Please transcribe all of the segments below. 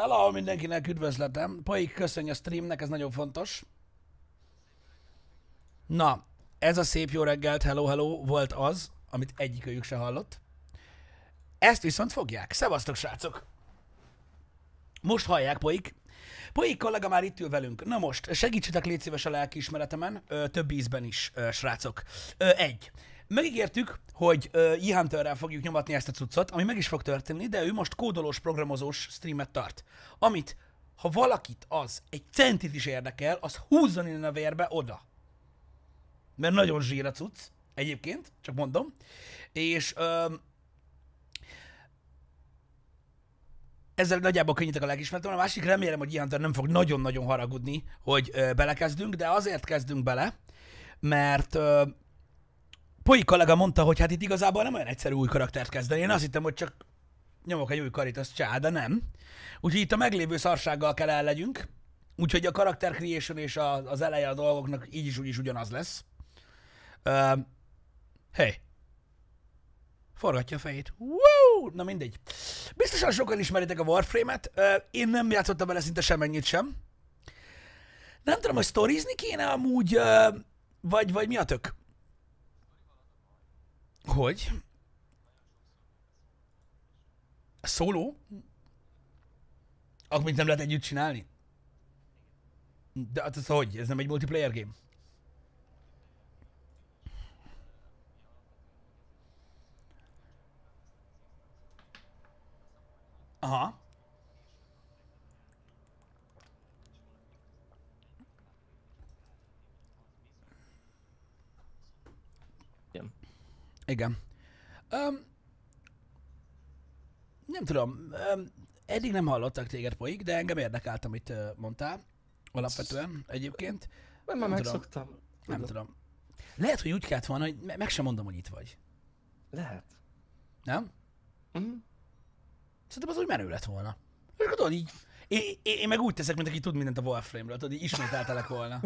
Hello mindenkinek, üdvözletem. Poik, köszönj a streamnek, ez nagyon fontos. Na, ez a szép jó reggelt, hello, hello volt az, amit egyikőjük se hallott. Ezt viszont fogják. Szevasztok, srácok! Most hallják, Poik. Poik kollega már itt ül velünk. Na most, segítsetek légy szíves a lelkiismeretemen, több ízben is, srácok. Egy. Megígértük, hogy uh, E-Hunterrel fogjuk nyomatni ezt a cuccot, ami meg is fog történni, de ő most kódolós, programozós streamet tart. Amit, ha valakit az egy centit is érdekel, az húzzon innen a vérbe oda. Mert nagyon zsír a cucc, egyébként, csak mondom. És um, ezzel nagyjából könnyítek a legismertem. A másik remélem, hogy E-Hunter nem fog nagyon-nagyon haragudni, hogy ö, belekezdünk, de azért kezdünk bele, mert ö, Poi kollega mondta, hogy hát itt igazából nem olyan egyszerű új karaktert kezdeni. Én azt hittem, hogy csak nyomok egy új karit, az csá, de nem. Úgyhogy itt a meglévő szarsággal kell el legyünk. Úgyhogy a karakter creation és a, az eleje a dolgoknak így is úgy is ugyanaz lesz. Uh, hey. Forgatja a fejét. Woo! Na mindegy. Biztosan sokan ismeritek a Warframe-et. Uh, én nem játszottam vele szinte semennyit sem. Nem tudom, hogy sztorizni kéne amúgy, uh, vagy, vagy mi a tök? Hogy? Szóló? Akkor nem lehet együtt csinálni? De hát ez hogy? Ez nem egy multiplayer game? Aha. Igen. Igen. Um, nem tudom, um, eddig nem hallottak téged poik, de engem érdekelt, amit uh, mondtál. Alapvetően egyébként. Mert már Nem tudom. megszoktam. Nem tudom. Lehet, hogy úgy kellett volna, hogy me- meg sem mondom, hogy itt vagy. Lehet. Nem? Mhm. Szerintem az úgy menő lett volna. És tudod, így, én, én, én, meg úgy teszek, mint aki tud mindent a Warframe-ről, tudod, így ismételtelek volna.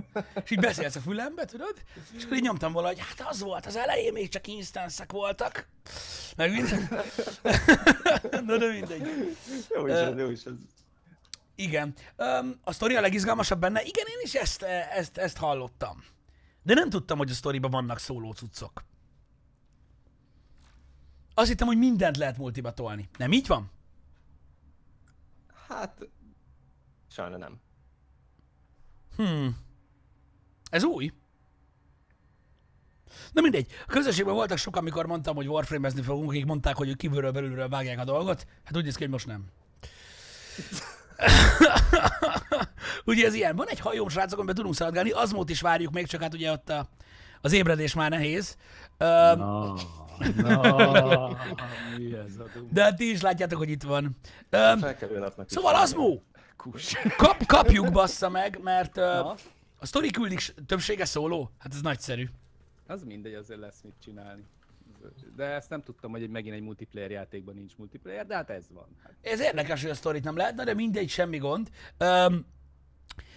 És így beszélsz a fülembe, tudod? És akkor így nyomtam valahogy, hát az volt, az elején még csak instance voltak. Meg minden. Na de mindegy. Jó is ez, jó is ez. Igen. Um, a sztori a legizgalmasabb benne. Igen, én is ezt, ezt, ezt hallottam. De nem tudtam, hogy a sztoriban vannak szóló cuccok. Azt hittem, hogy mindent lehet multiba tolni. Nem így van? Hát... Sajna nem. Hmm. Ez új? Na mindegy. A közösségben voltak sokan, amikor mondtam, hogy Warframe-ezni fogunk, akik mondták, hogy kívülről belülről vágják a dolgot. Hát úgy néz ki, hogy most nem. ugye ez ilyen. Van egy hajóm, srácok, amiben tudunk szaladgálni, azmót is várjuk még, csak hát ugye ott a, az ébredés már nehéz. Um, a dum? de hát ti is látjátok, hogy itt van. Um, szóval. Azmó, Kus. kap, kapjuk bassza meg, mert uh, Na, a sztori küldik többsége szóló. Hát ez nagyszerű. az mindegy, azért lesz mit csinálni. De ezt nem tudtam, hogy egy- megint egy multiplayer játékban nincs multiplayer, de hát ez van. Hát, Ez érdekes, hogy a sztorit nem lehetne, de mindegy, semmi gond. Um,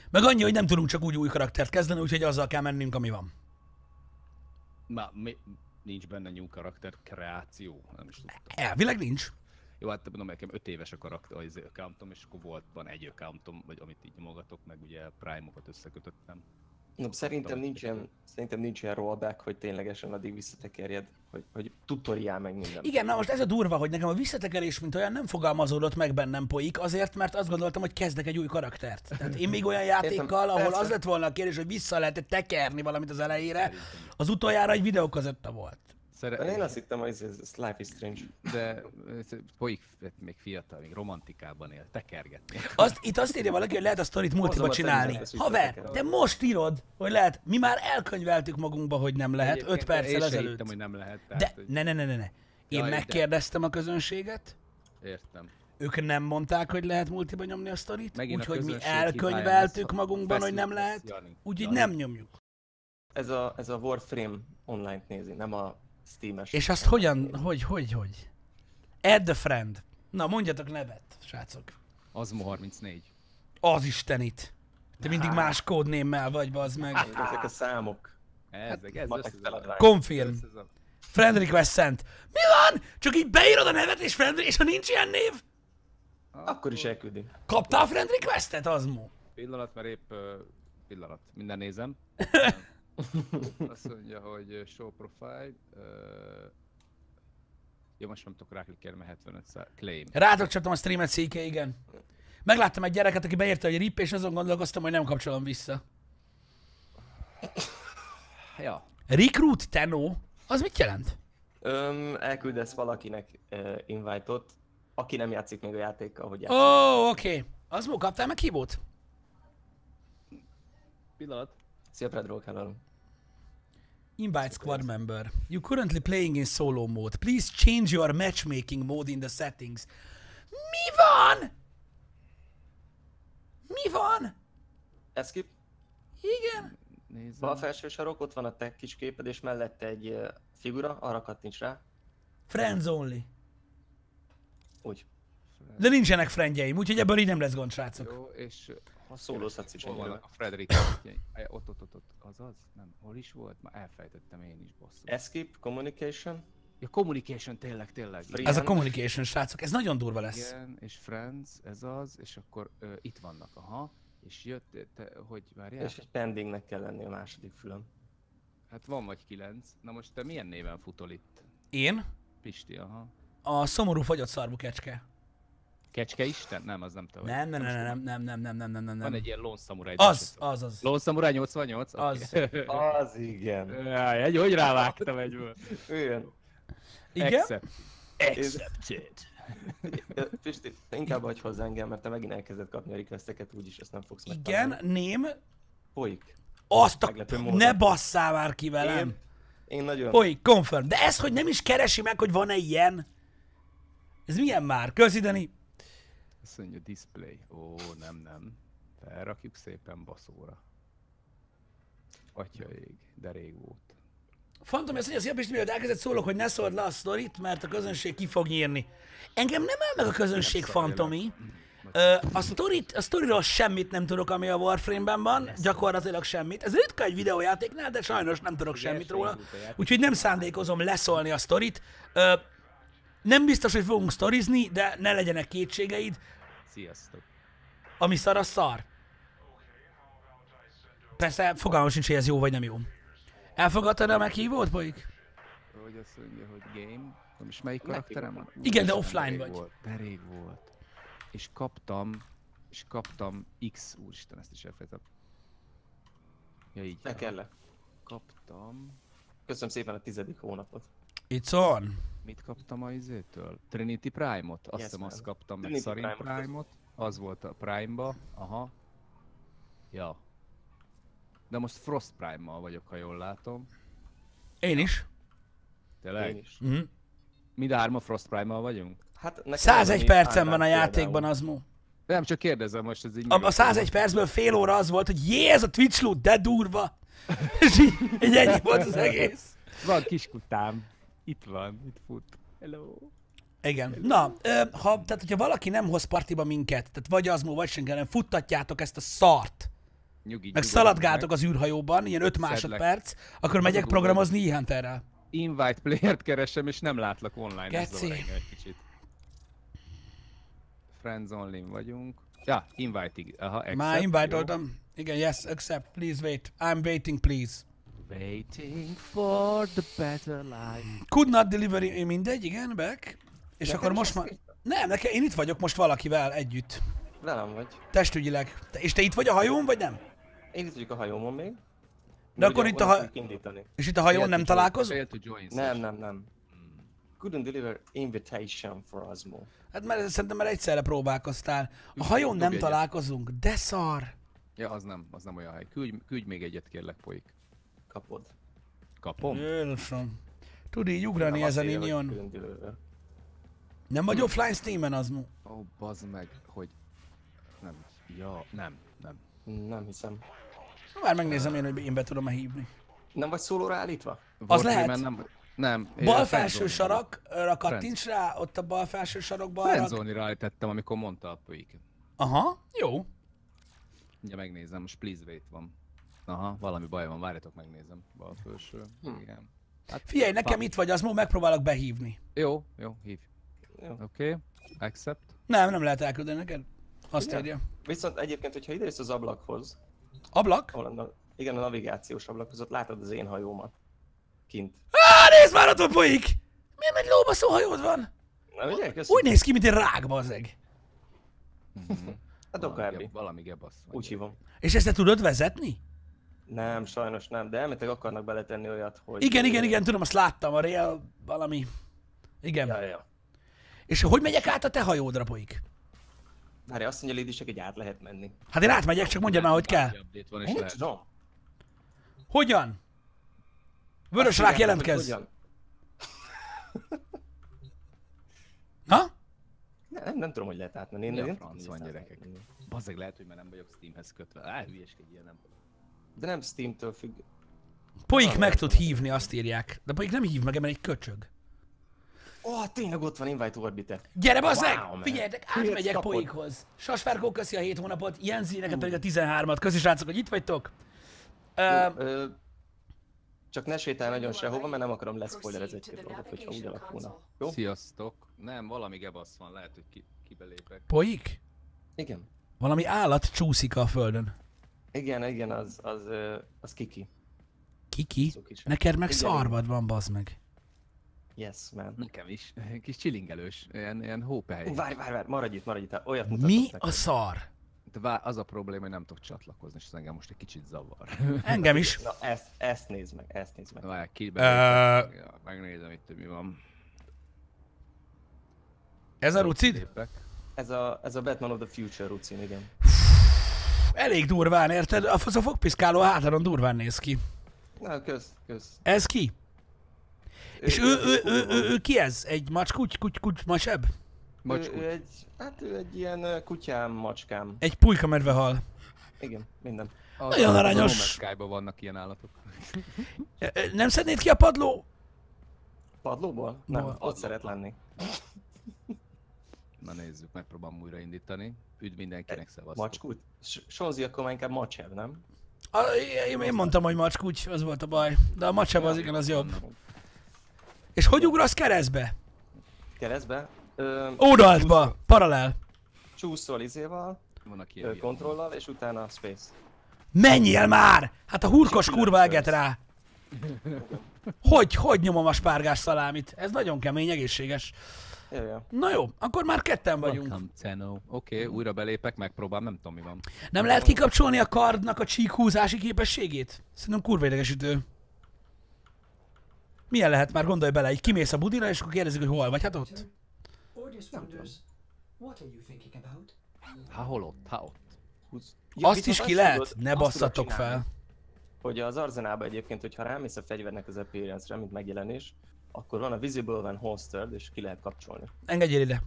meg annyi, hogy nem tudunk csak úgy új karaktert kezdeni, úgyhogy azzal kell mennünk, ami van. ma, mi, nincs benne new karakter kreáció, nem is tudtam. Elvileg nincs. Jó, hát mondom, nekem 5 éves a karakter, az accountom, és akkor volt, van egy accountom, vagy amit így nyomogatok, meg ugye a Prime-okat összekötöttem. No, szerintem nincsen, szerintem nincs ilyen rollback, hogy ténylegesen addig visszatekerjed, hogy, hogy tutoriál meg minden. Igen, na most ez a durva, hogy nekem a visszatekerés, mint olyan nem fogalmazódott meg bennem poik, azért, mert azt gondoltam, hogy kezdek egy új karaktert. Tehát én még olyan játékkal, ahol az lett volna a kérdés, hogy vissza lehet tekerni valamit az elejére, az utoljára egy videókazetta volt. Szere... De én azt hittem, hogy ez, ez Life is Strange. De Poik még fiatal, még romantikában él, tekergetni. Azt, itt azt írja valaki, hogy lehet a sztorit multiba csinálni. Haver, te most írod, hogy lehet. Mi már elkönyveltük magunkba, hogy nem lehet, 5 Egyébként perccel ezelőtt. hittem, hogy nem lehet. Tehát, De hogy... ne, ne, ne, ne, ne. Én Jaj, de- megkérdeztem a közönséget, Értem. ők nem mondták, hogy lehet multiba nyomni a sztorit, úgyhogy mi elkönyveltük magunkban, hogy nem lehet, úgyhogy nem nyomjuk. Ez a, ez a Warframe online-t nézi, nem a Steam-es. És azt hogyan, hogy, hogy, hogy? Add a friend. Na, mondjatok nevet, srácok. Azmo 34. Az Istenit. Te mindig más kódnémmel vagy, bazd meg. Ezek a számok. Ezek, ez matek össze- feladvány. Confirm. Friend request sent. Mi van? Csak így beírod a nevet és friend, és ha nincs ilyen név? Akkor is elküldi. Kaptál friend requestet, Azmo? Pillanat, mert épp pillanat, minden nézem. Azt mondja, hogy show profile. Uh, jó, most nem tudok ráklikkelni, mert 75 szá- claim. Rátok csaptam a streamet, széke, igen. Megláttam egy gyereket, aki beírta, hogy rip, és azon gondolkoztam, hogy nem kapcsolom vissza. Ja, Recruit Tenno? Az mit jelent? Öm, elküldesz valakinek uh, invite-ot, aki nem játszik még a játékkal, hogy Ó, játszik. oh, oké. Okay. Azmo, kaptál meg hívót? pillanat. Szia Pedro, hello. Invite squad member. You currently playing in solo mode. Please change your matchmaking mode in the settings. Mi van? Mi van? Eskip, Igen. Nézem. bal felső sarok, ott van a te kis képed, és mellette egy figura, arra kattints rá. Friends only. Úgy. De nincsenek friendjeim, úgyhogy ebből így nem lesz gond, srácok. Jó, és Szólózhatsz is Hol a Frederick? Ott, ott, ott, ott, az az? Nem, hol is volt? Már elfejtettem én is, basszus. Escape, communication, Ja, communication, tényleg, tényleg. Free. Ez a communication, srácok, ez nagyon durva lesz. Igen, és Friends, ez az, és akkor ö, itt vannak, aha. És jött, te, hogy várjál? és egy pendingnek kell lenni a második fülön. Hát van vagy kilenc. Na most te milyen néven futol itt? Én? Pisti, aha. A szomorú fagyott szarvú kecske. Kecske Isten? Nem, az nem te vagy. Nem, nem, nem, nem, nem, nem, nem, nem, nem, nem, Van nem. egy ilyen Lone Samurai. Az, az, az. Lone Samurai 88? Az. Okay. Az igen. Jaj, egy, hogy rávágtam egyből. Olyan. Igen? Accept. Accepted. Pisti, inkább adj hozzá engem, mert te megint elkezded kapni a requesteket, úgyis ezt nem fogsz Igen, megtalálni. ném. Folyik. Azt a... Ne basszál már ki velem. Én, én nagyon... Hogy, confirm. De ez, hogy nem is keresi meg, hogy van-e ilyen? Ez milyen már? Dani. Azt mondja display. Ó, nem, nem. Felrakjuk szépen baszóra. Atya ég, de rég volt. Fantom, ezt mondja, szia Pisti, mielőtt elkezdett szólok, hogy ne szóld le a sztorit, mert a közönség ki fog nyírni. Engem nem el meg a közönség, Nem. Fantomi. Ö, a, sztorit, a sztoriról semmit nem tudok, ami a Warframe-ben van, gyakorlatilag semmit. Ez ritka egy videójátéknál, de sajnos nem tudok semmit róla. Úgyhogy nem szándékozom leszólni a sztorit. Ö, nem biztos, hogy fogunk sztorizni, de ne legyenek kétségeid. Sziasztok. Ami szar, az szar. Persze, fogalmam sincs, hogy ez jó vagy nem jó. Elfogadtad a meghívót, bolyik? Hogy azt mondja, hogy game. Nem is melyik karakterem van? Igen, de offline vagy. Volt, de rég volt. És kaptam, és kaptam X, úristen, ezt is elfelejtem. Ja így. Ne kell le. Kaptam... Köszönöm szépen a tizedik hónapot. It's on. Mit kaptam a izétől? Trinity Prime-ot? Azt Yes, hiszem azt kaptam, meg Trinity Sarin Prime-ot. Prime-ot. Az volt a Prime-ba. Aha. Ja. De most Frost Prime-mal vagyok, ha jól látom. Én is. Tényleg? Én is. Mhm. Mi hárma Frost Prime-mal vagyunk? Hát nekem 101 valami percem van a játékban, például. Azmó. Nem, csak kérdezem most, ez így... A, a 101 percből fél óra az volt, hogy jé, ez a Twitch loot, de durva. És így, így ennyi volt az egész. Van kiskutám. Itt van, itt fut. Hello. Igen. Na, ö, ha, tehát hogyha valaki nem hoz partiba minket, tehát vagy Azmó, vagy senki nem, futtatjátok ezt a szart, Nyugi, meg szaladgáltok meg. az űrhajóban, ilyen 5 Szedlek. másodperc, akkor megyek programozni e Invite player-t keresem, és nem látlak online. Ez Geci. engem egy kicsit. Friends only vagyunk. Ja, invite Aha, accept. Már invite-oltam. Igen, yes, accept, please wait. I'm waiting, please. Waiting for the better life. Could not deliver, mindegy, igen, back. És Nekem akkor most már... Nem, nekem, én itt vagyok most valakivel együtt. Velem vagy. Testügyileg. Te, és te itt vagy a hajón, vagy nem? Én itt vagyok a hajómon még. De akkor itt a ha-. És itt a hajón nem találkozunk? Nem, session. nem, nem. Couldn't deliver invitation for Osmo. Hát mert szerintem már egyszerre próbálkoztál. A hajón nem találkozunk, de szar. Ja, az nem, az nem olyan hely. Küldj, küldj még egyet kérlek, folyik. Kapod. Kapom? Jézusom. Tud így ugrani Nem ezen azt írja, hogy inion. couldn't deliver. Nem vagy offline Steam-en, az mu. Ó, oh, bazd meg, hogy... Nem. Ja, nem, nem. Nem hiszem. Már megnézem én, hogy én be tudom-e hívni. Nem vagy szólóra állítva? lehet. Warframe-en Nem, nem. Bal felső sarakra kattints rá, ott a bal felső sarokban. Friendzone-ra állítottam, amikor mondta a Pölyik. Aha, jó. Ugye megnézem, most please wait van. Aha, valami baj van, várjatok, megnézem. Bal felső, Hm. igen. Hát, Figyelj, nekem fa- itt vagy, az mu megpróbálok behívni. Jó, jó, hívj. Jó. Oké, okay. accept. Nem, nem lehet elküldeni neked. Azt Igen? írja. Viszont egyébként, hogyha idejössz az ablakhoz, Ablak? ahol igen, a navigációs ablakhoz, ott látod az én hajómat. Kint. Á, nézd már, ott folyik! Milyen egy lóbaszó hajód van? Na ugye? Úgy néz ki, mint egy rák, bazzeg. Hát Valami Valami gebasz. Úgy hívom. És ezt te tudod vezetni? Nem, sajnos nem, de elméletileg akarnak beletenni olyat, hogy... Igen, igen, igen, tudom, azt láttam, a real valami. Igen. Ja, ja. És hogy megyek át a te hajódra, poik? Várj, azt mondja Lady hogy át lehet menni. Hát én átmegyek, csak mondja már, hogy kell. Van, Nem lehet. tudom. Hogyan? Vörös rák jelentkez. hogy hogyan. Na? Nem, nem, tudom, hogy lehet átmenni. Én, Mi a én franc van, gyerekek? Bazzeg lehet, hogy már nem vagyok Steamhez kötve. Á, hülyeskedj, ilyen nem. De nem Steam-től függ. Poik meg tud hívni, azt írják. De Poik nem hív meg, mert egy köcsög. Ó, oh, tényleg ott van Invite Orbiter. Gyere, bazzeg! Wow, man. Figyeljetek, átmegyek. Poikhoz. Sasfárkó köszi a 7 hónapot, Jenzi neked pedig a 13-at. Köszi srácok, hogy itt vagytok. Ö, Ö, csak ne sétálj nagyon sehova, mert nem akarom leszpoilerezni egy dolgot, hogyha úgy alakulna. Jó? Sziasztok. Nem, valami gebasz van, lehet, hogy ki, kibelépek. Poik? Igen. Valami állat csúszik a földön. Igen, igen, az, az, az kiki. Kiki? Neked meg Igen, szarvad van, bazd meg. Yes, man. Nekem is. Kis csilingelős, ilyen, ilyen hópehely. Várj, várj, várj, maradj itt, maradj itt, olyat mutatok Mi neked. a szar? De az a probléma, hogy nem tudok csatlakozni, és ez engem most egy kicsit zavar. Engem is. Na, ezt, ezt nézd meg, ezt nézd meg. Várj, ki Ö, ja, megnézem itt, mi van. Ez a rucid? Ez a, ez a Batman of the Future rucin, igen. Elég durván, érted? A az a fogpiszkáló hátadon durván néz ki. Na, kösz, kösz. Ez ki? És ő, ő, ő, ő, ő ki ez? Egy macskuty, kuty, kuty, maseb? Ő, Macskó. ő, egy, hát ő egy ilyen kutyám, macskám. Egy pulyka medvehal. Igen, minden. Az- nagyon az- aranyos. A No vannak ilyen állatok. Nem szednéd ki a padló? Padlóból? Nem, Ból. ott szeret lenni. Na nézzük, megpróbálom újraindítani. Üdv mindenkinek, szevasztok. Macskút? S- Sonzi akkor már inkább macsev, nem? A, én, én mondtam, hogy macskuty, az volt a baj. De a macseb az igen, az jobb. És hogy ugrasz keresztbe? Keresztbe? Ö, Oldaltba, paralel. Csúszol izéval, ö, kontrollal, és utána space. Menjél már! Hát a hurkos kurva eget rá. Hogy, hogy nyomom a spárgás szalámit? Ez nagyon kemény, egészséges. Jaj, jaj. Na jó, akkor már ketten vagyunk. Oké, okay, újra belépek, megpróbálom, nem tudom mi van. Nem lehet kikapcsolni a kardnak a csíkhúzási képességét? Szerintem kurva idegesítő. Milyen lehet már, gondolj bele, így kimész a budira, és akkor kérdezik, hogy hol vagy, hát ott. Há, hol ott? Há, ott. Húsz. Azt is ki lehet? tudod- Ne azt basszatok fel. Hogy az arzenálban egyébként, hogyha rámész a fegyvernek az appearance-re, mint megjelenés, akkor van a Visible When Holstered, és ki lehet kapcsolni. Engedjél ide.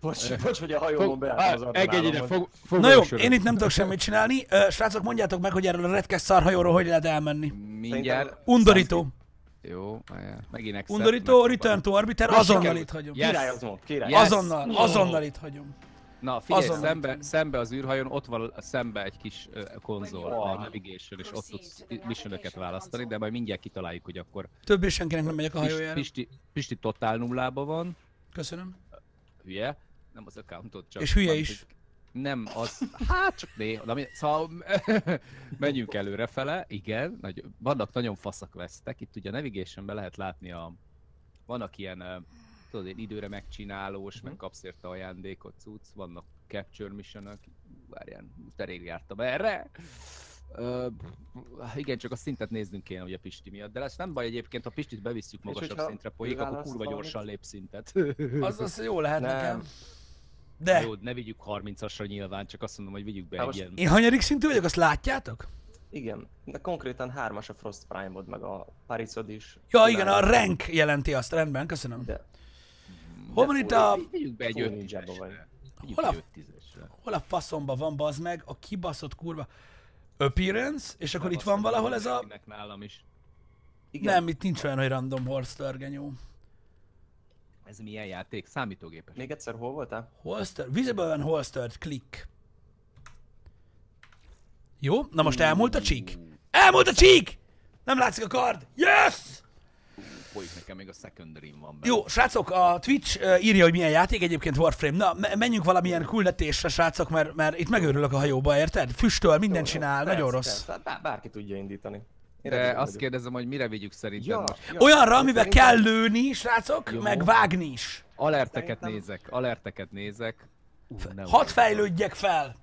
Bocs, bocs hogy a hajómon beálltam az Engedj ide, fog, fog Na jó, én itt nem tudok semmit csinálni. Ö, srácok, mondjátok meg, hogy erről a retkes szarhajóról hogy lehet elmenni. Mindjárt. Undorító. Jó, várjál. megint accept, Undorító, return to orbiter, Na, azonnal itt hagyom. Yes. Király az mod, király. Azonnal, azonnal itt hagyom. Na figyelj, Azonnal szembe, itt szembe az űrhajón, ott van szembe egy kis konzol, Wow. a navigation, és ott tudsz missionöket választani, de majd mindjárt kitaláljuk, hogy akkor Többé senkinek nem megyek a hajójára. Pisti, Pisti totál nullában van, Köszönöm. hülye, nem az accountot, csak... És hülye van, is. Nem, az... Hát csak néha, na, mi- szóval menjünk előre fele, igen, nagy, vannak nagyon faszak vesztek, itt ugye a navigationben lehet látni a... Vannak ilyen, tudod, én időre megcsinálós, meg kapsz érte ajándékot, cucc, vannak capture missionok, várján, te rég jártam erre. Ö, igen, csak a szintet néznünk kéne ugye Pisti miatt, de lesz nem baj egyébként, ha Pistit bevisszük magasabb szintre poik, ő akkor kurva gyorsan lép szintet. Az, az jó lehet Nem. nekem. De. Jó, ne vigyük 30-asra nyilván, csak azt mondom, hogy vigyük be Hát egy most ilyen... én hanyadik szintű vagyok, azt látjátok? Igen, de konkrétan hármas a Frost Prime-od, meg a Parisod is. Ja, igen, a rank jelenti azt, rendben, köszönöm. De Hol van itt a... Vigyük be egy Full 5 ninjába 10 vagy. Vigyük Hol a- egy 5 10 Hol a faszomba van, bazd meg, a kibaszott kurva appearance, és akkor itt van valahol ez a... nálam is. igen, Nem, itt nincs olyan, hogy random holster, genyó. Ez milyen játék? Számítógépes. még egyszer hol voltál? Holster, visible and holstered, click. Jó, na most elmúlt a csík. Elmúlt a csík! Nem látszik a kard. Yes! Folyik nekem még a secondary van benne. Jó, srácok, a Twitch uh, írja, hogy milyen játék, egyébként Warframe. Na, me- menjünk valamilyen küldetésre, srácok, mert, mert itt megőrülök a hajóba, érted? Füstöl, mindent csinál, Persze, nagyon rossz. persze, hát bár, bárki tudja indítani. Én De azt vagyok. kérdezem, hogy mire vigyük szerintem Ja, most. ja. Olyanra, amiben Szerintem- kell lőni, srácok, Jó. meg vágni is. Alerteket Szerintem- nézek, alerteket nézek. Ne Hadd fejlődjek fel.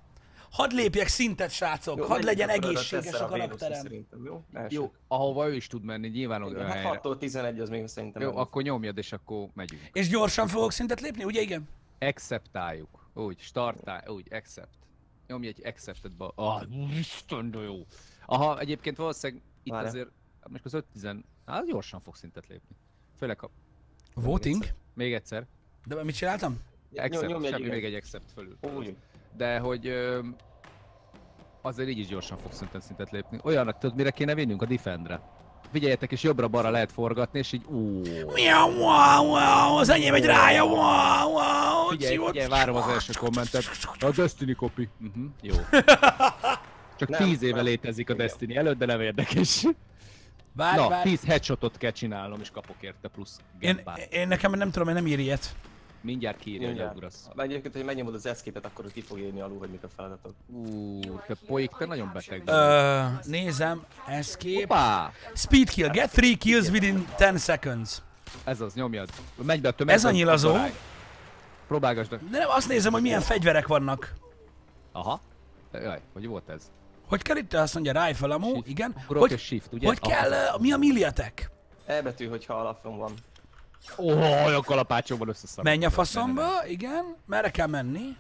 Hadd lépjek szintet, srácok. Jó, Hadd legyen oda egészséges a Vénuszra karakterem. Szerintem, jó? Első. Jó, ahova ő is tud menni, nyilván helyre. hát 6-tól 11 az még szerintem. Jó, elég. akkor nyomjad, és akkor megyünk. És gyorsan fogok szintet lépni, ugye igen? Acceptáljuk. Úgy, startál, úgy, accept. Nyomj egy acceptet be. Ah, Isten, de jó. Aha, egyébként valószínűleg itt Várjál. azért, most az 5-10, hát gyorsan fog szintet lépni. Főleg ha, Voting? még egyszer, De mit csináltam? accept, nyomj egy semmi, még egy accept fölül. Úgy. De hogy ö, azért így is gyorsan fog szinten szintet lépni. Olyannak tudod, mire kéne vinnünk? A defendre. Figyeljetek, és jobbra-balra lehet forgatni, és így ú. Miau, wow, wow, az enyém egy rája, wow, wow. Figyelj, figyelj, várom az első kommentet. A Destiny copy. Uh-huh, jó. Csak Nem, 10 éve nem. létezik a. Destiny előtt, de nem érdekes. Várj, Na, várj. 10 headshotot kell csinálnom, és kapok érte plusz Én, gempát. én nekem nem tudom, én nem ír ilyet. Mindjárt kiírja, hogy. Mert Egyébként, hogy megnyomod az escape-et, akkor ki fog írni alul, hogy mik a feladatok. Ú, te poik, te nagyon beteg vagy. Ö, nézem, escape. Hoppá! Speed kill, get 3 kills within 10 seconds. Ez az, nyomjad. Menj be a tömegbe. Ez a nyilazó. Próbálgasd. De nem, azt nézem, hogy milyen fegyverek vannak. Aha. Jaj, hogy volt ez? Hogy kell itt azt mondja rifle ammo, igen. Hogy, shift, ugye? hogy kell, mi a milliatek? E betű, hogyha alapon van. Ó, olyan kalapácsomban összeszarom. Menj a faszomba, igen. Merre kell menni?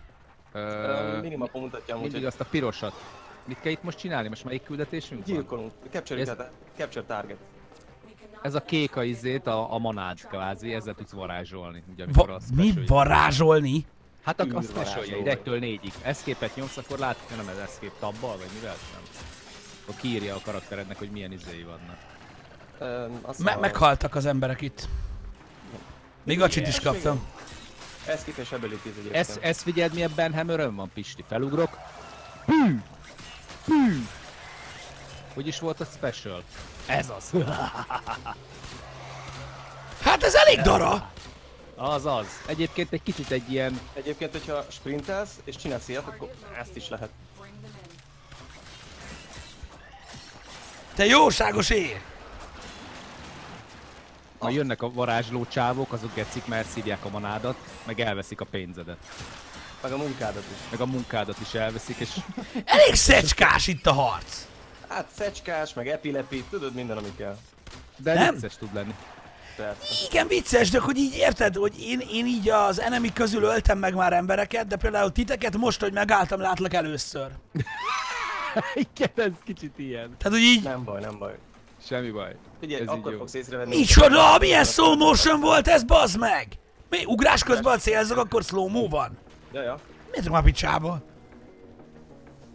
Ö, Minimapon mutatja amúgy, hogy azt a pirosat. Mit kell itt most csinálni? Most melyik küldetésünk van? gyilkolunk. Capture, Ez- capture target. Ez a kék a izét, a, a manád kvázi, ezzel tudsz varázsolni. Ugye, amikor Va- a mi varázsolni? Hát a, a special varázsoló egytől négyig. Escape-et nyomsz, akkor látod, nem ez escape tabbal, vagy mivel? Nem. Akkor kiírja a karakterednek, hogy milyen izéi vannak. Ö, azt Me- a- meghaltak az emberek itt. Még acsit is kaptam. Escape és abilities egyébként. Ez, ez figyeld, milyen Benhammerön van, Pisti. Felugrok. Pű! Pű! Hogy is volt a special? Ez az. Hát ez elég dara! Az az. Egyébként egy kicsit egy ilyen... Egyébként, hogyha sprintelsz és csinálsz ilyet, akkor ezt is lehet. Te jóságos ér! Ha jönnek a varázsló csávok, azok gecik, mert szívják a manádat, meg elveszik a pénzedet. Meg a munkádat is. Meg a munkádat is elveszik, és Elég szecskás itt a harc. Hát szecskás, meg epilepi, tudod minden, ami kell. de Nem? vicces tud lenni. Persze. Igen, vicces, de hogy így érted, hogy én, én így az enemy közül öltem meg már embereket, de például titeket most, hogy megálltam, látlak először. Igen, ez kicsit ilyen. Tehát, hogy így, Nem baj, nem baj. Semmi baj. Figyelj, Ez akkor fogsz észrevenni. micsoda, milyen slow motion volt ez, bazd meg! Mi, ugrás közben célzok, akkor slow mo van. Ja, ja. Miért már picsába?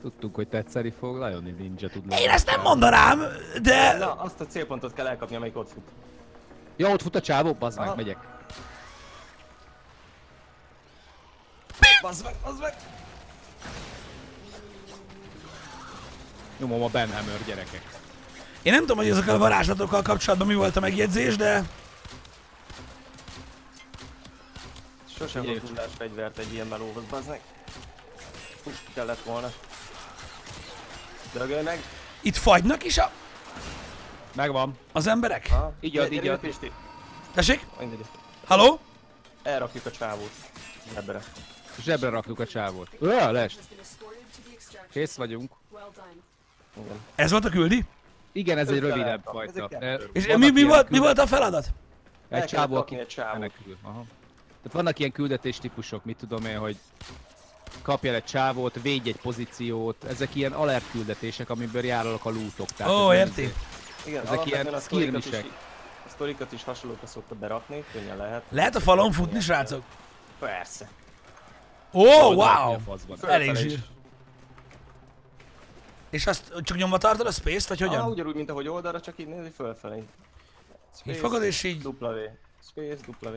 Tudtuk, hogy tetszeni fog, Lion Ninja tud lenni. Én ezt nem mondanám, de... Na, azt a célpontot kell elkapni, amelyik ott fut. Ja, ott fut a csávó, bazd meg, megyek. Bazd meg, bazd meg! Nyomom a Benhammer gyerekek. Én nem tudom, hogy ezekkel a varázslatokkal kapcsolatban mi volt a megjegyzés, de... Sosem volt hullás fegyvert egy ilyen melóhoz, bazd meg. Hú, kellett volna. Dögölj meg! Itt fagynak is a... Megvan. az emberek? Ha? Így ad, így ad. Tessék? Mindegy. Halló? Elrakjuk a csávót. Zsebre. Zsebre rakjuk a csávót. Öh, lest. Kész vagyunk. Igen. Ez volt a küldi? Igen, ez egy rövidebb fajta. És mi, volt, mi küldet- volt a feladat? El Egy csávó, aki menekül. Aha. Tehát vannak ilyen küldetés típusok, mit tudom én, hogy kapj el egy csávót, védj egy pozíciót, ezek ilyen alert küldetések, amiből járulnak a lootok. Ó, nem érti. Igen, Ezek ilyen skirmisek. a sztorikat is hasonlókra szokta berakni, könnyen lehet. Lehet a falon futni, srácok? Persze. Ó, mi wow! Elég is. zsír. És azt csak nyomva tartod a space-t, vagy Ah, hogyan? ugyanúgy, mint ahogy oldalra, csak így nézi fölfelé. Space, fogod és így- Dupla V. Space, dupla V.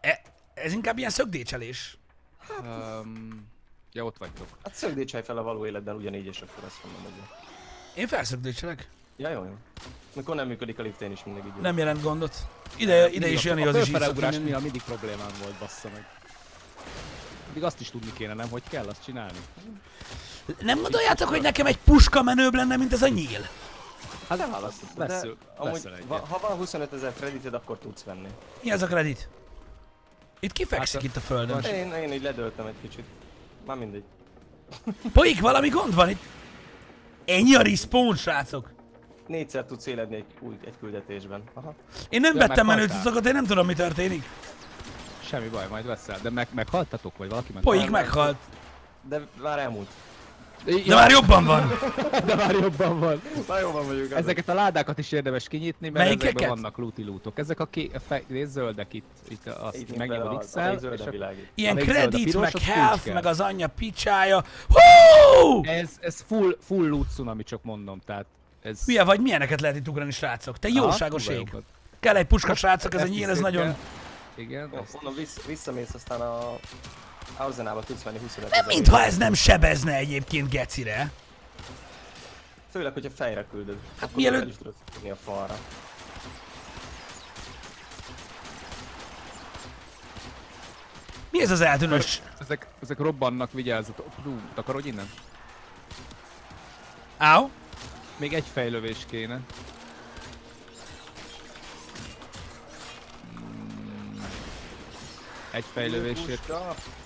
E, ez inkább ilyen szögdécselés. Um, ja, ott vagytok. Hát szögdécselj fel a való életben ugyanígy, és akkor azt mondom, hogy... Én felszögdécselek. Ja, jó, jó. Mikor nem működik a lift, én is mindig így. Nem jelent gondot. Ide, ide is Mindig a az is így szokott menni. miatt mindig problémám volt, bassza meg. Mindig azt is tudni kéne, nem, hogy kell azt csinálni. Nem gondoljátok, hogy nekem egy puska menőbb lenne, mint ez a nyíl? Hát. Veszül, De amúgy, veszel egyet. va, ha van 25 ezer kredited, akkor tudsz venni. Mi ez a kredit? Itt kifekszik Hát itt a földön. Én, én így ledöltem egy kicsit. Már mindegy. Poik, valami gond van itt? Ennyi a respawn, srácok. Négyszer tudsz éledni egy, új, egy küldetésben. Aha. Én nem Ja, vettem menő meghaltál. cuccokat, én nem tudom, mi történik. Semmi baj, majd veszel. De meg, meghaltatok, vagy valaki meg? Poik meghalt. De már elmúlt. De már jobban van. de már jobban van. Már jobban vagyunk. Ezeket a ládákat is érdemes kinyitni, mert Melyikeket? ezekben vannak looty lootok. Ezek a ké, fe, zöldek itt, itt azt megnyomod x el, és zöld a. Ilyen kredit, meg health, meg az anyja picsája. Hú! Ez, ez full, full loot tsunami, csak mondom, tehát ez... Hülye vagy, milyeneket lehet itt ugrani, srácok? Te jóságos ég. Kell egy puska, srácok, ez a nyíl, ez nagyon... kell. Igen, Jó, ezt Mondom, vissz, visszamész aztán a Arzenába tudsz venni 25 Nem mintha ez nem sebezne egyébként gecire. Főleg, hogyha fejre küldöd. Hát mielőtt- El is tudod a falra. Mi ez az eltűnös? ezek, ezek robbannak, vigyázzatok. Hú, takarod innen? Áó? Még egy fejlövés kéne. Egy fejlövésért,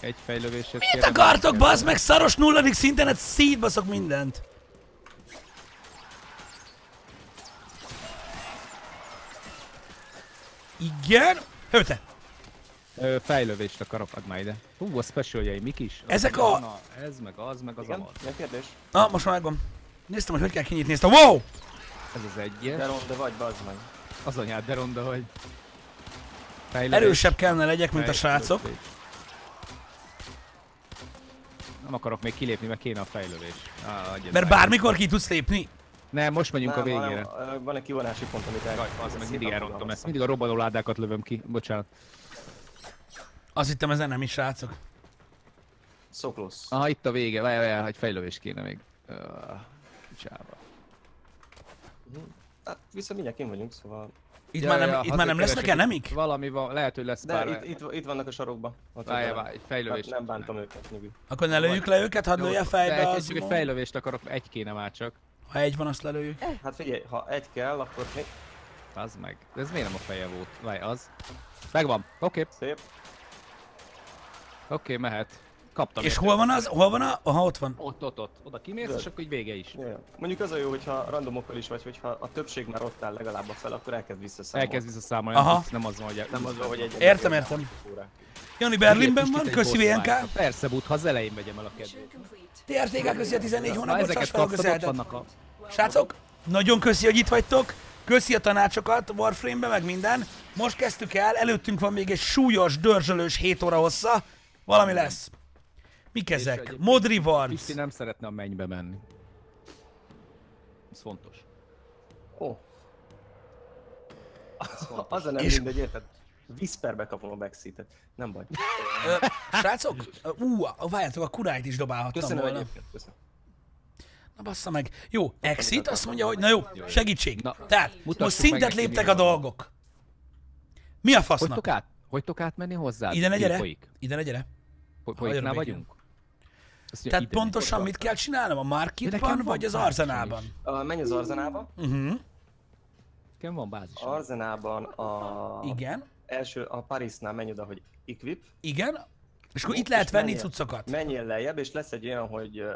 egy fejlövésért Mit akartok, bazd meg, szaros nulladik szinten, hát szétbaszok mindent. Igen? Hőte. Ö, fejlövést akarok, add már ide. Hú, a specialjai mik is? Az Ezek a- na, Ez, meg az, meg az Igen? amaz. Kérdés? Na, most már megvan. Néztem, hogy hogy kell kinyitni ezt a... Wow! Ez az egyes. De ronda vagy, bazd meg. Az anyád, de ronda, hogy... Fejlődés. Erősebb kellene legyek, mint a srácok. Fejlődés. Nem akarok még kilépni, mert kéne a fejlődés. Ah, Mert bármikor ki tudsz lépni. Nem, most megyünk a Nem, végére. hanem, van egy kivonási pont, amit el... Jaj, az meg mindig elrontom ezt. Mindig a robbanó ládákat lövöm ki. Bocsánat. Azt hittem ezen nem is, srácok. So close. Aha, itt a vége. Várj, várj, egy fejlődés kéne még. Uh, Kicsába. Hát viszont mindjárt kint vagyunk, szóval... Itt Ja, már nem, ja, itt már nem lesznek enemik? Valami van, lehet, hogy lesz De pár. itt, itt, itt, vannak a sarokba. Ott Várj, várj, egy fejlődés. Hát nem bántam őket, nyugi. Akkor ne lőjük le őket, hadd lője fejbe egy, az... egy fejlődést akarok, egy kéne már csak. Ha egy van, azt lelőjük. Hát figyelj, ha egy kell, akkor mi? Az meg. De ez miért nem a feje volt? Várj, az. Megvan. Oké, okay. Szép. oké, okay, mehet. Kaptam. És hol van az? Hol van a... Aha, ott van. Ott, ott, ott. Oda kimész, és akkor így vége is. Ja. Mondjuk az a jó, hogyha randomokkal is vagy, hogyha a többség már ott áll legalább a fel, akkor elkezd visszaszámolni. Elkezd visszaszámolni, Aha. nem, az van, hogy... Nem az van, hogy egy... Értem, értem. Jani Berlinben van, köszi VNK. Persze, but, ha az elején vegyem el a kedvét. TRTK köszi a 14 Na, hónapot, vannak a... Srácok, nagyon köszi, hogy itt vagytok. Köszi a tanácsokat Warframe-be, meg minden. Most kezdtük el, előttünk van még egy súlyos, dörzsölős 7 óra hossza. Valami lesz. Mik ezek? egyébként Mod Rewards. Pisti nem szeretne a mennybe menni. Ez fontos. Ó. Az a nem És- mindegy, érted? Whisperbe kapom a backseatet. Nem baj. Ö, Srácok, ú, várjátok, a kurájt is dobálhattam Köszönöm volna. egyébként. Köszönöm. Na bassza meg. Jó, Exit azt mondja, hogy na jó, segítség. Na, Tehát, most szintet léptek a van. dolgok. Mi a fasznak? Hogytok át? Hogytok átmenni hozzá? Ide ne gyere. Folyik. Ide ne gyere. Folyiknál vagyunk? Azt Tehát pontosan mit kell csinálnom? A marketban vagy az arzenában? Uh, menj az Arzenába. Uh-huh. Nekem van bázis. Arzenában a... Igen, Első, a Parisnál menj oda, hogy Equip. igen. És akkor itt lehet venni menjél. cuccokat. Menjél lejjebb, és lesz egy olyan, hogy uh,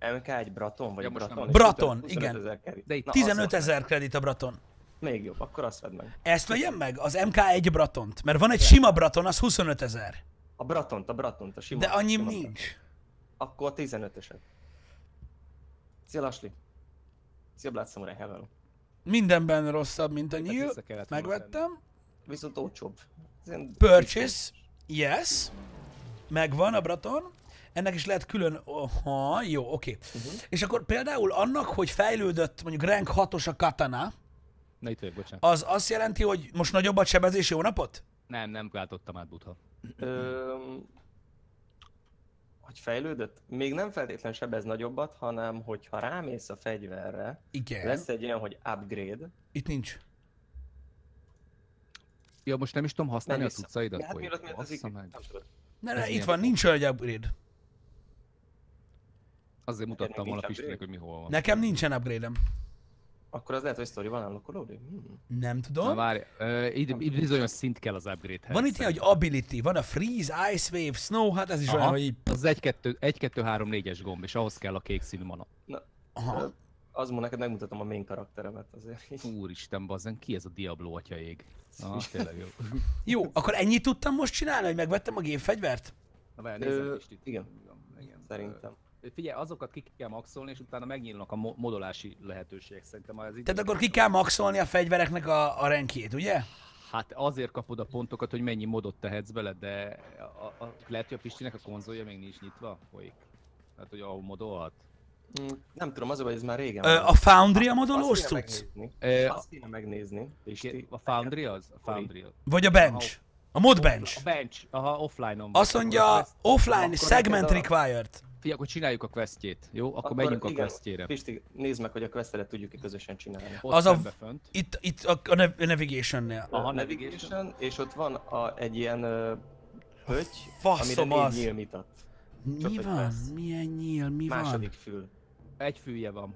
MK1 Braton, vagy Ja, Braton. Braton, 25 igen. ezer kerít. De itt Na, 15 az van. ezer kredit a Braton. Még jobb, akkor azt vedd meg. Ezt vegyem meg? Az MK1 Bratont. Mert van egy sima Braton, az 25 ezer. A Bratont, a Bratont, a sima. De annyim sima nincs. Akkor a 15-öset. Szia Lasli. Szia Blood Samurai, hello. Mindenben rosszabb, mint a nyíl. Megvettem. Viszont olcsóbb. Purchase. Yes. Megvan a Braton. Ennek is lehet külön... Aha, jó, oké. Mhm. Okay. És akkor például annak, hogy fejlődött mondjuk rank 6-os a katana, Na itt vagyok, bocsánat. az azt jelenti, hogy most nagyobb a sebezés, jó napot? Nem, nem váltottam át butha. Öm, hogy fejlődött, még nem feltétlenül sebez nagyobbat, hanem hogyha rámész a fegyverre, Igen. lesz egy olyan, hogy upgrade, Itt nincs. Ja, most nem is tudom használni Nem a cuccaidat, hát mielőtt miért az meg. nem tudod. Ne, ne, itt van, fog? nincs olyan, upgrade. Azért mutattam volna? Pistinek, hogy mi hol van. Nekem nincsen upgrade-em. Akkor az lehet, hogy story van unlockolódik? Hmm. Nem Na tudom. várj, uh, itt, itt bizonyos szint kell az upgrade-hez. Van itt ilyen, hogy ability, van a freeze, ice wave, snow, hát ez is olyan, Aha. hogy így... Az 1, 2, 1, 2, 3, 4-es gomb, és ahhoz kell a kék színű mana. Aha. Az mondom, neked megmutatom a main karakteremet azért. Úristen, bazzen, ki ez a Diablo atya ég? Na, tényleg jó. Jó, akkor ennyit tudtam most csinálni, hogy megvettem a gépfegyvert? Na várj, Ö, nézzem is itt. igen. igen. Szerintem. Figyelj, azokat ki kell maxolni, és utána megnyílnak a mo- modolási lehetőségek szerintem. Az Tehát akkor ki kell maxolni a fegyvereknek a, a renkjét, ugye? Hát azért kapod a pontokat, hogy mennyi modot tehetsz bele, de a, a, lehet, hogy a Pistinek a konzolja még nincs nyitva, folyik. Hát, hogy ahol modolhat. Hmm, Nem tudom, az a baj, ez már régen Ö, a Foundry a modolós cucc? Azt kéne megnézni. Pisti. A Foundry az? A Foundry. Vagy a bench? A mod bench? A bench, aha, offline-on. Azt mondja, offline, segment required. Figyelj, akkor csináljuk a questjét, jó? Akkor, akkor menjünk a igen, questjére. Pisti, nézd meg, hogy a questelet tudjuk-e közösen csinálni. Ott Az a- fönt. Itt, itt a, a nav- navigation-nél. Aha, navigation. és ott van a, egy ilyen uh, pöty, amire az. négy nyíl mitat. Mi hogy van? lesz. Milyen nyíl? Mi Második van? fül. Egy fülje van.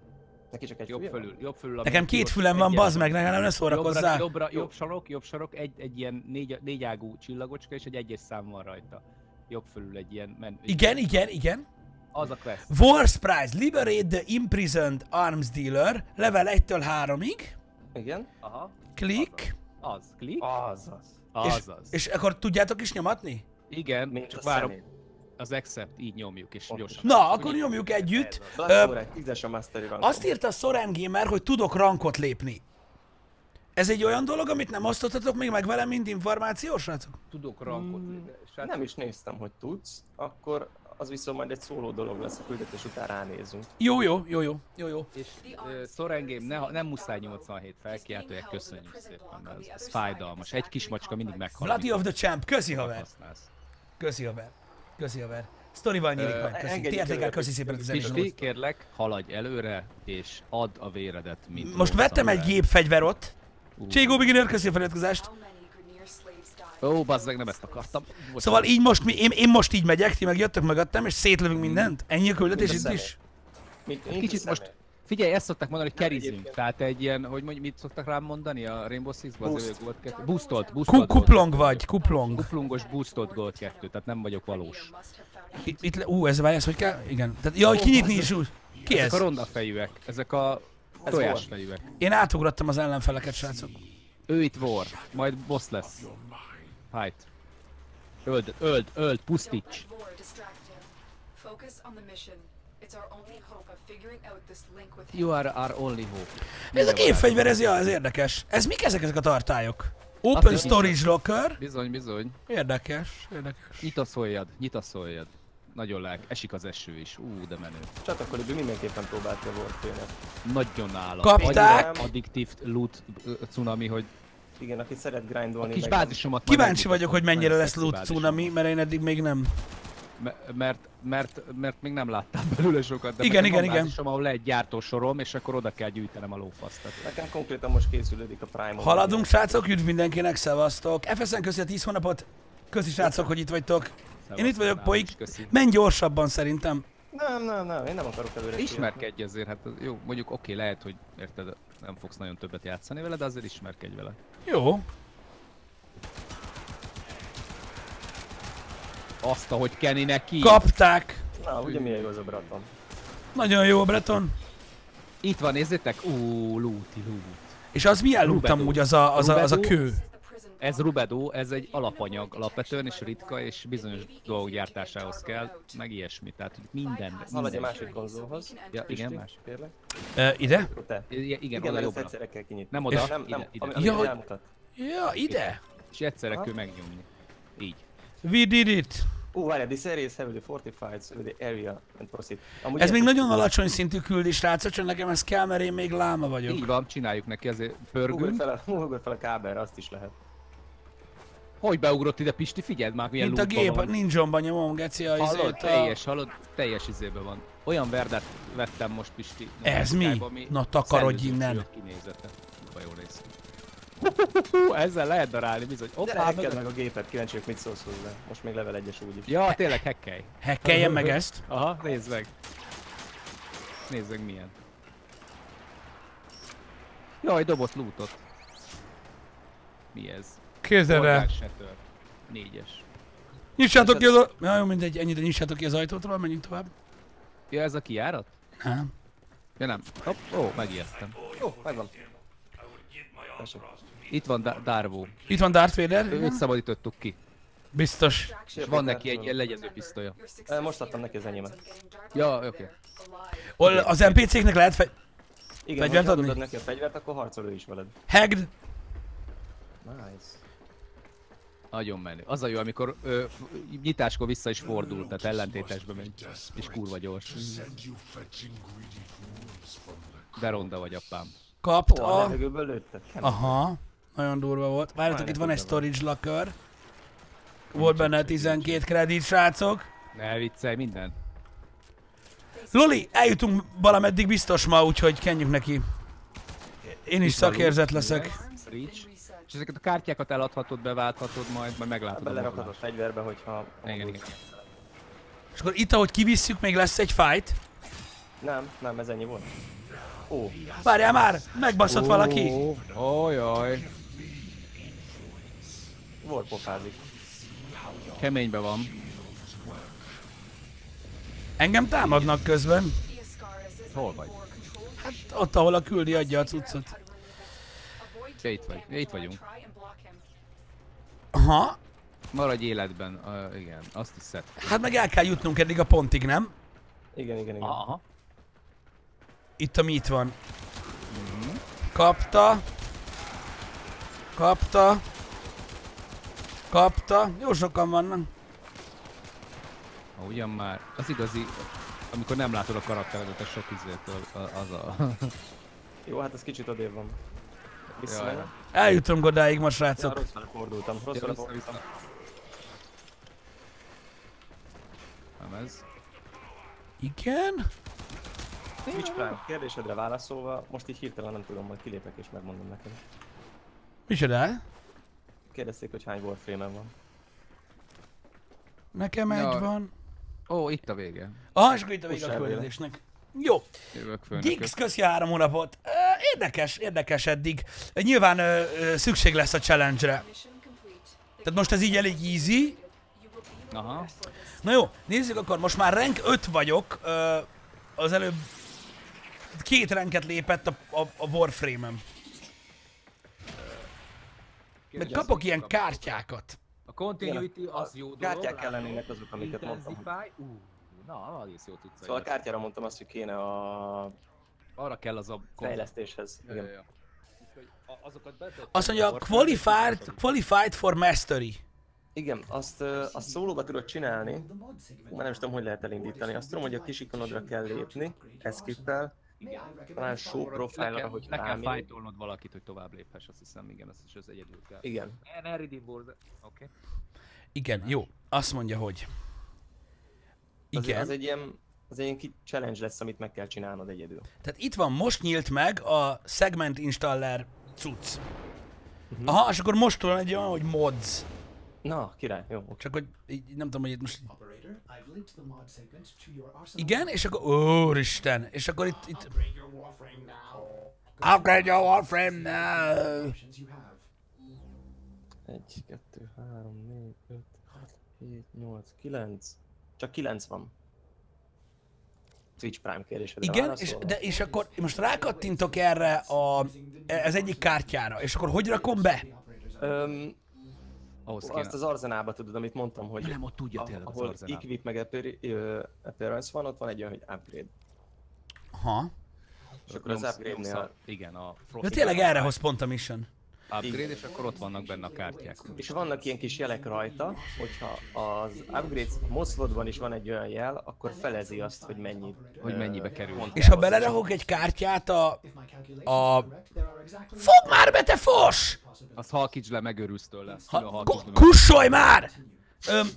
Neki csak egy Jobb fülje van? fölül, jobb fölül. a Nekem két fülem van, bazd meg, nekem nem Jobbra, szórakozzál. jobbra, jobb sarok, jobb sarok, egy, egy ilyen négy, négyágú csillagocska, és egy egyes szám van rajta. Jobb fölül egy ilyen men... Igen, igen, igen. Az a quest. Wars Prize, Liberate the Imprisoned Arms Dealer, level 1-től 3-ig, Igen? Aha. klik, Az, klik. Az az. és, Az az. és akkor tudjátok is nyomatni? Igen, Mint csak várom. szemét. Az accept, így nyomjuk, és Pontosan. gyorsan. Na, akkor nyomjuk együtt. 10-es a Mastery rankom. Azt írta a Soren Gamer, hogy tudok rankot lépni. Ez egy olyan dolog, amit nem osztottatok még meg velem, mint információ, srácok? Tudok rankot. Mm, srácok. Nem is néztem, hogy tudsz, akkor az viszont majd egy szóló dolog lesz, a küldetés után ránézünk. Jó, jó, jó, jó, jó, jó. És uh, Soren Game, ne, nem muszáj 87 felkiáltóják, köszönjük szépen, mert ez, ez fájdalmas. Egy kis macska mindig meghal. Bloody of the Champ, köszi haver. Köszi haver. Köszi haver. Sztorival nyílik majd, köszi. engedjük Ti értékel, előre, köszi szépen a Pisti, 15 Pisti, kérlek, haladj előre, és add a véredet, mint Most vettem egy gépfegyverot. Cségó Beginner, köszi a feliratkozást. Ó, bazd meg, nem ezt akartam. Bocsánat. Szóval így most, mi, én, én most így megyek, ti meg jöttök mögöttem, és szétlövünk mindent? Ennyi a küldetés itt is? Mint, mint kicsit a most, figyelj, ezt szokták mondani, hogy kerizünk. Tehát egy ilyen, hogy mondj, mit szoktak rám mondani a Rainbow Six-ban? Boost. Gold 2. Boostolt, Ku- boostolt. kuplong vagy, kuplong. Kuplungos boostolt Gold 2, tehát nem vagyok valós. Itt, itt le, ú, ez várj, ez hogy kell? Igen. Tehát, jaj, kinyitni is úgy. Ki Ezek ez? a ronda fejűek, ezek a Ez tojásfejűek. Én átugrottam az ellenfeleket, srácok. Ő itt war, majd boss lesz. Fight. Öld, öld, öld, pusztíts. You are our only hope. Ez a gépfegyver, ez, ja, ez érdekes. Ez mik ezek, ezek a tartályok? Open Azt is Storage Locker. Bizony, bizony. Érdekes, érdekes. Nyitaszoljad, nyitaszoljad. Nagyon lelk, esik az eső is. Ú, de menő. Csatakolibű mindenképpen próbálta a Warframe-et. Nagyon állat. Kapták. Annyira Addiktív loot cunami, hogy Igen, aki szeret a grindolni. kis meg- bázisomat Kíváncsi vagyok, hogy mennyire lesz loot tsunami, mert én eddig még nem. Me- mert, mert, mert még nem láttam belőle sokat, de Igen, igen, igen. bázisom, ahol lehet gyártósorom, és akkor oda kell gyűjtenem a lófaszt. Tehát Nekem konkrétan most készülődik a Prime. Haladunk, srácok, üdv mindenkinek, szevasztok. FSN köszi a 10 hónapot. Köszi, srácok, hogy itt vagytok. Én itt vagyok, Poik. Menj gyorsabban szerintem. Nem, nem, nem, én nem akarok előre Ismerkedj azért, hát jó, mondjuk oké, lehet, hogy érted, nem fogsz nagyon többet játszani vele, de azért ismerkedj vele. Jó. Azt, ahogy Kenny neki. Kapták. Na, ugye milyen jó az a Braton. Nagyon jó, Breton. Itt van, nézzétek. Ú, lúti, lút. És az milyen Rubedo. amúgy az a, az a, az a kő? Ez Rubedo, ez egy alapanyag alapvetően, és ritka, és bizonyos dolgok gyártásához kell, meg ilyesmi, tehát hogy minden. Haladj a minden. másik konzolhoz. Ja, igen, Pisti, más. Kérlek. Ö, ide? Te. I- Igen, Igen, oda jobbra. egyszerre kell kinyitni. Nem oda, Nem, nem, ide, ide. ami, ami Ja, hogy-. Ja, ide. És egyszerre kell megnyomni. Így. We did it. Ó, várjál, this area is heavily fortified, so the area and proceed. Amúgy Ez még nagyon alacsony szintű küldés, srácok, csak nekem ez kell, mert én még láma vagyok. Így van, csináljuk neki, Ugrj pörgünk. fel, a, fel a kábelre, azt is lehet. Hogy beugrott ide Pisti? Figyeld már, milyen Mint a gép, van. ninja nyomom, geci, a Hallod? izét, a... Teljes, hallod? Teljes izébe van. Olyan verdát vettem most Pisti. Ez mi? Na, takarodj innen. Kinézete. Kurva jól néz ki. Ezzel lehet darálni bizony. Hackeld meg... meg a gépet, kíváncsi vagyok, mit szólsz hozzá. Most még level 1-es úgyis. Ja, tényleg hekkelj. Hackeljen meg ezt. Aha, nézd meg. Nézd meg milyen. Jaj, dobott lootot. Mi ez? Kézzel el. Négyes. Nyissátok ki az a... Ja, jó, mindegy, ennyire nyissátok ki az ajtót, róla, menjünk tovább. Ja, ez a kiárat? Nem. Ja nem. Hopp, ó, megijesztem. Jó, megvan. Tessék. Itt van Da- Darvo. Itt van Darth Vader. Őt szabadítottuk ki. Biztos. És van neki egy ilyen legyező pisztolya. Most adtam neki az enyémet. Ja, oké. Okay. Hol az NPC-knek lehet fe... Igen, Fegyvert adni? adod neki a fegyvert, akkor harcol ő is veled. Hagged. Nice. Nagyon menő. Az a jó, amikor ö, nyitáskor vissza is fordul, tehát ellentétesbe megy. És kurva gyors. De ronda vagy apám. Kapta. Aha. Nagyon durva volt. Várjatok, itt van egy storage locker. Volt benne 12 kredit, srácok. Ne viccelj, minden. Loli, eljutunk valameddig biztos ma, úgyhogy kenjük neki. Én is szakérzet leszek. Reach. És ezeket a kártyákat eladhatod, beválthatod majd, majd meglátod Belerakod a fegyverbe, hogyha... Igen, igen. És akkor itt, ahogy kivisszük, még lesz egy fight. Nem, nem, ez ennyi volt. Ó, Várjál már, megbaszott valaki. Ó, jaj. volt pofázik. Keménybe van. Engem támadnak közben. Hol vagy? Ott, ahol a küldi adja a cuccot. Ja, itt vagy. Ja, itt vagyunk. Aha. Maradj életben. Uh, igen, azt is szed. Hát meg el kell jutnunk eddig a pontig, nem? Igen, igen, igen. Aha. Itt, ami itt van. Kapta. Kapta. Kapta. Jó sokan vannak. Ugyan már. Az igazi, amikor nem látod a karakteredet a sok izétől, az a... Jó, hát ez kicsit odébb van. Jaj. Visszamegyek. Eljutunk odáig ma, srácok. fordultam, Ja, vissza, fordultam. vissza. Nem ez. Igen? Twitch Prime, kérdésedre válaszolva, most így hirtelen nem tudom, majd kilépek és megmondom neked. Micsoda? Kérdezték, hogy hány warframe van. Nekem egy Ja. van. Ó, itt a vége. Aha, és akkor itt a vége a küldetésnek. Jó. Gix, köszi három hónapot. Érdekes, érdekes eddig. Nyilván ö, ö, szükség lesz a challenge-re. Tehát most ez így elég easy. Aha. Na jó, nézzük akkor, most már rank 5 vagyok. Ö, az előbb két ranket lépett a, a, a Warframe-em. Meg kapok ilyen kártyákat. A continuity az jó dolog. Kártyák kell lennének azok, amiket mondtam. hogy- na, egész jó tudsz. Szóval a kártyára mondtam azt, hogy kéne a Arra kell az a... fejlesztéshez. Ja, ja, Igen. ja. Azokat Azt mondja, a qualified, qualified for mastery. Igen, azt, azt szólóba tudod csinálni, már nem is tudom, hogy lehet elindítani. Azt tudom, hogy a kis ikonodra kell lépni, escape talán show Le profile hogy le kell fájtolnod valakit, hogy tovább léphess, azt hiszem, igen, azt is az egyedül kell. Igen. Oké. Igen, jó. Azt mondja, hogy... Az, Igen. az egy ilyen, az egy ilyen ki challenge lesz, amit meg kell csinálnod egyedül. Tehát itt van, most nyílt meg a segment installer cucc. Aha, és akkor most van egy olyan, hogy mods. Na, király, jó. oké. Csak hogy így, nem tudom, hogy itt most... Igen, és akkor... Úristen! És akkor itt... itt Upgrade your warframe now. Upgrade your Warframe now! Options you have. 1, 2, 3, 4, 5, 6, 7, 8, 9. Csak 9 van. Twitch Prime kérdésedre Igen, és, de, és akkor most rákattintok erre a, ez egyik kártyára, és akkor hogy rakom be? Öm, Ahhoz kéne. azt az arzenába tudod, amit mondtam, hogy nem, ott tudja tényleg az ahol arzenál. equip meg appearance van, ott van egy olyan, hogy upgrade. Aha. És akkor az upgrade-nél Igen, a Ja, tényleg erre hoz pont a mission. Upgrade, és akkor ott vannak benne a kártyák. És vannak ilyen kis jelek rajta, hogyha az upgrade moszlodban is van egy olyan jel, akkor felezi azt, hogy mennyi. Hogy mennyibe kerül. És ha belerakok egy kártyát a... A- Fog már be, te fos! Azt halkítsd le, megörülsz tőle. Ha, kussolj már! Öm,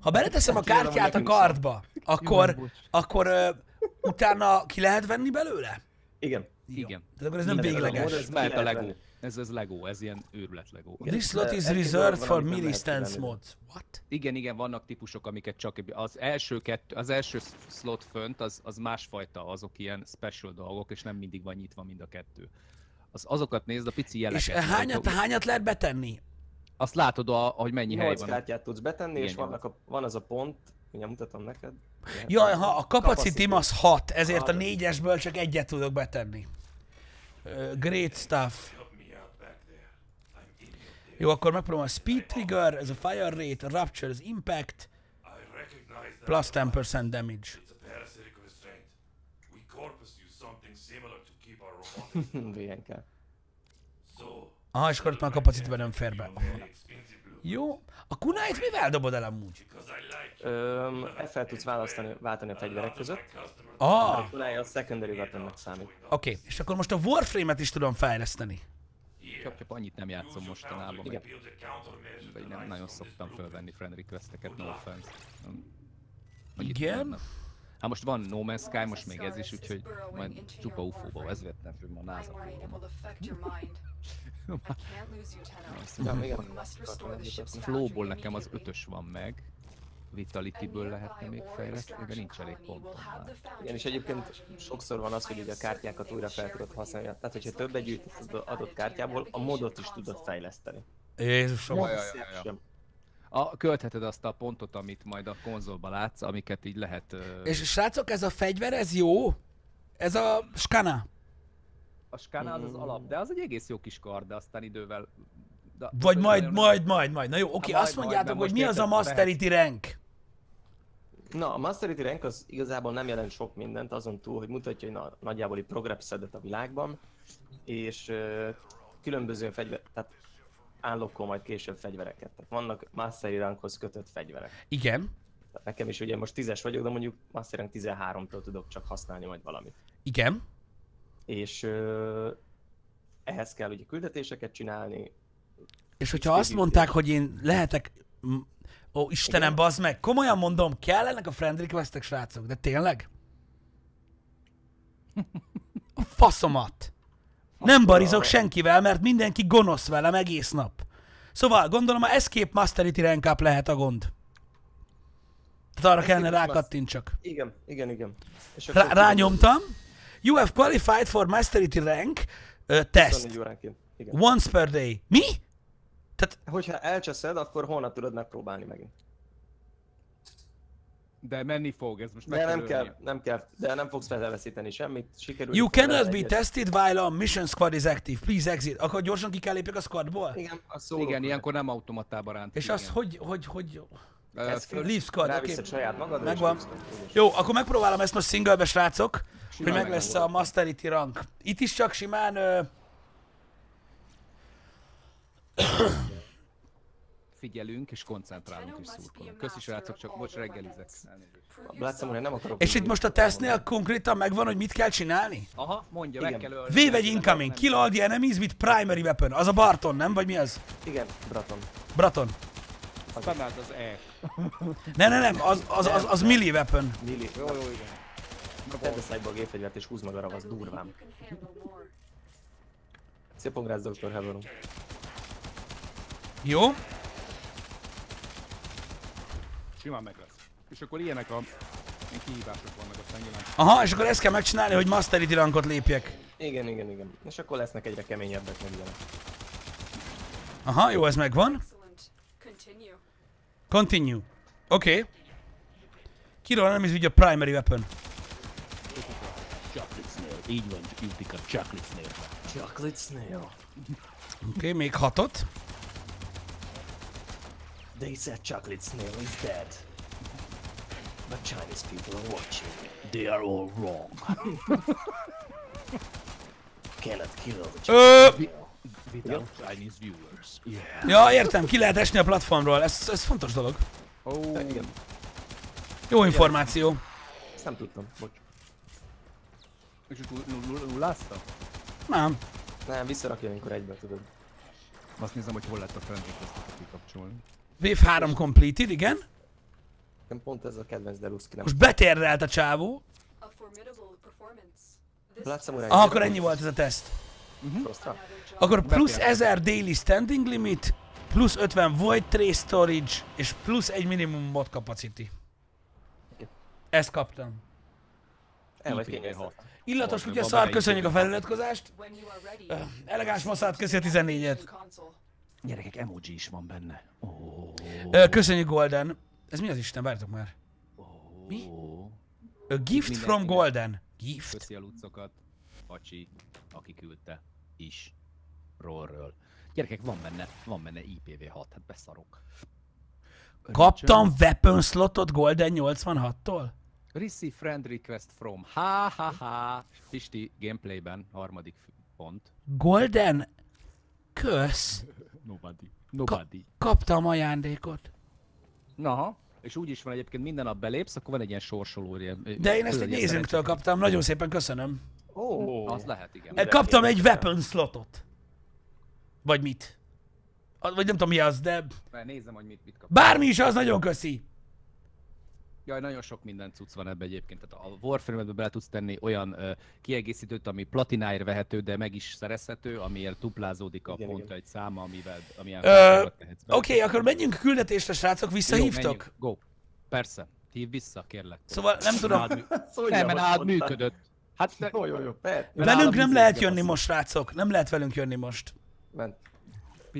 ha beleteszem a kártyát a kardba, akkor, akkor ö, utána ki lehet venni belőle? Igen. Igen. Tehát akkor ez nem végleges. Ez mehet a lehet Ez az Lego, ez ilyen őrület Lego. This slot is reserved for amit nem mini lehet stance kivenni. modes. What? Igen, igen, vannak típusok, amiket csak az első kettő, az első slot fönt, az, az másfajta, azok ilyen special dolgok, és nem mindig van nyitva mind a kettő. Az, azokat nézd, a pici jeleket. És hányat, rajta. hányat lehet betenni? Azt látod, a, hogy mennyi hely 8 van. kártyát tudsz betenni, Igen, és vannak a, van az a pont, mindjárt mutatom neked. Jaj, ha a capacity az 6, ezért a négyesből csak egyet tudok betenni. Uh, great stuff. Jó, akkor megpróbálom a speed trigger, ez a fire rate, a rupture, az impact, plus 10% damage. VNK. so, Aha, és akkor ott már a capacity nem fér be. Jó. A kunáit mivel dobod el amúgy? Öm, F-fel tudsz választani, váltani a fegyverek között. Ah, A kunája a secondary weaponnek számít. oké. Okay. És akkor most a Warframe-et is tudom fejleszteni. Csak, csak annyit nem játszom mostanában, Igen. meg, vagy nem nagyon szoktam fölvenni friend requesteket, no offense. Igen? Hát most van No Man's Sky, most még ez is, úgyhogy majd csupa UFO-ba vezetnem föl ma a NASA ship's Flowból nekem az ötös van meg. Vitality-ből lehetne még fejleszteni, de nincs elég pontom már. Igen, és egyébként sokszor van az, hogy ugye a kártyákat újra fel tudod használni. Tehát, hogyha többet gyűjtesz az adott kártyából, a modot is tudod fejleszteni. Jézusom. Jaj, jaj, jaj, jaj. Sem. A, költheted azt a pontot, amit majd a konzolba látsz, amiket így lehet... ö, És srácok, ez a fegyver, ez jó? Ez a skana? A skána az az alap, de az egy egész jó kis kard, de aztán idővel... De, Vagy majd, majd, majd, majd. Na jó, oké, majd, azt majd, mondjátok, hogy mi az a Masterity rank? Na, a Masterity Rank az igazából nem jelent sok mindent, azon túl, hogy mutatja, hogy na, nagyjából egy progresszedet a világban, és ö, különböző fegyver, tehát állokkol majd később fegyvereket. Tehát vannak Mastery Rankhoz kötött fegyverek. Igen. Tehát nekem is ugye most 10-es vagyok, de mondjuk Mastery Rank 13-tól tudok csak használni majd valamit. Igen. És ö, ehhez kell ugye küldetéseket csinálni, És hogyha azt mondták, hogy én lehetek... Ó, Istenem, bazd meg, komolyan mondom, kellenek a friend requestek, srácok, de tényleg? A faszomat. Nem barizok senkivel, mert mindenki gonosz velem egész nap. Szóval, gondolom a Escape Masterity up lehet a gond. Tehát arra kellene rákattintsak. Igen, igen, igen. És Rá, rányomtam. You have qualified for Masterity rank uh, test. 24 óránként. Igen. Once per day. Mi? Tehát Hogyha elcseszed, akkor holnap tudod megpróbálni megint. De menni fog, ez most meg De nem kell, nem kell, de nem fogsz felveszíteni semmit, sikerül. You cannot be tested while a mission squad is active. Please exit. Akkor gyorsan ki kell lépjek a squadból? Igen, a szóló. Igen, ilyenkor nem automatában ránt. És igen. az hogy, hogy, hogy... Föl- Leave squad, oké. Ráviszed saját magadra, Megvan. Jó, akkor megpróbálom ezt most singlebe, srácok, hogy meg lesz a Masterity rank. Itt is csak simán... Ö... figyelünk és koncentrálunk és szurkolunk. Köszi srácok, csak most reggelizek. Látszom, hogy nem akarok... És itt most a tesztnél konkrétan megvan, hogy mit kell csinálni? Aha, mondja, Igen. meg kell ölni. Véve egy incoming, kill all the enemies with primary weapon. Az a Barton, nem? Vagy mi az? Igen, Braton. Braton. Spamáld az E. Ne, ne, nem, az, az, az, az melee weapon. Milli. Jó, jó, igen. Tedd a szájba a gépfegyvert és húzd meg a ravasz durván. Szép pongrász, Dr. Jó? Simán meg lesz. És akkor ilyenek a ilyen kihívások vannak, aztán nyilván Aha, és akkor ezt kell megcsinálni, hogy Masterity rankot lépjek. Igen, igen, igen. És akkor lesznek egyre keményebbek meg ilyenek. Aha, jó, ez megvan. Continue. Continue. Oké. Okay. Kiról nem is ugye a primary weapon. Chocolate snail. Így van, ütik a chocolate snail. Chocolate snail. Oké, okay, még hatot. They said chocolate snail is dead. But Chinese people are watching. They are all wrong. Cannot kill the Ö, Without Chinese viewers. Yeah. Ja, értem, ki lehet esni a platformról, ez, ez fontos dolog. Oh, Igen, Jó információ. ezt nem tudtam, bocs. és nullázta? Nem. Nem, visszarakja, amikor egybe tudod. Azt nézem, hogy hol lett a friendly request kikapcsolni. Wave 3 completed, igen. Nekem pont ez a kedvenc Deluxe ki nem. Most betérrelt a csávó. Ah, akkor ennyi volt ez a teszt. Job. Akkor plusz Betérelt. 1000 daily standing limit, plusz 50 void trace storage, és plusz egy minimum mod capacity. Ezt kaptam. El vagy IPv6. kényeztetve. Illatos kutya szar, köszönjük a IPv6. feliratkozást. Elegáns Mossad, köszi a 14-et. Gyerekek, emoji is van benne. Oh. Ö, Köszönjük Golden. Ez mi az Isten? Várjatok már. Mi? Oh. A gift Minden- from. Golden. Gift? Köszi a lucokat, Pacsi, aki küldte is. Rollről. Gyerekek, van benne, van benne IPv6, hát beszarok. Kaptam weapon slotot Golden 86-tól? Receive friend request from. Ha ha ha. Pisti gameplayben, harmadik pont. Golden? Kösz. Nobody. Nobody. Kaptam ajándékot. Na, és úgy is van egyébként minden nap belépsz, akkor van egy ilyen sorsoló. Ilyen, De én ezt egy nézőnktől kaptam, nagyon szépen köszönöm. Ó, Az lehet, igen. Kaptam egy weapon slotot. Vagy mit? Vagy nem tudom mi az, de nézem, hogy mit, mit kap. bármi is az nagyon köszi. Jaj, nagyon sok minden cucc van ebbe egyébként. Tehát a Warframe-be bele tudsz tenni olyan ö, kiegészítőt, ami platináért vehető, de meg is szerezhető, amiért duplázódik a Igen, pont igen. egy száma, amivel amilyen Ö. Oké, akkor menjünk küldetésre, srácok, Jó, visszahívtok? menjünk. Go. Persze. Hív vissza, kérlek. Szóval nem tudom, Nád mű- Szólja, Nem, mert működött. Hát. Jó, jó, jó. Velünk nem lehet jönni most, srácok. Nem lehet velünk jönni most. Ment.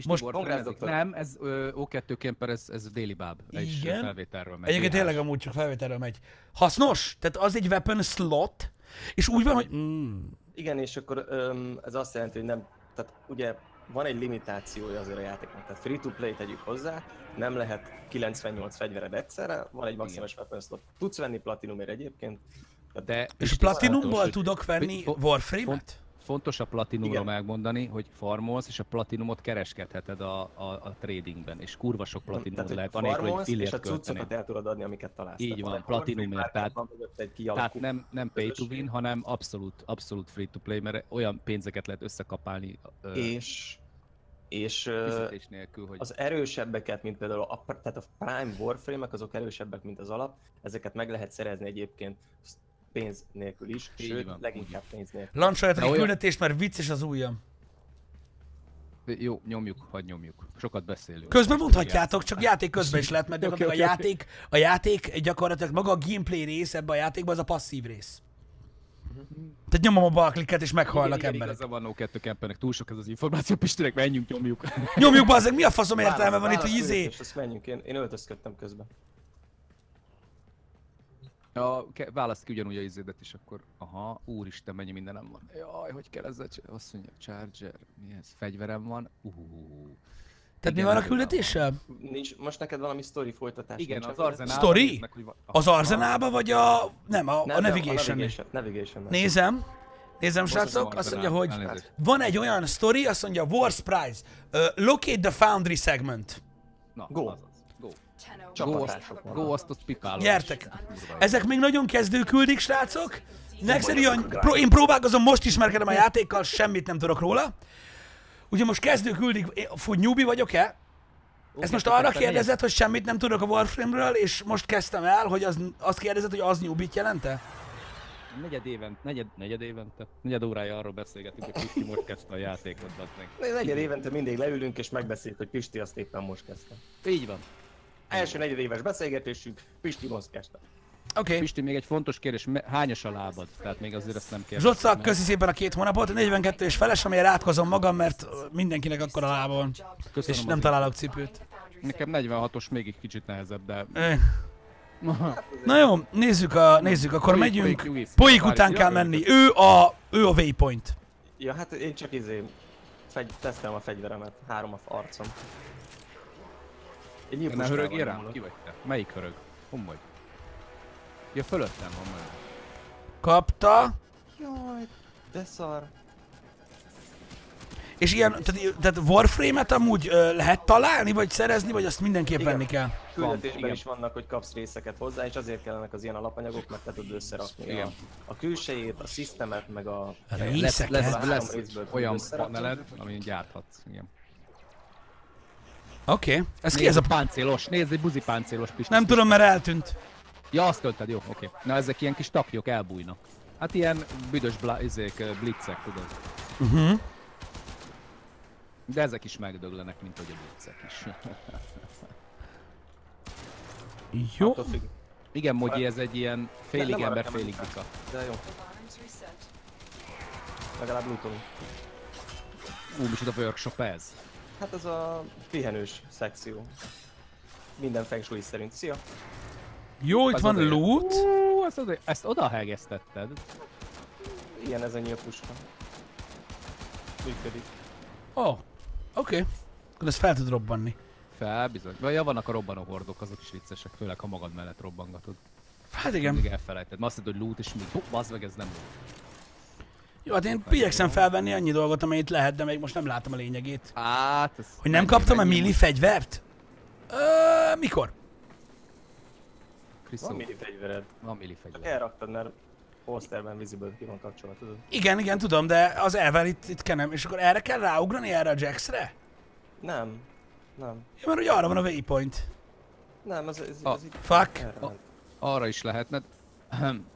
Pisti most- doktor. Nem, ez ö, O2 Camper, ez, ez Bab. És Igen. felvételről megy. Egyébként tényleg amúgy csak felvételről megy. Hasznos? Tehát az egy weapon slot, és úgy van, hogy... Mm, Igen, és akkor öm, ez azt jelenti, hogy nem, tehát ugye van egy limitációja azért a játéknak, tehát free-to-play tegyük hozzá, nem lehet 98 fegyvered egyszerre, van egy maximális weapon slot. Tudsz venni platinumért egyébként, De és Platinumból tudok venni Warframe-et? Fontos a platinumra megmondani, hogy farmolsz, és a platinumot kereskedheted a, a, a tradingben, és kurva sok tehát, hogy lehet, anélkül, hogy farmolsz, és a fillért cuccokat el tudod adni, amiket találsz. Így van, platinumért, tehát- Tehát nem, nem pay to win, hanem abszolút, abszolút free to play, mert olyan pénzeket lehet összekapálni És, és nélkül, hogy az erősebbeket, mint például a, tehát a Prime Warframe-ek, azok erősebbek, mint az alap, ezeket meg lehet szerezni egyébként pénz nélkül is, Így sőt, van, leginkább pénz nélkül. Lancsoljatok egy olyan- küldetést, mert vicces az ujjam. Jó, nyomjuk, hadd nyomjuk. Sokat beszélünk. Közben mondhatjátok, csak játék közben is lehet, mert gyakorlatilag a oké, oké. játék, a játék gyakorlatilag maga a gameplay rész ebben a játékban, az a passzív rész. Tehát nyomom a bal klikket és meghalnak igen, emberek. Igen, van O2 Campernek, túl sok ez az információ, Pistinek, menjünk, nyomjuk. Nyomjuk bazzeg, mi a faszom értelme Válasz- van itt, hogy izé... menjünk, én, én öltözködtem közben. A, ke- választ ki ugyanúgy a izédet is, akkor aha, úristen, mennyi mindenem van. Jaj, hogy kell ezzel? Azt mondja, charger, mi ez? Fegyverem van? Uh, Tehát mi van a küldetéssel? Nincs, most neked valami story folytatás Igen, az akkor? arzenál. Story? Az Arzenálba vagy a... Nem, a, Nem, a navigation a navigation, navigation Nézem. Nézem, srácok, az azt mondja, hogy Elnézést. van egy olyan story, azt mondja Wars Prize. Uh, locate the Foundry segment. Na, Go. azaz. Go. Go, Csapatások van. go, azt, azt pipálom. Gyertek. Ezek még nagyon kezdő küldik, srácok. Legszerűen, pró- én próbálkozom, most ismerkedem a játékkal, semmit nem tudok róla. Ugye most kezdő küldik, fú, newbie vagyok-e? Ezt most arra kérdezed, hogy semmit nem tudok a Warframe-ről, és most kezdtem el, hogy az, azt kérdezed, hogy az newbie jelente? Negyed évent, negyed, negyed évente, negyed órája arról beszélgetünk, hogy Pisti most kezdte a játékot. Negyed évente mindig leülünk és megbeszéljük, hogy Pisti azt éppen most kezdte. Így van. Első negyed éves beszélgetésünk, Pisti kezdte. Oké. Okay. Pisti, még egy fontos kérdés, hányas a lábad? Tehát még azért ezt nem kérdeztem. Meg. köszi szépen a két hónapot, 42 és feles, amelyre átkozom magam, mert mindenkinek akkor a lába van. Köszönöm És nem találok cipőt. Nekem 46-os még egy kicsit nehezebb, de... Na jó, nézzük, a, nézzük, akkor Poik, megyünk. poik. Poik után kell menni. Ő a, ő a waypoint. Ja, hát én csak izé, fegy, tesztelem a fegyveremet, három a arcom. Egy Ne nyilvus hörögjél rám? Ki vagy te? Melyik hörög? Hon vagy? Ja, fölöttem van majd. Kapta. Jaj, de szar. És ilyen, tehát, tehát Warframe-et amúgy ö, lehet találni, vagy szerezni, vagy azt mindenképp Igen. venni kell? Küldetésben igen. is vannak, hogy kapsz részeket hozzá, és azért kellenek az ilyen alapanyagok, mert te tudod összerakni Igen. a, a külsejét, a szisztemet, meg a... Lesz, Részeket? lesz, lesz részből tudod olyan paneled, amin gyárthatsz. Igen. Oké. Okay. Ez ki ez a... páncélos, nézd egy buzi páncélos pistis. Nem tudom, mert eltűnt. Ja, azt tölted, jó, oké. Na ezek ilyen kis taknyok elbújnak. Hát ilyen büdös bla, izék, blitzek, tudod. Uh-huh. De ezek is megdöglenek, mint hogy a blitzek is. Jó. Függ. Igen, Mogyi, ez egy ilyen félig ember, félig bika. De jó, legalább lootolunk. Ú, micsoda workshop ez. Hát ez a pihenős szekció. Minden feng shui szerint. Szia! Jó, itt Az van oda- loot. Ú, ezt, oda, ezt oda hegesztetted. Ilyen ez ennyi a puska. Működik. Ó, oh. oké. Okay. Akkor ez fel tud robbanni. Fel, bizony. Vagy ja, vannak a robbanó hordok, azok is viccesek, főleg ha magad mellett robbangatod. Hát Igen. igen. Mindig elfelejted. Ma azt mondod, hogy loot, és mindig, bazd meg, ez nem loot. Jó, hát én igyekszem felvenni annyi dolgot, amennyit lehet, de még most nem látom a lényegét. Hát, Hogy nem kaptam a milli fegyvert? Ö, mikor? Kriszó, Van mini fegyvered. van milli Csak fegyver. elraktad, mert holsterben visible ki van kapcsolva, tudod? Igen, igen, tudom, de az elvel itt, itt kenem. És akkor erre kell ráugrani, erre a Jaxre? Nem. Nem. Ja, mert hogy arra van a waypoint. Nem, ez, ez, Ah, ez itt Fuck. Ah. Arra is lehetne.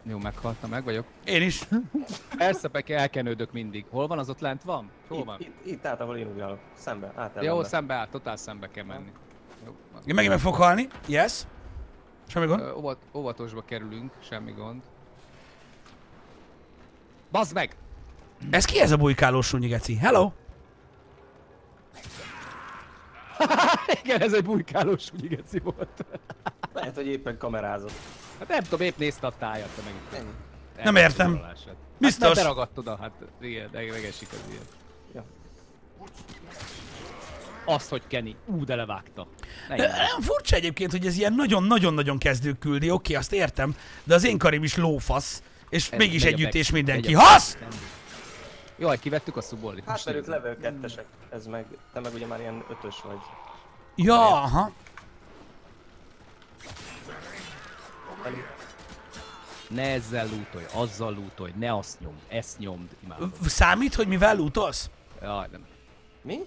Jó, meghaltam, meg vagyok. Én is. Persze, peke elkenődök mindig. Hol van, az ott lent van? Hol Itt, van? itt, itt át, ahol én ugrálok. Szembe, át Jó, szembe áll, totál szembe kell menni. Jó, Én megint meg fog halni. Yes. Semmi gond. Ö, óvat, óvatosba kerülünk, semmi gond. Bazd meg! Ez ki ez a bujkálós sunyi, geci? Hello? Igen, ez egy bujkálós geci volt. Lehet, hogy éppen kamerázott. Hát nem tudom, épp nézte a tájat, te meg itt. Ennyi. Nem értem. Hát Biztos. nem beragadt oda, hát igen, megesik az ilyen. Ja. Azt, hogy Kenny, ú, de levágta. Ne De ilyen. Nem furcsa egyébként, hogy ez ilyen nagyon-nagyon-nagyon kezdő küldi, oké, azt értem, de az én karim is lófasz, és Ez mégis megy a együtt és back- mindenki. a Hasz! Jaj, kivettük a szubolit. Hát mert ők level 2-esek. Ez meg, te meg ugye már ilyen ötös vagy. Ja, aha. Elég. Ne ezzel lootolj, azzal lootolj, ne azt nyomd, ezt nyomd, imádom. Számít, hogy mivel lootolsz? Jaj, nem, Mi?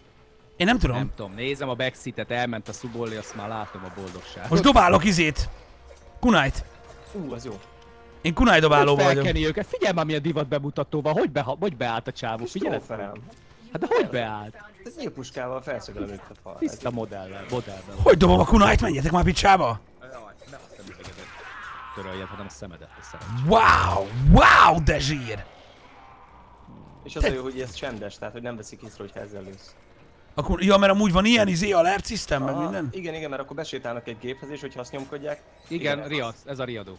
Én nem tudom. nem tudom, nézem a backseat-et, elment a szuboli, azt már látom a boldogságot. Most dobálok izét. Kunait. Ú, az jó. Én kunai dobáló hogy vagyok. őket, figyelj már milyen divat bemutató van, hogy, beha, hogy beállt a csávó, figyelj. Hát de hogy beállt? Ez nyílpuskával felszögelem őt a falra. Tiszta modellel, modellben. Hogy dobom a kunait? Menjetek már picsába! Jaj, nem a szemüvegedet töröljed, hanem a szemedet teszem. Wow! Wow, de zsír! És az a jó, hogy ez csendes, tehát hogy nem veszik észre, hogy ezzel lősz. A kun... Ja, mert amúgy van ilyen izé, alert system, meg minden. Igen, igen, mert akkor besétálnak egy géphez, és hogyha azt nyomkodják, Igen, Igen, riad, ez a riadó.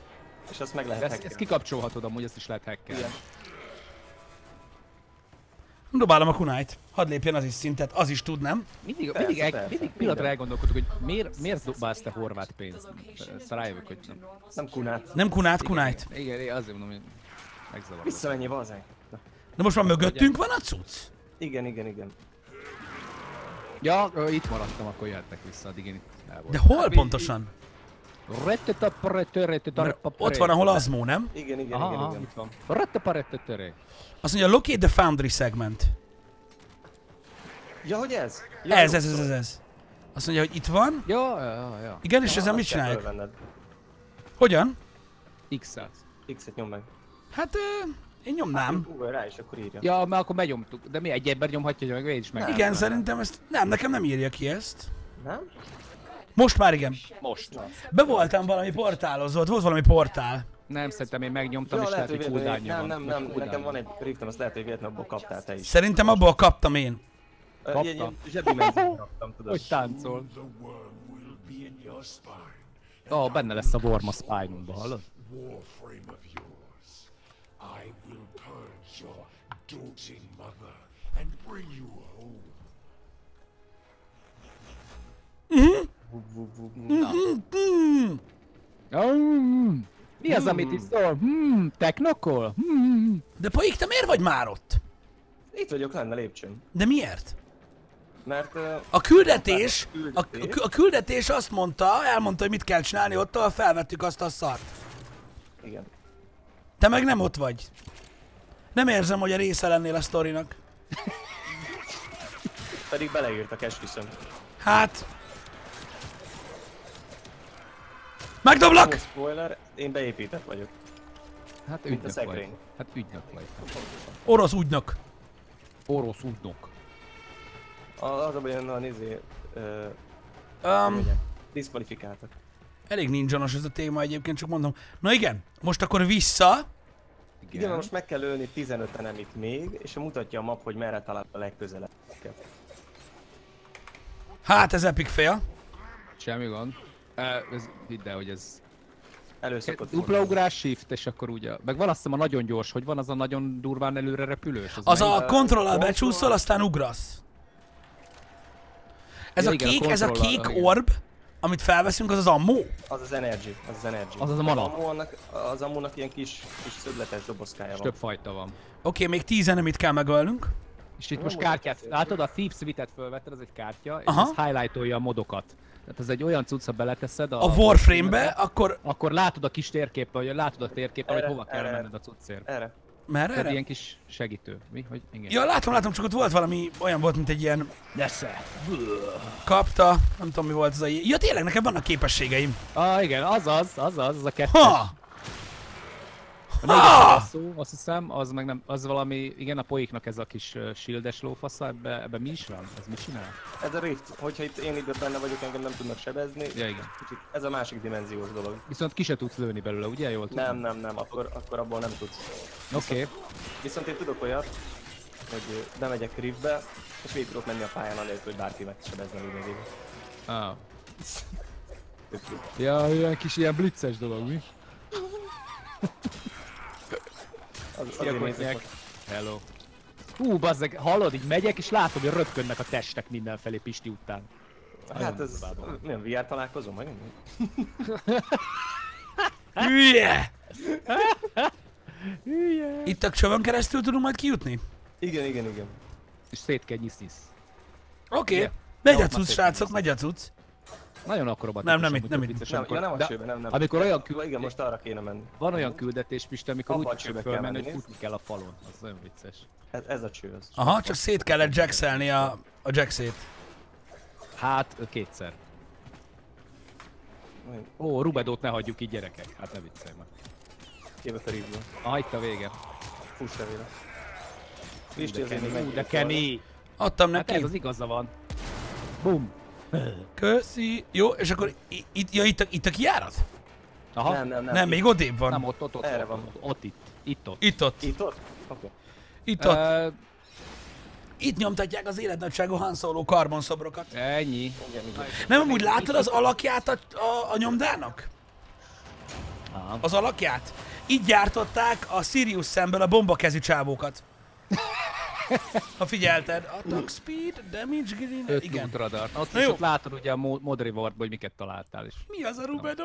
és azt meg lehet Ezt, ezt kikapcsolhatod amúgy, ezt is lehet hackelni. Igen. Dobálom a kunait. Hadd lépjen az is szintet, az is tud, nem? Mindig, Persze, mindig, el, persze, mindig minden. pillanatra elgondolkodok, hogy miért, miért dobálsz te horvát pénzt? Rájövök, hogy nem. Nem kunát. Nem kunát, kunait. Igen, igen, azért mondom, hogy megzavarodok. Visszamenjél, bazeg. Na. De most már mögöttünk van a cucc? Igen, igen, igen. Ja, itt maradtam, akkor jöhettek vissza, addig én itt el De hol pontosan? Mert ott van, ahol Azmó, nem? Igen, igen, Aha, igen, igen. itt van. Azt mondja, locate the foundry segment. Ja, hogy ez? Ja, Ez, ez, ez, ez, ez. Azt mondja, hogy itt van. Ja, ja, ja. Igen, és ezzel Azt mit csináljuk? Hogyan? X-et. X-et nyom meg. Hát, ö, én nyomnám. Ú, rá is, akkor írja. Ja, mert akkor megnyomtuk. De mi egy ember nyomhatja, hogy meg én is meg. Nem. Igen, szerintem ezt... Nem, nekem nem írja ki ezt. Nem? Most már igen. Most. Be voltam valami portálozott, volt valami portál. Nem, szerintem én megnyomtam, Ja, és lehet, hogy cooldownja nem, nem, nem, nekem van egy riftem, azt lehet, hogy véletlenül abból kaptál te is. Szerintem abból kaptam én. Ö, Kapta. Ilyen, zsebdimenziót raktam, tudod. Hogy táncol. Ó, oh, benne lesz a Worm a spine hallod? I will purge your doting mother and bring you home. Mi az, amit itt szól? Hmm, technokol? Hmm. De Paik, te miért vagy már ott? Itt vagyok lenne lépcsőn. De miért? Mert A küldetés, a, Küldetés? a küldetés azt mondta, elmondta, hogy mit kell csinálni ott, ahol felvettük azt a szart. igen. Te meg nem ott vagy. Nem érzem, hogy a része lennél a sztorinak. Pedig beleírtak esküszöm. Hát... Megdoblak! No spoiler, én beépített vagyok. Hát Mint a ügynök vagy. szekrény. Hát ügynök vagy. Orosz ügynök. Orosz ügynök. A- Az a baj, hogy a nézé... Ö, Um, diszkvalifikáltak. elég ninjonos ez a téma egyébként, csak mondom. Na igen, most akkor vissza. Igen, mert most meg kell ölni 15 enemit még, és mutatja a map, hogy merre talál a legközelebb. Hát ez epic fail. Semmi gond. Eh, Ez, hidd el, hogy ez... Először Dupla ugrás, shift, és akkor úgy... a- Meg van azt hiszem a nagyon gyors, hogy van az a nagyon durván előre repülős. Az melyik? a kontrollal kontroll- becsúszol, aztán ugrasz. Ez Ja, a igen, a kék, ez a kék igen. orb, amit felveszünk, az az ammo. Az az energy, az az energy. Az az a mana. ammo annak, az ammónak ilyen kis, kis szögletes dobozkája És van. több fajta van. Oké, még tíz enemit kell megölnünk. És itt most kártyát, látod a Thieves Wit-et fölvetted, az egy kártya, és Aha. ez highlightolja a modokat. Tehát ez egy olyan cucc, ha beleteszed a, A Warframe-be, akkor... akkor látod a kis térképen, vagy látod a térképen, hogy Erre, hova kell erre. menned a cuccért. Erre. Merre? Tehát erre? ilyen kis segítő. Mi? Hogy igen. Ja, látom, látom, csak ott volt valami, olyan volt, mint egy ilyen Nesze. kapta, nem tudom mi volt az a... Ja, tényleg, nekem vannak képességeim. Ah, igen, azaz, azaz, az a kettő. Ha! A négyes Ha! szó, azt hiszem, az meg nem, az valami, igen, a poiknak ez a kis shieldes lófasza, ebbe, ebbe mi is van? Ez mit csinál? Ez a rift, hogyha itt én itt benne vagyok, engem nem tudnak sebezni. Ja, igen. Kicsit, ez a másik dimenziós dolog. Viszont ki se tudsz lőni belőle, ugye? Jól tudom? Nem, nem, nem, akkor, akkor abból nem tudsz. Oké. Okay. Viszont én tudok olyat, hogy bemegyek riftbe, és végig tudok menni a pályán anélkül, hogy bárki megsebezne lényegében. Ah. Ja, ilyen kis ilyen blitzes dolog, mi? Az, most. Hello. Hú, bazzeg, hallod, így megyek, és látom, hogy röpködnek a testek mindenfelé Pisti után. Hát ez milyen VR találkozom, vagy mi? Hülye! Itt a csövön keresztül tudunk majd kijutni? Igen, igen, igen. És szét kell nyiszni. Oké. Okay. Megy a cucc, már srácok, megy a cucc. Nagyon akrobatikus. Nem, nem itt, nem itt. vicces, Nem, amikor- ja, nem a csőbe, nem, nem. Amikor olyan Kül... kül... Igen, most arra kéne menni. Van olyan küldetés, Pisti, amikor Abba úgy kell csőbe kell fölmenni, hogy futni kell a falon. Az nagyon vicces. Ez, ez a cső az. Aha, csak szét kellett jaxelni a, a jaxét. Hát, kétszer. Ó, Rubedót ne hagyjuk így gyerekek. Hát ne viccelj már. Jövök a. Ah, itt a vége. Fuss levére. Pisti De kemény. Adtam Hát neki. ez az igaza van. Bum. Köszi. Jó, és akkor itt, ja, itt, a, itt a kijárat? Aha. Nem, nem, nem. Nem, még odébb van. Nem, ott, ott, ott. Erre van. Ott, ott, itt. Itt, ott. Itt ott. Itt ott? Oké. Itt ott. Ö, Itt nyomtatják az életnagyságú Han Solo karbonszobrokat. ennyi. Igen, igen. Nem amúgy látod az alakját a, a, a nyomdának? Aha. Az alakját? Így gyártották a Sirius szemből a bombakezű csávókat. Ha figyelted, attack speed, damage green, Öt igen. radar. Ott, Na jó. ott látod ugye a mo- mod rewardból, hogy miket találtál is. Mi az a Rubedo?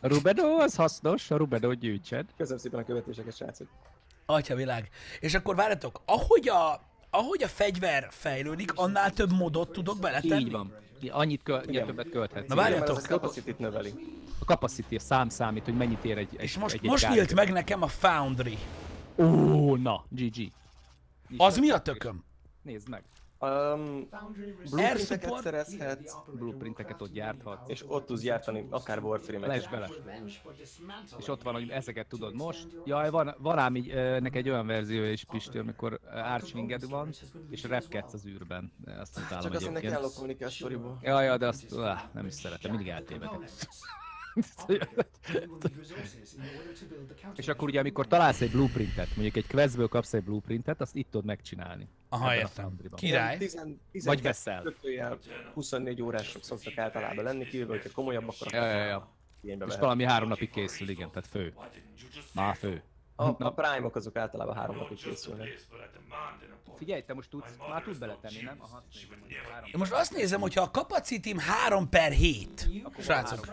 A Rubedo az hasznos, a Rubedo gyűjtsed. Köszönöm szépen a követéseket, srácok. Atya világ. És akkor várjatok, ahogy a, ahogy a fegyver fejlődik, annál több modot tudok beletenni? Így van. Annyit köl, Igen. többet költhetsz. Na várjatok. A capacity növeli. A capacity, a szám számít, hogy mennyit ér egy, egy, És most, egy, egy most nyílt meg nekem a Foundry. Ó, na, GG. Az mi a tököm? Nézd meg. Um, blueprinteket szerezhetsz, Blueprinteket ott gyárthatsz. és ott tudsz gyártani akár Warframe-eket. Les bele. És ott van, hogy ezeket tudod most. Jaj, van, van ám így, nek egy olyan verzió is, Pisti, amikor Archwinged van, és repkedsz az űrben. Azt utálom Csak azt mondják, egyébként. ellopolni kell a sztoriból. Ja, ja, de azt áh, nem is szeretem, mindig eltévedek. És akkor ugye, amikor találsz egy blueprintet, mondjuk egy questből kapsz egy blueprintet, azt itt tudod megcsinálni. Aha, értem. Király. 10, Vagy 12 veszel. kötőjel 24 órások szoktak általában lenni, kivéve, hogyha komolyabb, akkor Ja, ja, ja. És valami három napig készül, igen, tehát fő. Már fő. A, a Prime-ok azok általában három napig készülnek. Figyelj, te most tudsz, már tudsz beletenni, nem? Aha. Én most azt nézem, hogyha a kapacitim 3 per 7, Akkor srácok.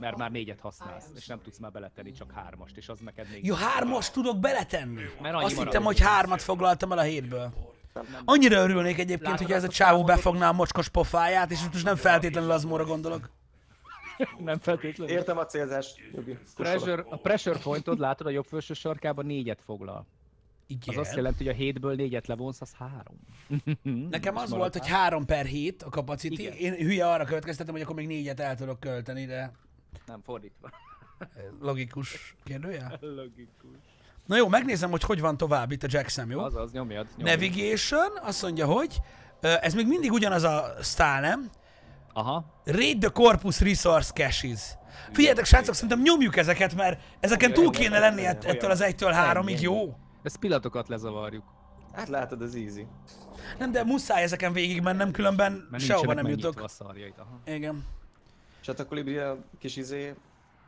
Mert már négyet használsz, és nem tudsz már beletenni csak hármast, és az neked még... Jó, hármas tudok beletenni. Mert annyi Azt marad. hittem, hogy hármat foglaltam el a hétből. Annyira örülnék egyébként, Látod hogy ez a csávó befogná a mocskos pofáját, és most nem feltétlenül az móra gondolok. Nem feltétlenül. Értem a célzást. Pressure, a pressure pointod, látod a jobb felső sarkában négyet foglal. Az Igen. azt jelenti, hogy a hétből négyet levonsz, az három. Nekem az volt, hogy. 3 per 7 a capacity. Igen. Én hülye arra következtetem, hogy akkor még négyet el tudok költeni, de Nem, fordítva. logikus kérdője. Logikus. Na jó, megnézem, hogy hogy van tovább itt a Jackson, jó? Azaz, nyomjad. nyomjad. Navigation, azt mondja, hogy ez még mindig ugyanaz a style, nem? Aha. Raid the Corpus Resource Caches. Figyeljetek, srácok, szerintem nyomjuk ezeket, mert ezeken túl kéne lenni ett- ettől az 1-től 3-ig, jó? Ezt pillanatokat lezavarjuk. Hát látod, az easy. Nem, de muszáj ezeken végig mennem, különben Mert sehova nem jutok. a szarjait. Aha. Igen. Hát a kolibri a kis izé,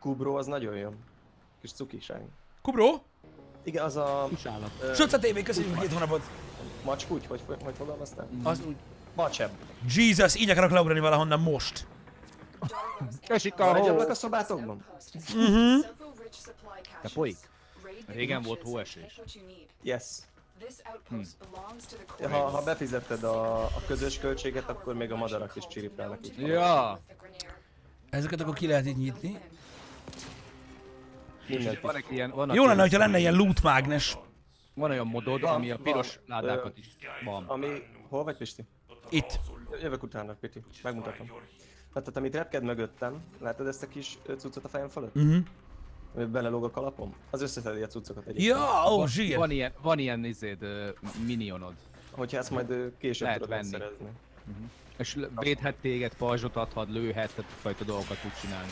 kubró az nagyon jó. Kis cukiság. Kubro, Igen, az a Kisállat. ö, Soca TV, köszönjük két hónapot. macskúgy, hogy, hogy fogalmaztál? Az úgy. Macsebb. Jesus, így akarok leugrani valahonnan most. Esik Van a egy hó! ablak a szobátokban? Mhm. Te folyik. Régen volt hóesés. Yes. Hmm. Ha, ha befizetted a, a közös költséget, akkor még a madarak is csiripelnek. Ja! Ezeket akkor ki lehet így nyitni. Van egy ilyen, vannak Jó lenne, ilyen- hogyha lenne ilyen loot mágnes. Van olyan modod, Van, ami a van. piros ládákat Ö, is van. Ami... Hol vagy, Pisti? Itt. Jövök utána, Piti. Megmutatom. Tehát, amit repked mögöttem, látod ezt a kis cuccot a fejem fölött? Mhm. Ami belelóg a kalapom? Az összeszedi a cuccokat egyébként. Ja, ó, Van, zsír. van ilyen, van ilyen izéd, ö, minionod. Hogyha ezt majd később Lehet tudod venni. megszerezni. És védhet téged, pajzsot adhat, lőhet, tehát fajta dolgokat tud csinálni.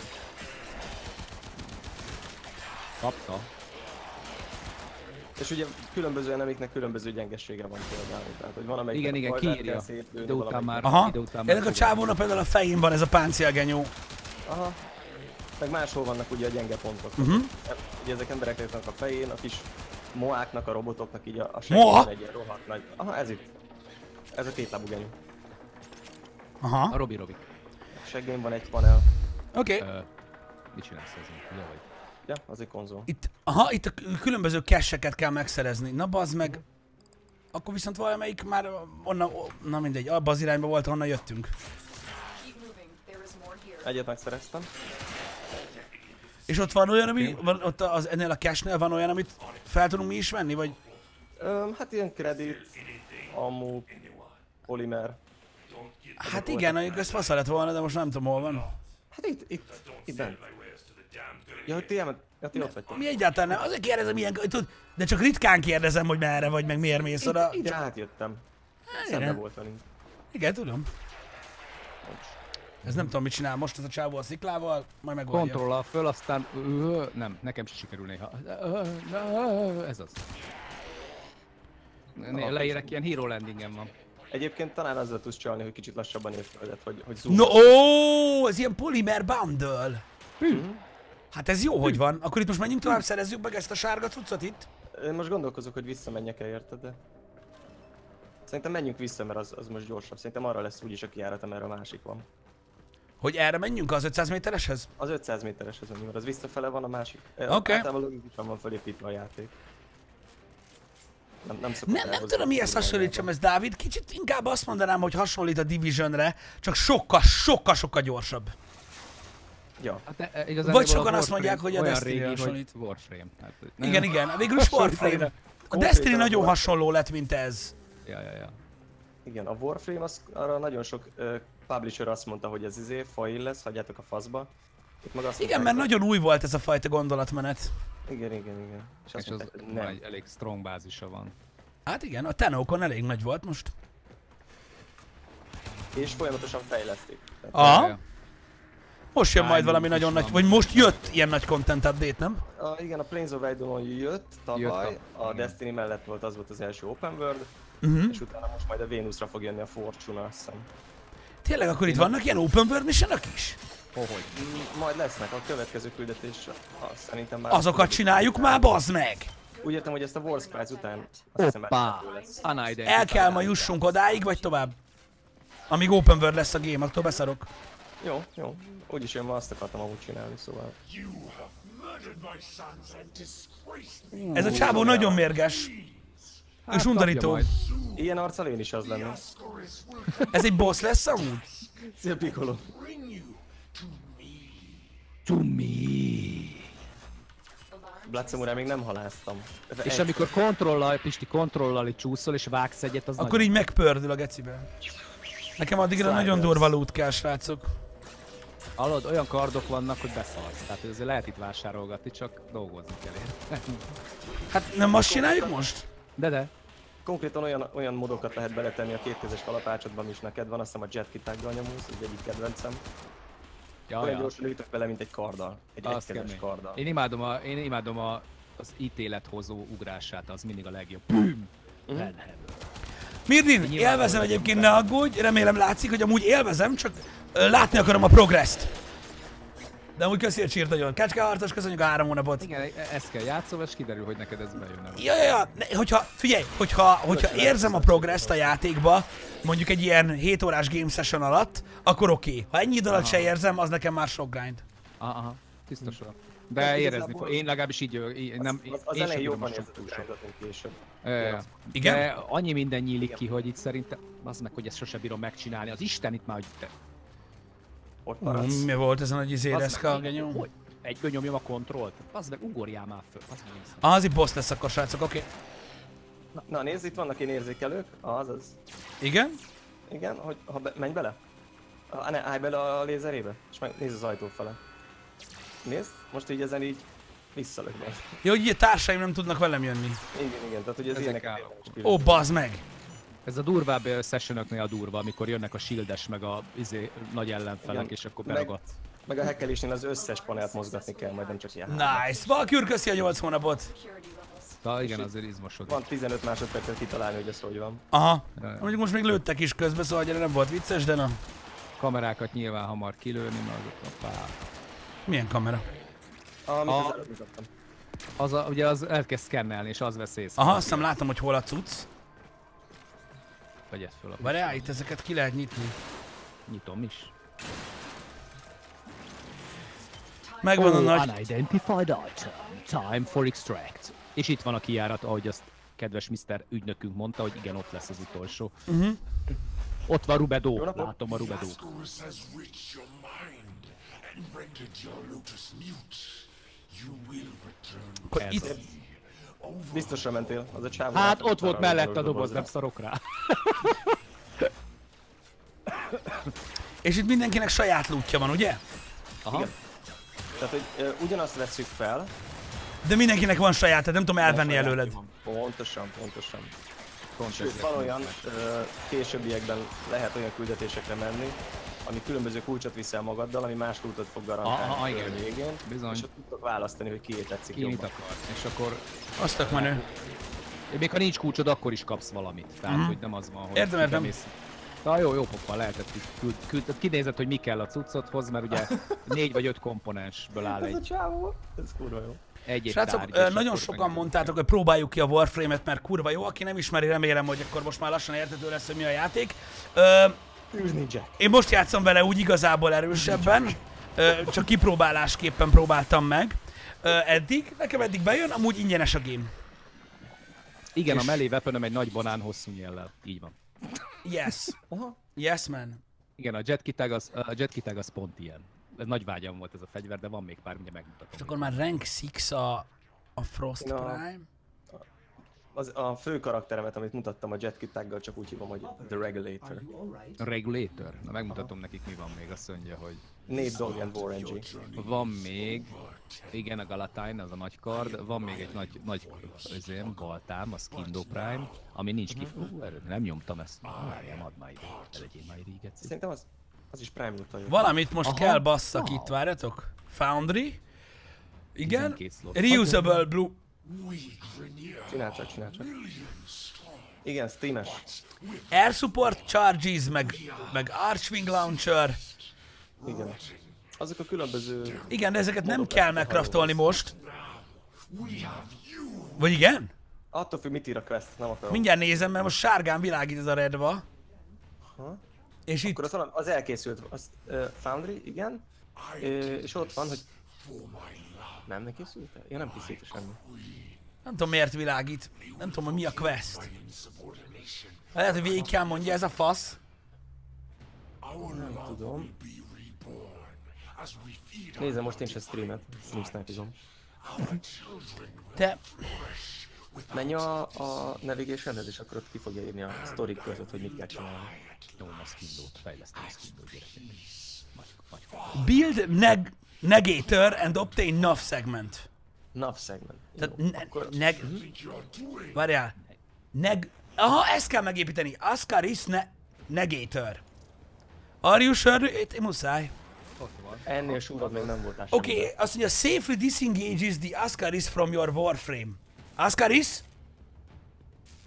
Kapta. És ugye különböző enemiknek különböző gyengessége van például. Tehát, hogy van amelyik Igen, igen, kiírja. De után már, Aha. ide után már Ennek a csávónak például a fején van ez a páncélgenyó. Aha. Meg máshol vannak ugye a gyenge pontok. Mhm. Ugye ezek embereknek a fején, a kis moáknak, a robotoknak így a, a Moa? egy ilyen rohadt nagy. Aha, ez itt. Ez a két lábú genyó. A Aha. Robi Robi. A seggén van egy panel. Oké. Okay. Ö, mit csinálsz ezen? Jó vagy. Ja, az egy konzol. Itt, aha, itt a különböző cache-eket kell megszerezni. Na bazd meg. Akkor viszont valamelyik már onnan, na mindegy, abba az irányba volt, honnan jöttünk. Egyet megszereztem. És ott van olyan, ami, van, ott az, ennél a cache-nél van olyan, amit fel tudunk mi is venni, vagy? Öm, hát ilyen kredit, ammu, polimer. Hát igen, mondjuk ez fasz lett volna, de most nem tudom hol van. Hát itt, itt, itt bent. Ja, hogy ti, elment, ja, ti ott vagytok. Mi egyáltalán nem, azért kérdezem ilyen, tud, de csak ritkán kérdezem, hogy merre vagy, meg miért mész oda. Ide átjöttem. Szembe Igen, volt velünk. igen, tudom. Ez nem tudom, mit csinál most ez a csávó a sziklával, majd megoldja. Kontrollal föl, aztán... Nem, nekem se sikerül néha. Ez az. Né- Leérek, ilyen hero landingen van. Egyébként talán azzal tudsz csalni, hogy kicsit lassabban ér földet, hogy, hogy zoom. No, ó, ez ilyen polimer bundle. Hát ez jó, hogy van. Akkor itt most menjünk tovább, szerezzük meg ezt a sárga cuccot itt. Én most gondolkozok, hogy visszamenjek-e érted, de... Szerintem menjünk vissza, mert az, az most gyorsabb. Szerintem arra lesz úgyis a kijárat, amerre a másik van. Hogy erre menjünk az 500 métereshez? Az 500 méteres az, mert az visszafele van a másik. Oké. Általában logikusan van felépítve a játék. Nem, nem, szokott Nem, nem tudom mihez hasonlítsam ez, Dávid. Kicsit inkább azt mondanám, hogy hasonlít a Divisionre, csak sokkal, sokkal, sokkal gyorsabb. Ja, Hát e, Vagy sokan azt mondják, hogy a Destiny régi, hasonlít. hogy Warframe. Hát, Igen, igen, végül is Warframe. A Destiny nagyon hasonló lett, mint ez. Ja, ja, ja. igen, a Warframe, az, arra nagyon sok uh, publisher azt mondta, hogy ez izé, fail lesz, hagyjátok a faszba. Itt meg azt Igen, mert nagyon új volt ez a fajta gondolatmenet. Igen, igen, igen. És azt És az mondták, hogy van nem. egy elég strong bázisa van. Hát igen, a Tenókon elég nagy volt most. És folyamatosan fejlesztik. Aha. Ja. Most jön Hány majd valami nagyon nagy, vagy most jött ilyen nagy content update, nem? A, igen, a Planes of Idolon jött tavaly, Jött a- a igen. Destiny mellett volt, az volt az első open world, Uh-huh. és utána most majd a Vénuszra fog jönni a Fortuna, azt hiszem. Tényleg akkor itt vannak ilyen open world missionok is? Hogy? Majd lesznek a következő küldetés, azt szerintem már... Azokat csináljuk már, bazd meg! Úgy értem, hogy ezt a War Skies után Hoppá! El kell ma jussunk odáig, vagy tovább? Amíg open world lesz a game, attól beszarok. Jó, jó. Úgyis én ma azt akartam amúgy csinálni, szóval... Ez a csávó nagyon mérges. És undorító. Ilyen arccal én is az lennék. Will Ez egy boss lesz amúgy? Szia Piccolo. bring you to me. To me. Blood Samurai még nem haláztam. Ez És egy- amikor kontrollal, Pisti, kontrollal csúszol és vágsz egyet, az Akkor nagyon... így megpördül a gecibe. Nekem addigra nagyon durva loot kell, srácok. Hallod, olyan kardok vannak, hogy beszarsz. Tehát azért lehet itt vásárolgatni, csak dolgozni kell érte. Hát nem azt csináljuk most? De de. Konkrétan olyan, olyan modokat lehet beletenni a kétkezes kalapácsodban is neked van, azt hiszem a jet kitaggal nyomulsz, ez egyik kedvencem. Ja, Olyan ja. gyorsan ütök vele, mint egy karddal. Egy Az egykezes kemény. karddal. Én imádom, a, én imádom a, az ítélethozó ugrását, az mindig a legjobb. Büm! Mm. Mirdin, élvezem egyébként, ne aggódj, remélem látszik, hogy amúgy élvezem, csak látni akarom a progresszt. De amúgy köszi a csírt nagyon. Kecskeharcos, köszönjük a három hónapot. Igen, e- ezt kell játszol, és kiderül, hogy neked ez bejön. Ja, ja, ja, ne, hogyha, figyelj, hogyha, hogyha érzem a progresszt a játékba, mondjuk egy ilyen 7 órás game session alatt, akkor oké. Okay. Ha ennyi idő alatt se érzem, az nekem már sok grind. Aha, aha, biztos van. Hát De érezni igazából- fog. Én legalábbis így, jövök, így nem, az, az én elején jobban érzed, később. Ja. Igen? De annyi minden nyílik ki, hogy itt szerintem, az meg, hogy ezt sose bírom megcsinálni. Az Isten itt már, hogy te... Ott maradsz. Mi volt ez a izé, Bazd? Hogy? Egyből nyomjam a kontrollt. Az meg ugorjál már föl. Az meg nézd. Ah, az itt boss lesz akkor, srácok, oké. Okay. Na nézd, itt vannak én érzékelők. Az, az. Igen? Igen, hogy ha be, menj bele. Ah, ne, állj bele a lézerébe, és meg nézd az ajtó fele. Nézd, most így ezen így visszalök meg. Jó, hogy társaim nem tudnak velem jönni. Igen, igen, tehát hogy ez Ezek érdemes Ó, bazd meg! Ez a durvább sessionöknél a durva, amikor jönnek a shieldes meg a izé, nagy ellenfelek, Igen. és akkor Meg- beragadsz. Meg a hackelésnél az összes panelt mozgatni kell, majd nem csak ilyen. Nice! Valkyr, köszi a 8 hónapot! Ta, igen, azért izmosodik. Van 15 másodpercet kitalálni, hogy ez hogy van. Aha. Ja, ja. Mondjuk most még lőttek is közben, szóval gyere, nem volt vicces, de na. Kamerákat nyilván hamar kilőni, mert azok a pár. Milyen kamera? Amit A- az előbb. Az a, ugye az elkezd szkennelni, és az vesz észre. Aha, azt hiszem látom, hogy hol a cucc. Vegyed föl a Várjál, itt ezeket ki lehet nyitni. Nyitom is. Megvan a nagy... unidentified item. Time for extract. És itt van a kijárat, ahogy azt kedves Mr. ügynökünk mondta, hogy igen, ott lesz az utolsó. Mhm. Ott van napot. látom a return Akkor itt... Biztosra mentél, az a csávó. Hát ott volt mellett a doboz, nem szarok rá. És itt mindenkinek saját lootja van, ugye? Aha. Igen. Tehát, hogy ö, ugyanazt veszük fel, De mindenkinek van saját, tehát nem tudom elvenni saját előled. pontosan, pontosan. Pont Sőt, van olyan, ö, későbbiekben lehet olyan küldetésekre menni, ami különböző kulcsot viszel magaddal, ami más kulcsot fog garantálni Aha, a igen. végén. Bizony. És ott tudtok választani, hogy kié tetszik Ki jobban. akar. És akkor, Azt tök menő. még ha nincs kulcsod, akkor is kapsz valamit. Tehát, Mhm. hogy nem az van, hogy Értem, értem. Na jó, jó pofa, lehetett így küld, küld, kinézed, hogy mi kell a cuccodhoz, mert ugye négy vagy öt komponensből áll Ez a egy, csávó, ez kurva jó. egy, egy Srácok, tárgy, nagyon sokan mondtátok, hogy próbáljuk ki a Warframe-et, mert kurva jó. Aki nem ismeri, remélem, hogy akkor most már lassan értető lesz, hogy mi a játék. Ö, Űzni Jack. Én most játszom vele úgy igazából erősebben, csak kipróbálásképpen próbáltam meg eddig. Nekem eddig bejön, amúgy ingyenes a game. Igen, a és- mellé weaponöm egy nagy banán hosszú nyellel. Így van. Yes. Aha. Yes, man. Igen, a jetkitag az, a jetkitag az pont ilyen. Ez nagy vágyam volt ez a fegyver, de van még pár, ugye megmutatom. És akkor már rank 6 a, a Frost Na. Prime. Az a fő karakteremet, amit mutattam a Jet taggal, csak úgy hívom, hogy The Regulator. A Regulator? Na megmutatom nekik mi van még, azt mondja, hogy Nate Dogg and Warren van még, igen, a Galatine, az a nagy kard, van még egy nagy, nagy özém, Baltám, a Skindo Prime, ami nincs ki. Ú, nem nyomtam ezt. Várjál, add már ide. Legyél már ide, Geci. Szerintem az, az is Prime jó. Valamit most Aha. kell basszak Wow. itt, várjatok. Foundry. Igen. 12 slot. Reusable Blue. Csinál csak, csinál csak. Igen, Steam-es. Air Support Charges, meg, meg Archwing Launcher. Igen. Azok a különböző... Igen, de ezeket nem kell megkraftolni most. Vagy igen? Attól függ, mit ír a quest, nem akarom. Mindjárt nézem, mert most sárgán világít ez a redva. Ha? És itt, Akkor az, valami- az elkészült, az uh, Foundry, igen. Ö, és ott van, hogy. Nem, ne készült el? Ja, nem készült semmi. nem tudom miért világít. Nem tudom, hogy mi a quest. Lehet, hogy végig kell mondja ez a fasz. Love tudom. Nézem most én se streamet, stream snipizom. Te, Menj a, a navigationhez, és akkor ott ki fogja írni a story között, hogy mit kell csinálni. Nyomom a skindót, fejlesztem a skindót, gyerekek. Build neg negator and obtain nav segment. Nav segment. Tehát Jó, ne, akkor neg... Várjál. Neg... Aha, ezt kell megépíteni. Ascaris ne... Negator. Are you sure? Itt muszáj. Ennél súrod még nem voltál Oké, okay, azt mondja, safely disengages the Ascaris from your warframe. Ascaris?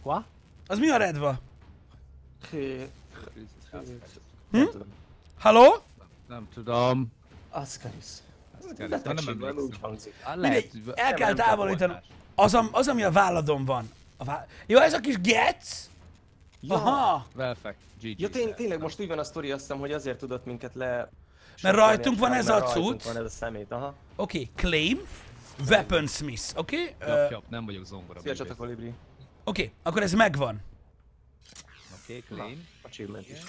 Qua? Az mi a redva? Hm? Halló? Nem tudom. Ascaris. nem úgy hangzik. Mindegy, Lehet, el kell távolítani. Az, am- az, ami a válladon van. A vá... Jó, ez a kis gec? Aha! Velfek, GG. Ja, tény, tényleg most úgy van a sztori, azt hiszem, hogy azért tudott minket le... Mert rajtunk van ez a cucc. van ez a szemét, aha. Oké, okay, claim. Weaponsmith, oké? Okay? Uh, jop, nem vagyok zongora. Szia csata kolibri. Oké, okay, akkor ez megvan. Oké, claim. Achievement is.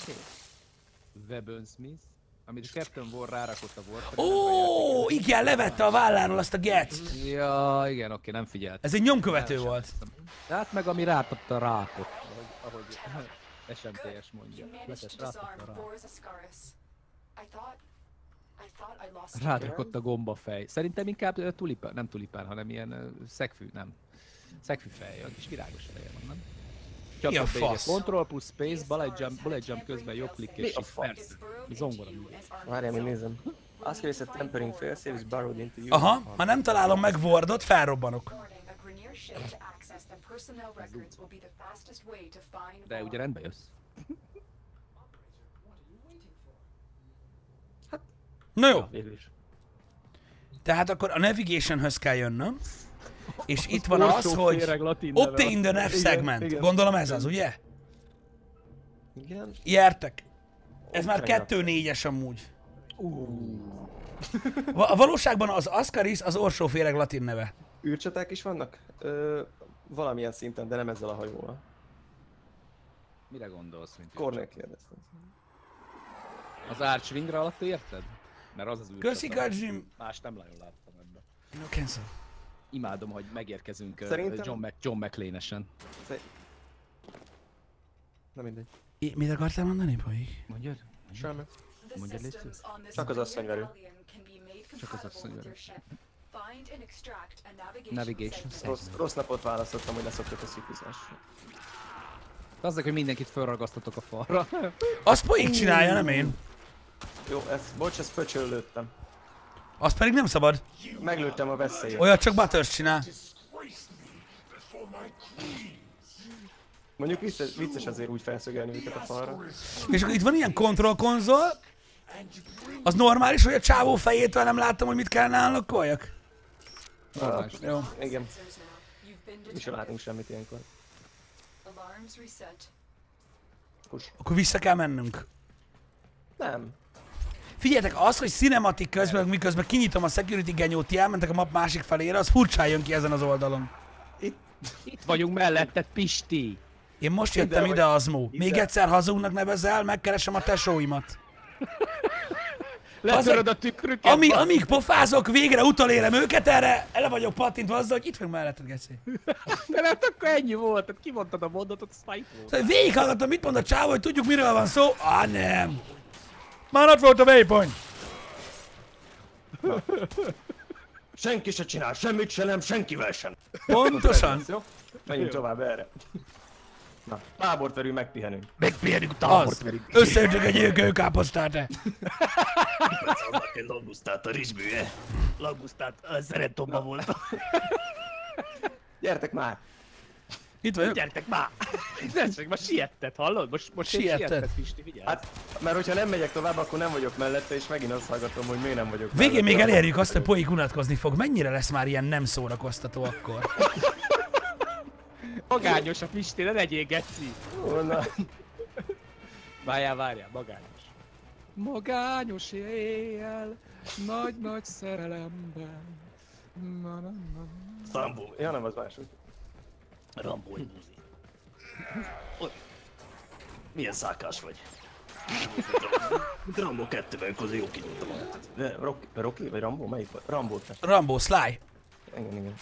Weapon Smith. Amit a Captain War rárakott a Warframe. Ó, igen, levette a válláról azt a gec Ja, igen, oké, nem figyelt. Ez egy nyomkövető volt. Hát meg ami rátapta a rákot, ahogy, ahogy SMTS mondja. Rátapta a a gombafej. Szerintem inkább tulipán, nem tulipán, hanem ilyen szegfű, nem. Szegfű fej, olyan kis virágos feje van, nem? Mi a fasz? Control plusz space, bullet jump, bullet jump közben jobb klik Mi és a shift. fasz? Zongora. Várjál, még nézem. Ascaris a tempering failsafe is burrowed into you. Aha, ha nem találom meg Wardot, felrobbanok. De ugye rendbe jössz. Na jó, tehát akkor a navigationhöz kell jönnöm. És itt van az, hogy obtain the nav segment. Gondolom ez az, ugye? Igen. Jertek. Ez már Open kettő négyes amúgy. Va- A valóságban az Ascaris az orsóféreg latin neve. űrcsaták is vannak? Ö, valamilyen szinten, de nem ezzel a hajóval. Mire gondolsz, mint Kornél kérdeztem. Az Archwingre alatt érted? Mert az az űrcsata. Köszi, Gajim. Más nem nagyon láttam ebben. No cancel. Imádom, hogy megérkezünk Szerintem- John, Mc, John McLean-esen. Na mindegy. I- Mit akartál mondani, Poik? Mondjad? Semmi. Mondja, this Csak az asszonyverő. galleon can be made Csak az asszonyverő. navigation. Rossz, rossz napot választottam, hogy leszoktok a szikizásra. Azzal, hogy mindenkit felragasztatok a falra. Azt Poik csinálja, nem én. Jó, ez, bocs, ezt pöcsöl lőttem. Azt pedig nem szabad. Meglőttem a veszélyt. Olyat csak Butters csinál. Mondjuk vicces, vicces azért úgy felszögelni őket a falra. És akkor itt van ilyen control konzol. Az normális, hogy a csávó fejétől nem láttam, hogy mit kell nálam koljak? Normális. Jó. Igen, mi sem látunk semmit ilyenkor. Kus. Akkor vissza kell mennünk. Nem. Figyeljetek, az, hogy cinematic közben, miközben kinyitom a security genyót, elmentek a map másik felére, az furcsán jön ki ezen az oldalon. Itt, Itt vagyunk melletted, Pisti! Én most jöttem Ide ide, vagy. Azmó. Még egyszer hazugnak nevezel, megkeresem a tesóimat. Letöröd a tükrüket! Ami, amíg pofázok, végre utolérem őket erre, ele vagyok pattintva azzal, hogy itt vagyunk melletted, Geci. De hát akkor ennyi volt, tehát kimondtad a mondatot, az már itt volt. Szóval végighallgattam, mit mond a csávó, hogy tudjuk miről van szó. Ah, nem. Már ott volt a waypoint. senki se csinál semmit se nem, senkivel sem. Pontosan. Menjünk tovább erre. Na, tábort verünk, megpihenünk. Megpihenünk Az. Összeütök egy őkőkáposztát. te. Langusztát a rizsbűje. Langusztát, szeretomba volt. Gyertek már! Itt vagyok. Gyertek már! Tessék, most siettet, hallod? Most, most Sietted. siettet, Pisti, vigyázz. Hát, mert hogyha nem megyek tovább, akkor nem vagyok mellette, és megint azt hallgatom, hogy miért nem vagyok Végén még mellette. elérjük azt, hogy Poik unatkozni fog. Mennyire lesz már ilyen nem szórakoztató akkor? Magányos a Pisti, ne legyél geci. Honnan? Várjál, várjál, magányos. Magányos éjjel, nagy-nagy szerelemben. Na, na, na. Szambó. Ja nem, az mások. Rambó egy buzi. Milyen szákás vagy? Rambo 2-ben közé jó kinyújtom magát. Rocky, Rocky vagy Rambo? Melyik volt? Rambo te. Rambo, Sly. Igen, igen.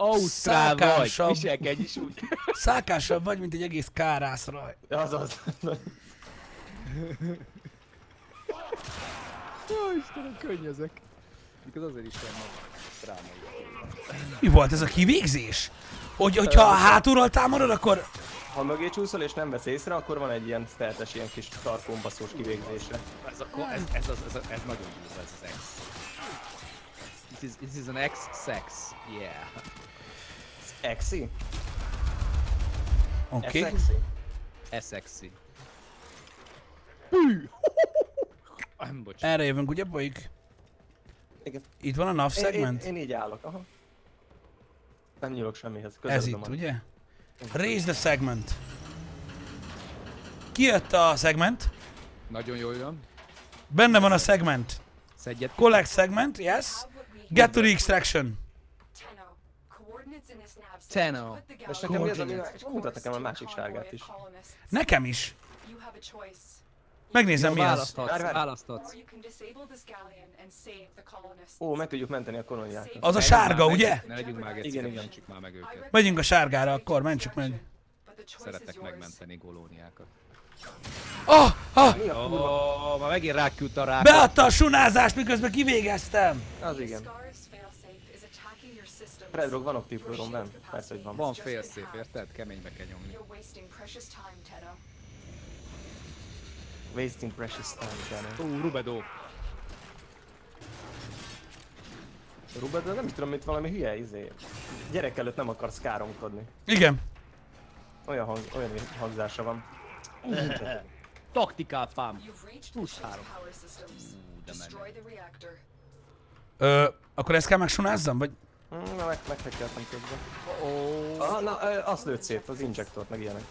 Ausztrál vagy, Szákásabb. viselkedj is úgy. Szákásabb vagy, mint egy egész kárászraj. Az az. Ó, Istenem, könnyezek. Mikor azért is van. Drámai. Mi volt ez a kivégzés? Hogy, hogyha hátulról támadod, akkor... Ha mögé csúszol és nem vesz észre, akkor van egy ilyen stealth ilyen kis tarkombaszós kivégzése. Ez, a, ez, ez, ez, a, ez nagyon jó, ez az X. This is, this is an X-sex. Yeah. Exi? Oké. Okay. Ez bocs. Erre jövünk, ugye, bolyik? Igen. Itt van a NAV Én, én, segment? én, így állok, aha. Nem nyúlok semmihez, Ez közeledem itt, a- ugye? Raise the segment. Kijött a segment. Nagyon jól jön. Benne van a segment. Szedjet. Collect segment, yes. Get to the extraction. Tenno. Gallery nekem mi az, ami... És mutat nekem a másik sárgát is. Nekem is. Megnézem, mi az. Választhatsz. Ó, meg tudjuk menteni a kolóniákat. Az a sárga, ugye? Ne legyünk már Igen, igen. már meg őket. Megyünk a sárgára, akkor mentsük meg. Szeretek megmenteni golóniákat. Oh, oh, Mi a Ó, kurva? oh, már megint ráküldte a rák. beadta a sunázást, miközben kivégeztem. Az igen. Predrog, van optív nem? Persze, hogy van. Van fél szép, érted? Keménybe kell nyomni. Wasting precious time, Tenno. Wasting precious time, Kenny. Ó, Rubedo. Rubed, de nem is tudom, mint valami hülye izé. Gyerek előtt nem akarsz káromkodni. Igen. Olyan, hang, olyan hangzása van. Taktikál fám. Plusz három. systems. de menő. Ö, akkor ezt kell megsunázzam, vagy? Hmm, na, meg, meghekkeltem közben. Ah, na, azt lőtt szét, az injektort, meg ilyenek.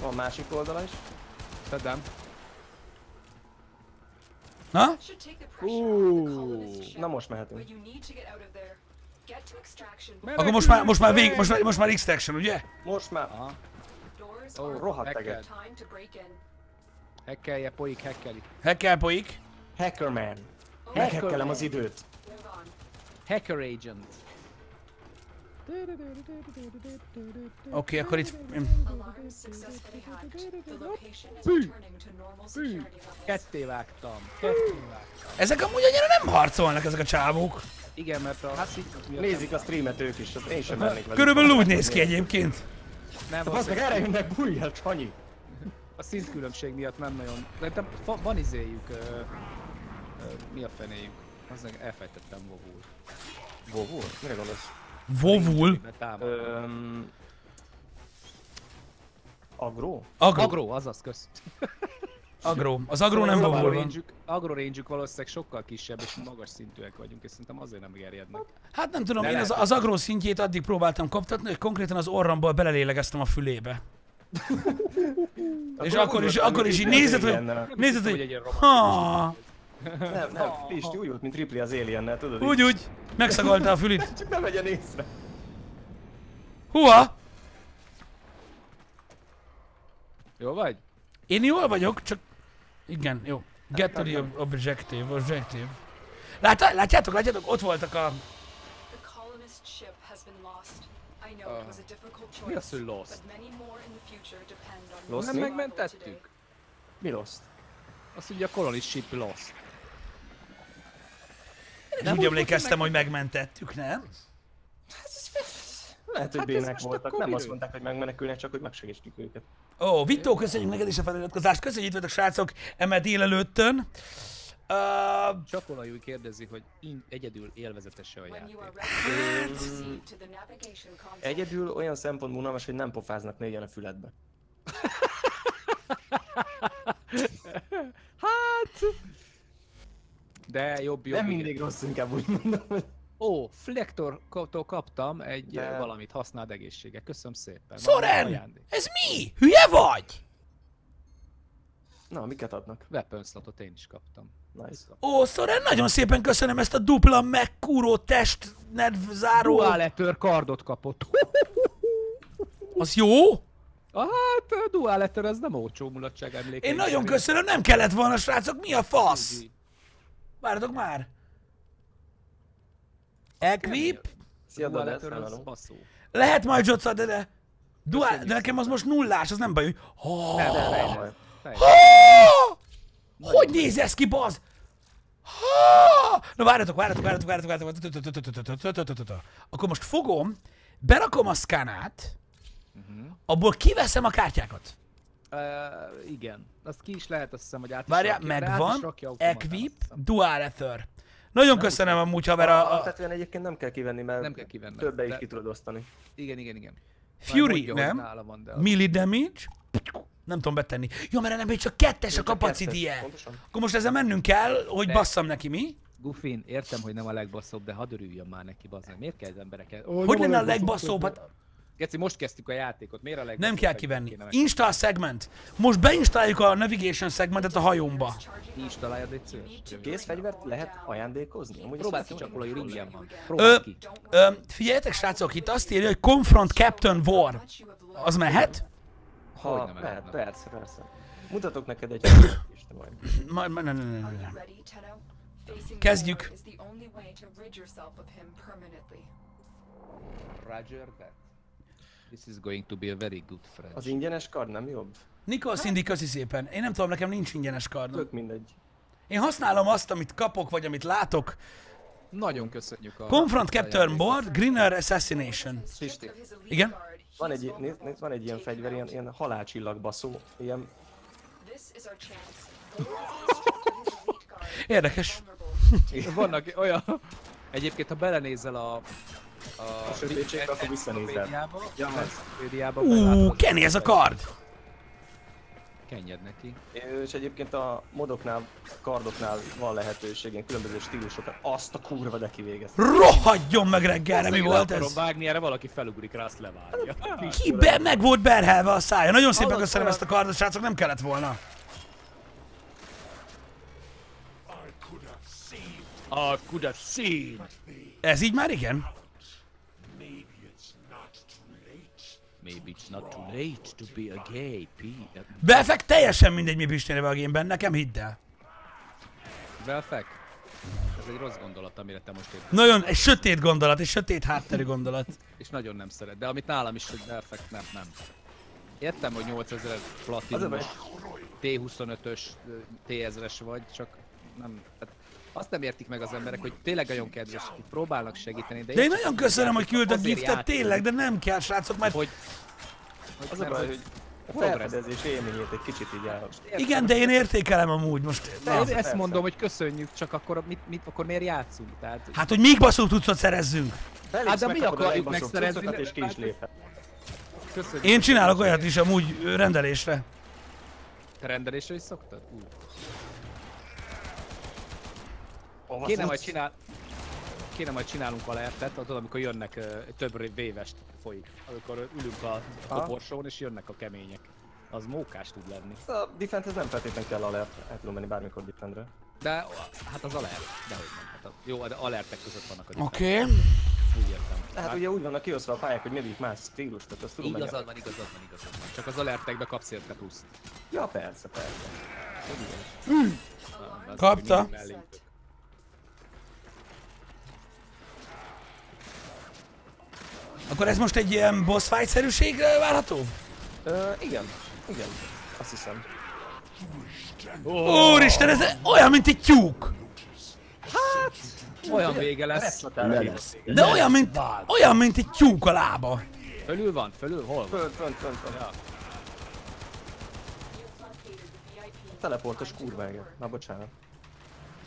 Van másik oldala is. Szedem. Na? Ship. Na most mehetünk. Akkor most már, most már vég, most már, most már extraction, ugye? Most már Aha. Ó, are rohadt teget. Hekkelje, poik, hekkeli. Hekkel poik. Hackerman. Oh, Meghekkelem az időt. Hacker agent. Oké, okay, akkor itt... Ketté vágtam. Ketté vágtam. Ezek amúgy annyira nem harcolnak, ezek a csávók. Igen, mert a miatt Nézik a streamet ők is, én sem mennék velük. Körülbelül úgy néz ki egyébként. nem, Az meg erre jönnek, bújjál, Sanyi! a szintkülönbség miatt nem nagyon... Van izéjük, mi a fenéjük? Az meg elfejtettem vovul. Vovul? Mire gondolsz? Vovul. Öm... Agro? Agro. Agro, azaz, kösz. Agro. Az agro nem vovul van. agro range valószínűleg sokkal kisebb és magas szintűek vagyunk, és szerintem azért nem gerjednek. Hát nem tudom, De én az, az agro szintjét addig próbáltam koptatni, hogy konkrétan az orramból belelélegeztem a fülébe. És akkor is, akkor is így nézed, hogy, nézed, hogy ha, Nem, nem, Pisti úgy volt, mint Ripley az Aliennel, tudod? úgy, úgy, megszagolta a fülit. Csak nem vegyen észre. Húha! Jó vagy? Én jól vagyok, csak... Igen, jó. Get to the objective, objective. Látá, látjátok, látjátok, ott voltak a... Choice. Mi az, hogy lost? Lost? Nem megmentettük. Mi lost? Azt ugye a colony ship lost. Nem úgy emlékeztem, hogy megmentettük, nem? Lehet, hogy Hát bének voltak. Nem azt mondták, hogy megmenekülnek, csak hogy megsegítsük őket. Ó, Vittó, köszönjük neked is a feliratkozást. Köszönjük, itt vagytok, srácok, eme délelőttön. Uh, Csapolajúj kérdezi, hogy in, egyedül élvezetes-e a játék. Egyedül olyan szempont unalmas, hogy nem pofáznak négyen a füledbe. Hát... De jobb, jobb. Nem igen. mindig rossz, inkább úgy mondom, hogy Ó, Flektortól kaptam egy De- valamit használt egészséget. Köszönöm szépen. Soren! Ez mi? Hülye vagy? Na, miket adnak? Weapon slotot én is kaptam. Nice. Ó, Soren, nagyon szépen köszönöm ezt a dupla megkúró test nedv záró. Dual kardot kapott. Az jó? Ah, Hát, a Dual Ether, ez nem olcsó mulatság emléke. Én nagyon köszönöm, nem kellett volna, srácok, mi a fasz? Várjatok már. Equip. Szia, baszó. Lehet majd Jotza, de de... Dual, Köszönjük de nekem az most nullás, az nem baj. Oh, Nem, oh, hogy néz ez ki, baz? Oh! Na várjatok, várjatok, várjatok, várjatok, várjatok. Akkor most fogom, berakom a szkánát, abból kiveszem a kártyákat. Uh, igen. Azt ki is lehet, azt hiszem, hogy át is Várjál, rakja, is megvan, Equip. Dual Ether. Nagyon köszönöm amúgy, haver, a, a Alapvetően egyébként nem kell kivenni, mert Nem kell kivenni, többe is de- ki tudod osztani. Igen, igen, igen. Fury, mondja, nem? Nála van, de Melee damage. Nem tudom betenni. Jó, mert ennek még csak kettes a capacity kettes, pontosan. Akkor most ezzel mennünk kell, hogy De- basszam neki, mi? Gufin, értem, hogy nem a legbasszobb, de hadd örüljön már neki, bazdmeg. Miért kell az embereket? Ó, Hogy nem lenne a legbaszóbb? Hát Geci, most kezdtük a játékot, miért a legbaszóbb? nem kell kivenni. Install segment. Most beinstaláljuk a navigation segmentet a hajómba. Ki is találjad egy szőt. Kész fegyvert lehet ajándékozni? Amúgy Próbáld ki csak, hogy ringen van. Próbáld ki. ö, figyeljetek, srácok, itt azt írja, hogy Confront Captain War. Az mehet? Ha, mehet, persze, persze. Mutatok neked egy is, te majd. Ma, ma, ne, Kezdjük. Roger that. This is going to be a very good friend. Az ingyenes kard nem jobb? Nikol Cindy, köszi szépen. Én nem tudom, nekem nincs ingyenes kardom. Tök mindegy. Én használom azt, amit kapok, vagy amit látok. Nagyon köszönjük a... Confront Captain. War, Greener Assassination. Pisti, Igen? van egy, nézd, nézd, van egy ilyen fegyver, ilyen, ilyen halálcsillagbaszó, ilyen. Érdekes. Vannak olyan... Egyébként, ha belenézel a... A, A sötétségbe, akkor visszanézel. Ja, az. Ú, Kenny ez a kard. Kenjed neki. És egyébként a modoknál, kardoknál van lehetőség, ilyen különböző stílusokat. Azt a kurva, de kivégezt. Rohadjon meg reggelre, mi volt ez? vágni, erre valaki felugrik rá, azt levágja. Ki be, meg volt berhelve a szája. Nagyon szépen köszönöm ezt a kardot, srácok, nem kellett volna. I could have saved. I could have seen. Ez így már igen? Maybe it's not too late. Maybe it's not too late to be a gay P. Belfek teljesen mindegy, mi Pisténeve a gémben, nekem hidd el. Belfek? Ez egy rossz gondolat, amire te most érted. Nagyon, egy sötét gondolat, egy sötét hátterű gondolat. És nagyon nem szeret. De amit nálam is, hogy Belfek nem, nem. Értem, hogy 8000 Az a platinumos baj. T25-ös T1000-es vagy, csak nem... Hát azt nem értik meg az emberek, hogy tényleg nagyon kedvesek, itt próbálnak segíteni, de, De én nagyon köszönöm, hogy küldött giftet, játszanak, tényleg, de nem kell, srácok, mert Hogy, hogy Az a baj, hogy- hogy a felfedezés élményét egy kicsit így el... igen, de én értékelem amúgy most. De Na. én ezt persze. mondom, hogy köszönjük, csak akkor, mit, mit, akkor miért játszunk? Tehát, Hát, hogy még baszó tudszot szerezzünk. Felépsz, de mi akarjuk megszerezni, cuccokat, és ki is hát- léphet. köszönjük. Én csinálok olyat is amúgy rendelésre. Te rendelésre is szoktad? Ú. Kéne majd csinál... Kéne majd csinálunk alertet, tudod, amikor jönnek uh, több vévest folyik. Amikor ülünk a koporsón és jönnek a kemények. Az mókás tud lenni. A defense nem feltétlenül kell alert, el tudom menni bármikor defendre. De hát az alert, dehogy nem. Hát a, jó, de alertek között vannak a Oké. úgy értem. Tehát ugye úgy vannak kiosztva a pályák, hogy mindig más stílus, tehát azt tudom Igazad van, igazad van, igazad van. Csak az alertekbe kapsz érte pluszt. Ja, persze, persze. Az, Kapta. hogy mindig mellénk. Set. Akkor ez most egy ilyen boss fight-szerűségre várható? Ö, igen, igen, azt hiszem. Úristen, ez olyan, mint egy tyúk. Olyan vége lesz. Hívsz. De olyan, mint, olyan, mint egy tyúk a lába. Fölül van, fölül, hol van? Fönt, fönt, fönt, fönt. Teleportos kurva engem. Na bocsánat.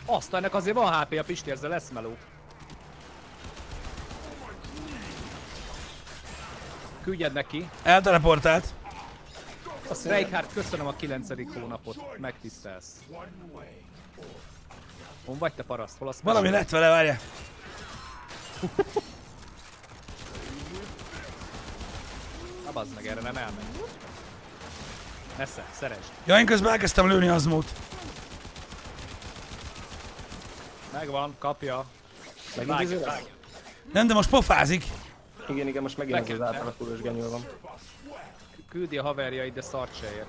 Azt, ennek azért van HP a Pisti, ezzel lesz meló. Küldjed neki. Elteleportált. Azt Reichardt, köszönöm a 9. hónapot. Megtisztelsz. Hon vagy te paraszt? Hol azt Valami lett vele, várja. Na bazd meg, erre nem elmegy. Messze, szeresd. Ja, én közben elkezdtem lőni azmót. Megvan, kapja. Megint Vágj, izé. Nem, de most pofázik. Igen, igen, most megint ez az átalakulós genyó van. Küldi a haverjait, de szart se ér.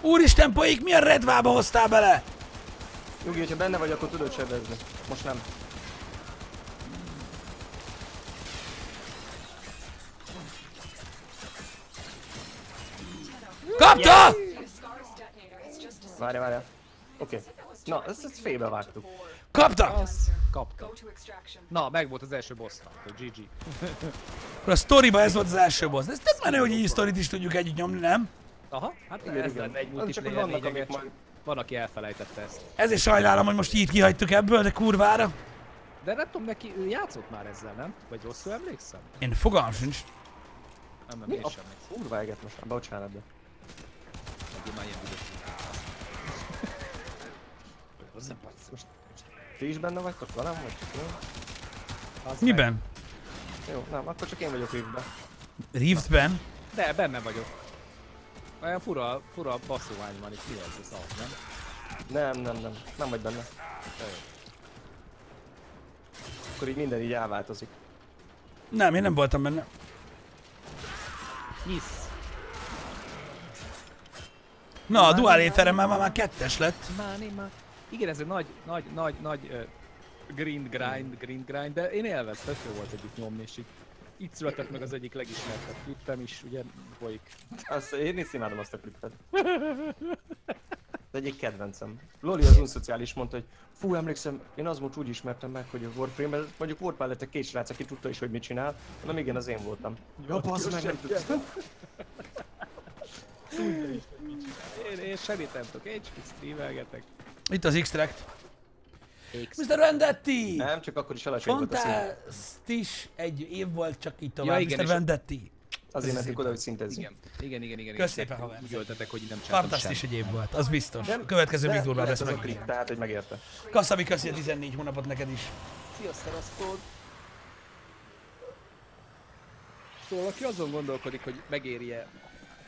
Úristen, poik, milyen redvába hoztál bele? Nyugi, hogyha benne vagy, akkor tudod sebezni. Most nem. Kapta! Várja, várja. Oké. Na, ezt, ezt félbe vágtuk. Kapta! Kapta. Na, meg volt az első boss fight, a GG. Akkor a sztoriba ez volt az első boss. Ez tök menő, hogy így sztorit is tudjuk együtt nyomni, nem? Aha, hát Igen, ez igen. lenne egy multiplayer amik csak van, aki elfelejtette ezt. Ezért sajnálom, hogy most így kihagytuk ebből, de kurvára. De nem tudom, neki ő játszott már ezzel, nem? Vagy rosszul emlékszem? Én fogalmam sincs. Nem, nem, Mi én a sem kurva eget most már, bocsánat, de... Hogy már ilyen büdös. Most ti is benne vagytok velem, vagy csak én? Az meg. Miben? Jó, nem, akkor csak én vagyok riftben. Riftben? De, benne vagyok. Olyan fura, fura basszóvány van itt, mi ez az az, nem? Nem, nem, nem. Nem vagy benne. Akkor így minden így elváltozik. Nem, én nem voltam benne. Nyisz. Na, a dual étteremmel már, már kettes lett. Money, ma. Igen, ez egy nagy, nagy, nagy, nagy uh, grind grind, grind grind, de én élveztem, jó volt együtt nyomni, és így, így született meg az egyik legismertebb klippem is, ugye folyik. Azt, én is imádom azt a klippet. Ez egyik kedvencem. Loli az unszociális mondta, hogy fú, emlékszem, én az most úgy ismertem meg, hogy a Warframe, mert mondjuk volt mellette két srác, aki tudta is, hogy mit csinál, nem igen, az én voltam. Ja, bassz meg, nem tudtam. Én, én semmit nem tudok, én csak streamelgetek. Itt az Extract. Mr. Vendetti! Nem, csak akkor is alacsony volt a szín. Fantastis egy év volt csak így tovább. Ja, igen, Mr. Vendetti. Azért mentünk oda, hogy szintezzünk. Igen, igen, igen, igen. Kösz szépen, haver. Úgy öltetek, hogy nem csináltam Fantasztis egy év volt, az biztos. Következő még durvább lesz meg. klip, tehát, hogy megérte. Kaszabi, köszi a 14 hónapot neked is. Szia, szerasztod! Szóval aki azon gondolkodik, hogy megéri-e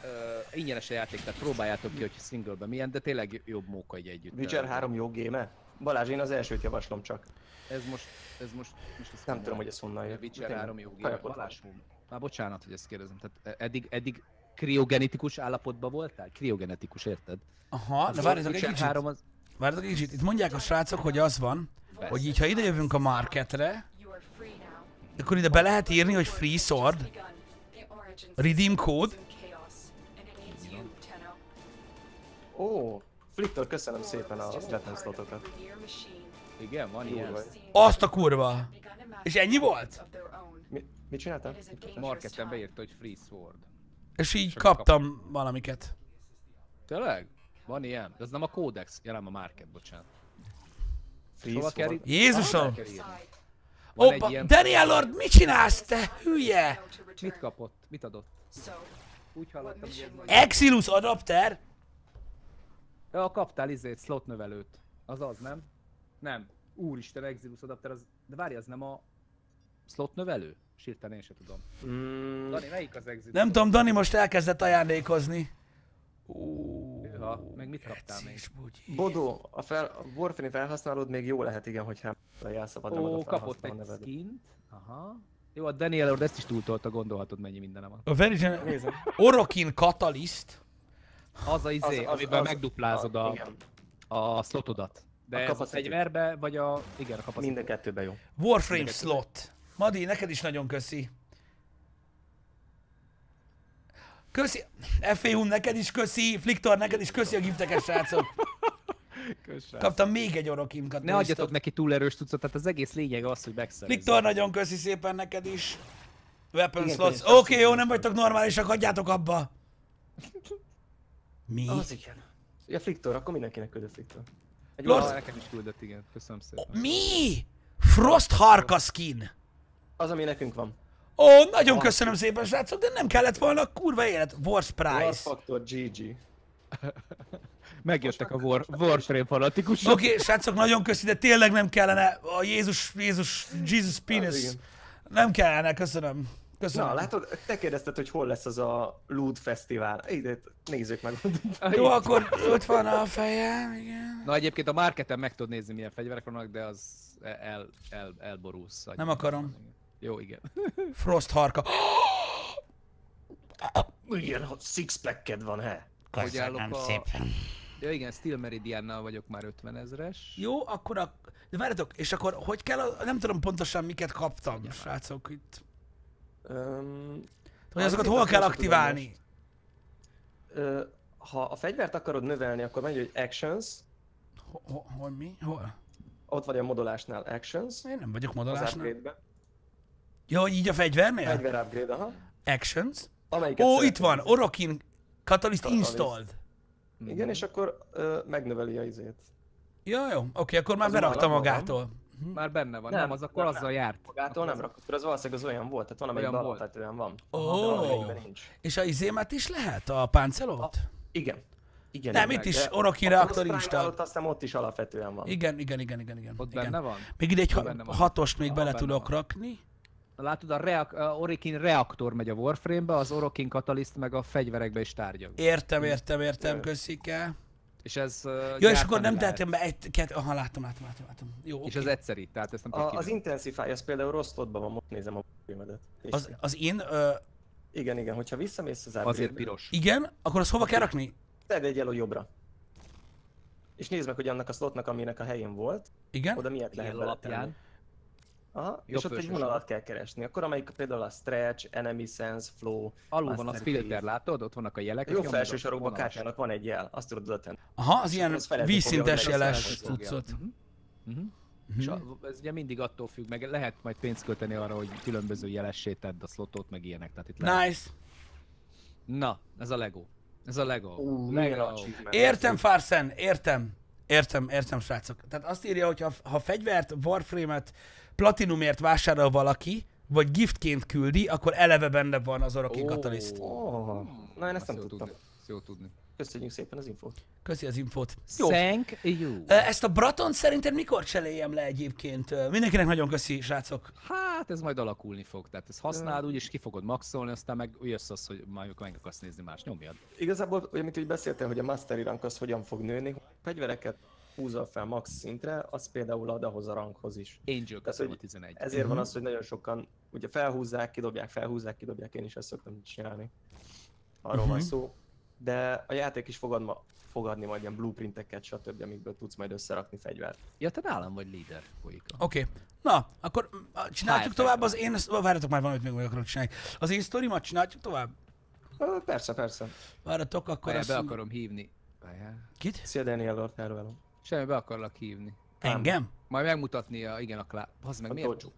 uh, ingyenes a játék, tehát próbáljátok ki, hogy singleben milyen, de tényleg jobb móka egy együtt. Witcher Uh, 3 jó game Balázs, én az elsőt javaslom csak. Ez most, ez most, most ezt Nem tudom, hogy ez honnan A jött. Witcher Tényleg, 3 jó kajakot Balázs, már bocsánat, hogy ezt kérdezem. Tehát eddig, eddig kriogenetikus állapotban voltál? Kriogenetikus, érted? Aha, de várjatok egy Witcher kicsit. 3 az... Várjatok egy kicsit. Itt mondják a srácok, hogy az van, hogy így ha idejövünk a marketre, akkor ide be lehet írni, hogy free sword, redeem code, Ó, Flicktor, köszönöm szépen a Stratton slotokat. Igen, van ilyen. vagy. azt a kurva. És ennyi volt? Mi, mit csináltam? Marketten beírta, hogy Free Sword. És így Csak kaptam valamiket. Tényleg? Van ilyen? De ez nem a kódex, jelen a market, bocsánat. Free kell sword. Jézusom! Kell. Van Oppa, ilyen- Daniel Lord, mit csinálsz, te hülye? Mit kapott? Mit adott? Úgy hallottam. Exilus adapter? Ja, kaptál izét, slot növelőt. Az az, nem? Nem. Úristen, Exilus adapter, az... De várj, az nem a slot növelő? Sírten én se tudom. Mm, Dani, melyik az Exilus? Nem tudom, Dani most elkezdett ajándékozni. Ha, meg mit kaptál még? Bugyi. Bodó, a, fel, a Warframe felhasználód még jó lehet, igen, hogyha lejelszabad Ó, a kapott egy neved. skint. Aha. Jó, a Daniel Lord ezt is túltolta, gondolhatod mennyi mindenem van. A Verigen... Nézem. Orokin Catalyst. Az a izé, Az- az- amiben az- megduplázod a, Igen, a slotodat. De A ez a fegyverbe, vagy a... Igen, a kapacitás. minden kettőben jó. Warframe Neked- slot. Madi, neked is nagyon köszi. Köszi. F.E.U. neked is köszi. Fliktor, neked is köszi a gifteket, srácok. Köszönöm. Kaptam még egy Orokin Ne adjatok neki túl erős tucat, tehát az egész lényege az, hogy megszerezzem. Fliktor, nagyon köszi szépen neked is. Weapon Igen, slots. Oké, okay, jó, nem vagytok normálisak, hagyjátok abba. Mi? Az igen. Ja, Fliktor, akkor mindenkinek küldött Fliktor. Egy Lord-. Nekem is küldött, igen. Köszönöm szépen. Mi? Frost Harka skin. Az, ami nekünk van. Ó, nagyon köszönöm szépen, srácok, de nem kellett volna a kurva élet. Wars War Price. Factor GG. Megjöttek a War, Warframe fanatikusok. Oké, okay, srácok, nagyon köszi, de tényleg nem kellene a Jézus, Jézus, Jesus Az penis. Nem kellene, köszönöm. Köszönöm. Na, látod, te kérdezted, hogy hol lesz az a Loot Fesztivál. Ide, nézzük meg. Jó, akkor ott van a fejem, igen. Na egyébként a marketen meg tudod nézni milyen fegyverek vannak, de az el, el, elborulsz. Nem akarom. Jó, igen. Frost harka. Milyen sixpacked van, he? Köszönöm a- szépen. Ja igen, Steel Meridiannal vagyok már 50 ezres. Jó, akkor a... De várjatok, és akkor hogy kell, a... nem tudom pontosan miket kaptam, srácok, itt. Um, Hogy azokat hol kell aktiválni? Ö, ha a fegyvert akarod növelni, akkor menj, hogy Actions. Ho- ho- Hogy mi? Hol? Ott vagy a modolásnál Actions. Én nem vagyok modolásnál. Jó, hogy így a fegyvernél? Fegyver upgrade, aha. Actions. Amelyiket Ó, itt van, Orokin Catalyst Catalyst. installed. Igen, és akkor ö, megnöveli a izét. Jó, jó, oké, akkor már Az berakta már van. Magától. Már benne van, Nem, nem, az akkor nem, azzal járt. Magától nem rakott, az valószínűleg az olyan volt, tehát van, volt. alapvetően van. Ó. Nincs. És a izémet is lehet? A páncelót? Igen. Igen, Nem, itt is Orokin reaktor install. alatt azt hiszem ott is alapvetően van. Igen, igen, igen, igen, igen. Ott igen. benne van? Még ide egy Ott ha- hatost még Aha, bele tudok van. rakni. Látod, a, reak- a Orikin reaktor megy a Warframe-be, az Orokin Catalyst meg a fegyverekbe is tárgya. Értem, értem, értem, köszike. És ez uh, Jó, és akkor nem tehetem be egy, kettő, aha, láttam, láttam, láttam, láttam. Jó, És oké. az egyszeri, tehát ezt nem A, az. Intensify, az például rossz slotban van, most nézem a filmedet. Az, az in, ö, Igen, igen, hogyha visszamész az Azért upgrade-be, piros. igen, akkor azt hova kell rakni? tedd egy yellow jobbra. És nézd meg, hogy annak a slotnak, aminek a helyén volt, Igen? oda miért lehet Jel Aha, és Jobb ott egy vonalat kell keresni. Akkor amelyik például a stretch, enemy sense, flow, Alul van az Master filter, látod? Ott vannak a jelek. Jó felső a sarokban kártyának van egy jel, azt tudod oda tenni. Aha, az ilyen vízszintes jeles cuccot. Mhm. Mhm. És a, ez ugye mindig attól függ, meg lehet majd pénzt költeni arra, hogy különböző jelessé tedd a slotot, meg ilyenek. Tehát itt lehet. Nice. Na, ez a Lego. Ez a Lego. Milyen Lego. achievement. Értem, Farsen, értem. Értem, értem, srácok. Tehát azt írja, hogy ha, ha fegyvert, Warframe-et platinumért vásárol valaki, vagy giftként küldi, akkor eleve benne van az Orokin Ó. Catalyst. Oh, na én ezt nem tudtam. Jó tudni. Köszönjük szépen az infót. Köszi az infót. Jó. Thank you. Ezt a Braton szerinted mikor cseléljem le egyébként? Mindenkinek nagyon köszi, srácok. Hát ez majd alakulni fog, tehát ezt használod, úgyis ki fogod maxolni, aztán meg jössz az, hogy majd meg akarsz nézni más, nyomjad. Igazából, mint úgy beszéltél, hogy a Mastery rank az hogyan fog nőni, fegyvereket húzol fel max szintre, az például ad ahhoz a ranghoz is. Angel a hogy 11. Ezért van az, hogy nagyon sokan ugye felhúzzák, kidobják, felhúzzák, kidobják, én is ezt szoktam csinálni. Arról van Mhm. szó. De a játék is fogad ma, fogadni majd ilyen blueprinteket, stb., amikből tudsz majd összerakni fegyvert. Ja, te nálam vagy líder. Oké. Okay. Na, akkor csináljuk tovább az én... Várjatok már valamit még meg akarok csinálni. Az én sztorimat csináljuk tovább? Persze, persze. Várjatok, akkor Várjál, azt... be akarom hívni. Várjál. Kit? Szia Daniel Lord. Semmi, be akarlak hívni. Engem? Majd megmutatni a, igen, a klá... Bazd meg, A miért? dojo.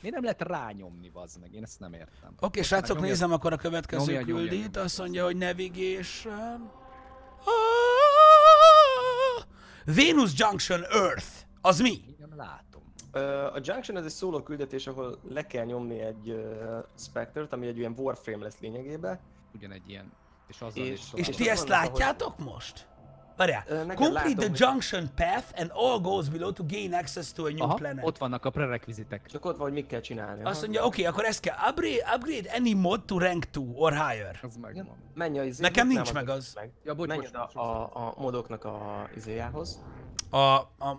Miért nem lehet rányomni, bazd meg? Én ezt nem értem. Oké, okay, srácok, nyomja- nézem akkor a következő nyomja, nyomja, küldít. nyomja. Azt mondja, hogy navigation. Venus Junction Earth. Az mi? Nem látom. A Junction ez egy szóló küldetés, ahol le kell nyomni egy uh, Spectre-t, ami egy ilyen Warframe lesz lényegében. Ugyanegy ilyen. És azzal És- És. És ti ezt vannak, ahol- látjátok most? Várjál. Neked Complete látom, the hogy- junction path and all goes below to gain access to a new Aha, planet. ott vannak a prerekvizitek. Csak ott van, hogy mit kell csinálni. Azt mondja, oké, okay, akkor ezt kell upgrade, upgrade any mod to rank 2 or higher. Az megvan. Menj a izé, Nekem nem nincs meg az. Meg. Ja, bocs, Menj bocs, bocs, a, a modoknak a izéjához, A, a,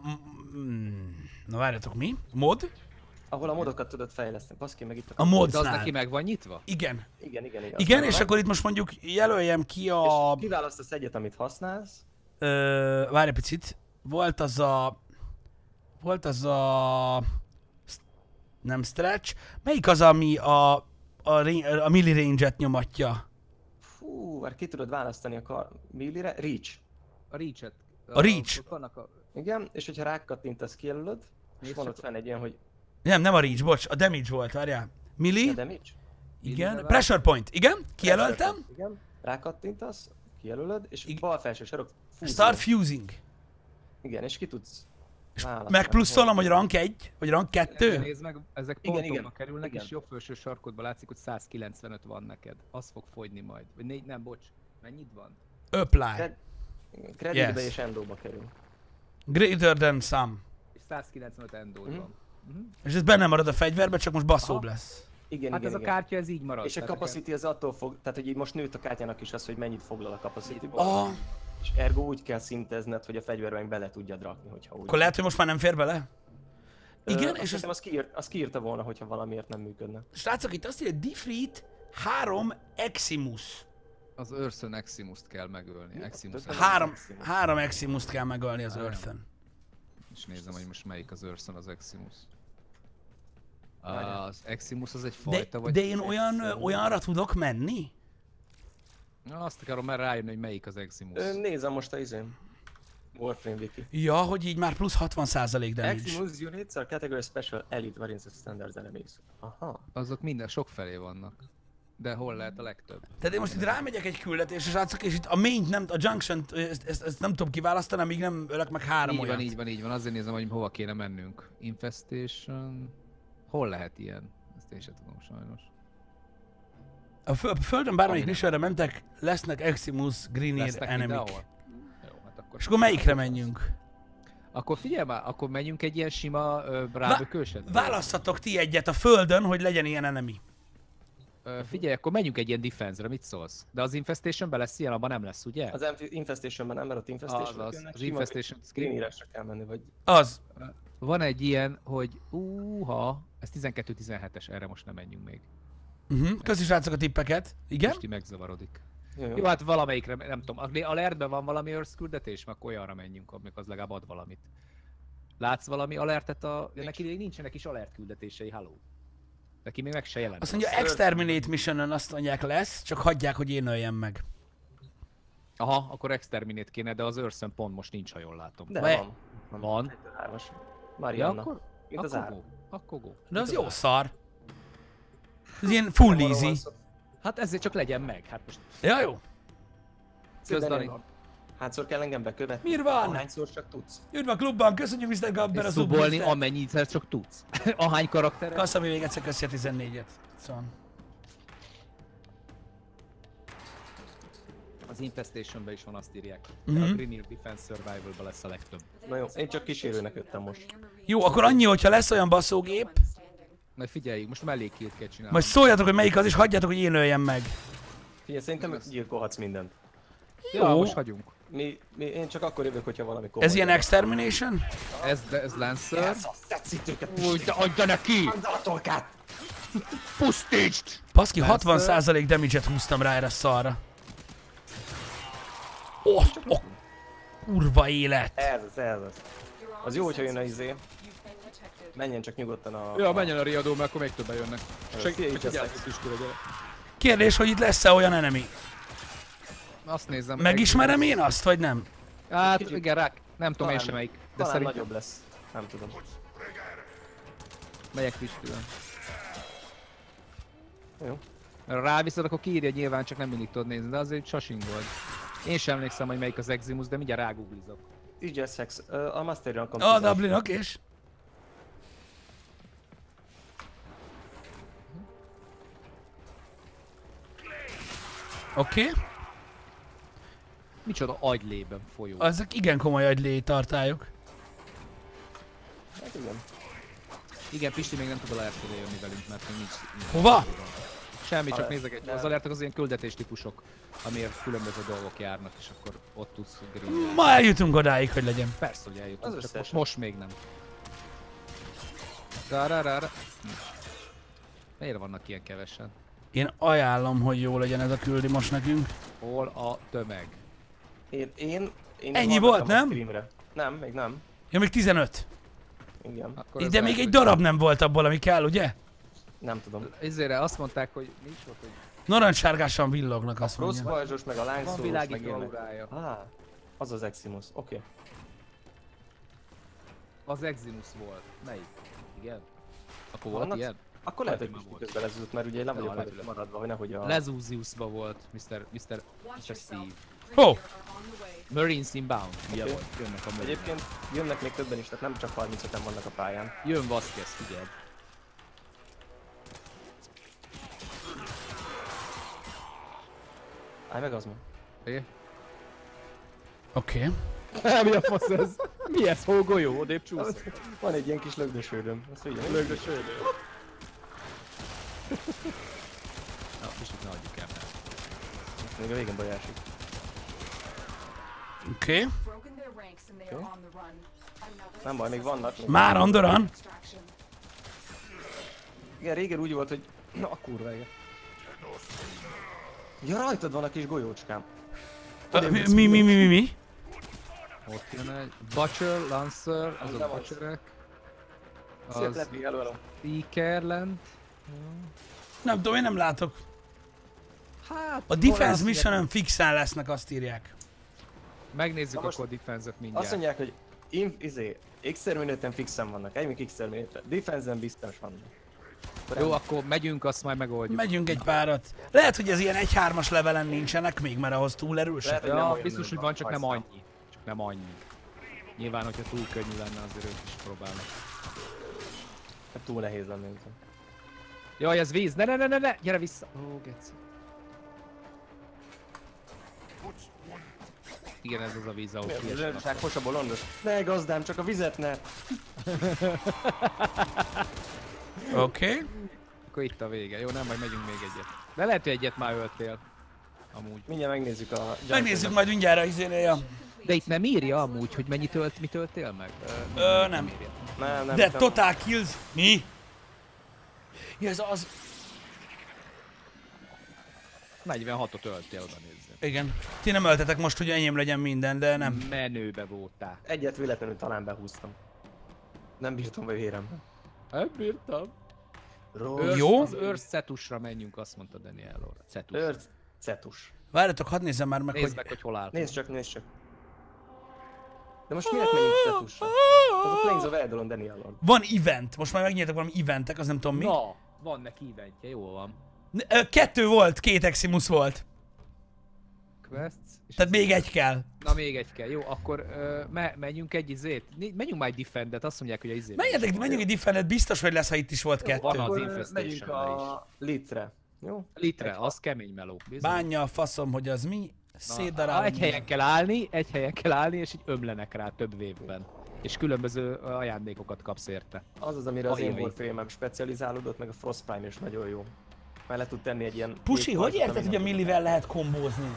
mm, na várjatok, mi? Mod? ahol a modokat tudod fejleszteni. Baszki, meg itt a... A De az neki meg van nyitva? Igen. Igen, igen, igen. Igen, és van. akkor itt most mondjuk jelöljem ki a... És kiválasztasz egyet, amit használsz. Ö, várj egy picit. Volt az a... Volt az a... Nem stretch. Melyik az, ami a... A, a milli range-et nyomatja? Fú, már ki tudod választani a kar... Millire? Reach. A reach-et. A reach. Ott vannak a... Igen, és hogyha rákattintasz, kijelölöd, és van ott fenn egy ilyen, hogy Nem, nem a reach, bocs, a damage volt, várjál. Milli? a damage. Igen. Pressure point, igen. Kijelöltem. Igen, rákattintasz, kijelölöd, és Igen. bal felső sarok Start fusing. Igen, és ki tudsz választani. megpluszolom, hogy rank 1, vagy rank 2. Nézd meg, ezek Igen, igen, kerülnek, igen. és jobb felső sarkodba látszik, hogy 195 van neked. Az fog fogyni majd. Vagy négy, nem, bocs. Mennyit van? Apply. Kreditbe Yes. és endóba kerül. Greater than some. És 195 endód Mhm. van. És ez benne marad a fegyverbe, csak most basszóbb Aha. lesz. Igen, Hát igen, ez a igen. kártya, ez így marad. És a capacity az attól fog, tehát hogy így most nőtt a kártyának is az, hogy mennyit foglal a capacity Ah, És ergo úgy kell szintezned, hogy a fegyverben bele tudjad rakni, hogyha úgy. akkor lehet, hogy most már nem fér bele? Ö, Igen, azt és hiszem, az, kiírt, az kiírta volna, hogyha valamiért nem működne. Srácok, itt azt írja, Defreet 3 Eximus. Az Urson Eximus-t kell megölni. Eximus Három, három Eximus-t kell megölni az. Earth-en. És nézem, hogy most melyik az Urson az Eximus. Az Eximus az egy De, fajta, vagy... de én olyan, ö, olyanra tudok menni? Na, azt akarom már rájönni, hogy melyik az Eximus. Ö, nézem most a izén. Warframe Wiki. Ja, hogy így már plusz 60% damage. Eximus units are category special elite variants of standard enemies. Aha. Azok minden sok felé vannak. De hol lehet a legtöbb? Tehát én most itt rámegyek egy küldetésre, srácok, és itt a main nem, a junction ezt, ezt, ezt, nem tudom kiválasztani, amíg nem ölök meg három így olyat. van, így van, így van. Azért nézem, hogy hova kéne mennünk. Infestation... Hol lehet ilyen? Ezt én sem tudom sajnos. A, föl, a földön bármelyik missionre mentek, lesznek Eximus Lesznek enemik. Jó, hát akkor... És akkor melyikre menjünk? Akkor figyelj már, akkor menjünk egy ilyen sima rábökőset? Választhatok ti egyet a földön, hogy legyen ilyen enemy. Ö, figyelj, akkor menjünk egy ilyen defense-re, mit szólsz? De az Infestationben lesz ilyen, abban nem lesz, ugye? Az Inf- Infestationben nem, mert ott Infestation az, az, az Infestation Screenírásra kell menni, vagy Az. Van egy ilyen, hogy úha, ez 12-17-es, erre most nem menjünk még. Uh-huh. Köszi srácok a tippeket. Igen? Most megzavarodik. jó, jó. Jó, hát valamelyikre, nem tudom, a alertben van valami Earth küldetés, meg olyanra menjünk, amikor az legalább ad valamit. Látsz valami alertet a... De neki még nincsenek is alert küldetései, halló. Neki még meg se jelent. Azt mondja, Exterminate Missionon azt mondják lesz, csak hagyják, hogy én öljem meg. Aha, akkor exterminate kéne, de az Earth pont most nincs, ha jól látom. De Vagy- van. Van? Hármas. Ja, Marianna. akkor, az akkor ár. go. Akkor go. De az Mint jó szar. Ez ilyen full easy. Hát ezért csak legyen meg. Hát most Ja, jó. Kösz, Dani. Hányszor kell engem bekövetni? Mir van? Hányszor csak tudsz? Üdv a klubban, köszönjük Mr. Gabber a szubolni amennyit csak tudsz. Ahány karakter. Kasszami még egyszer köszi a 14-et. Szóval. Az Infestationben is van, azt írják. Mhm. De a Green Hill Defense Survival-ba lesz a legtöbb. Na jó, én csak kísérőnek jöttem most. Jó, akkor annyi, hogyha lesz olyan basszógép, Na figyeljük, most mellékét kell csinálni. majd szóljatok, hogy melyik az, és hagyjátok, hogy én öljem meg. Figyelj, szerintem gyilkolhatsz mindent. Ja, Jó. most hagyunk. Mi, mi, én csak akkor jövök, hogyha valami komoly. Ez ilyen extermination? Ez, de ez Lancer. Ez az, tetszik őket. Úgy, de adja neki! Add a torkát! Pusztítsd! Baszki, Lancer. 60% damage-et húztam rá erre a szarra. Ó, oh, kurva élet. Ez az, ez az. Az jó, hogyha jön a izé. Menjen csak nyugodtan a... Ja, a- menjen a riadó, mert akkor még többen jönnek. Figyelj, Segít, itt hogy leszek. játszik is. Kérdés, hogy itt lesz-e olyan enemy? Azt nézem. Megismerem én azt, vagy nem? Hát Kicsit. igen, rák. Nem tudom én sem melyik. De Talán szerintem nagyobb lesz. Nem tudom. melyek Pistően. Jó. Mert ráviszed, akkor kiírja nyilván, csak nem mindig tudod nézni, de azért sasing volt. Én sem emlékszem, hogy melyik az Eximus, de mindjárt rágooglizok. Ügyes szex. Ö, A Master Rankom A 10-es. Dublinok és? Oké, okay. Micsoda agylében folyó. azok igen komoly agylé tartályok. Hát igen. Igen, Pisti még nem tud alertre jönni velünk, mert még nincs... nincs Hova? Semmi, csak nézek egy, az alertek az ilyen küldetés típusok, amiért különböző dolgok járnak, és akkor ott tudsz green Ma eljutunk odáig, hogy legyen. Persze, hogy eljutunk, Az csak most, most még nem. Rárárár. Miért vannak ilyen kevesen? Én ajánlom, hogy jó legyen ez a küldi most nekünk. Hol a tömeg? Én, én, én Ennyi volt, a nem? Nem, még nem. Ja, még 15. Igen. Akkor De még egy darab nem volt abból, ami kell, ugye? Nem tudom. Ezért azt mondták, hogy nincs ott, hogy Narancssárgásan villognak, azt mondja. Crossfire-os, meg a lángszórós, meg ilyenek. Ah, az az Eximus. Oké. Okay. Az Eximus volt. Melyik? Igen? Akkor volt Vannak- ilyen? Akkor lehet, hogy most volt. közben lezúzott, mert ugye nem Ja, vagyok maradva, hogy nehogy a... Lezuziusba volt, Mr. Mr. Mr. Steve. Ho! Way. Marines inbound. Ugye Oké. volt? Jönnek a Marines. Egyébként jönnek még többen is, tehát nem csak 35-en vannak a pályán. Jön Vasquez, figyeld. Állj meg az ma. Oké? Oké. Mi a fasz ez? Mi ez? Hol golyó? Odébb csúsz. Van egy ilyen kis lögdösődöm. Azt figyelj. Lögdösődő. Na, kicsit ne adjuk el. mert- még a végén baj esik. Oké. On the run. Nem baj, még vannak. Még. Már Andoran? distraction. Igen, régen úgy volt, hogy... Na, a kurva igen. Ja, rajtad van a kis golyócskám. Mi, mi, mi, mi, mi, mi? Ott jön egy Butcher, Lancer, azok az. Butcherek. Szép Az elő Seekerland. Nem tudom, én nem látok. Hát, A defense mission fixen lesznek, azt írják. Megnézzük Na akkor defense-et mindjárt. Azt mondják, hogy in, izé, Exterminator-en fixen vannak, egy még Exterminator. Defense-en biztos vannak. Jó, akkor megyünk, azt majd megoldjuk. Megyünk egy párat. Lehet, hogy ez ilyen 1-3-as levelen nincsenek még, mert ahhoz túl erősek. Lehet, hogy Ja, biztos, hogy van, csak nem annyi. Csak nem annyi. Nyilván, hogyha túl könnyű lenne, azért ők is próbálnak. Hát túl nehéz lenne. Jaj, ez víz! Ne, ne, ne, ne, ne! Gyere vissza! Ó, geci. Igen, ez az a víz, ahol kiesnek. zsebság, fos a bolondos? Ne gazdám, csak a vizet ne! Oké. Okay. Akkor itt a vége. Jó, nem, majd megyünk még egyet. De lehet, hogy egyet már öltél. Amúgy. Mindjárt megnézzük a... Megnézzük majd mindjárt a izénél. De itt nem írja amúgy, hogy mennyit ölt, mit öltél meg? Ö, nem. Nem, nem, De nem. total kills. Mi? Ja, ez az... 46-ot öltél, oda nézzem. Igen. Ti nem öltetek most, hogy enyém legyen minden, de nem. Menőbe voltál. Egyet véletlenül talán behúztam. Nem bírtam vagy vérem. Nem bírtam. Rossz. Őrsz, Jó. Az őrsz cetusra menjünk, azt mondta Daniel Lora. Cetus. Őrc. Cetus. Várjatok, hadd nézzem már meg, Nézd hogy... meg, hogy hol áll. Nézd csak, nézd csak. De most minek megyünk Cetusra? Az a Plains of Eldolon Daniel Lord. Van event. Most már megnyíltak valami eventek, az nem tudom mi. Na, van neki eventje, jó van. Kettő volt, két Eximus volt. Quests. És Tehát még egy kell. Na még egy kell, jó, akkor ö, me, menjünk egy izét. Menjünk már egy defendet, azt mondják, hogy a izét. Menjetek, menjünk egy defendet, biztos, hogy lesz, ha itt is volt kettő. van az megyünk a Litre. Jó? Litre, az kemény meló. bizony. Bánja a faszom, hogy az mi. Na, Szétdarál. egy helyen kell állni, egy helyen kell állni, és így ömlenek rá több évben. És különböző ajándékokat kapsz érte. Az az, amire az Ajaj. én Warframe specializálódott, meg a Frostprime is nagyon jó. Mert le tud tenni egy ilyen... Pusi, hogy érted, hogy a millivel lehet kombózni?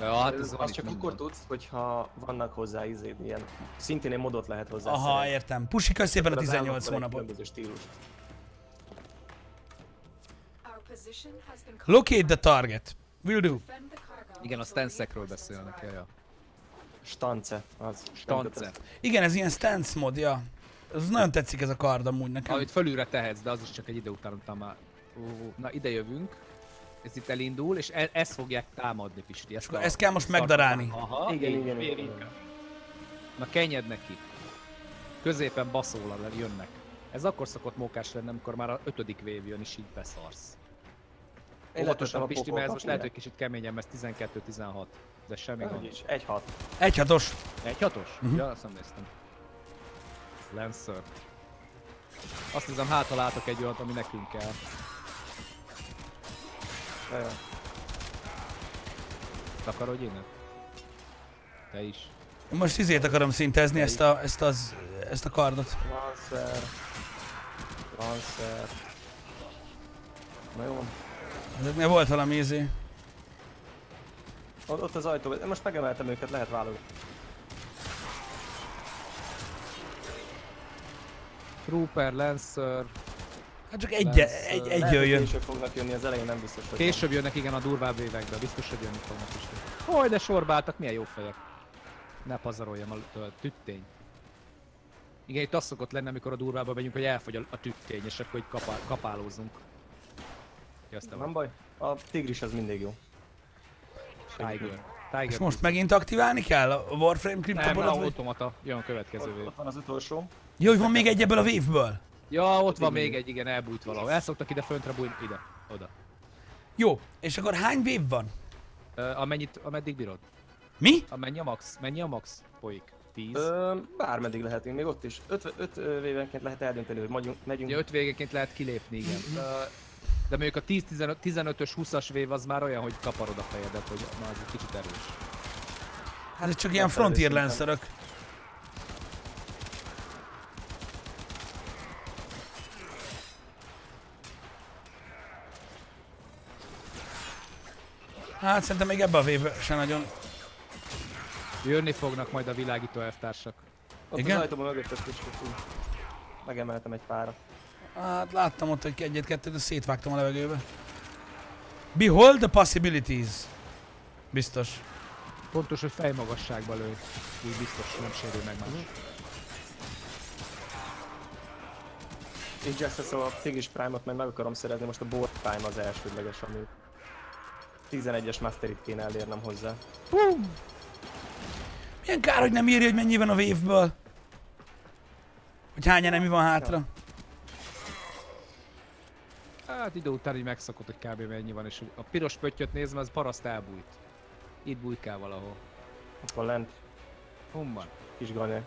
Ja, hát ez itt csak minden. akkor tudsz, hogyha vannak hozzá izé, ilyen... Szintén egy modot lehet hozzá Aha, szerelni. értem. Pusi, kösz szépen a Az 18 állatban egy hónapot. stílust. Locate the target. Will do. Igen, a stansekről beszélnek, ja, arrive. ja. Stance, az. Stance. Igen, ez ilyen stance mod, ja. Ez nagyon tetszik ez a kard amúgy nekem. Amit fölülre tehetsz, de az is csak egy idő után, után már... Ú, na ide jövünk. Ez itt elindul, és e- ezt fogják támadni, Pisti. Ezt, a- ezt kell most megdarálni. Aha, Igen, így, igen, így. igen. Na kenyed neki. Középen baszóla jönnek. Ez akkor szokott mókás lenni, amikor már a ötödik vév jön, és így beszarsz. Óvatosan a Pisti, mert ez most lehet, hogy kicsit keményen, mert ez 12-16. De semmi gond. Egy hat. Egy hatos. Egy hatos? Mhm. Ja, azt nem néztem. Lancer. Azt hiszem, hát ha látok egy olyat, ami nekünk kell. Jaj, Takarodj innen? Te is. Most izét akarom szintezni, ezt a, ezt, az, ezt a kardot. Lancer. Lancer. Na jó. Ezeknél volt valami izé. Ott, ott az ajtó, most megemeltem őket, lehet válogatni. Trooper, Lancer. Hát csak egy, Lesz, egy, egy hogy jöjjön. Később fognak jönni, az elején nem biztos, hogy Később jönnek igen a durvább években, biztos, hogy jönni fognak is. Hogy de sorbáltak, milyen jó fejek. Ne pazaroljam a tüttény. Igen, itt az szokott lenni, amikor a durvába megyünk, hogy elfogy a, a tüttény, és akkor így kapál, kapálózunk. Ja, azt Nem baj, a tigris az mindig jó. Tiger. Tiger. És most megint aktiválni kell a Warframe kriptobolat? nem, automata. Jön a következő Ott, vév. ott van az utolsó. Jó, hogy van még egy ebből a wave-ből. Ja, ott van még egy, igen, elbújt valahol. El szoktak ide föntre bújni, ide, oda. Jó, és akkor hány wave van? Ö, amennyit, ameddig bírod. Mi? Amennyi a max? Mennyi a max? Folyik. 10. Ö, bármeddig lehetünk, még ott is. 5 öt, öt vévenként lehet eldönteni, hogy megyünk. Ugye öt végeként lehet kilépni, igen. Ö, De mondjuk a 10-15-ös 20-as vév az már olyan, hogy kaparod a fejedet, hogy na, az egy kicsit erős. Hát ez csak ilyen megfelelő frontier lancerök. Hát szerintem még ebbe a véve se nagyon. Jönni fognak majd a világító elvtársak. Ott Igen? az ajtóban mögötted is. Megemeltem egy párat. Hát láttam ott, hogy egyet-kettőt, de szétvágtam a levegőbe. Behold the possibilities. Biztos. Fontos, hogy fejmagasságba lőj. Úgy biztos nem sérül meg más. Így Justice a Tigris Prime-ot majd meg akarom szerezni, most a Board Prime az elsődleges, ami 11-es Masterit kéne elérnem hozzá. Milyen kár, hogy nem írja, hogy mennyi van a wave-ből. Hogy hány enemi van hátra. Hát idő után így megszokott, hogy kb. mennyi van, és a piros pöttyöt nézve, az paraszt elbújt. Itt bújkál valahol. Ott van lent, Honnan? kis ganya.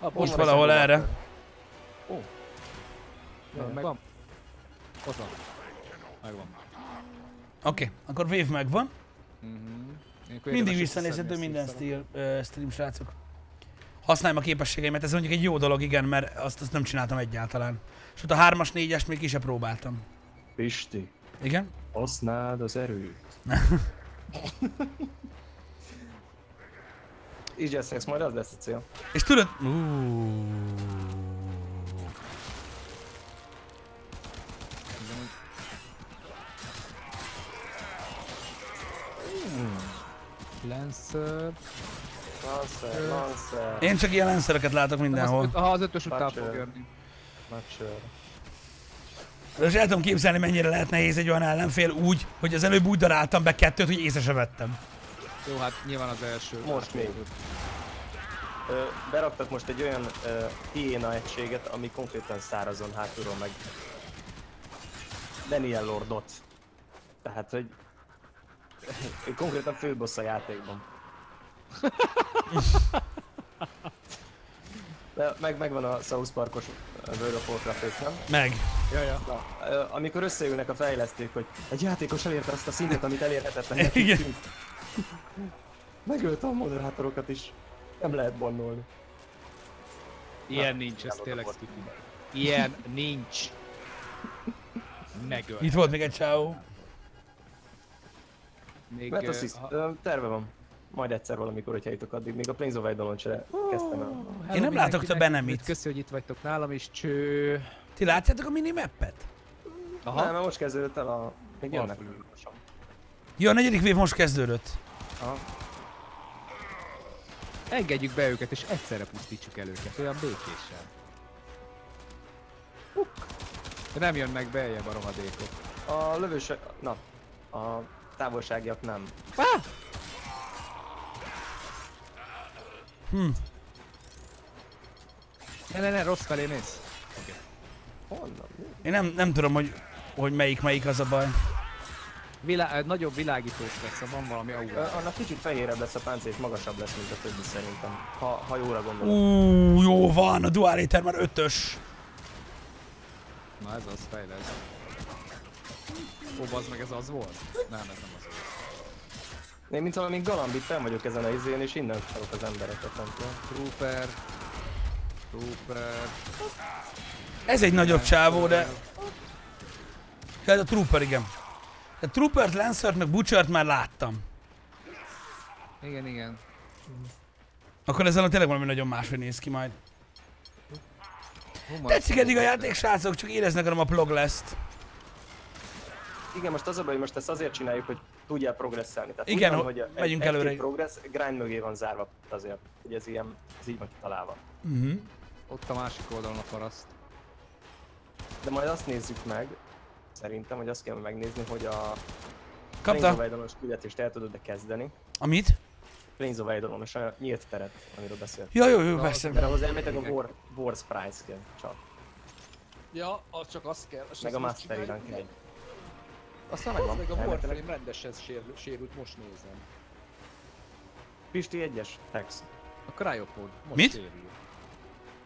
Ah, Most van valahol erre. Na, megvan? Ott van. Megvan. Oké, okay, akkor wave megvan. Mhm. Ilyenkor Mindig visszanézhető összeszedni minden stíl, uh, stream, srácok. Használjam a képességeimet, ez mondjuk egy jó dolog, igen, mert azt, azt nem csináltam egyáltalán. És ott a 3-as, 4-est még ki sem próbáltam. Pisti, Igen? használd az erőt. Így Justice, majd az lesz a cél. És tudod... Uh, Lancer. Lancer, Lancer, én csak ilyen lenszereket látok mindenhol. aha, az ötös után fog jönni. Butcher. És el tudom képzelni, mennyire lehet nehéz egy olyan ellenfél úgy, hogy az előbb úgy daráltam be kettőt, hogy észre se vettem. Jó, hát nyilván az első. Most még. Ö, beraktak most egy olyan ö, hiéna egységet, ami konkrétan szárazon hátulról meg Daniel Lordot. Tehát, hogy konkrétan főbossz a játékban. De meg, megvan a South Parkos World of Warcraft rész, nem? Meg. Ja, ja. Na, amikor összeülnek a fejlesztők, hogy egy játékos elérte azt a szintet, amit elérhetetlen Igen. Megölte a moderátorokat is. Nem lehet bannolni. Ilyen nincs, ez tényleg. Ilyen nincs. Megöl. Itt volt még egy csáó. Még, hisz, ha- terve van. Majd egyszer valamikor, hogyha jutok addig. Még a Plains of Eidolon csere kezdtem el. Hello Én nem látok nem itt. Köszi, hogy itt vagytok nálam is, cső. Ti látjátok a minimappet? Aha. Nem, mert most kezdődött el a... Még jönnek. Ja, a negyedik wave most kezdődött. Aha. Engedjük be őket, és egyszerre pusztítsuk el őket, olyan békésen. De nem jönnek beljebb a rohadékok. A lövős... Na, a távolságiak nem. Ne, ne, ne, rossz felé mész. Honnan? Mi? Én nem, nem tudom, hogy, hogy melyik melyik az a baj. Vilá- ö, nagyobb világítós lesz, van valami Ö, aura. annak kicsit fehérebb lesz a páncél, és magasabb lesz, mint a többi szerintem. Ha, ha jóra gondolom. Ú, jó van, a Dualator már ötös. Na ez az fejlesz. Ó, bazd meg, ez az volt? Nem, ez nem az volt. Én mint valami galambit fel vagyok ezen a izén, és innen felok az embereket, nem tudom. Trooper. Trooper. Ez egy nagyobb csávó, de... Ja, ez a Trooper, igen. A Troopert, Lancert, meg Butchert már láttam. Igen, igen. Akkor ezen a tényleg valami nagyon máshogy néz ki majd. Van Tetszik eddig a játék, srácok, csak éreznek nekem a plog lesz. Igen, most az a baj, hogy most ezt azért csináljuk, hogy tudjál progresszelni. Tehát Igen, hogy hogy megyünk egy, előre. Egy progress grind mögé van zárva azért, hogy ez ilyen, ez így van kitalálva. Uh-huh. Ott a másik oldalon a paraszt. De majd azt nézzük meg, szerintem, hogy azt kell megnézni, hogy a Plains Kapta? Eidolon-os küldetést el tudod-e kezdeni. Amit? Plains of Eidolon, és a nyílt teret, amiről beszélt. Ja, jó, jó, Na, persze. Mert ahhoz elmétek a War, War Sprites kell csak. Ja, az csak az kell. És Meg a Master Iran kell. Aztán Az megvan. meg a. Warframe rendesen sérül, sérült, most nézem. Pisti egyes, Tex. A Cryopod most Mit? sérül.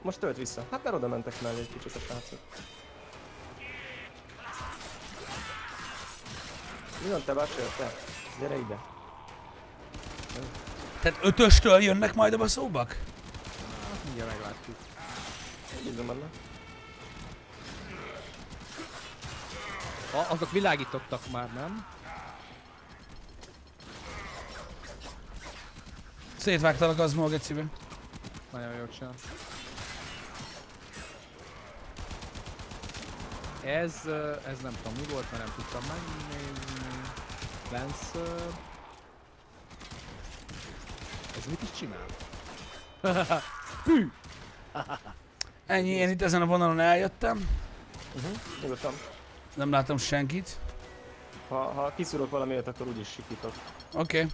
Most tölt vissza. Hát mert oda mentek mellé egy kicsit a srácok. Mi van te bácsi, te? Gyere ide. Tehát ötöstől jönnek majd a baszóbak? Mindjárt meglátjuk. Bízom benne. A, azok világítottak már, nem? Szétvágtalak az maga gecibe. Nagyon jól csinál. Ez, ez nem tudom mi volt, mert nem tudtam megnézni. Lens... Ez mit is csinál? Ennyi, én itt ezen a vonalon eljöttem. Nyugodtan. Nem látom senkit. Ha, ha kiszúrok valamiért, akkor úgyis sikítok. Oké. Okay.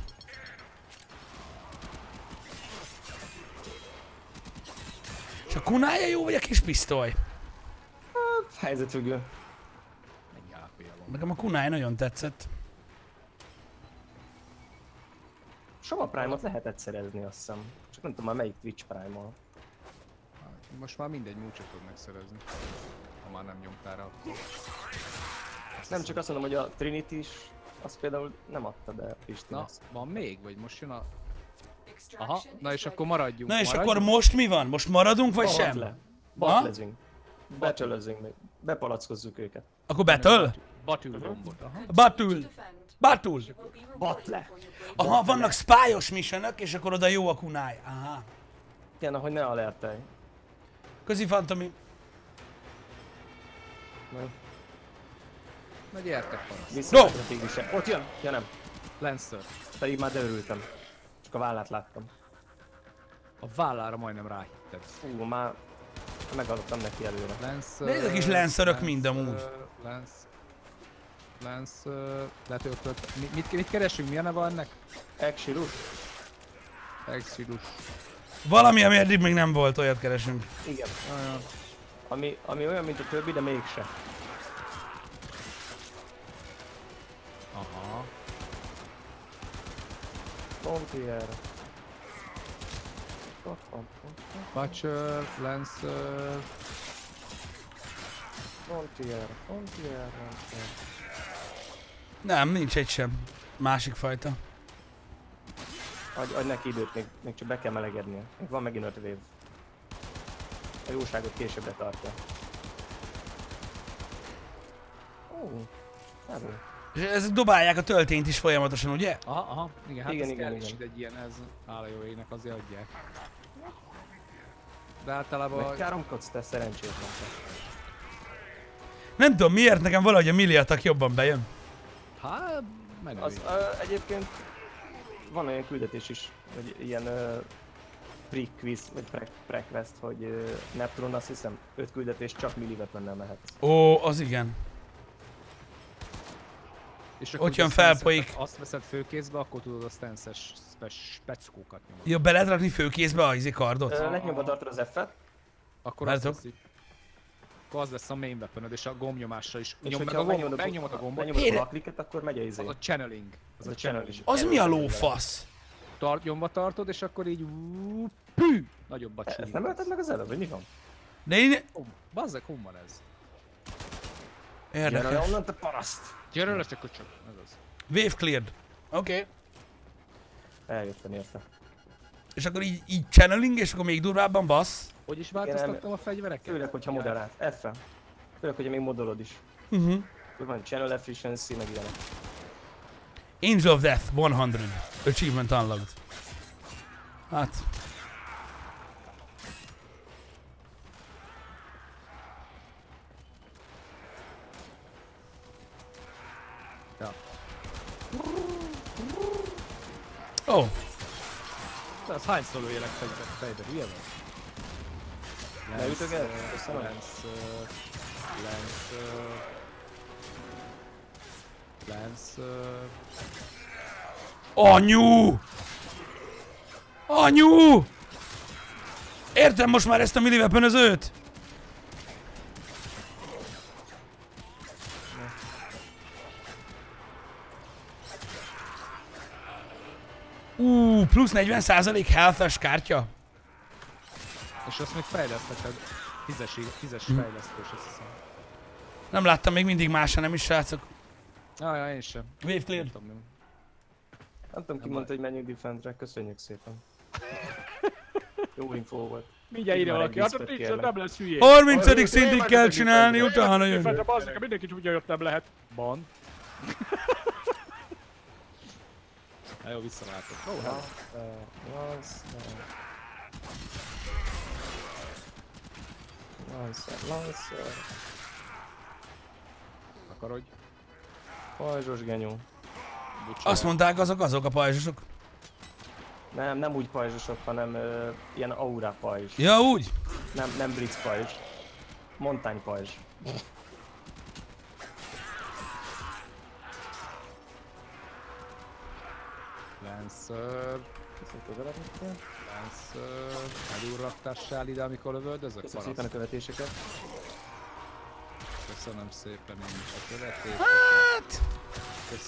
És a kunája jó, vagy a kis pisztoly? Helyzetfüggő. AP-ja van? Nekem a kunáj nagyon tetszett. Soma Prime-ot lehetett szerezni, azt hiszem. Csak nem tudom már melyik Twitch Prime-mal. Most már mindegy múlcsot tud megszerezni. Már nem nyomtál rá, akkor... Nem csak azt mondom, hogy a Trinity is, azt például nem adta, de Pisti Na, van még? Vagy most jön a... Aha, na és akkor maradjunk. Na és maradjunk. akkor most mi van? Most maradunk, vagy Bat sem? Le. Batlezünk. Becsölözzünk még. Bepalackozzuk őket. Akkor battle? Battle gombot, aha. Battle! Defend. Battle! You will be rewarded Batle. Aha, vannak spályos missionök, és akkor oda jó a kunáj. Aha. Igen, ahogy ne alertelj. Közi Fantomi. Na gyertek. Vissza no. Ott jön! Ja nem. Lancer. Pedig már beörültem. Csak a vállát láttam. A vállára majdnem ráhitted. Fú, már megadottam neki előre. Lancer... De ezek is Lancerök mind amúgy. Lance... Lance... Lehet, hogy ott, ott mi- mit, mit keresünk? Mi a neve ennek? Exilus? Exilus. Valami, ami eddig még nem volt, olyat keresünk. Igen. Olyan. Ami, ami olyan, mint a többi, de mégse. Aha. Frontier. Butcher, Lancer... Frontier, Frontier, Frontier. Nem, nincs egy sem. Másik fajta. Adj, adj neki időt, még, még csak be kell melegednie. Még van megint öt év. A jóságot későbbre tartja. Ó, oh, És ezek dobálják a töltényt is folyamatosan, ugye? Aha, aha. Igen, hát Igen, igen, kell igen. is egy ilyen, ez áll a jó égnek, azért adják. De általában... Meg káromkodsz, te szerencsétlen. Nem tudom miért, nekem valahogy a milliatak jobban bejön. Hát, menő. Az, ö, egyébként van olyan küldetés is, hogy ilyen ö, pre-quiz, vagy pre- pre-quest, hogy ö, Neptune azt hiszem 5 küldetés csak milliweaponnel mehet. Ó, az igen. És Ott jön ugye felpolyik. stance-et Azt veszed főkézbe, akkor tudod a stance-es spe- speckókat nyomni. Jó, be lehet rakni főkézbe a izi kardot? Ö, Legnyomva tartod az F-et, Akkor azt veszik. Akkor az lesz a main weaponöd, és a gombnyomással is. és Nyom meg a gomb, megnyomod a, gombot, megnyomod a klikket, akkor megy a izé. az a channeling. Az Az a a channel channeling. is. Az mi a lófasz? Tart, nyomva tartod, és akkor így... ú, Pű! Nagyobbat Ezt nem ölted meg az előbb, vagy mi van? De én... Bazzeg, hon van ez? Gyere le Érdekes. onnan, te paraszt! Gyere le, csak köcsög. Ez az. Wave cleared. Oké. Okay. Eljöttem érte. És akkor így, így channeling, és akkor még durvábban bassz. Hogy is változtattam a fegyvereket? Főleg, hogyha moderált. F-en. Főleg, hogyha még modolod is. Uh-huh. Akkor van channel efficiency, meg ilyenek. Angel of Death 100. Achievement unlocked. Hát... Ja. Oh, De az hányszor lőjelek fejbe, fejbe, hülye vagy? Leütök el? Lance, Köszönöm. Lance, Lance, Lance, anyu! Anyu! Értem most már ezt a milli weaponözőt? Ú, plusz 40% health kártya. és azt még fejlesztheted. Tízes, tízes Hm. fejlesztős, azt hiszem. Nem láttam még mindig mása, nem is srácok. Ah, ja, én sem. Wave cleared. Nem tudom, nem. Nem tudom ki Nem mondta, hogy menjünk defendre, köszönjük szépen. Jó info volt. Mindjárt írja valaki, hát ott nincs, nem lesz hülyé. 30. szintig kell csinálni, utána jön. Defendre, meg, mindenki tudja, hogy ott nem lehet. Ban. Na jó, visszaváltok. Ó, hát. Lancer, Lancer. Lancer, Lancer. Akarodj. Pajzsos genyó. Bocsánat. Azt mondták azok, azok a pajzsosok. Nem, nem úgy pajzsosok, hanem ö, ilyen aura pajzs. Ja, úgy. Nem, nem blitz pajzs. Montány pajzs. Lancer. Köszönjük az eredettel. Lancer. Elurraktássál ide, amikor lövöldözök? Köszönjük szépen a követéseket. Köszönöm szépen én is a követést. Hát,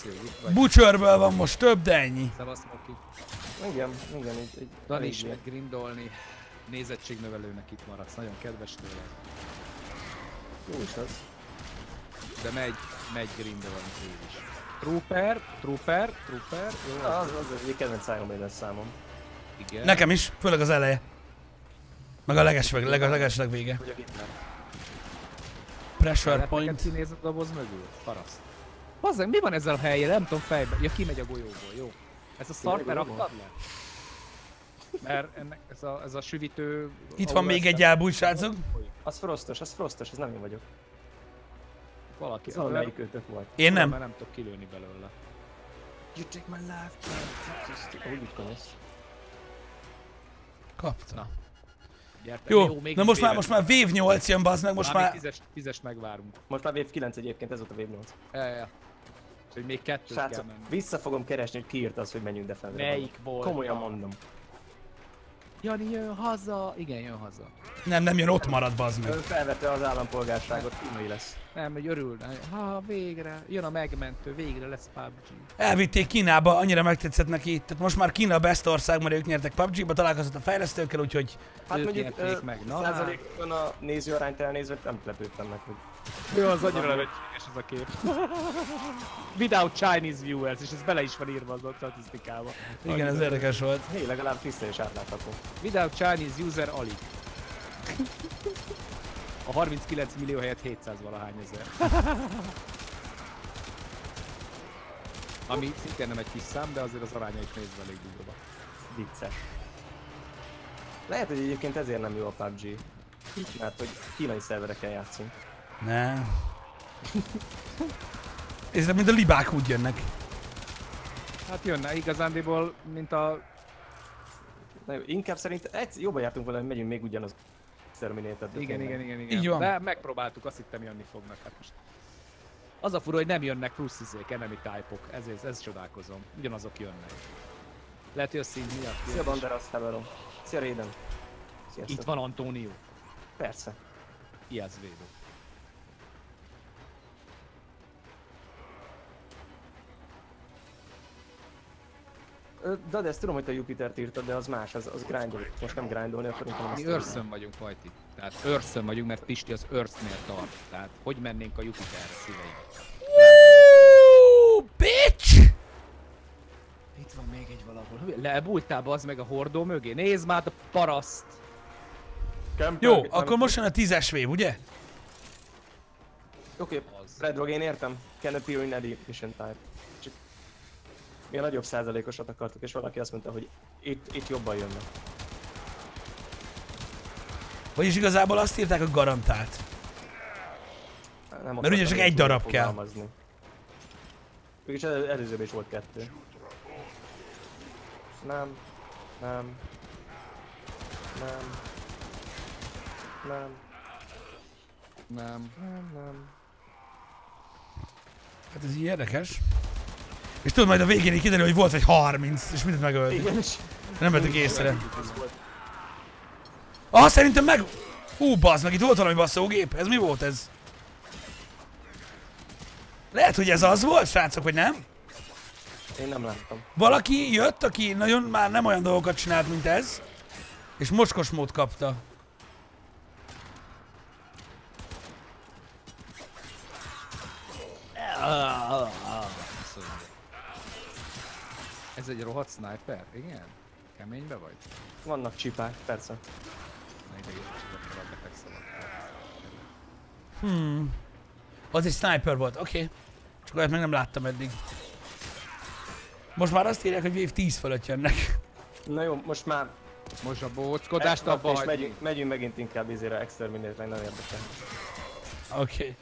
itt vagy. Butcherből van most több, de ennyi. Szevasz, Moki. Igen, igen, így, így Dani is eléggé. meg grindolni. Nézettségnövelőnek itt maradsz. Nagyon kedves tőled. Jó is az. De megy, megy grindolni ő is. Trooper, Trooper, Trooper. Jó, Az, az az egyik kedvenc Iron Maiden számom. igen. Nekem is, főleg az eleje. Meg a leges, leg, leg, leges legvége. Vagyok itt már. Pressure neked point. kinéz a doboz mögül? Paraszt. Bazzeg, mi van ezzel a helyen? Nem tudom fejbe. Ja, kimegy a golyóból, jó. Ez a szart beraktad le? Mert ennek, ez a, ez a süvítő... Itt van még egy elbúj, srácok. Az frostos, az frostos, az nem én vagyok. Valaki. Ez valamelyik őtök volt. Én Mert nem. nem tudok kilőni belőle. You take my life, úgy konyasz. Kapta. Na. Gyertek, Jó, még na most már, most már Wave 8 jön, bazd meg, most már... már... még Tízes, tízes megvárunk. Most már Wave 9 egyébként, ez volt a Wave 8. Ja, ja, ja. És hogy még kettőt Srácok, kell menni. vissza fogom keresni, hogy kiírta az, hogy menjünk defendre. Melyik volt? Komolyan mondom. Jani jön haza. Igen, jön haza. Nem, nem jön, ott marad, bazd meg. Ön felvette az állampolgárságot, kínai lesz. Nem, hogy örül. Ha, végre. Jön a megmentő, végre lesz PUBG. Elvitték Kínába, annyira megtetszett neki. Tehát most már Kína a best ország, mert ők nyertek PUBG-ba, találkozott a fejlesztőkkel, úgyhogy Hát Ők mondjuk meg, na százalékon a nézőarányt elnézve nem lepődtem meg, hogy Jó, az annyira nevetséges ez a kép. Without Chinese viewers, és ez bele is van írva az a statisztikába. igen, ez érdekes volt. hé, legalább tiszta és átlátható. Without Chinese user alig. A 39 millió helyett 700 valahány ezer. Ami szintén nem egy kis szám, de azért az arányait nézve elég durva. Vicces. Lehet, hogy egyébként ezért nem jó a PUBG. Mert hogy kínai szervereken játszunk. Nem. Ez mint a libák úgy jönnek. Hát jönne igazándiból, mint a... Na jó, inkább szerint egy, jobban jártunk volna, hogy megyünk még ugyanaz Terminator. Igen, igen, igen, igen. Így van. De megpróbáltuk, azt hittem jönni fognak. Hát most. Az a fura, hogy nem jönnek plusz izék, enemy type-ok. Ezért, ez csodálkozom. Ugyanazok jönnek. Lehet, hogy a szín miatt jön. Szia Banderas, hello. Szia Raiden. Sziasztok. Itt van Antonio. Persze. Iaz védő. De, de ezt tudom, hogy te Jupitert írtad, de az más, az, az grindol. Most nem grindolni akarunk, hanem Mi Earthön vagyunk, Vajti. Tehát Earthön vagyunk, mert Pisti az Earthnél tart. Tehát hogy mennénk a Jupiterre szíveim? Woo, bitch! Itt van még egy valahol. Lebújtál az meg a hordó mögé? Nézd már a paraszt! Jó, akkor most jön a tízes wave, ugye? Oké, Az. Red Rogue, én értem. Can appear in any mission type. Mi a nagyobb százalékosat akartuk, és valaki azt mondta, hogy itt, itt jobban jönnek. Vagyis igazából azt írták, hogy garantált. Nem Mert ugye csak egy darab kell. Mégis el, előzőben is volt kettő. Nem. Nem. Nem. Nem. Nem. Nem, nem. Hát ez így érdekes. És tudod, majd a végén így kiderül, hogy volt egy 30, és mindent megöltük. Igen, és Nem vettük észre. Ah, szerintem meg... Hú, bazd meg, itt volt valami basszógép. Ez mi volt ez? Lehet, hogy ez az volt, srácok, vagy nem? én nem láttam. Valaki jött, aki nagyon már nem olyan dolgokat csinált, mint ez, és mocskos mód kapta. Ez Ez egy rohadt sniper? Igen? Keménybe vagy? Vannak csipák, persze. Na ide is csipek a beteg szavat. Hmm. Az egy sniper volt, oké. Okay. Csak olyat meg nem láttam eddig. Most már azt írják, hogy Wave 10 fölött jönnek. Na jó, most már Most a bóckodást abba és hagyjuk. megyünk, megyünk megint inkább izére exterminate, meg nem érdekel. Oké. Okay.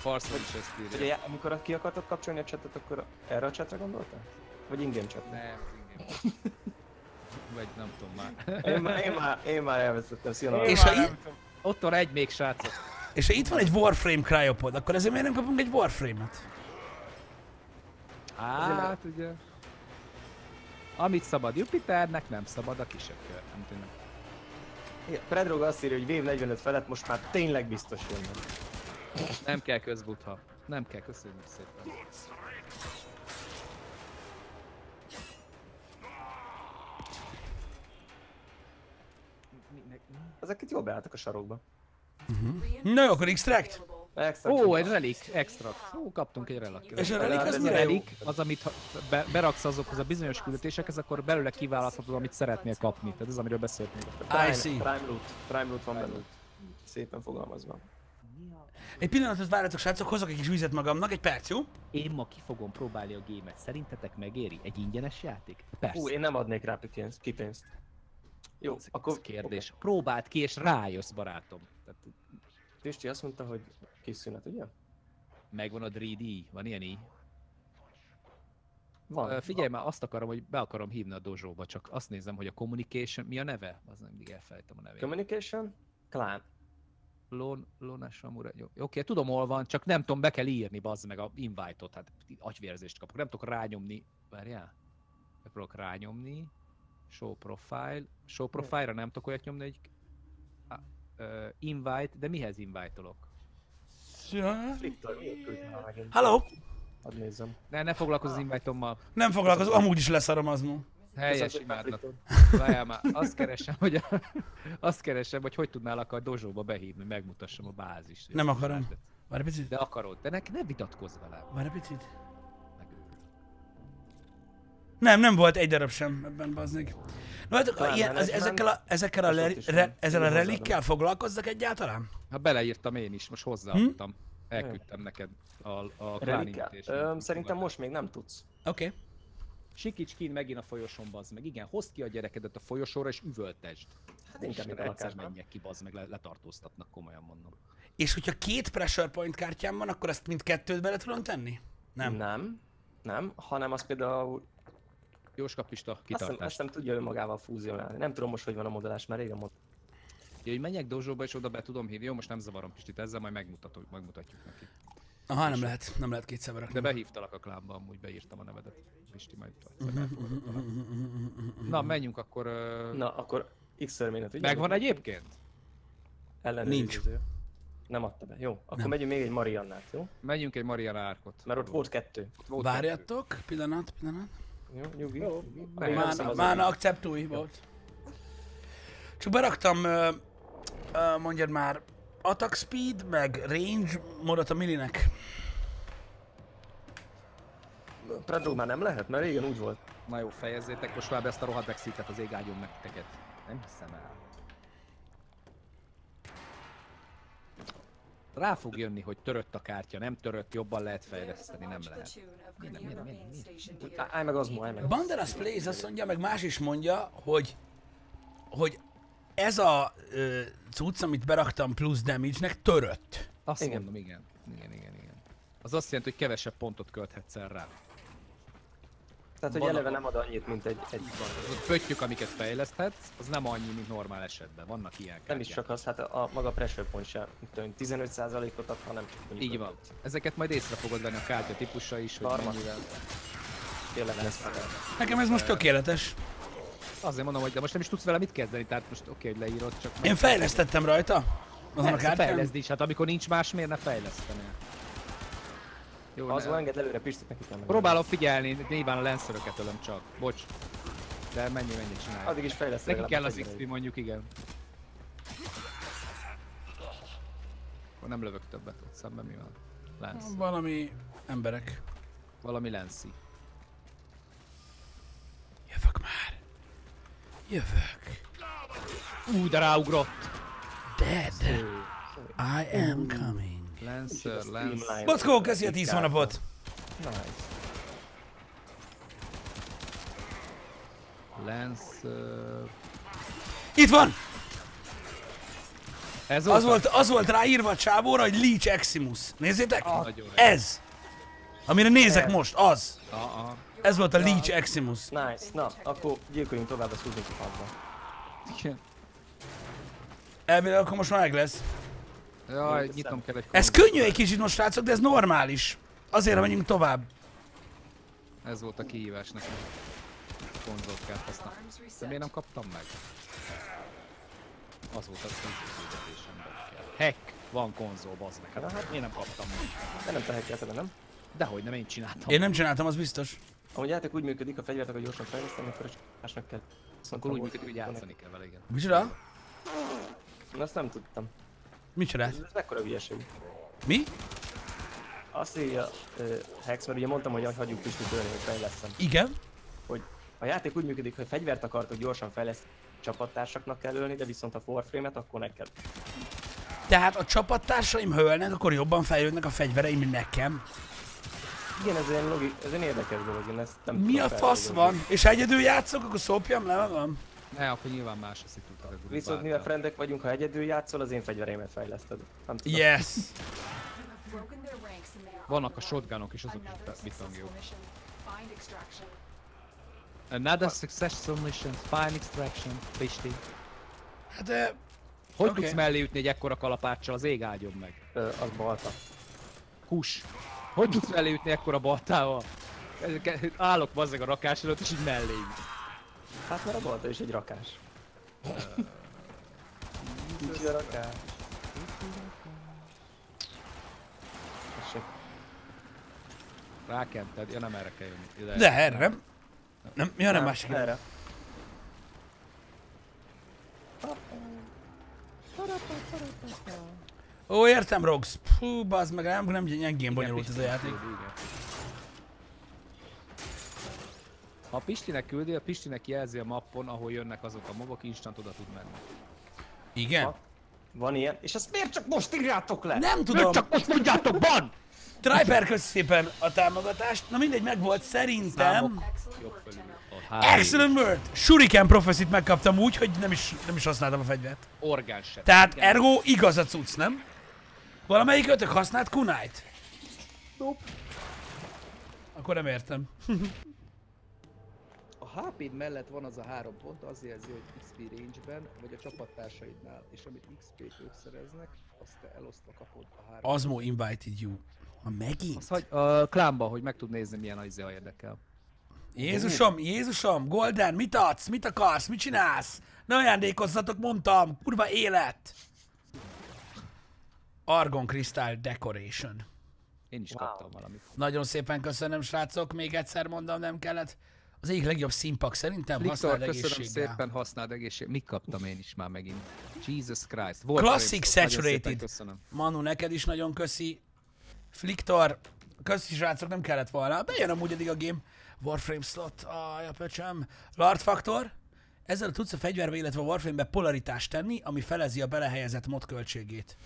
Farszol is ezt írja. Ugye, amikor ki akartad kapcsolni a chatet, akkor erre a chatre gondoltál? Vagy ingame chat? Nem, igen. Vagy nem tudom már. Én már, én már, én már elvesztettem, szia Nara. És ha, i- Ott van egy még srácok. és ha itt van egy Warframe cryopod, akkor ezért miért nem kapunk egy Warframe-et? Hát ugye... Amit szabad Jupiternek, nem szabad a kisekkel. Nem. Igen, Predrog azt írja, hogy Wave 45 felett most már tényleg biztos jönnek. Nem kell közbutha. Nem kell, köszönjük szépen. Ezeket jól beálltak a sarokba. Na jó, akkor extract? Extra Ó, egy relik, extra. Ó, kaptunk egy relik. És a relik az mire relik, az amit ha be, beraksz azokhoz a bizonyos küldetésekhez, akkor belőle kiválaszthatod, amit szeretnél kapni. Tehát ez, amiről beszéltünk. Prime, I see. Prime loot. Prime loot van belőle. Szépen fogalmazva. Egy pillanatot várjatok, srácok, hozok egy kis vizet magamnak, egy perc, jó? Én ma ki fogom próbálni a gémet. Szerintetek megéri? Egy ingyenes játék? Persze. Hú, én nem adnék rá pénzt, kipénzt. Jó, Ez, akkor ez kérdés. Próbáld ki és rájössz, barátom. Tehát Pisti azt mondta, hogy kis szünet, ugye? megvan a 3D, van ilyen így. Van. Figyelj már, azt akarom, hogy be akarom hívni a dozsóba, csak azt nézem, hogy a communication, mi a neve? Az nem mindig elfelejtem a nevét. Communication? Clan. Lon, Lona Samura, jó. Oké, tudom hol van, csak nem tudom, be kell írni, bazd meg a invite-ot, hát agyvérzést kapok, nem tudok rányomni, várjál? Megpróbálok rányomni, show profile, show profile-ra nem tudok olyat nyomni, hogy ah, uh, invite, de mihez invite-olok? Hello? Hadd nézzem. Ne, ne foglalkozz az invite-ommal, Nem foglalkozom, amúgy is leszarom aznó. Helyes. Viktor. Várjál már, azt keresem, hogy a, azt keresem, hogy hogy tudnálak a dozsóba behívni, megmutassam a bázist. Nem akarom. Várj picit. De akarod, de ne, ne vitatkozz velem. Várj picit. Nem, nem volt egy darab sem ebben, bazzik. No, hát Talán ilyen, az, ezekkel a, ezekkel a, le, re, ezzel a relikkel foglalkozzak egyáltalán? Ha beleírtam én is, most hozzáadtam. Elküldtem neked a, a klán Relikkel? invitation. Ö, Szerintem most még nem tudsz. Oké. Okay. Sikics kin megint a folyosón, bazd meg. Igen, hozd ki a gyerekedet a folyosóra és üvöltesd. Hát inkább a egyszer menjek ki, bazd meg, le, letartóztatnak, komolyan mondom. És hogyha két pressure point kártyám van, akkor ezt mind kettőt bele tudom tenni? Nem. Nem. Nem, hanem az például Jóska Pista, azt hiszem, azt hiszem tudja önmagával fúzionálni. Nem tudom most, hogy van a modellás, mert régen mondtam. Ja, hogy menjek dozsóba és oda be tudom hívni. Jó, most nem zavarom Pistit ezzel, majd megmutatom, megmutatjuk neki. Aha, nem lehet, nem lehet kétszer. De behívtalak a klánba, amúgy beírtam a nevedet. Pisti majd elfogadott. Na, menjünk akkor. ö, Na, akkor x minut, ugye? Megvan egyébként? Ellenőriző. Nem adta be. Jó, akkor Nem. megyünk még egy Mariannát, jó? Menjünk egy Mariana árkot. Mert ott volt kettő. Volt Várjatok, pillanat, pillanat. Jó, nyugi. nem Mána, mána akceptúj volt. Csak beraktam, ö, ö, mondjad már, attack speed, meg range modot a millinek. Predrog már nem lehet, mert régen úgy volt. Na jó, fejezzétek most már be ezt a rohadt exit az ég áldjon meg titeket. Nem hiszem el. Rá fog jönni, hogy törött a kártya, nem törött, jobban lehet fejleszteni, nem lehet. Miért, miért, miért, Állj meg az állj meg. Banderas Plays azt mondja, meg más is mondja, hogy, hogy ez a ö, cucc, amit beraktam plusz damage-nek, törött. Azt Igen. mondom, igen. Igen, igen, igen. Az azt jelenti, hogy kevesebb pontot költhetsz el rá. Tehát, hogy Van eleve a- nem ad annyit, mint egy, egy Az a pöttyök, amiket fejleszthetsz, az nem annyi, mint normál esetben. Vannak ilyen Nem is kártyák. csak az, hát a, a maga pressure point sem, mit tudom, 15%-ot ad, hanem csak mondjuk Így van. Ezeket majd észre fogod venni a kártya típusa is, hogy Harmad. mennyivel. Tényleg lesz fel. Nekem ez most tökéletes. Azért mondom, hogy de most nem is tudsz vele mit kezdeni, tehát most oké, hogy leírod, csak... Én fejlesztettem rajta. Azon a kártyán. fejleszd is, hát amikor nincs más, miért ne fejlesztenél? Jó, az enged előre, Pistit neki kell Próbálok figyelni, nyilván a lenszöröket ölöm csak. Bocs. De mennyi mennyit csinál. Addig is fejlesz. Neki kell az XP mondjuk, igen. Akkor nem lövök többet ott szemben, mi van? Lensz. Valami emberek. Valami lenszi. Jövök már. Jövök. Ú, de ráugrott. Dead. I am coming. Lancer, Lancer. Bockó, köszi a 10 hónapot. Nice. Lancer. Itt van! Ez Az volt, az volt ráírva a csávóra, hogy Leech Eximus. Nézzétek! Jó. Ez! Amire nézek Ez. most, az! Ah, ah. Ez volt a Leech Eximus. Nice. Na, akkor gyilkoljunk tovább a Suzuki padba. Igen. Elvileg akkor most már meg lesz. Jaj, Jó, nyitom kell egy Ez könnyű egy kicsit most, srácok, de ez normális. Azért menjünk tovább. Ez volt a kihívás nekem. Konzolt kell használni. De miért nem kaptam meg? Az volt az közvetítésemben kell. Hack! Van konzol, bazd meg. Hát, hát miért nem kaptam meg? De nem tehetjátok, nem? Dehogy nem én csináltam. Én nem csináltam, az biztos. Ahogy játék úgy működik, a fegyvert akar gyorsan fejleszteni, akkor csak másnak kell. Akkor úgy működik, hogy játszani kell vele, igen. Micsoda? Na, azt nem tudtam. Micsoda? Ez, ez mekkora hülyeség. Mi? Azt írja uh, Hex, mert ugye mondtam, hogy hagyjuk Pistit ölni, hogy fejlesztem. Igen? Hogy a játék úgy működik, hogy fegyvert akartok gyorsan fejleszteni, csapattársaknak kell ölni, de viszont a Warframe-et akkor neked. Tehát a csapattársaim hölnek, akkor jobban fejlődnek a fegyvereim, mint nekem. Igen, ez egy, logi- ez egy érdekes dolog, én ezt nem Mi a fasz van? És ha egyedül játszok, akkor szopjam le magam? Ne, akkor nyilván más a szitút a regular Viszont mivel friendek vagyunk, ha egyedül játszol, az én fegyvereimet fejleszted. Nem tudom. Yes. Vannak a shotgunok is, azok is bitang successful jók. mission. Find extraction. Another successful mission, fine extraction, Pisti. Hát eh, Hogy Oké. tudsz mellé ütni egy ekkora kalapáccsal, az ég áldjon meg. Ö, az balta. Kus. Hogy tudsz mellé ütni ekkora baltával? Állok bazzeg a rakás előtt, és így mellé üt. Hát mert a balta is egy rakás. Kicsi a rakás. Tessék. Rákented, ja nem erre kell jönni. Ide. de erre nem. Nem, ja nem másik. Erre. Ó, értem, Rox. Fú, bazd meg, nem, nem gyengén bonyolult ez a játék. Igen. Ha a Pistinek küldi, a Pistinek jelzi a mappon, ahol jönnek azok a mobok, instant oda tud menni. Igen? Ha. Van ilyen. És ezt miért csak most írjátok le? Nem tudom. Csak most mondjátok, van! Triper, kösz szépen a támogatást. Na mindegy, megvolt szerintem. Excellent word! Shuriken Prophecy-t megkaptam úgy, hogy nem is, nem is használtam a fegyvert. Orgán se. Tehát ergo igaz a cucc, nem? Valamelyik ötök használt kunite? Nope. Akkor nem értem. A HP mellett van az a három pont, az jelzi, hogy XP range-ben, vagy a csapattársaidnál, és amit XP-t ők szereznek, azt te elosztva kapod a három. Azmo invited you. Ha megint? Az hagy, a klánba, hogy meg tud nézni, milyen izé, ha érdekel. Jézusom, Jézusom, Golden, mit adsz? Mit akarsz? Mit csinálsz? Ne ajándékozzatok, mondtam! Kurva élet! Argon Crystal Decoration. Én is Wow. kaptam valamit. Nagyon szépen köszönöm, srácok. Még egyszer mondom, nem kellett. Az egyik legjobb színpak szerintem. Viktor, Használd köszönöm egészséggel. szépen, használd egészség. Mit kaptam én is már megint? Jesus Christ. Volt Classic szépen Saturated. Köszönöm. Manu, neked is nagyon köszi. Fliktor, köszi srácok, nem kellett volna. Bejön amúgy eddig a game. Warframe slot, aj, a pöcsöm. Lord Factor, ezzel tudsz a fegyverbe, illetve a Warframe-be polaritást tenni, ami felezi a belehelyezett mod költségét.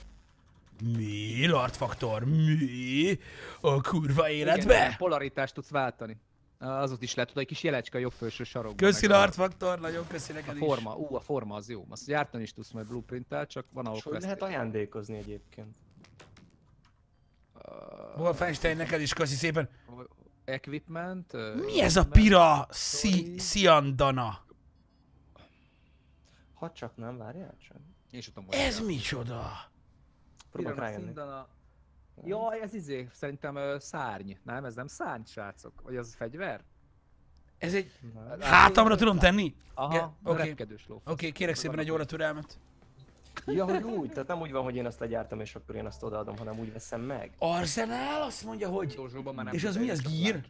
Mi? Lord Factor? Mi? A kurva életbe? Igen, polaritást tudsz váltani. Az ott is lehet, tudod, egy kis jelecske a jobb felső sarokban. Köszi a- Lord Factor, nagyon köszi A neked is. forma, ú, a forma az jó. Azt gyártani is tudsz majd blueprint csak van ahol És hogy lehet ajándékozni egyébként? Wolfenstein, neked is köszi szépen. Equipment. Mi ez a pira si- Siandana? Ha csak nem, várjál csak. Én sem tudom, hogy Ez mi. micsoda? Próbálok rájönni. Jaj, ez izé, szerintem ö, szárny. Nem, ez nem szárny, srácok. Vagy az fegyver? Ez egy... Na, Hátamra tudom tenni? Aha, Ja, oké. repkedős ló. Oké, kérek szépen egy óra türelmet. Ja, hogy úgy, tehát nem úgy van, hogy én azt legyártam és akkor én azt odaadom, hanem úgy veszem meg. Arzenál azt mondja, hogy... Dorzsóban már nem És az mi, az gír?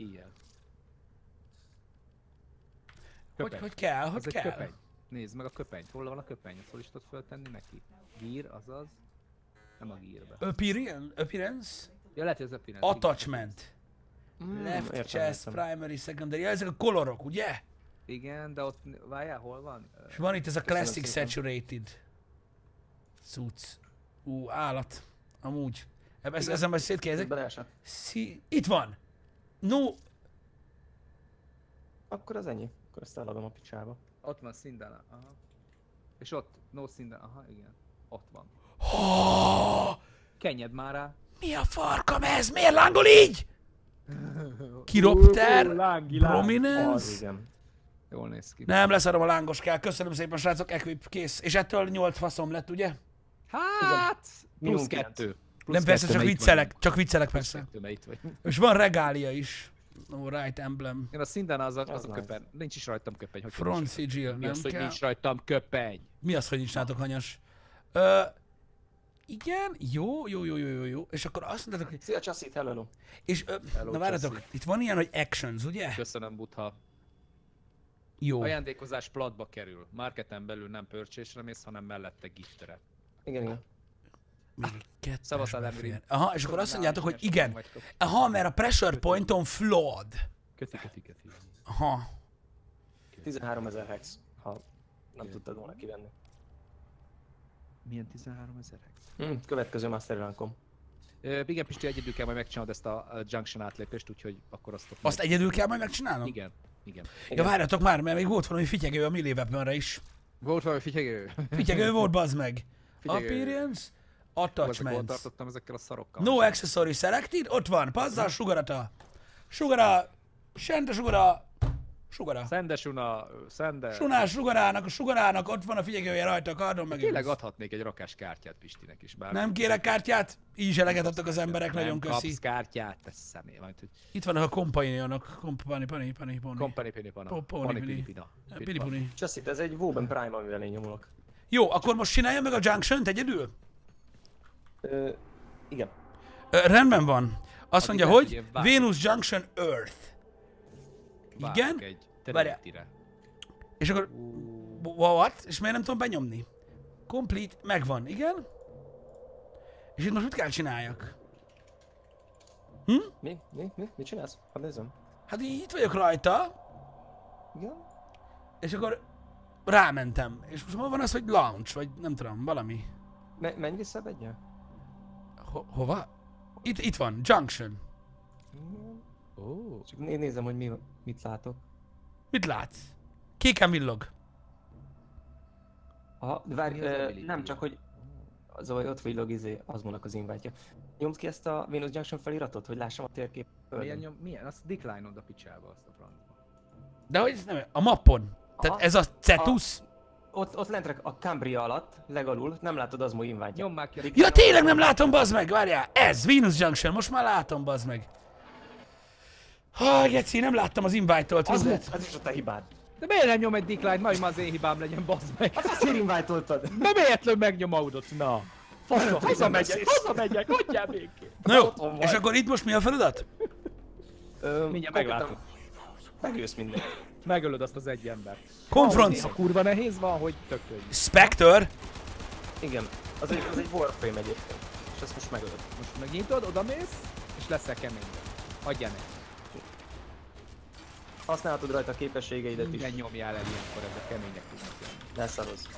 Hogy, hogy kell, hogy Az egy kell. köpeny. Nézd meg a köpenyt. Hol van a köpeny? Ezt hol is tudod föltenni neki? Gír, azaz. Nem a gírbe. Appearance? Appearance? Ja, lehet, hogy ez a pillanat. Attachment. Mm, Left értem, chest, értem. primary, secondary. Ja, ezek a kolorok, ugye? Igen, de ott, várjál, hol van? És van itt ez a Köszönöm Classic szépen. Saturated cucc. Ú, állat. Amúgy. Ez, ezen majd szétkérdezek. Szí... Itt van. No, Akkor az ennyi. Akkor ezt eladom a picsába. Ott van Szindana, aha. És ott, no Szindana, aha, igen. Ott van. Oh, Kenjed már rá. mi a farkam ez? Miért lángol így? Kiropter, prominence. igen. Jól néz ki. Nem, leszarom a lángos kell. Köszönöm szépen, srácok, equip, kész. És ettől 8 faszom lett, ugye? Hát, plusz kettő. Plusz Nem, persze, csak viccelek, vagyunk. csak viccelek persze. kettő. És van regália is. Ó, right emblem. Én a Szindana az a, az a köpen. Nincs is rajtam köpeny. Hogy Front sigil, Mi nem az, hogy kell. nincs rajtam köpeny? Mi az, hogy nincs nátok hanyas? Ö, igen, jó, jó, jó, jó, jó, jó. És akkor azt mondtátok, hogy... Szia Csasszit, hello. És, ö, Hello, na várjatok, Csassi. itt van ilyen, hogy actions, ugye? Köszönöm, Butha. Jó. Ajándékozás platba kerül. Marketen belül nem pörcsésre mész, hanem mellette giftere. Igen, igen. Szavasz, befér. Iri. Aha, és akkor azt mondjátok, hogy igen. Aha, mert a pressure pointon flawed. Köszi, köszi, köszi. Aha. 13 ezer hex, ha nem tudtad volna kivenni. Milyen 13 ezer Hm, következő Master Rankom. Ö, Igen, Pisti, egyedül kell majd megcsinálod ezt a Junction átlépést, úgyhogy akkor azt ott Azt meg... egyedül kell majd megcsinálnom? Igen, igen. Ja, várjatok már, mert még volt valami fityegő a Melee Weaponre is. Volt valami figyelő. Fityegő volt, bazd meg. Fityegő. Appearance, Hol attachments. tartottam ezekkel a szarokkal? No accessory selected, ott van, pazzal, sugarata. Sugara, sente sugara, sugara. Szendesuna, szende... Sunás sugarának, a sugarának ott van a figyegője rajta a kardon, meg Tényleg adhatnék egy rakás kártyát Pistinek is, bár... Nem kérek kártyát, így is eleget adtak az emberek, nem nagyon köszi. kapsz kártyát, te személy. Majd, hogy Itt vannak a kompanionok, kompani, pani, pani, pani. Company Pinipana. Po- poni, Pani pini. Pinipina. Pilipuni. Csasszit, ez egy Woben Prime, amivel én nyomulok. Jó, akkor most csinálja meg a Junction-t egyedül? Ö, igen. Ö, rendben van. Azt mondja, hogy. Venus Junction Earth. Igen? egy. Trinity-re. És akkor... What? És miért nem tudom benyomni? Complete, megvan, igen? És itt most mit kell csináljak? Mi? Mi? Mi? Mit csinálsz? Hadd nézzem. Hát így itt vagyok rajta, Igen? és akkor rámentem. És most hol van az, hogy launch, vagy nem tudom, valami. Me- menj vissza egyel? Ho- hova? Itt, itt van, Junction. Ó, Csak én nézem, hogy mi, mit látok. Mit látsz? Kéken villog. Aha, várj, ability? nem csak, hogy az, ott villog izé, az mondnak az invite Nyomd ki ezt a Venus Junction feliratot, hogy lássam a térkép. milyen nyom, milyen? Azt decline-od a picsába, azt a francba. De hogy ez nem, a mappon. Tehát ez a Cetus. Ott, ott lentre a Cambria alatt, legalul, nem látod az mo invite Nyom már ki a Ja, tényleg nem látom, bazd meg, várjál. Ez, Venus Junction, most már látom, bazd meg. Ha, geci, nem láttam az invite-olt. Az, tudod? az is a te hibád. De miért nem nyom egy decline? Majd már az én hibám legyen, bazd meg. Az azért invite-oltad. De miért megnyom audot? Na. Faszom, hazamegyek, hazamegyek, hagyjál békén. Na jó, és akkor itt most mi a feladat? Ö, Mindjárt meglátom. Megősz mindent. Megölöd azt az egy embert. Confront Ha kurva nehéz van, hogy tök könnyű. Spectre. Igen, az egy, az egy Warframe egyébként. És ezt most megölöd. Most megnyitod, odamész, és leszel kemény. Hagyjál meg. Használhatod rajta a képességeidet is. Minden nyomjál el ilyenkor, ezek kemények tudnak lenni. Leszaroz.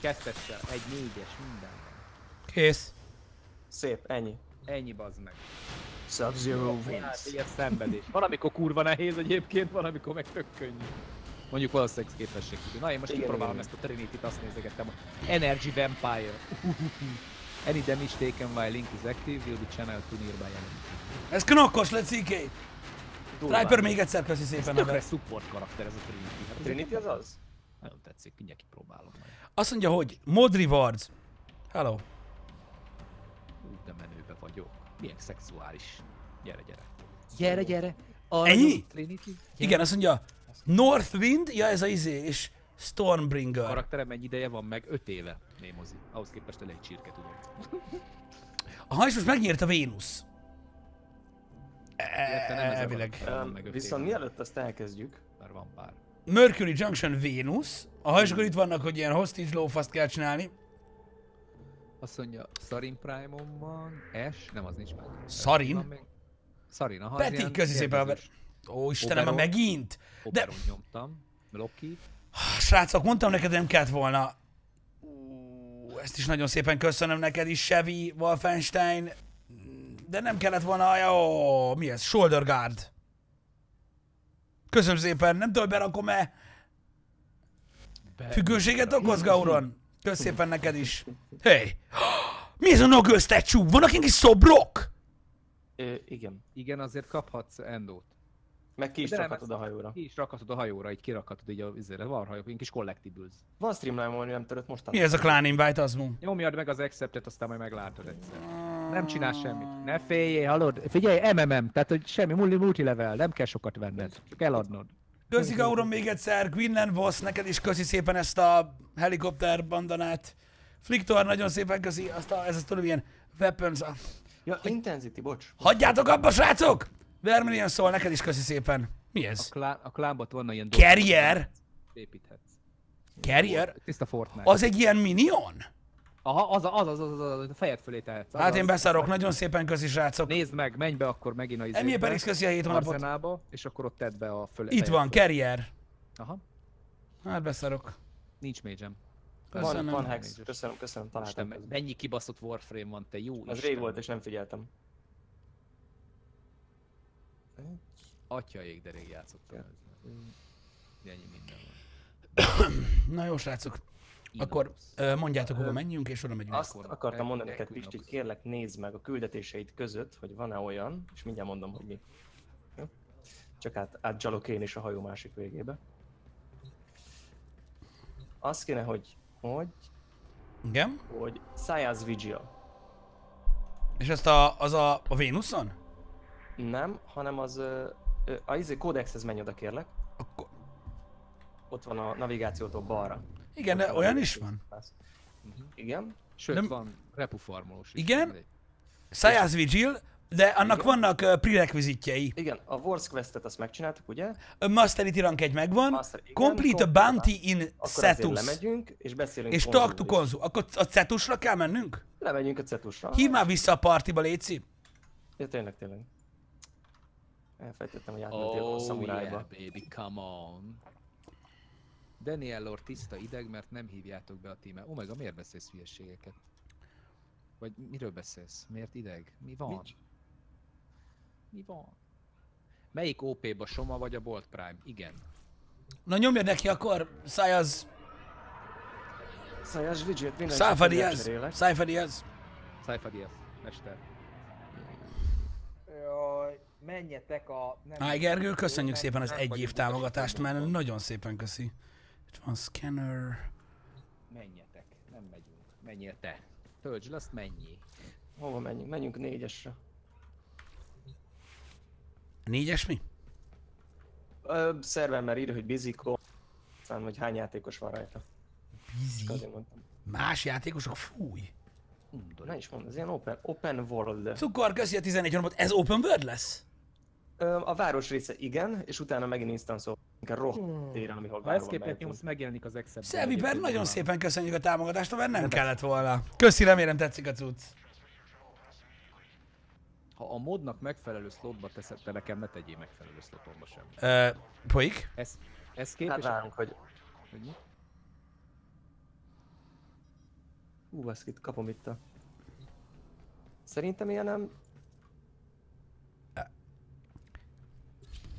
Kettessel, egy négyes, minden. Kész. Szép, ennyi. Ennyi bazd meg. Sub-Zero Hát, ilyen szenvedés. Van, amikor kurva nehéz egyébként, van, amikor meg tök könnyű. Mondjuk valószínűleg képesség. Na én most Igen, kipróbálom igen. ezt a Trinity-t, azt nézegettem. Energy Vampire. Any damage taken while link is active will be channeled to nearby enemy. Ez knokkos lett, CK. Triper még egyszer köszi Ez szépen. tökre haver. support karakter ez a Trinity. Hát ez Trinity az az? Nagyon tetszik, mindjárt kipróbálom majd. Azt mondja, hogy mod rewards. Hello. Ú, de menőbe vagyok. Milyen szexuális. Gyere, gyere. Gyere, gyere. Arra Ennyi? Trinity? Gyere. Igen, azt mondja, Northwind, ja ez a izé, és Stormbringer. karakterem mennyi ideje van meg? 5 éve némozi. Ahhoz képest elég csirke tudom. Aha, és most megnyírt a Vénusz. Illetve nem a Elvileg. Um, viszont mielőtt azt elkezdjük, Már van pár. Mercury Junction Vénusz. Aha, és akkor itt vannak, hogy ilyen hostage lófaszt kell csinálni. Azt mondja, Sarin Prime-on van, S, nem az nincs meg. Sarin? Még- Sarin, aha. Peti, köszi szépen. Ó, Istenem, Oberon. megint? De, Oberon nyomtam. Loki. srácok, mondtam neked, nem kellett volna. Ú, ezt is nagyon szépen köszönöm neked is, Chevy, Wolfenstein. De nem kellett volna, jó, mi ez? Shoulder guard. Köszönöm szépen, nem tudom, berakom-e. Függőséget okoz, Gauron? Köszönöm szépen neked is. Hey! Mi ez a Noggle statue? Vannak ilyen kis szobrok? Ö, igen. Igen, azért kaphatsz endót. Meg ki is De nem, rakhatod a hajóra. Ki is rakhatod a hajóra, így kirakhatod így a vizére. Van hajó, ilyen kis collectibles. Van streamline ami nem törött most. Mi ez a clan invite, az mu? Nyomjad meg az acceptet, aztán majd meglátod egyszer. Nem csinál semmit. Ne féljél, hallod? Figyelj, MMM, tehát hogy semmi multi multilevel, nem kell sokat venned, csak eladnod. Köszi Gauron még egyszer, Quinlan Voss, neked is köszi szépen ezt a helikopter bandanát. Fliktor, nagyon szépen köszi, azt a, ez az tudom ilyen weapons. Ja, intensity, bocs. Hagyjátok abba, srácok! Vermilion szól, neked is köszi szépen. Mi A, ez? klá, a klámbat van ilyen Carrier? Építhetsz. Carrier? Tiszta Fortnite. Az egy ilyen minion? Aha, az a- az, az, az, az, az, a fejed fölé tehetsz. Az Hát az. én beszarok, nagyon szépen köszi, srácok. Nézd meg, menj be akkor megint a izébe. Emi Perix köszi a hét hónapot. Arzenába, és akkor ott tedd be a fölé. Itt van, fölé. Carrier. Aha, Hát beszarok. nincs Van, Köszönöm. van hex. Köszönöm, köszönöm, találtam. mennyi kibaszott Warframe van, te jó Az Isten. rég volt, és nem figyeltem. Atya ég, de rég játszottam. Ennyi minden van. Na jó, srácok. Akkor mondjátok, hova menjünk, és oda megyünk. Azt Akkor akartam mondani neked, Pisti, kérlek nézd meg a küldetéseid között, hogy van-e olyan, és mindjárt mondom, hogy mi. Csak át, átgyalok én is a hajó másik végébe. Azt kéne, hogy, hogy, Igen? hogy Sayaz Vigil. És ezt a, az a, a Vénuszon? Nem, hanem az, ö, a izé kódexhez menj oda kérlek. Akkor... Ott van a navigációtól balra. Igen, de olyan is van. Igen. Sőt, Nem- van repufarmolós is. Igen? Sayaz Vigil, de annak Igen. vannak uh, prerequisitjei. Igen, a Wars Quest-et azt megcsináltuk, ugye? A Masterity rank 1 megvan, Master- igen, Complete a bounty in Akkor Cetus. lemegyünk, és beszélünk És talk to is. konzul. Akkor a Cetusra kell mennünk? Lemegyünk a Cetusra. Hív már vissza a partiba, Léci. Ja, tényleg, tényleg. Elfejtettem, hogy átmentél a Oh szamurájba. yeah, baby, come on. Daniel Lord tiszta ideg, mert nem hívjátok be a tímet. Omega, miért beszélsz hülyeségeket? Vagy miről beszélsz? Miért ideg? Mi van? Nincs. Mi van? Melyik OP-ba Soma vagy a Bolt Prime? Igen. Na nyomjad neki akkor, Sayaz, Szájás Vigilt minden Száfa csak Diaz, cserélek. Száfa Diaz. Sci-Fi Diaz, mester. Jaj, menjetek a... Nem Háj Gergő, köszönjük szépen az egy év támogatást, mert nagyon szépen köszi. Itt van scanner. Menjetek, nem megyünk. Menjél te. Töltsd azt menjél. Hova menjünk? Menjünk négyesre. Négyes mi? Ö, szerver már írja, hogy biziko. Aztán, hogy hány játékos van rajta. Mondtam. Más játékosok? Fúj. Ne is mondom, ez ilyen open, open world. Cukor, köszi a 11 hónapot. Ez open world lesz? A város része igen, és utána megint instance inkább rohadt téren, ami hol Ha escape-et megyünk. nyomsz, megjelenik az Excel. Szelviper, nagyon szépen köszönjük a támogatást, mert nem kellett volna. Köszi, remélem tetszik a cucc. Ha a modnak megfelelő slotba teszed, te nekem ne tegyél megfelelő slotomba sem. Ö, Poik? Ez, escape Hát és várunk, hogy... hogy mi? Hú, itt kapom itt a... Szerintem ilyen nem...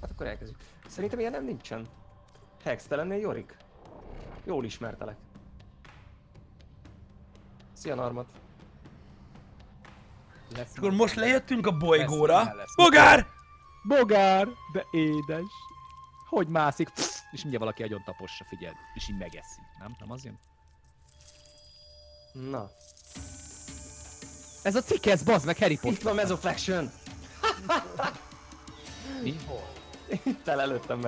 Hát akkor elkezdjük. Szerintem ilyen nem nincsen. Hex, te lennél Jorik? Jól ismertelek. Szia Narmat. Lesz Akkor most lejöttünk a bolygóra. Lesz. Bogár! Bogár, de édes. Hogy mászik? Pff, és mindjárt valaki agyon tapossa, figyeld. És így megeszi. Nem? Nem az jön? Na. Ez a cikk, ez bazd meg Harry Itt Potter. van Mesoflexion! Mi? Hol? Itt el előttem.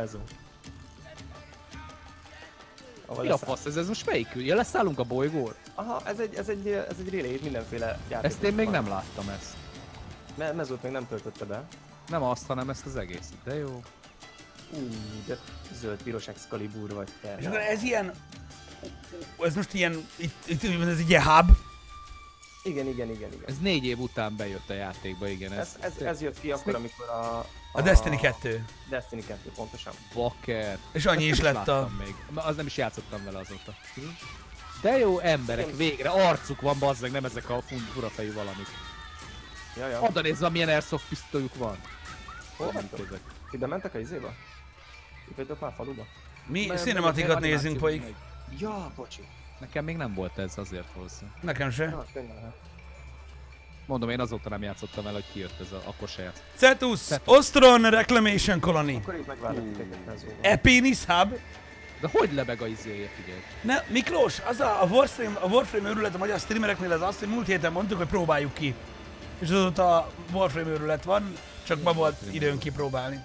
Ahol Mi a fasz ez? Ez most melyik? Ja, leszállunk a bolygóra? Aha, ez egy, ez egy, ez egy relay, mindenféle játék. Ezt én még nem láttam ezt. Me- Mezót még nem töltötte be. Nem azt, hanem ezt az egészet. De jó. Ú, de zöld, piros Excalibur vagy te. És akkor ez ilyen... Ez most ilyen... Itt, itt ez egy ilyen hub. Igen, igen, igen, igen. Ez négy év után bejött a játékba, igen. Ez, ez, ez jött ki akkor, amikor a... A Destiny 2. Destiny 2, pontosan. Bakker. És annyi is lett a... Még. Az nem is játszottam vele azóta. De jó emberek, végre arcuk van, bazzeg, nem ezek a fun- furafejű valamik. Ja, ja. Oda nézve, milyen airsoft pisztolyuk van. Hol ezek. Ti bementek a izébe? Itt vagytok már faluba? Mi Nem, cinematikat nem, nézünk, még. Ja, bocsi. Nekem még nem volt ez azért hozzá. Nekem se. Könnyen lehet. Mondom, én azóta nem játszottam el, hogy kijött ez a, akkor se játszott. Cetus, Cetus. Ostron Reclamation Colony. Akkor mezőben. Epinis Hub. De hogy lebeg a izéje, figyelj? Ne, Miklós, az a, a Warframe, a Warframe őrület a magyar streamereknél az azt, hogy múlt héten mondtuk, hogy próbáljuk ki. És azóta a Warframe őrület van, csak ma volt időnk kipróbálni.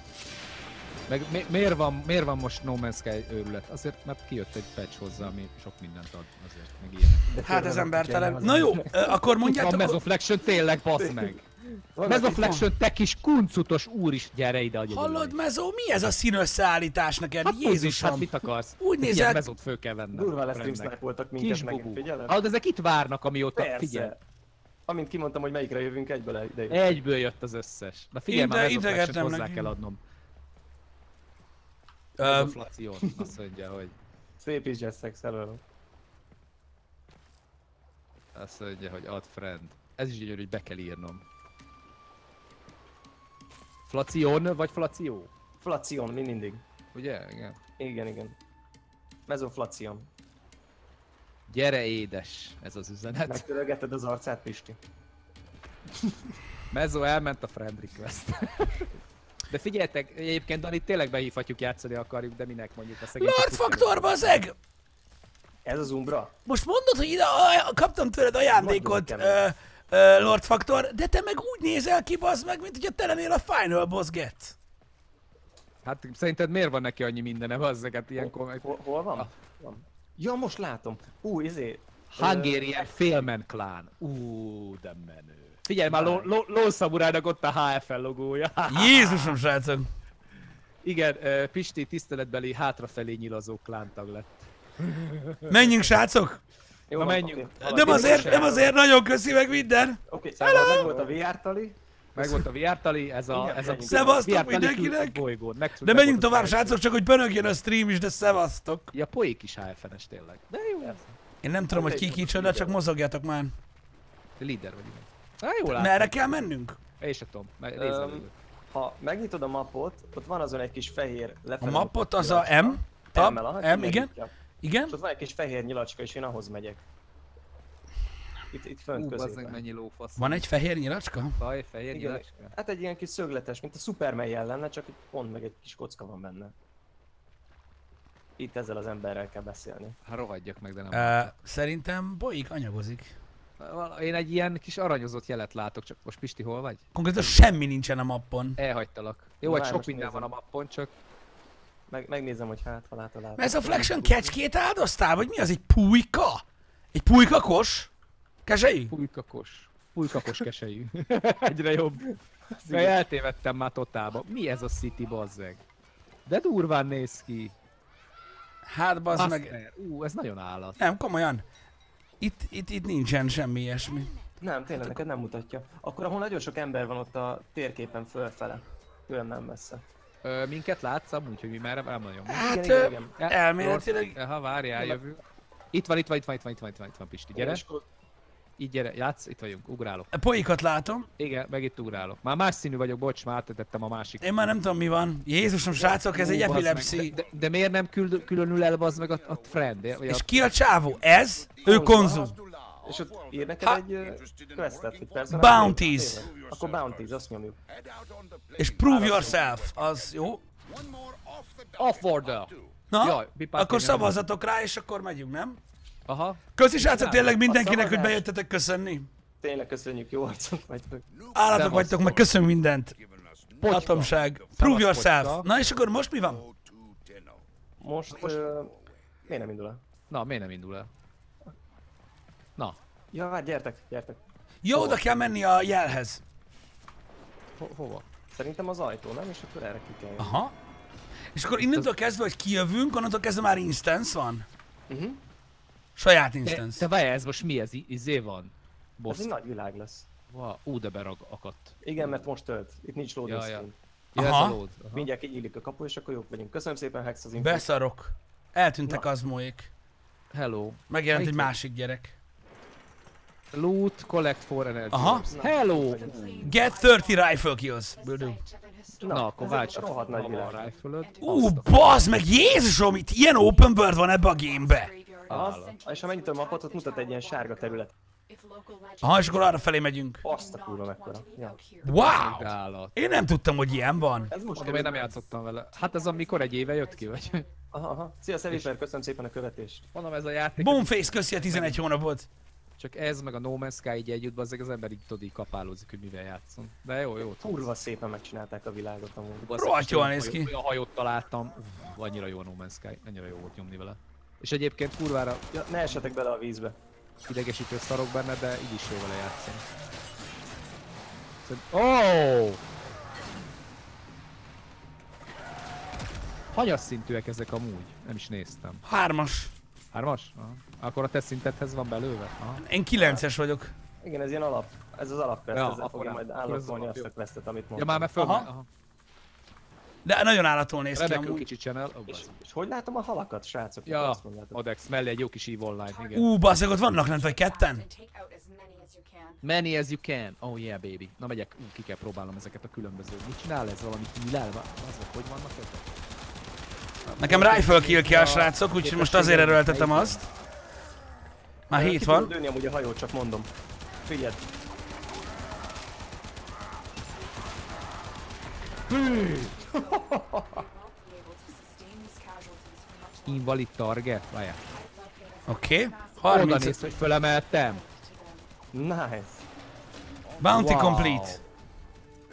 Meg mi, miért, van, miért van most No Man's Sky őrület? Azért, mert kijött egy patch hozzá, ami sok mindent ad azért, meg ilyenek. Hát ez embertelen. Na jó, akkor Van mondjátok... Mesoflexion, tényleg, basz meg! Mesoflexion, te kis kuncutos úr is, gyere ide, adj egy Hallod. Mezó, mi ez a színösszállítás neked? Hát Jézus, Jézusom! hát mit akarsz? Úgy Ilyen nézel- mezót föl kell vennem. Durva lesz voltak minket Kis megint, bubú. figyeled? Hallod, ezek itt várnak, amióta, Persze. figyelj. Amint kimondtam, hogy melyikre jövünk, egyből ide. Egyből jött az összes. Na figyelj Ide- már, Mesoflexion idegetnem hozzá kell adnom. Ö, Mesoflexion, azt mondja, hogy Szép is Jessex elől. Azt mondja, hogy add friend. Ez is gyönyörű, hogy be kell írnom. Flacion vagy flació? Flacion, mi mindig. Ugye? Igen. Igen, igen. Mezoflacion. Gyere édes, ez az üzenet. Megtörögeted az arcát, Pisti. Mezzo elment a friend request. De figyeljetek, egyébként Dani tényleg behívhatjuk játszani akarjuk, de minek mondjuk a szegény. Lord Factor, bazeg! Ez az Umbra? Most mondod, hogy ide kaptam tőled ajándékot, ö, ö, Lord Factor, de te meg úgy nézel ki, bazd meg, mint hogyha te lennél a Final Boss Get. Hát szerinted miért van neki annyi mindene, bazzeket ilyenkor meg... Hol, hol van? Ah. van? Ja, most látom. Ú, izé. Hungarian Failman klán. Ú, de menő. Figyelj már, Ló- Ló- Ló Samurának ott a HFL logója. Jézusom, srácok! Igen, Pisti tiszteletbeli hátrafelé nyilazó klántag lett. Menjünk, srácok! Jó, Na, menjünk. Nem azért, nem azért, nagyon köszi meg minden! Oké, szóval meg volt a VR tali. Meg volt a VR-tali, ez a... Igen, Ez a. Szevasztok mindenkinek! Bolygón. Meg, De menjünk tovább, srácok, csak hogy pörögjön a stream is, de szevasztok! Ja, poék is HFN-es tényleg. De jó, Én nem tudom, hogy ki kicsoda, csak mozogjatok már. de líder vagy Hát jó látom. Merre kell mennünk? Én sem tudom. Nézem. Ha megnyitod a mapot, ott van azon egy kis fehér A lefelé. mappot az a M, tab, M-mel, aha, M, igen, igen. És ott van egy kis fehér nyilacska, és én ahhoz megyek. Itt, itt fönt Ú, bazzeg, középen. mennyi lófasz. Van egy fehér nyilacska? Faj, fehér Igen, nyilacska. hát egy ilyen kis szögletes, mint a Superman jel lenne, csak itt pont meg egy kis kocka van benne. Itt ezzel az emberrel kell beszélni. Hát rohadjak meg, de nem. Uh, szerintem bolyik anyagozik. Én egy ilyen kis aranyozott jelet látok, csak most Pisti hol vagy? Konkrétan semmi nincsen a mappon. Elhagytalak. Jó, hogy sok most minden nézem. van a mappon, csak Meg, megnézem, hogy hát, ha látod át. Ez a Flexion kecskét áldoztál? Vagy mi az? Egy pulyka? Egy pulykakos? Kesei? pulykakos. Pulykakos keselyű. Egyre jobb. Mert eltévedtem már totálba. Mi ez a City bazzeg? De durván néz ki. Hát bazd meg. Ú, ez nagyon állat. Nem, komolyan. Itt, itt, itt nincsen semmi ilyesmi. Nem, tényleg neked nem mutatja. Akkor ahol nagyon sok ember van ott a térképen fölfele. Tőlem nem messze. Ö, minket látsz amúgy, hogy mi merre? Nem nagyon. Hát igen, ö, igen. Ja, elméletileg... Ha várjál, jövünk. Itt van, itt van, itt van, itt van, itt van, itt van, itt van Pisti, gyere. Akkor Így gyere, játsz, itt vagyunk, ugrálok. Polyikat látom. Igen, meg itt ugrálok. Már más színű vagyok, bocs, már áttettem a másik. Én már nem tudom mi van. Jézusom, srácok, ez egy Ú, bazd meg. epilepszi. De, de, de, miért nem küld, különül el az meg a, a friend? Vagy a, És ki a csávó? Ez? Ő konzum. És ott ír neked Ha- egy uh, questet, hogy personal Bounties. Akkor bounties, azt nyomjuk. És prove yourself. Az jó. off order! Na, Jaj, akkor szavazatok rá, és akkor megyünk, nem? Aha. Köszi srácok tényleg mindenkinek, hogy bejöttetek köszönni. Tényleg köszönjük, jó arcok vagytok. Állatok vagytok, meg köszönjük mindent. Atomság. Prove yourself. Na és akkor most mi van? Most, uh, miért nem indul el? Na, miért nem indul el? Na, Ja, várj, gyertek, gyertek. Jó, oda kell menni a jelhez. ho- hova? Szerintem az ajtó, nem? És akkor erre ki kell jönni. Aha. És akkor innentől kezdve, hogy kijövünk, onnantól kezdve már instance van. Uh-huh. Saját instance. te várjál, ez most mi ez? Izé van? boss. Ez egy nagy világ lesz. Wow. Ú, de berag akadt. Igen, mert most tölt. Itt nincs loading Ja, ja. Ja, ez Aha. a load. Aha. Mindjárt kinyílik a kapu, és akkor jók vagyunk. Köszönöm szépen, Hex, az infót. Beszarok. Eltűntek Na. azmóik. Hello. Megjelent Itt egy másik gyerek. Loot, collect for energy. Aha. orbs. Hello! Get 30 rifle kills. Will do. Na, akkor ez egy váltsak rohadt nagy a rifle Ú, bazd meg, Jézusom, itt ilyen open world van ebbe a gamebe. Az, és ha megnyitom a mapot, ott mutat egy ilyen sárga terület. Aha, és akkor arra felé megyünk. Azt a kurva mekkora. Ja. Wow! Állat. Én nem tudtam, hogy ilyen van. Ez most Mondom, én nem játszottam vele. Hát ez amikor egy éve jött ki, vagy? Aha, aha. Szia, Szeviper, köszönöm szépen a követést. Mondom, ez a játék. Boomface köszi a 11 hónapot. Csak ez meg a No Man's Sky így együtt, azért az ember így tudod, így kapálózik, hogy mivel játszom. De jó, jó. Kurva szépen megcsinálták a világot amúgy. Rohadt jól néz ki. A hajót találtam. Uff, annyira jó a No Man's Sky. Annyira jó volt nyomni vele. És egyébként kurvára Ja, ne essetek bele a vízbe. idegesítő szarok benne, de így is jó vele játszani. Szerint- Oh! Hanyas szintűek ezek amúgy? Nem is néztem. Hármas. Hármas? Aha. Akkor a te szintedhez van belőle? Aha. Én 9-es vagyok. Igen, ez ilyen alap. Ez az alapquest, Ja, ja, ezzel fogja majd alap, azt a questet, amit Ja mondtam. már meg föl. Aha. Aha. De nagyon állatul néz ki Rebekül amúgy. kicsi channel. Oh, És, és hogy látom a halakat, srácok? Ja. Odex, mellé egy jó kis EVE Online, igen. Ú, bazzeg, ott vannak lent vagy ketten? Many as you can. Oh yeah, baby. Na megyek, ú, ki kell próbálnom ezeket a különböző. Mit csinál ez? Valami nyilál? Az vagy, hogy vannak ezek? Nekem rifle kill kell, srácok, úgyhogy most azért erőltetem azt. Már Ki hét van. lőni amúgy a hajót, csak mondom. Figyeld. Invalid target? Várjál. Oké. Oda 30. néz, hogy fölemeltem. Nice. Bounty Wow. complete.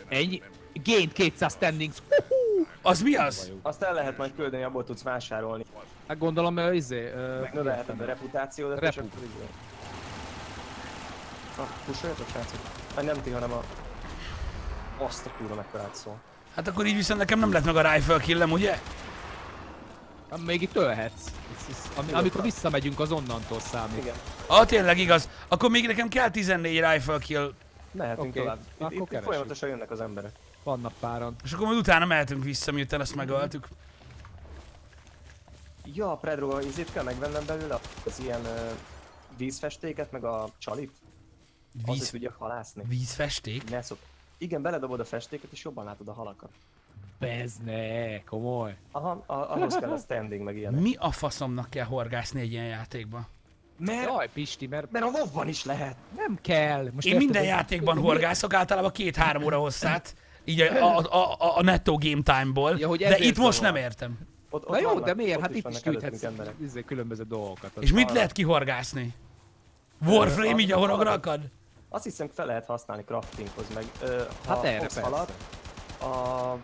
Ennyi. Gain 200 standings. Az mi az? Azt el lehet majd küldeni, abból tudsz vásárolni. Hát gondolom, ö, izé... ö, Meg növelheted a reputációdat, és Repu. akkor így... Na, pusoljatok, srácok. Majd nem ti, hanem a... Azt a kurva mekkorát szól. Hát akkor így viszont nekem nem lett meg a rifle killem, ugye? Hát Még itt ölhetsz. Ez- ez- ami- Amikor visszamegyünk, az onnantól számít. Igen. Ah, tényleg igaz. Akkor még nekem kell 14 rifle kill, Mehetünk Oké, tovább. Itt, akkor itt, folyamatosan jönnek az emberek. Vannak páran. és akkor majd utána mehetünk vissza, miután ezt megöltük. Ja, a Predro, izét kell megvennem belőle, az ilyen uh, vízfestéket, meg a csalit. Víz... Azt tudjak halászni. vízfesték? Ne szok. Igen, beledobod a festéket, és jobban látod a halakat. Bezne, komoly. Aha, a, ahhoz kell a standing, meg ilyenek. Mi a faszomnak kell horgászni egy ilyen játékban? Mert, Jaj, Pisti, mert mert a WoW-ban is lehet. nem kell. Most Én érted, minden játékban horgászok, általában két-három óra hosszát. Így a, a, a, a, a netto game time-ból. Ja, hogy De itt most zavar. nem értem. Ott, Na jó, vannak- de miért? ott Hát itt is gyűjthetsz izé, különböző dolgokat. És mit lehet kihorgászni? Warframe így a az- horogra akad? Azt hiszem fel lehet használni craftinghoz, meg ö, ha Hát erre persze. halat, a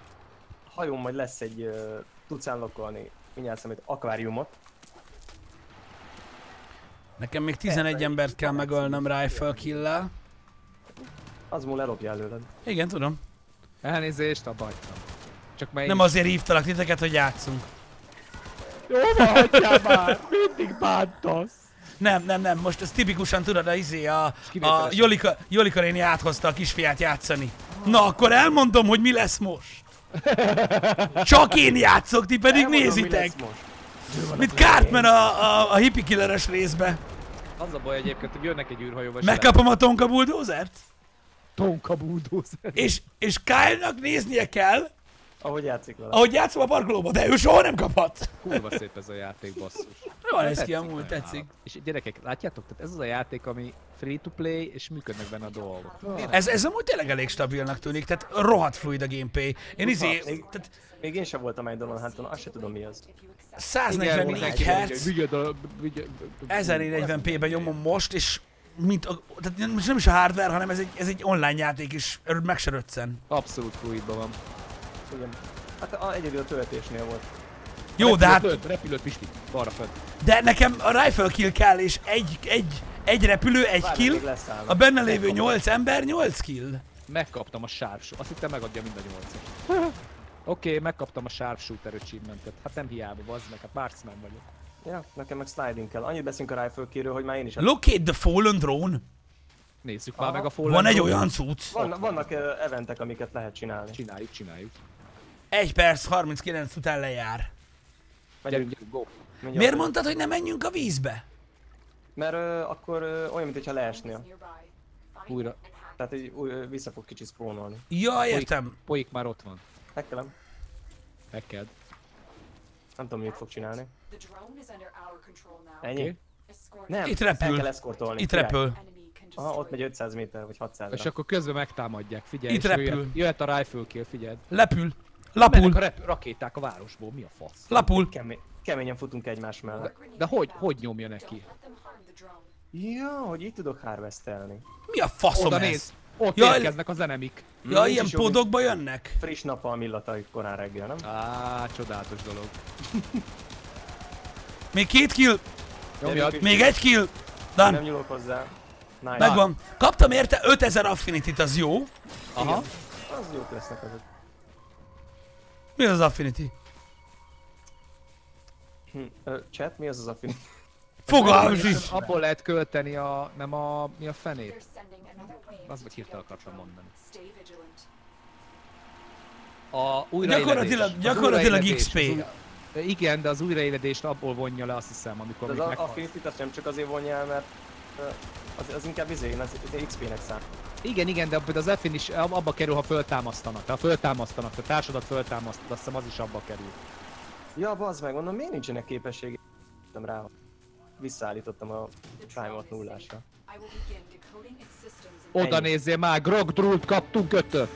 hajón majd lesz egy, ö, tudsz unlockolni, mindjárt szemét, akváriumot. Nekem még 11 embert kell megölnöm rifle kill Az múl elopja előled. Igen, tudom. Elnézést, abba hagytam. Csak mely... Nem azért hívtalak titeket, hogy játszunk. Jó hagyjál már! Mindig bántasz! Nem, nem, nem, most ez tipikusan tudod, a izé, a, a. Jolika, Jolika néni áthozta a kisfiát játszani. Na, akkor elmondom, hogy mi lesz most. Csak én játszok, ti pedig Elmondom, mi nézitek. most. Mint Cartman a, a, a hippie killeres részbe. Az a baj egyébként, hogy jönnek egy űrhajóval, Megkapom a Tonka bulldozert, Tonka buldózer. és, és Kyle-nak néznie kell, Ahogy játszik vele. ahogy játszom a parkolóba, de ő soha nem kaphat. Kurva szép ez a játék, basszus. Jól néz ki amúgy, tetszik. És gyerekek, látjátok? Tehát ez az a játék, ami free to play, és működnek benne a dolgok. Ez, ez amúgy tényleg elég stabilnak tűnik, tehát rohadt fluid a gameplay. Én izé, még- tehát Még én sem voltam egy Dolon Hunton, azt se tudom mi az. 144 Hz, Vigyed a... vigyed- 1040p-ben nyomom most, és mint a, tehát nem is a hardware, hanem ez egy, ez egy online játék is, erről meg se röccen. Abszolút fluidban van. Igen. Hát a, egyedül a töltésnél volt. Jó, de hát, Repülőt, repülőt, Pisti, balra fönt. de nekem a rifle kill kell, és egy, egy, egy repülő, egy Várj, kill, a benne lévő 8 ember, 8 kill. Megkaptam a sharpshooter. Azt hittem megadja mind a nyolcas. Oké, okay, megkaptam a sharpshooter achievementet. Hát nem hiába, bazd meg, hát marksman vagyok. Ja, nekem meg sliding kell. Annyit beszélünk a rifle kérő, hogy már én is... Locate the fallen drone. Nézzük már meg a Fallen Van egy Throne-t. olyan cucc. Vannak, vannak ö, eventek, amiket lehet csinálni. Csináljuk, csináljuk. 1 perc 39 után lejár. Megyünk, Gyerünk, go. menjünk. Miért mondtad, hogy ne menjünk a vízbe? Mert ö, akkor ö, olyan, mintha leesnél. Újra. Tehát így új, vissza fog kicsit spónolni. Ja, értem. Poik már ott van. Hekkelem. Hacked. Nem tudom, mit fog csinálni. Ennyi? Escort Nem, Itt el repül. kell eszkortolni. Itt király. repül. Aha, ott megy 500 méter, vagy 600 És akkor közben megtámadják, figyelj. Itt repül. Jöhet, jöhet a rifle kill, figyeld. Lepül. Mennek a Lapul. rep- rakéták a városból, mi a fasz? Lapul. Kemény, keményen futunk egymás mellett. De hogy, hogy nyomja neki? Ja, hogy így tudok harvestelni. Mi a faszom Oda ez? néz! Ott Jaj, érkeznek az enemik. Ja, ilyen podokba jönnek? Friss nappal illatai korán reggel, nem? Á, csodálatos dolog. Még két kill, Nyomjad. Még egy kill. Nem Done. nyúlok hozzá. Nice. Megvan. Kaptam érte 5000 affinity az jó. Aha. Az jók lesznek azok. Mi az az affinity? Hm. Chat, mi az az affin? Fogalmam sincs. Abból lehet költeni a... nem a... mi a fenét? Az meg hirtelen akartam mondani. A újraéledés. Gyakorlatilag- Az gyakorlatilag újraéledés, XP. az új- Igen, de az újraéledést abból vonja le, azt hiszem, amikor De még az meghal. affinity azt nem csak azért vonja el, mert az, az inkább izé, az, az XP-nek szám. Igen, igen, de az F-in is ab- abba kerül, ha föltámasztanak. Ha föltámasztanak, a társadat föltámasztod, azt hiszem az is abba kerül. Ja, bazd meg, mondom, miért nincsenek képességek? Nem rá. Visszaállítottam a time-ot nullásra. Oda nézzél már, Grogdrult kaptunk ötöt!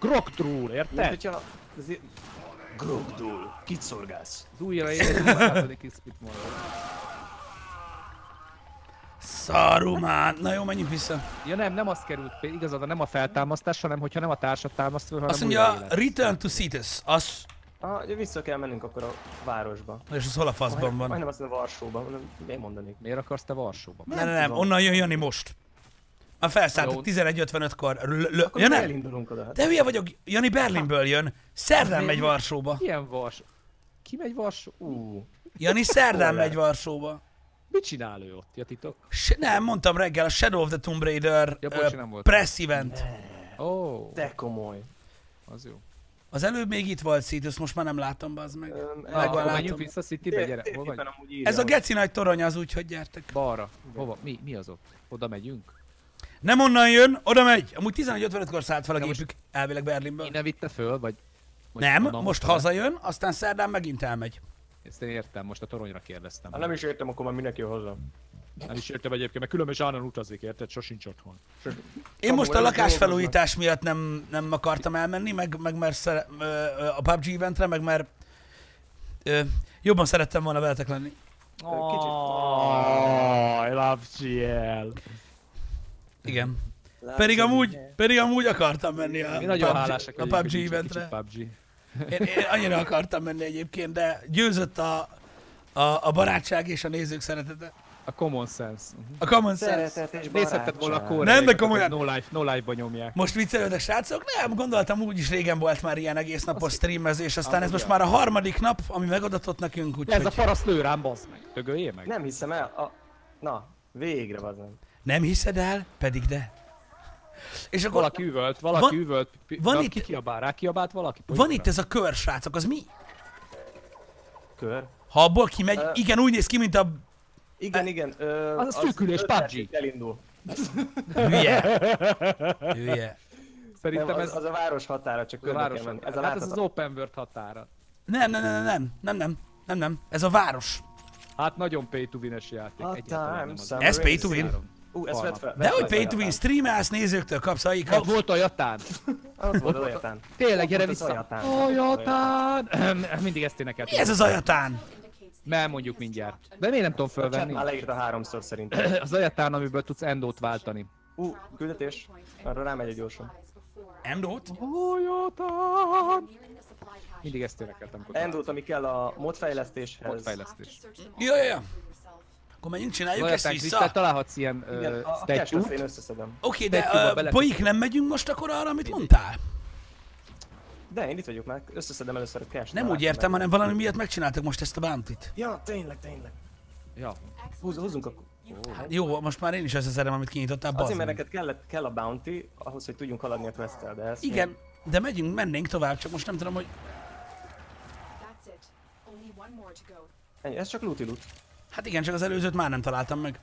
Grogdrul, Mint érted? hogyha... Az i- Grogdul, kit szolgálsz? Az újraéledés 20% XP-t mondom. Szarumán. Na jó, menjünk vissza. Ja nem, nem az került, igazad, van, nem a feltámasztás, hanem hogyha nem a társat támaszt föl, hanem Azt mondja, return to Cetus. Az... Ah, vissza kell mennünk akkor a városba. És az hol a faszban van? Majdnem azt mondom Varsóban, mondom, miért mondanék? Miért akarsz te Varsóba? Nem, nem, nem, onnan jön Jani most. A felszálltuk Jó. 11.55-kor. L- l- Akkor ja nem? elindulunk oda. Hát. De hülye vagyok, Jani Berlinből jön. Szerdán megy Varsóba. Milyen Vars? Ki megy Varsó? Ú, Jani szerdán megy Varsóba. Mit csinál ő ott? Ja, titok? S- nem, mondtam reggel, a Shadow of the Tomb Raider Ja, bocs, nem volt. press event. Ó, oh, de komoly. az jó. Az előbb még itt volt Cetus, most már nem látom, bazd meg. Öm, Na, akkor látom. menjünk vissza Citybe, gyere. Hol vagy? Írja, Ez a geci nagy torony az úgy, hogy gyertek. Balra. Hova? Mi, mi az ott? Oda megyünk? Nem onnan jön, oda megy. Amúgy 11.55-kor szállt fel a gépük, elvileg Berlinből. Innen vitte föl, vagy? Nem, most hazajön, aztán szerdán megint elmegy. Ezt én értem, most a toronyra kérdeztem. Ha nem is értem, akkor már mindenki hozzá. nem is értem egyébként, mert különben Zsánon utazik, érted? Sosincs otthon. Én most a lakásfelújítás miatt nem, nem akartam elmenni, meg, meg mert szere, a PUBG eventre, meg mert ö, jobban szerettem volna veletek lenni. Kicsit. Oh, I love GL. Igen. Pedig amúgy, pedig amúgy akartam menni a, PUBG, a PUBG eventre. PUBG. Én, én annyira akartam menni egyébként, de győzött a, a, a barátság és a nézők szeretete. A common sense. A common sense. Szeretet és Nézhetted volna a kóra. Nem, de komolyan. No life, no life-ba nyomják. Most viccelődök, srácok? Nem, gondoltam úgyis régen volt már ilyen egész napos streamezés, aztán Az ez most már a harmadik nap, ami megadatott nekünk, Ez a úgyhogy paraszt lő rám, bazd meg. Tögöljél meg. Nem hiszem el. A... Na, végre az nem. nem hiszed el, pedig de. És akkor Valaki üvölt, valaki Van- üvölt. van itt-. Ki kiabál? Rá kiabált valaki? van itt ez a kör, srácok, az mi? Kör. Ha abból kimegy, Ö, igen, úgy néz ki, mint a Igen, igen. Ö, Az a szűkülés, PUBG. Elindul. hülye. Hülye. Szerintem ez az, az, a város határa, csak a körbe város. kell menni. Ez a hát ez az open world határa. Nem, nem, nem, nem, nem, nem, nem, nem, ez a város. Hát nagyon pay to win-es játék. Egyáltalán nem az. Ez pay to win. Ú, ezt vett fel. De hogy pay az to win, streamelsz, nézőktől kapsz aikat. Volt a jatán. Volt az ajatán. Tényleg, gyere vissza. jatán. Mindig ezt énekeltem. Mi ez az ajatán? Mert mondjuk mindjárt. De miért nem tudom fölvenni? már leírta háromszor szerintem. Az ajatán, amiből tudsz endót váltani. Ú, küldetés. Arra rámegy egy gyorsan. Endót? A jatán. Mindig ezt énekeltem. Endót, ami kell a modfejlesztéshez. Modfejlesztés. Ja, ja, ja. Akkor menjünk, csináljuk ezt ajatán vissza. Kristály, találhatsz ilyen Igen, ö, a, a én összeszedem. Oké, de Statue-ba uh, Poik nem megyünk most akkor arra, amit mondtál? De én itt vagyok már, összeszedem először a cash Nem úgy értem, hanem valami miatt megcsináltak most ezt a bounty-t. Ja, tényleg, tényleg. Ja. Húz, húzzunk a... Hát jó, most már én is összeszedem, amit kinyitottál, bazd Azért, mert neked kellett, kell a bounty, ahhoz, hogy tudjunk haladni a quest de ez Igen, de megyünk, mennénk tovább, csak most nem tudom, hogy... Ennyi, ez csak looty loot. Hát igen, csak az előzőt már nem találtam meg.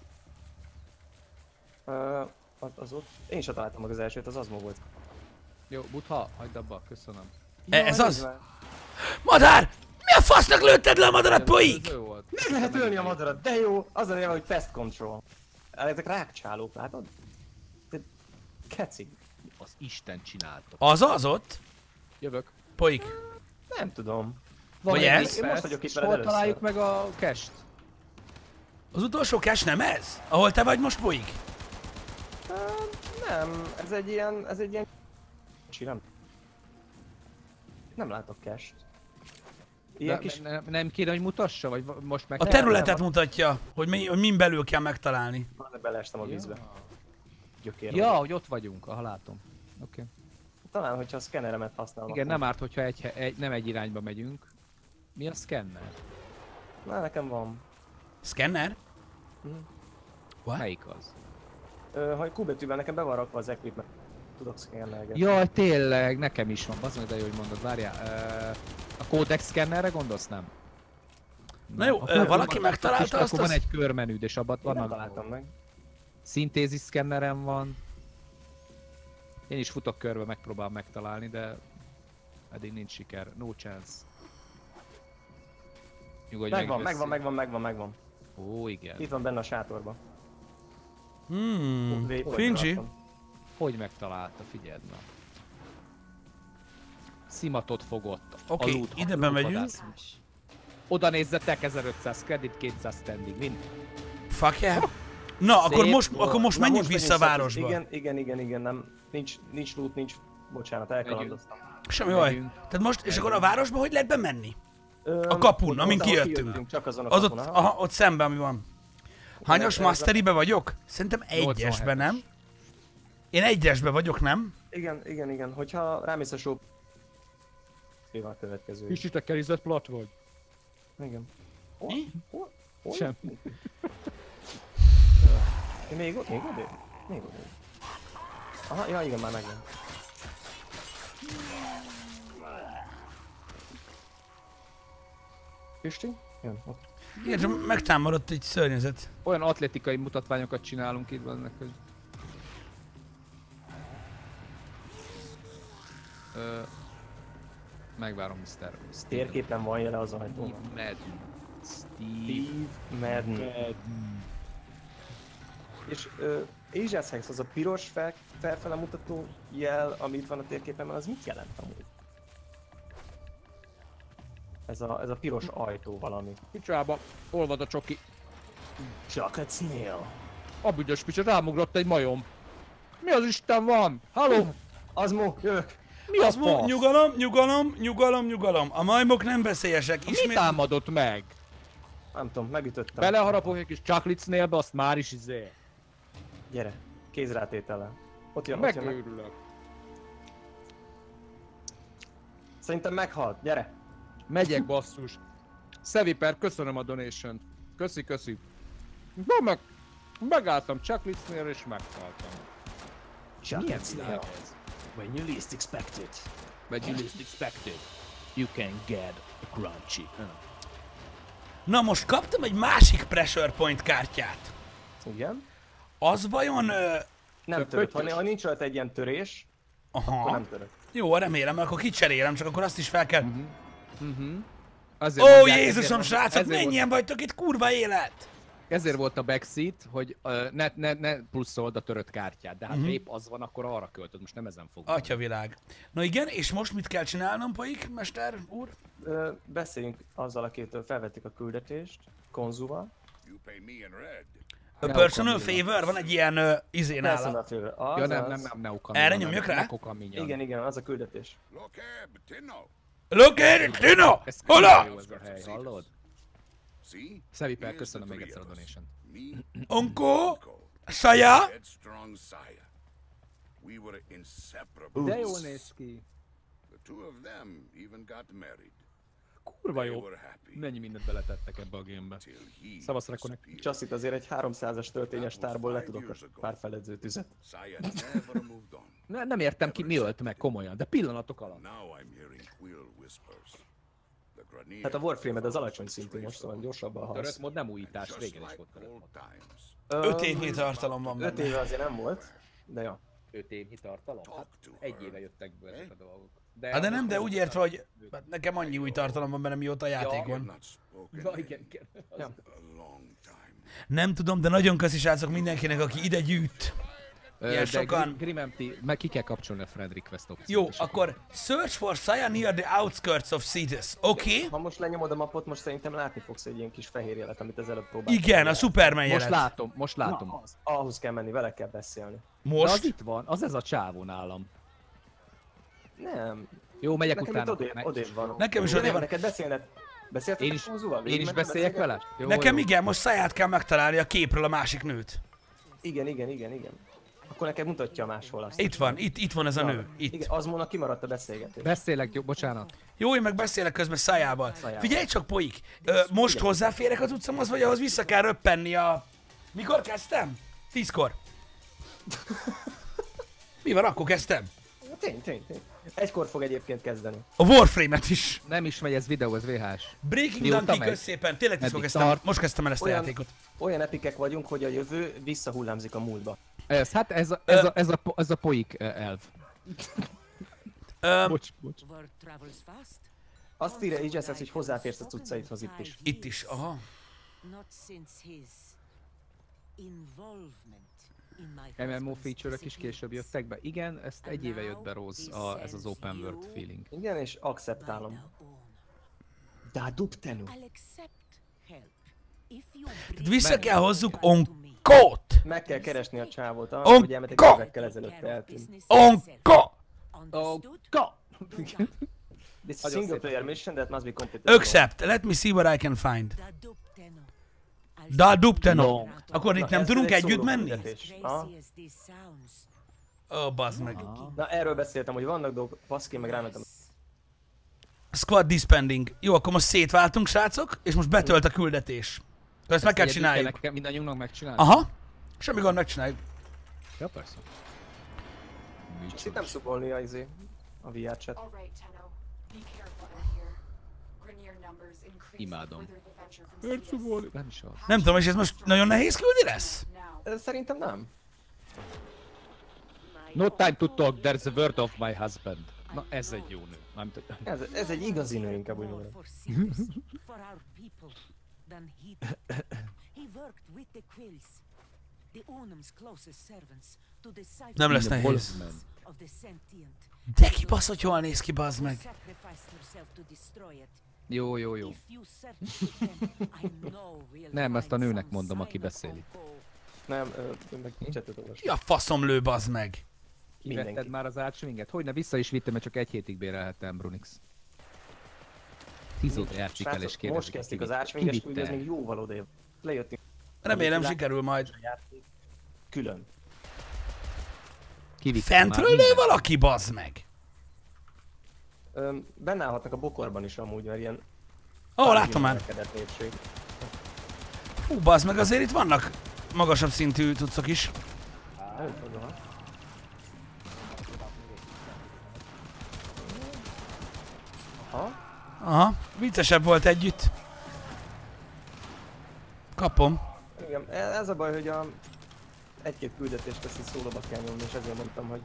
Uh, az, az ott. Én sem találtam meg az elsőt, az az volt. Jó, Butha, hagyd abba, köszönöm. E, ez az? már. Madár! Mi a fasznak lőtted le a madarat, poik? Meg lehet ölni a madarat, de jó! Az a neve, hogy pest control. Ezek rákcsálók, látod? De kecig. Az Isten csinálta. Az az ott? Jövök. Poik. Nem tudom. Vagy egy ez? Én most vagyok itt veled hol először. találjuk meg a cash Az utolsó cash nem ez? Ahol te vagy most, poik? Uh, nem, ez egy ilyen, ez egy ilyen... Nem. Nem látok cash-t. Ilyen De, kis... nem, nem kéne, hogy mutassa? Vagy va- most meg... A területet nem. mutatja, hogy, mi, hogy min belül kell megtalálni. Már beleestem a vízbe. Gyökér. Ja, hogy ott vagyunk, aha látom. Oké. Okay. Talán, hogyha a szkenneremet használom. Igen, akkor- nem árt, hogyha egy, egy, nem egy irányba megyünk. Mi a szkenner? Na, nekem van. Scanner? Mhm. What? Melyik az? Ö, ha Q betűvel nekem be van rakva az equipment. Tudok szkennelgetni. Jaj, tényleg, nekem is van. Bazd de jó, hogy mondod. Várjál. Uh, a Codex szkennerre gondolsz, nem? Na jó, ö, valaki megtalálta és azt Akkor van egy körmenüd, és abban vannak találtam meg. szintézis szkennerem van. Én is futok körbe, megpróbálom megtalálni, de eddig nincs siker. No chance. Nyugodj meg, Megvan, Jössi. megvan, megvan, megvan, megvan. Ó, igen. Itt van benne a sátorban. Hmm, Finji. Hogy megtalálta, figyeld meg. Szimatot fogott. Oké, a loot- ide bemegyünk. Oda nézzetek, 1500 credit, 200 standing, mind. Fuck yeah. Na, akkor most, akkor most Na, menjünk megyünk vissza a városba. Igen, igen, igen, igen, nem. Nincs, nincs loot, nincs... Bocsánat, elkalandoztam. Semmi baj. Tehát most, és akkor a városba hogy lehet bemenni? Ö, A kapun, amin kijöttünk. Csak azon a Az kapun, ott, aha. aha, ott szemben mi van. A- masteribe vagyok? Szerintem egyesbe, 87-es. nem? Én egyesbe vagyok, nem? Igen, igen, igen. Hogyha rámész a shop... Mi van a következő? Kicsit a kerizett plat vagy. Igen. Mi? Hol? Hol? Sem. Még ott? Még ott? Még ott. Aha, ja igen, már megvan. Pisti? Jön, oké. Igen, csak megtámadott egy szörnyezet. Olyan atlétikai mutatványokat csinálunk itt vannak, hogy... Ö, megvárom Mr. Steven. Térképen van jele az ajtón. Steve Madden. Steve Steve Madden. Madden. És uh, Asia's Hex, az a piros fel, felfele mutató jel, ami itt van a térképen, az mit jelent amúgy? Ez a, ez a piros ajtó valami. Picsába, olvad a csoki. Chocolate Snail. A büdös picsa, rámugrott egy majom. Mi az Isten van? Halló? Az mo, jövök! Mi az fasz? nyugalom, nyugalom, nyugalom, nyugalom. A majmok nem veszélyesek. Mi Ismét... támadott meg? Nem tudom, megütöttem. Beleharapok egy kis chocolate snailbe, azt már is izé. Gyere, kézrátétele. Ott jön, ott jön. Meg... Megőrülök. Szerintem meghalt, gyere! Megyek basszus. Szeviper, köszönöm a donation Köszi, köszi. Na meg, megálltam chocolate snail és meghaltam. Snail. ez? When you least expect it. Vagy you least expected. You can get a crunchy. Na most kaptam egy másik Pressure Point kártyát. Igen. Az vajon... Ö... Nem törött, ha, ha nincs rajta egy ilyen törés, akkor Aha. nem törött. Jó, remélem, akkor kicserélem, csak akkor azt is fel kell... Mhm. Azért Ó, mondják, Jézusom, ezért- srácok, ezért mennyien vagytok itt, kurva élet! Volt, ezért volt a backseat, hogy uh, ne, ne, ne pluszold a törött kártyát, de hát uh-huh. épp az van, akkor arra költöd, most nem ezen fog. Atyavilág. Na igen, és most mit kell csinálnom, Paik, mester úr? Ö, beszéljünk azzal, akitől felvettük a küldetést, Konzuval. You pay me in red. A personal favor, van egy ilyen uh, izé nála. Personal favor. Az, Ja nem, nem, nem, ne. Erre nyomjak rá? Igen, igen, az a küldetés. Look. Look at it, Tino! Ez Hola! hallod? Szeviper, köszönöm még egyszer a donation Onko, inseparable. De jól néz ki. The two of them even got married. Kurva jó. Mennyi mindent beletettek ebbe a he Szavasz Rekonek. Csasszit azért egy 300-as töltényes tárból le tudok a pár feledző tüzet. Saya. Ne, nem értem ki, mi ölt meg komolyan, de pillanatok alatt. Now I'm hearing quill whispers. The Granier Hát a Warframe-ed az alacsony szintű most, szóval gyorsabban Török halsz. mod nem újítás, régen is volt török old mod. times. Öt évnyi tartalom van 5 benne. éve azért nem volt, de ja. 5 évnyi tartalom? Hát egy éve jöttek be ezek a dolgok. Hát de nem, de úgy értve, hogy hát nekem annyi új tartalom van benne, mióta a játék van. Ja, igen, igen. Ja. a. Nem tudom, de nagyon köszi srácok mindenkinek, aki ide gyűjt. De sokan- Grim- Empty, meg ki kell kapcsolni a friend request opciót. Jó, akkor search for Saya near the outskirts of Cetus. Oké? Okay? Ha most lenyomod a mapot, most szerintem látni fogsz egy ilyen kis fehér jelet, amit az előbb próbáltam. Igen, a Superman Most jelet. látom, most látom. Na, az. Ahhoz kell menni, vele kell beszélni. De az Most? itt van, az ez a csávó nálam. Nem, Jó, megyek nekem utána. itt odébb, odébb van. Nekem is odébb van. Neked beszélned. Beszéltek Én is, a Konzuval? én is beszéljek vele? Jó, Nekem jó. igen, most Sayát kell megtalálni a képről a másik nőt. Igen, igen, igen, igen. Akkor neked mutatja máshol azt. Itt van, itt, itt van ez a nő. Igen, Itt. azmónak kimaradt a beszélgetés. Beszélek, jó, bocsánat. Jó, én meg beszélek közben Sayával. Sayával. Figyelj csak, Poik! Ö, most hozzáférek a cuccomhoz, vagy ahhoz vissza kell röppenni a... Mikor kezdtem? Tízkor. Mi van, akkor kezdtem? Tény, tény, tény. Egykor fog egyébként kezdeni. A Warframe-et is. Nem is megy ez videó, ez VHS. Breaking Donkey, kösz szépen. Tényleg Meddig kezdtem. Most kezdtem el ezt a Olyan- játékot. Olyan epikek vagyunk, hogy a jövő visszahullámzik a múltba. Ez, hát ez a, ez a, ez a, ez a poik elv. Ö, Bocs, bocs. Azt írja így ezt, hogy hozzáférsz a cuccaidhoz itt is. itt is, aha. MMO feature-ök is később jöttek be. Igen, ezt egy éve jött be Rose, a, ez az open world feeling. Igen, és akceptálom. Da dubtenu. Tehát vissza kell hozzuk to me. Onkót! Meg kell keresni a csávót, On- ahogy elmetek Ka- évekkel ezelőtt eltűnt. Onko! Understood? Ka! This is single player mission that must be completed. Accept. Let me see what I can find. Da you later. Akkor itt Na, nem tudunk egy együtt menni? Ó, oh, bazd meg. Na erről beszéltem, hogy vannak dolgok, baszki, meg rámentem. Squad disbanding. Jó, akkor most szétváltunk, srácok, és most betölt a küldetés. Akkor ezt meg kell csináljuk. Nekem mindannyiunknak megcsinálni? Aha. Semmi gond, megcsináljuk. Ja, persze. Itt nem szubolni a, izé, a VR chat. Imádom. from Cetus. Nem is az. Nem tudom, és ez most nagyon nehéz küldi lesz? Szerintem nem. No time to talk, there's a word of my husband. Na ez egy jó nő. Nem tudom. Ez, ez egy igazi nő, inkább úgy mondom. than he did. He worked with the Quills, the Unum's closest servants, to decipher Nem lesz the nehéz. of the sentient. De kibasz, hogy jól néz ki, bazd meg. sacrificed herself to destroy it. Jó, jó, jó. If you search for them, I know we'll Nem, ezt a find nőnek some mondom, aki sign of beszél itt. Onko. Nem, ö, én meg olvastam. Ja, faszom lő, bazd meg. Kivetted Mindenki. már az átsvinget? Hogyne, vissza is vittem, mert csak egy hétig bérelhettem Brunix. Tízóta játszik el és kérdezik. most kezdték az ácsvinges, ugye ez még jóval odébb. Lejöttünk Remélem sikerül majd. külön. Fentről lő valaki, bazd meg. Benne állhatnak a bokorban is amúgy, mert ilyen... Ó, oh, látom már. Fú, bazd meg, azért itt vannak magasabb szintű cuccok is. Előfordulhat. Aha. Viccesebb volt együtt. Kapom. Igen, ez a baj, hogy a egy-két küldetést ezt szólóba kell nyomni, és ezért mondtam, hogy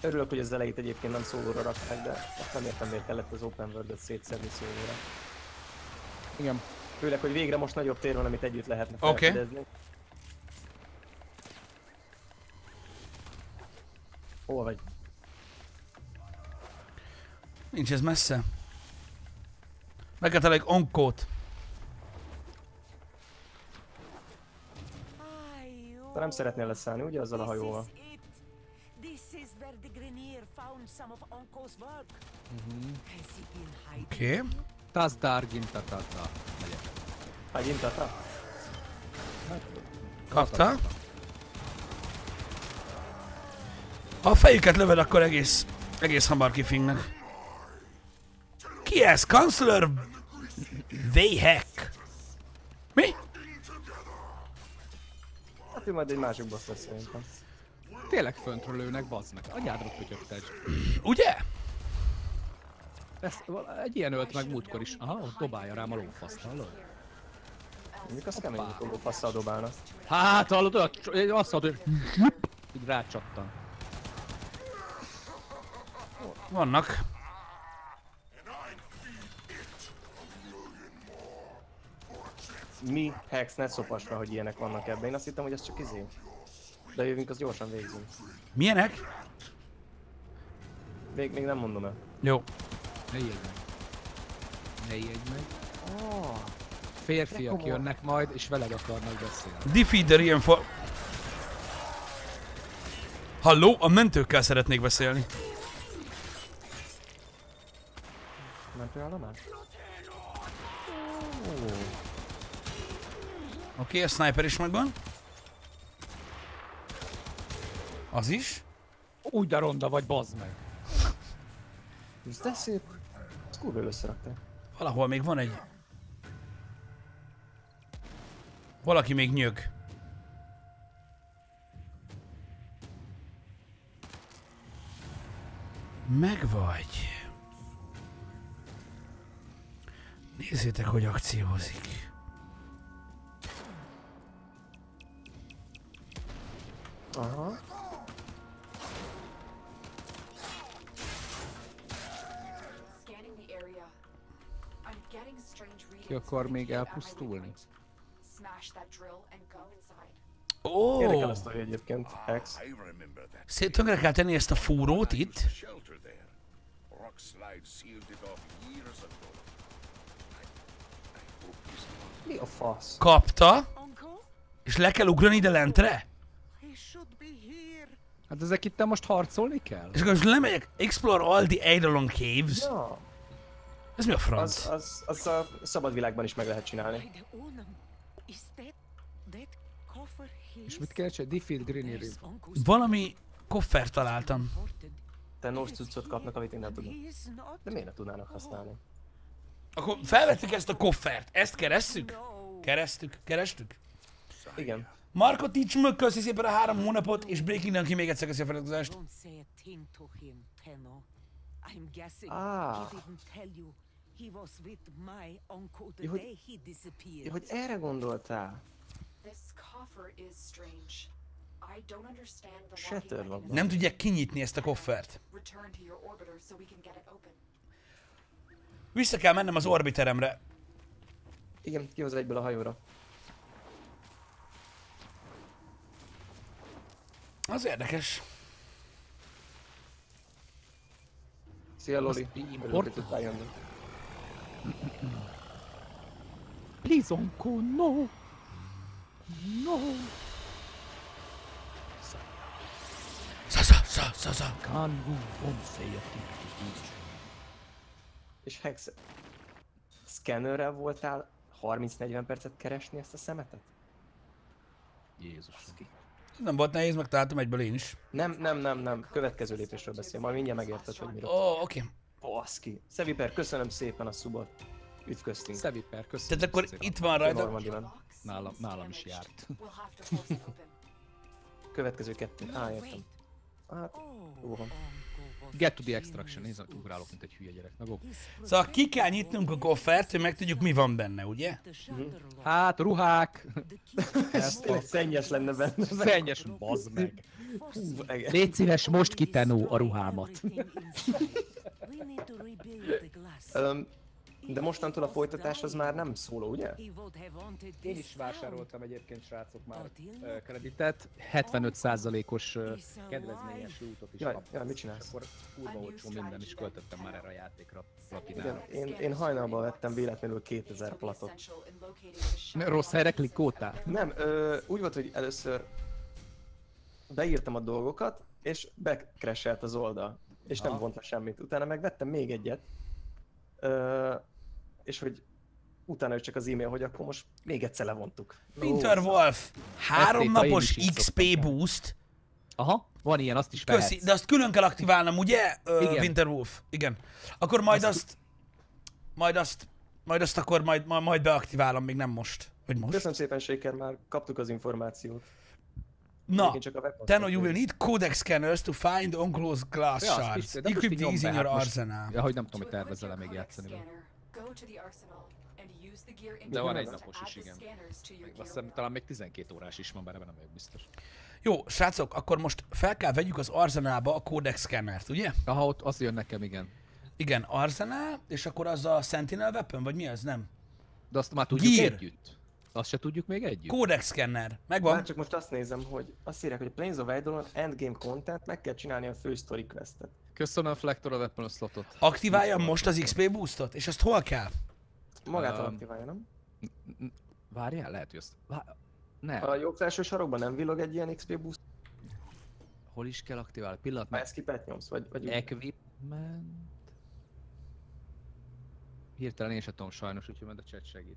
örülök, hogy az elejét egyébként nem szólóra rakták, de azt nem értem, miért kellett az Open World-et szétszedni szólóra. Igen. Főleg, hogy végre most nagyobb tér van, amit együtt lehetne Oké. felfedezni. Hol vagy? Nincs ez messze. Meg kell találjuk onkót. Te nem szeretnél leszállni, ugye, azzal a hajóval? Oké. Okay. Taz Dargin tatata. Megyek. Megint tata? Kapta. Ha a fejüket lövöd, akkor egész, egész hamar kifingnek. Ki ez? Counselor Vayhack. Mi? Hát ő majd egy másik boss lesz szerintem. Tényleg föntről lőnek, bazd meg. Anyádra pötyögted. Ugye? Ezt, egy ilyen ölt meg múltkor is. Aha, ott dobálja rám a lófaszt, hallod? Mondjuk az kemény, hogy fasszal dobálna. Hát, hallod, olyan azt mondod, hogy így rácsattan. Vannak. Mi, Hex, ne szopass rá, hogy ilyenek vannak ebben. Én azt hittem, hogy ez csak izé. De jövünk, az gyorsan végzünk. Milyenek? Még, még nem mondom el. Jó. Ne ijedj meg. Ne ijedj meg. Férfiak jönnek majd, és veled akarnak beszélni. Defeat the reinfor... Halló, a mentőkkel szeretnék beszélni. Mentőállomás? Oké, okay, a sniper is megvan. Az is. Úgy de ronda vagy, bazd meg. Ez de szép. Ezt kurva összerakták. Valahol még van egy... Valaki még nyög. Megvagy. Nézzétek, hogy akciózik. Aha. Scanning the area. I'm getting strange readings. Ki akar még elpusztulni? link. Smash that drill and go inside. Ó, Érdekel a egyébként, Hex. Szét tönkre kell tenni ezt a fúrót itt. Mi a fasz? Kapta, és le kell ugrani ide lentre. he should be here. Hát ezek itt most harcolni kell? És akkor most lemegyek, explore all the Eidolon caves. Ja, Ez mi a az, franc? az, az a szabad világban is meg lehet csinálni. És mit kell csinálni? Defeat Green Valami koffert találtam. Te nos cuccot kapnak, amit én nem not. De miért ne tudnának használni? Akkor felvettük ezt a koffert. Ezt keresszük? No. Keresztük, kerestük. Igen. Marko Ticsmök, köszi szépen a három hónapot, és Breaking Down ki még egyszer köszi a feliratkozást. I'm guessing Ah. he didn't tell you. He was with my uncle the Ja, hogy- day he disappeared. Ja, hogy erre gondoltál? This coffer is strange. I don't understand the Shatter locking van. mechanism. Nem tudják kinyitni ezt a koffert. Return to your orbiter so we can get it open. Vissza kell mennem az orbiteremre. Igen, kihoz egyből a hajóra. Az érdekes. Szia Loli. Import. Please, uncle, no. No. Za, za, za, za, za. Can you won't say a thing to him. És Hex, szkennerrel voltál 30-40 percet keresni ezt a szemetet? Jézus. Nem volt nehéz, megtaláltam egyből én is. Nem, nem, nem, nem. Következő lépésről beszél. Majd mindjárt megérted, hogy miről. Ó, oh, oké. Okay. Baszki. Szeviper, köszönöm szépen a subot. Üdvöztünk. Szeviper, köszönöm. Tehát akkor szépen. itt van rajta. Nálam, nálam is járt. Következő kettő. Á, értem. Hát, Oh, Get to the extraction. Nézd, ugrálok, mint egy hülye gyerek. Na go. Szóval ki kell nyitnunk a koffert, hogy megtudjuk mi van benne, ugye? Hát, ruhák. Ez tényleg szennyes lenne benne. Szennyes, bazd meg. Légy szíves, most ki Tenó a ruhámat. de mostantól a folytatás az már nem szóló, ugye? Én is vásároltam egyébként, srácok, már kreditet. Tehát 75%-os ö, Kedvezményes lootot is Jaj, kaptam. jaj, mit És csinálsz? akkor kurva olcsó minden is költöttem már erre a játékra. Igen, én, én hajnalban vettem véletlenül 2000 platot. Shutter. Rossz helyre klikkótál? Nem, ö, úgy volt, hogy először beírtam a dolgokat, és bekreselt az oldal, és nem Aha. vont le semmit. Utána meg vettem még egyet, ö, és hogy utána jött csak az e-mail, hogy akkor most még egyszer levontuk. Winter Wolf. Három Ettéta, én napos is így XP boost. Aha, van ilyen, azt is Köszi, de azt külön kell aktiválnom, ugye? Igen. Winter Wolf. Igen. Akkor majd Azt- azt... majd azt, majd azt akkor majd, majd, majd beaktiválom, még nem most. Vagy most? Köszönöm szépen, Shaker, már kaptuk az információt. Na, Tenno, you will need codex scanners to find unclosed glass Ja, shards. is- de most Equip így nyomd these in your hát most- arsenal. Ja, hogy nem tudom, hogy equip tervezel your még játszani vele. De van egy napos is, igen. Azt hiszem, wheel. talán még 12 órás is van, bár ebben nem vagyok biztos. Jó, srácok, akkor most fel kell vegyük az arzenálba a codex scannert, ugye? Aha, ott az jön nekem, igen. Igen, arzenál, és akkor az a Sentinel weapon, vagy mi az, nem? De azt már tudjuk Gear. együtt. Azt se tudjuk még együtt. Codex scanner, megvan? Már csak most azt nézem, hogy azt írják, hogy a Planes of Eidolon endgame content, meg kell csinálni a fő story questet. Köszönöm Flektor a weapon slotot. Aktiváljam Nincs most az XP boostot, és azt hol kell? Magától Um, aktiválja, nem? Várjál, lehet, hogy azt... Vá... Ne, A jobb felső sarokban nem villog egy ilyen XP boost? hol is kell aktiválni? Pillanat, meg eskipet nyomsz, vagy... vagy equipment... Hirtelen én sem tudom sajnos, úgyhogy majd a chat segít.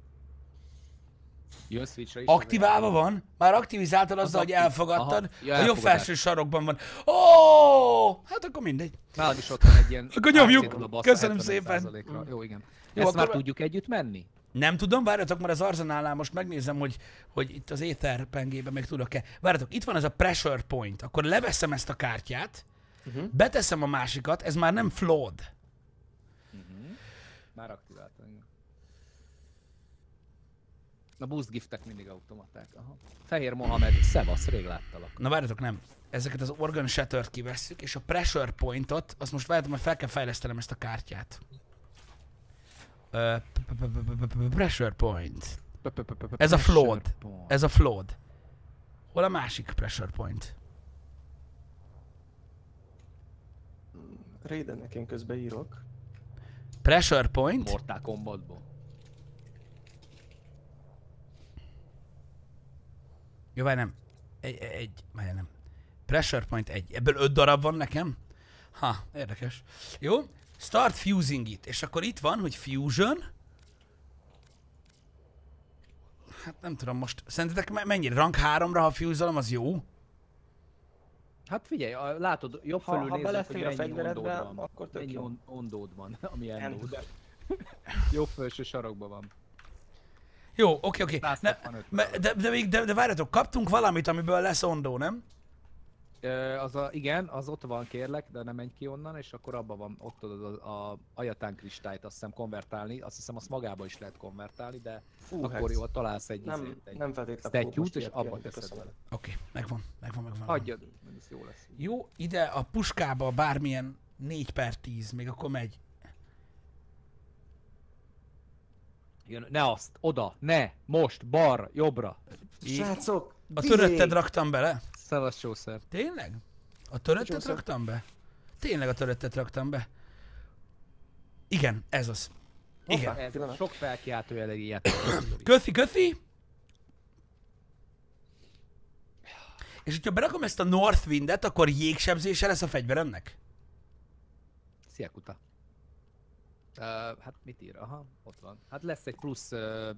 Jön switchre is. Aktiválva van? Már aktivizáltad azzal, hogy aktív. elfogadtad? Aha. Ja, a jobb felső sarokban van. Ó, hát akkor mindegy. Nálad is ott van egy ilyen... Akkor nyomjuk. Köszönöm 75%-ra. Jó, igen. Jó, Ezt akkor már tudjuk együtt menni? Nem tudom, várjatok, mert az arzenálnál most megnézem, hogy, hogy itt az Ether pengében még tudok-e. Várjatok, itt van ez a pressure point. Akkor leveszem ezt a kártyát, Mhm. beteszem a másikat, ez már nem flawed. Már aktiváltam. A boost giftek mindig automaták. Aha. Fehér Mohamed, szevasz, rég láttalak. Na várjatok, nem. Ezeket az organ shatter kivesszük, és a pressure pointot, azt most várjatok, mert fel kell fejlesztenem ezt a kártyát. Pressure point. Ez a flawed. Ez a flawed. Hol a másik pressure point? Raidennek én közben írok. Pressure point. Mortal Kombatból. Jó, várj, nem. Egy, egy, várj, nem. Pressure point egy. Ebből öt darab van nekem? Ha, érdekes. Jó. Start fusing it. És akkor itt van, hogy fusion. Hát nem tudom most. Szerintetek me- mennyire? Rank 3-ra, ha fusezolom, az jó? Hát figyelj, látod, jobb Ha- fölül ha nézed, hogy a mennyi fegyveredbe, ondód van. akkor tök Mennyi jó. on- ondód van, ami endód. jobb felső sarokban van. Jó, oké, oké. Ne- 165 me- De, de, még- de, de várjatok, kaptunk valamit, amiből lesz ondó, nem? Ö, Az a, igen, az ott van kérlek, de nem menj ki onnan, és akkor abban van, ott tudod a, a ajatán kristályt azt hiszem konvertálni, azt hiszem azt magába is lehet konvertálni, de Fú, akkor Hex. jó, találsz egy, Nem, izét, egy nem most és abba teszed vele. Oké, megvan, megvan, megvan. Hagyjad, ez jó lesz. Jó, ide a puskába bármilyen 4 per 10, még akkor megy. Jön, ne azt, oda, ne, most, balra, jobbra. Így. Srácok, A dié! törötted raktam bele? Szevasz, sószer. Tényleg? A töröttet raktam be? Tényleg a töröttet raktam be. Igen, ez az. Igen. Ez sok felkiáltó jellegű játék. Köszi, köszi! És hogyha berakom ezt a Northwindet, akkor jégsebzése lesz a fegyveremnek? Szia, kuta. Uh, hát mit ír? Aha, ott van. Hát lesz egy plusz... Uh,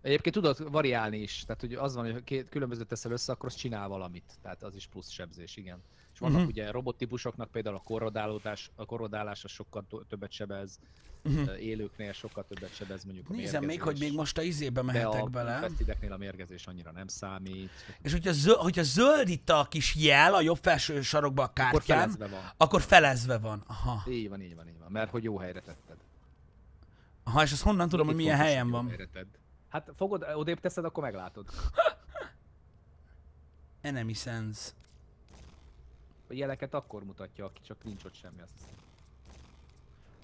egyébként tudod variálni is, tehát hogy az van, hogy két különböző teszel össze, akkor az csinál valamit. Tehát az is plusz sebzés, igen. Vannak uh-huh. ugye robottípusoknak például a korrodálódás, a korrodálás az sokkal többet sebez, uh-huh. élőknél sokkal többet sebez mondjuk a Nézem még, hogy még most a izébe de mehetek a bele. fesztideknél a mérgezés annyira nem számít. És hogyha, zöld, hogyha zöld itt a kis jel a jobb felső sarokba a Akkor kártyán, felezve van. akkor felezve van. Aha. Így van, így van, így van. Mert hogy jó helyre tetted. Aha, és azt honnan tudom, hogy Itt milyen fontos, helyen hogy van. helyre tedd. Hát fogod, odébb teszed, akkor meglátod. Enemy sense. A jeleket akkor mutatja, aki csak nincs ott semmi, azt hiszem.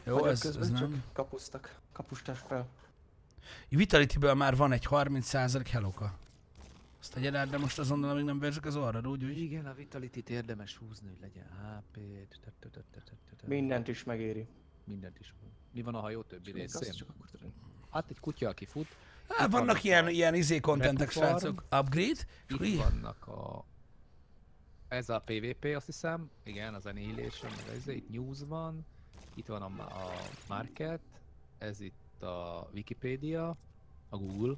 Jó, ez, ez közben csak nem. kapusztak. Kapustás fel. Vitality-ből már van egy 30% heloka. Azt tegye rá, de most azonnal még nem verzsük az orra, úgy, úgy. Igen, a Vitality-t érdemes húzni, hogy legyen HP-t, Mindent is megéri. mindent is. Mi van a hajó többi részén? Hát egy kutya, aki fut. Hát vannak ilyen, ilyen izé kontentek, srácok. Upgrade. Itt vannak a... Ez a PvP, azt hiszem. Igen, az Annihilation, meg ez, itt news van. Itt van a, a market. Ez itt a Wikipedia. A Google.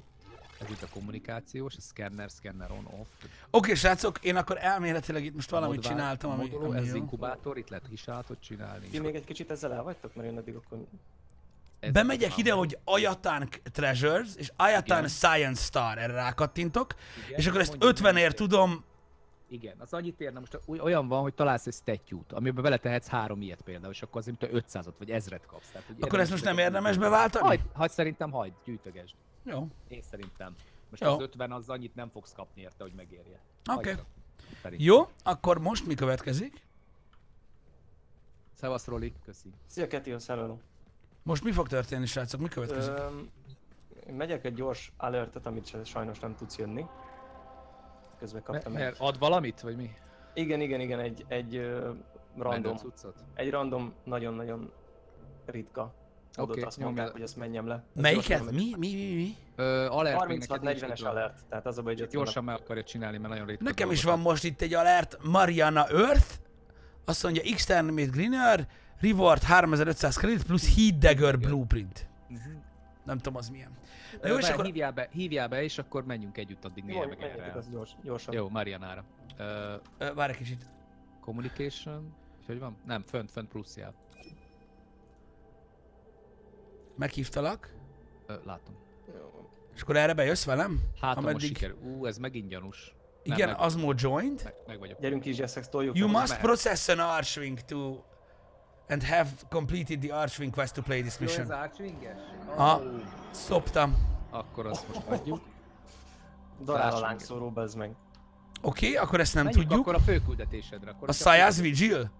Ez itt a kommunikációs, a scanner, scanner on, off. Oké, srácok, én akkor elméletileg itt most valamit Modvá- csináltam, ami, moduló, ami ez jó. inkubátor, itt lehet kisáltot csinálni. Ti még egy kicsit ezzel el vagytok, mert én addig akkor Ez bemegyek ide, hogy Ayatan Treasures és Ayatan Igen. Science Star, erre rákattintok, Igen, és akkor ezt mondjuk 50 ért mennyit tudom, Igen, az annyit érne, most oly- olyan van, hogy találsz egy statue-t, amiben beletehetsz három ilyet például, és akkor azért mint 500-at vagy 1000-et kapsz. Tehát, hogy akkor ezt most nem érdemes beváltani? Hagyd, hagyd szerintem hagyd, gyűjtögesd. Jó, Én szerintem. Most Jó. az 50 az annyit nem fogsz kapni érte, hogy megérje. Oké. Szerintem. jó, akkor most mi következik? Szevasz Roli, köszi. Szia Keti, hello. Most mi fog történni, srácok? Mi következik? Öm, megyek egy gyors alertet, amit sajnos nem tudsz jönni. Közben kaptam Mert ad valamit, vagy mi? Igen, igen, igen, egy, egy ö, random, egy random, nagyon-nagyon ritka adott Oké, azt mondták, el. hogy ezt menjem le. Melyiket? Mi? Mi? Mi? mi? Ö, alert még neked nincs 36-40-es tudva. alert, tehát az a baj, hogy Csak 50 gyorsan meg akarja csinálni, mert nagyon ritka. Nekem is van most itt egy alert, Mariana Earth, azt mondja Exterminate Greener, Reward 3500 credit plusz Heat Dagger Blueprint. Mhm. Nem tudom az milyen. Na Jó, és akkor hívjál be, hívjál be, és akkor menjünk együtt addig néha meg erre. az gyors, gyorsan. Jó, Marianára. Uh, várj egy kicsit. communication, és hogy van? Nem, fönt, fönt pluszjál. Meghívtalak, Uh, látom. Jó. és akkor erre bejössz velem? Hát, ha most Ameddig- sikerül. Ú, ez megint gyanús. Nem, Igen, meg, Asmo joined. meg, meg vagyok. Gyerünk is, Jessex, toljuk. You meg. must mehet. process an Archwing to and have completed the Archwing quest to play this Jó, ez mission. Archwinges? Aha, szoptam. Akkor azt most adjuk. Darál a lángszóró, bezd meg. Oké, okay, akkor ezt nem Menjünk tudjuk. akkor a főküldetésedre. Akkor A Sayaz Vigil?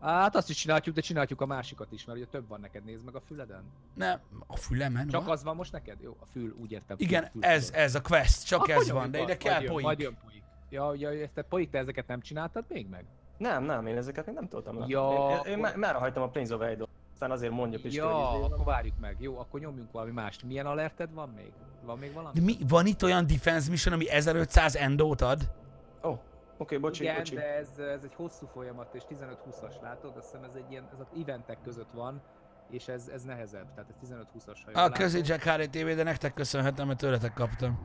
Hát azt is csináljuk, de csináljuk a másikat is, mert ugye több van neked, nézd meg a füleden. Nem, a fülemen Csak van. az van most neked? Jó, a fül, úgy értem. Igen, fül- ez, fül. ez a quest, csak Akkor ez van, de ide kell jön- Majd poik. jön poik. Ja, ja, te poik, te ezeket nem csináltad még meg? Nem, nem, én ezeket még nem toltam le. Ja, én, én, én akkor- már, hagytam a Plains of Eidol. Aztán azért mondja Pisti, Ja, hogy izé- akkor várjuk meg. Jó, akkor nyomjunk valami mást. Milyen alerted van még? Van még valami? De mi, van itt olyan defense mission, ami 1500 endót ad? Ó, oh, oké, bocsi, Igen, bocsi. de ez, ez egy hosszú folyamat, és 15-20-as látod, azt hiszem ez egy ilyen, ez az eventek között van, és ez, ez nehezebb, tehát ez 15-20-as, ha jól A közi Jack HDTV, de nektek köszönhetem, mert tőletek kaptam.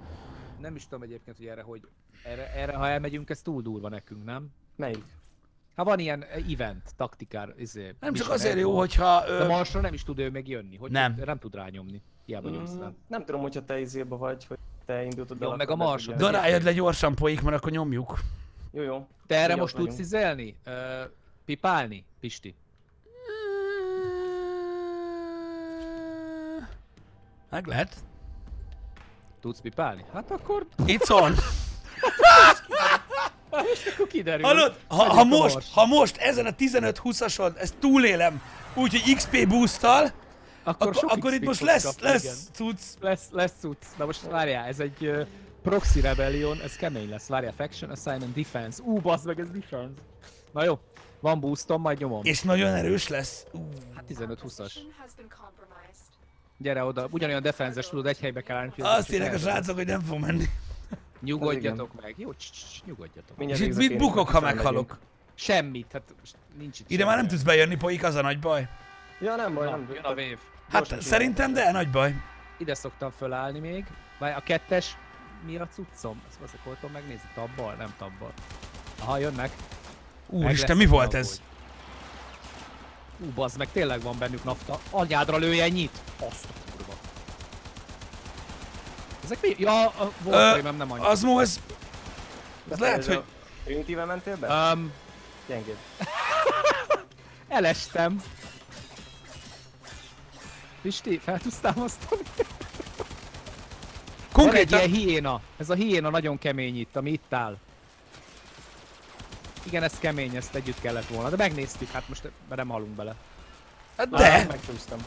Nem is tudom egyébként, hogy erre, hogy erre, erre ha elmegyünk, ez túl durva nekünk, nem? Melyik? Ha van ilyen event, taktikár, izé, Nem csak azért jó, hogyha... De Ö, Marsra nem is tud ő még jönni, hogy Nem. Tud, nem tud rányomni. Hiába nyomsz Mm, rá. nem tudom, hogyha te izébe vagy, hogy te indultad Jó, el, meg a Marsot. Daráljad le gyorsan poik, mert akkor nyomjuk. Jó, jó. Te erre most tudsz izelni? Uh, pipálni, Pisti? Meg lehet. Tudsz pipálni? Hát akkor, It's on. akkor kiderül. Hallod? Ha, ha, most, ha most ezen a 15-20-ason ezt túlélem, úgyhogy XP boosttal, akkor, sok akkor itt most lesz, kapni, lesz igen. cucc. Lesz, lesz cucc. Na most várjál, ez egy uh, proxy rebellion, ez kemény lesz. Várjál, faction assignment defense. Ú, bazd meg, ez defense. Na jó, van boostom, majd nyomom. És nagyon erős lesz. Ú, Hát 15-20-as. Mission has been compromised. Gyere oda, ugyanolyan defenzes, tudod, egy helybe kell állni. azt írják a srácok, hogy nem fog menni. Nyugodjatok meg. Jó, cs- cs- nyugodjatok. És itt mit bukok, ha meghalok? Semmit, hát nincs itt Ide már nem tudsz bejönni, poik, az a nagy baj. Ja, nem baj, nem. jön a wave. Hát szerintem de, nagy baj. Ide szoktam fölállni még. Vagy a kettes, mi a cuccom? Ezt azért hol tudom megnézni, tabbal? Nem tabbal. Aha, jönnek. Meg Úristen, mi volt ez? Ú, bazd meg, tényleg van bennük nafta. Anyádra lőj ennyit! Azt a. Ezek mi? Ja, a Wolfram nem annyi. Az mo, ez... Ez lehet, hogy... Unity-vel mentél be? Um, Gyengéd. elestem. Pisti, fel tudsz támasztani? Van egy Konkrétan... ilyen hiéna. Ez a hiéna nagyon kemény itt, ami itt áll. Igen, ez kemény, ezt együtt kellett volna, de megnéztük, hát most nem halunk bele. Hát De! de! Megcsúsztam.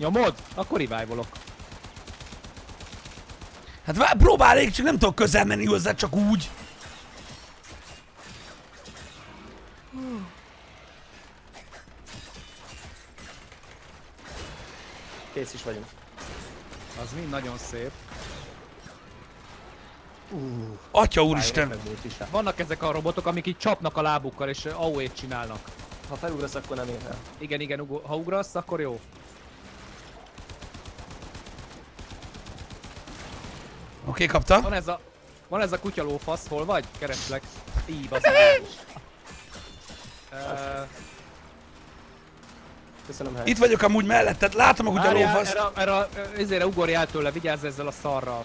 Nyomod? Akkor revivalok. Hát vá- próbálnék, csak nem tudok közel menni hozzá, csak úgy. Kész is vagyunk. Az mind nagyon szép. Atya úristen. Vannak ezek a robotok, amik így csapnak a lábukkal és AOE-t csinálnak. Ha felugrasz, akkor nem ér el. Igen, igen, ha ugrasz, akkor jó. Oké, kapta. Van ez a... Van ez a kutyalófasz, hol vagy? Kereslek. Így, Ö, Köszönöm, Hank. Itt vagyok amúgy melletted, látom a kutya Várjál, lófasz. erre, erre, ezért ugorjál tőle, vigyázz ezzel a szarral.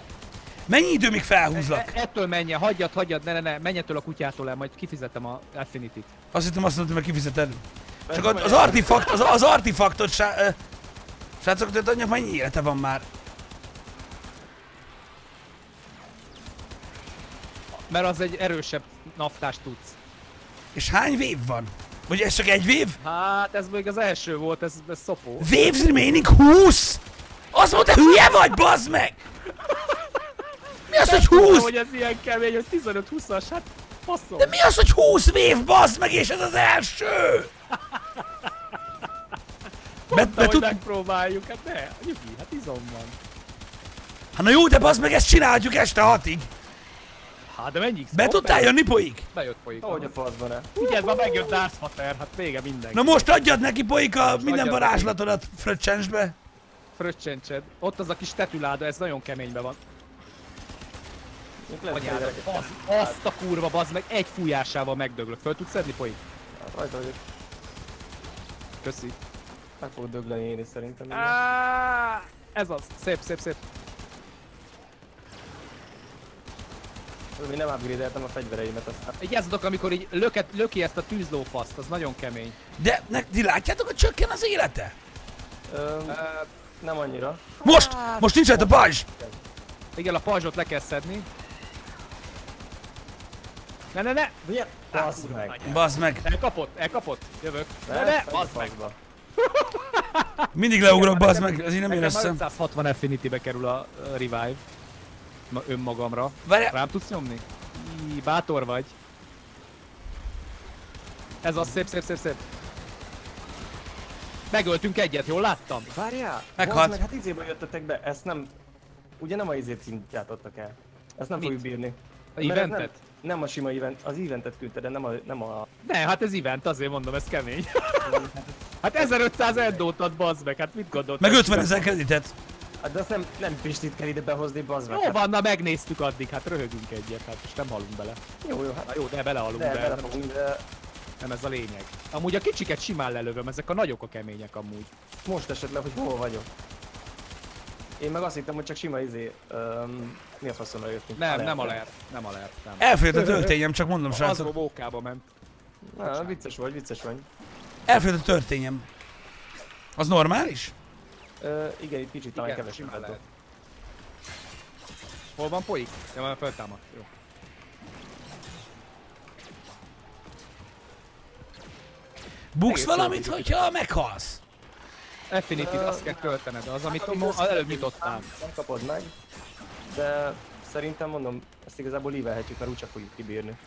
Mennyi idő, míg felhúzlak? E- ettől menjen, hagyjad, hagyjad, ne, ne, ne, menj ettől a kutyától el, majd kifizetem a Affinity-t. Azt hittem azt mondod, hogy meg kifizeted. Csak az, az artifakt, az, az artifaktot, sá, srácok, anyag mennyi élete van már? Mert az egy erősebb naftás tudsz. És hány vév van? Vagy ez csak egy vév? Hát ez még az első volt, ez, ez szopó. Waves remaining 20! Azt mondta, hülye vagy, bazd meg! Mi az, hogy Tudom, 20? hogy ez ilyen kemény, hogy 15-20-as, hát faszom. De mi az, hogy 20 vév, bazd meg, és ez az első? Be, Be, be tud... megpróbáljuk, hát ne, nyugi, hát izom van. Hát na jó, de bazd meg, ezt csinálhatjuk este hatig. Hát de mennyi Be tudtál jönni, poik? Bejött poik. Ahogy a faszban ne. Figyeld, már megjött Darth Vader, hát vége mindenki. Na most adjad neki, poik, a minden varázslatodat fröccsensbe. Fröccsencsed. Ott az a kis tetüláda, ez nagyon keménybe van. Anyádat, azt a kurva, bazd meg, egy fújásával megdöglök. Föl tudsz szedni, poik? Hát rajta vagyok. Köszi. Meg fogok dögleni én is szerintem. Á, Ez az, szép, szép, szép. Még nem upgrade a fegyvereimet, aztán Vigyázzatok, amikor így löket, löki ezt a tűzlófaszt, az nagyon kemény. De ne, ti látjátok, hogy csökken az élete? Ö, nem annyira. Most! Most nincs rajta pajzs! Igen, a pajzsot le kell szedni. Ne, ne, ne! Ugye? Basz meg. Bazd meg. Elkapott, elkapott, jövök. Ne, Ne, bazd meg. Mindig leugrok, bazd meg, ez így nem jön össze. 560 Affinity-be kerül a uh, revive. Ma, önmagamra. Várjál, Rám tudsz nyomni? Í, bátor vagy. Ez az szép, szép, szép, szép. Megöltünk egyet, jól láttam? Várjál! Meghalt. Meg, hát izébe jöttetek be, ezt nem... Ugye nem a izét szintját adtak el. Ezt nem Mit? fogjuk bírni. A eventet? Nem, nem a sima event, az eventet küldte, de nem a, nem a... Ne, hát ez event, azért mondom, ez kemény. hát 1500 endót ad, bazd meg, hát mit gondolt? meg 50 ezer kreditet. Hát de azt nem, nem Pistit kell ide behozni, bazd meg. Jó van, na megnéztük addig, hát röhögünk egyet, hát most nem halunk bele. jó, jó, hát Na jó, de belehalunk, de, de, bele nem, fogunk, de nem ez a lényeg. Amúgy a kicsiket simán lelövöm, ezek a nagyok a kemények amúgy. most esett le, hogy hol vagyok. Én meg azt hittem, hogy csak sima izé... Um, mi a faszomra jöttünk? Nem, Alert. nem alert, nem alert, nem. Elfogyott a történyem, csak mondom, Az srácok. mókába ment. Na, vicces vagy, vicces vagy. Elfogyott a történyem. Az normális? Ö, igen, itt kicsit talán Igen, kevesebb simán lehet. lehet. Hol van poik? Ja, már föltámadt. Jó. Buksz Egész valamit, hogyha meghalsz. Affinity, Ö, azt kell költened, az, amit Hát, amit előbb nyitottál. Nem kapod meg, de szerintem mondom, ezt igazából lívelhetjük, mert úgyse fogjuk kibírni.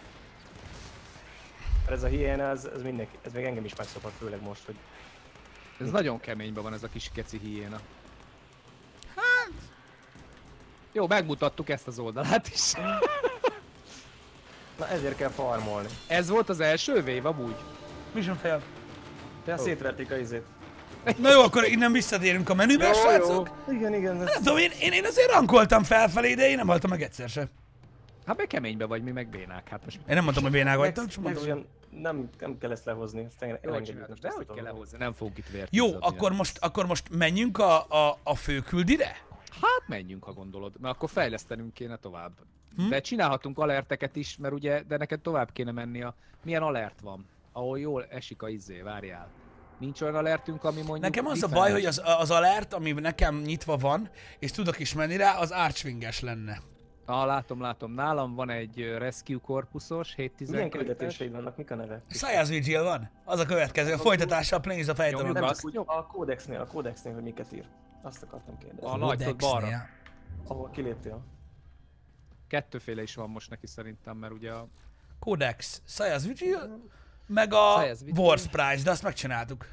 Mert ez a hiéna, ez, ez, mindenki, ez még engem is megszokott, főleg most, hogy Ez nagyon keményben van ez a kis keci hiéna. Hát... Jó, megmutattuk ezt az oldalát is. na ezért kell farmolni. Ez volt az első vév amúgy. Mission fail. De oh. szétverték a izét. Na jó, akkor innen visszatérünk a menübe, srácok. Igen, igen, Nem tudom, én, én, én azért rankoltam felfelé, de én nem haltam meg egyszer se. Hát meg keménybe vagy, mi meg bénák. Hát most Én nem mondtam, hogy bénák vagytok, csak mondtam. Nem, nem kell ezt lehozni, ezt elengedjük most de hogy kell lehozni, nem fogunk itt vért Jó, akkor most, akkor most menjünk a, a, a főküldire? Hát menjünk, ha gondolod, mert akkor fejlesztenünk kéne tovább. Hm? De csinálhatunk alerteket is, mert ugye, de neked tovább kéne menni a... Milyen alert van? Ahol jól esik a izé, várjál. Nincs olyan alertünk, ami mondjuk... Nekem az a baj, hogy az, az alert, ami nekem nyitva van, és tudok is menni rá, az archwinges lenne. Ah, látom, látom. Nálam van egy Rescue Corpusos, 712 Milyen küldetéseid vannak, mik a neve? Szájáz Vigil van? Az a következő, a folytatása a Plains of Aetheron. Nem csak úgy, a kódexnél, a kódexnél, hogy miket ír. Azt akartam kérdezni. A nagy ott balra. Ahol kiléptél. Kettőféle is van most neki szerintem, mert ugye a... Codex, Szájáz Vigil, meg a. Wars Prize, de azt megcsináltuk.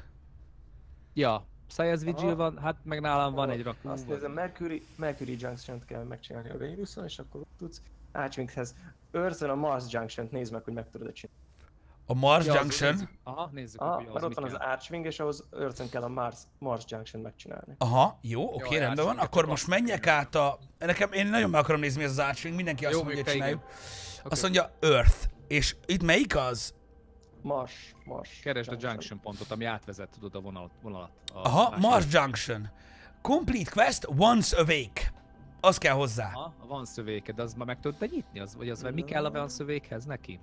Ja, Science Vigil Aha. van, hát meg nálam van egy rakú. Azt nézem, Mercury, Mercury Junction-t kell megcsinálni a Vénuszon, és akkor ott tudsz Archwinghez. Earth-ön a Mars Junction-t nézd meg, hogy meg tudod csinálni. A Mars Ja, az- Junction. nézzük. Aha, nézzük, Ah, hogy mert ott van az. Archwing, és ahhoz Earth-ön kell a Mars, Mars Junction megcsinálni. Aha, jó, oké, Jó, rendben van. Akkor most menjek át a... Nekem, én nagyon meg akarom nézni, mi ez az Archwing, mindenki azt Jó, mondja, hogy csináljuk. igen. Azt mondja Earth. És itt melyik az? Mars, Mars. Keresd a junction pontot, ami átvezet, tudod, a vonalat. vonalat a Aha, másik- Mars Junction. Complete quest once awake. Az kell hozzá. Aha, van szövéke, de az már meg tudod te nyitni? Az, vagy az, vagy mi kell a van szövékhez neki?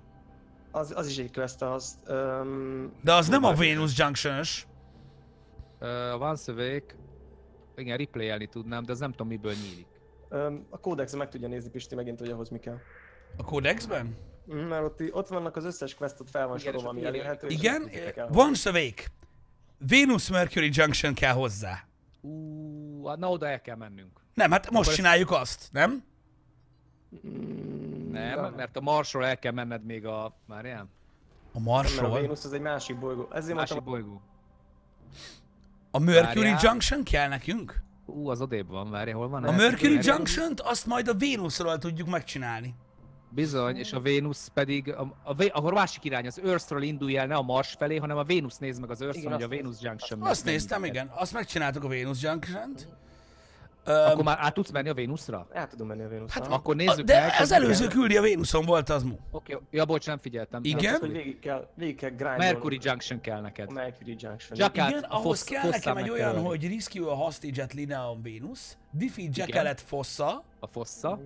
Az, az is egy quest, az... Um, De az nem a Venus Junction-ös. A van szövék, igen, replayelni tudnám, de az nem tudom miből nyílik. um, a kódexen meg tudja nézni Pisti megint, hogy ahhoz mi kell. A Codexben? Mert ott, ott vannak az összes quest, ott fel van sorolva, ami elérhető. Igen, once awake. Venus Mercury Junction kell hozzá. Ú, hát na oda el kell mennünk. Nem, hát most ezt- csináljuk azt, nem? Mm, Nem, mert a Marsról el kell menned még a... A Mert a Marsról. Vénusz az egy másik bolygó. Ezért Másik mondtam, bolygó. A Mercury Várjál. Junction kell nekünk? Ú, az odébb van, várjál, hol van? A? Mercury. Junction-t azt majd a Vénuszról tudjuk megcsinálni. Bizony, és a Vénusz pedig, a, a, Vé- akkor másik irány, az Earthről indulj el, ne a Mars felé, hanem a Vénusz nézd meg az Earth-ről, Igen, hogy a azt Venus Junction. Azt meg- néztem, meg- igen. Azt megcsináltuk a Venus Junction-t. Akkor Öm, már át tudsz menni a Vénuszra? el tudom menni a Vénuszra. Hát, Akkor a- nézzük de meg. az előző küldi a Vénuszon volt az mu. Oké, ja bocs, nem figyeltem. Igen? Az, hogy végig kell, végig kell grindolni. Mercury Junction kell neked. A Mercury Junction. Jack- Hát, Igen, a ahhoz Foss- kell nekem egy kell olyan, ölni. hogy Rescue a Hostage at Lineon Venus, Defeat Igen. Jackalet Fossa, A fossa.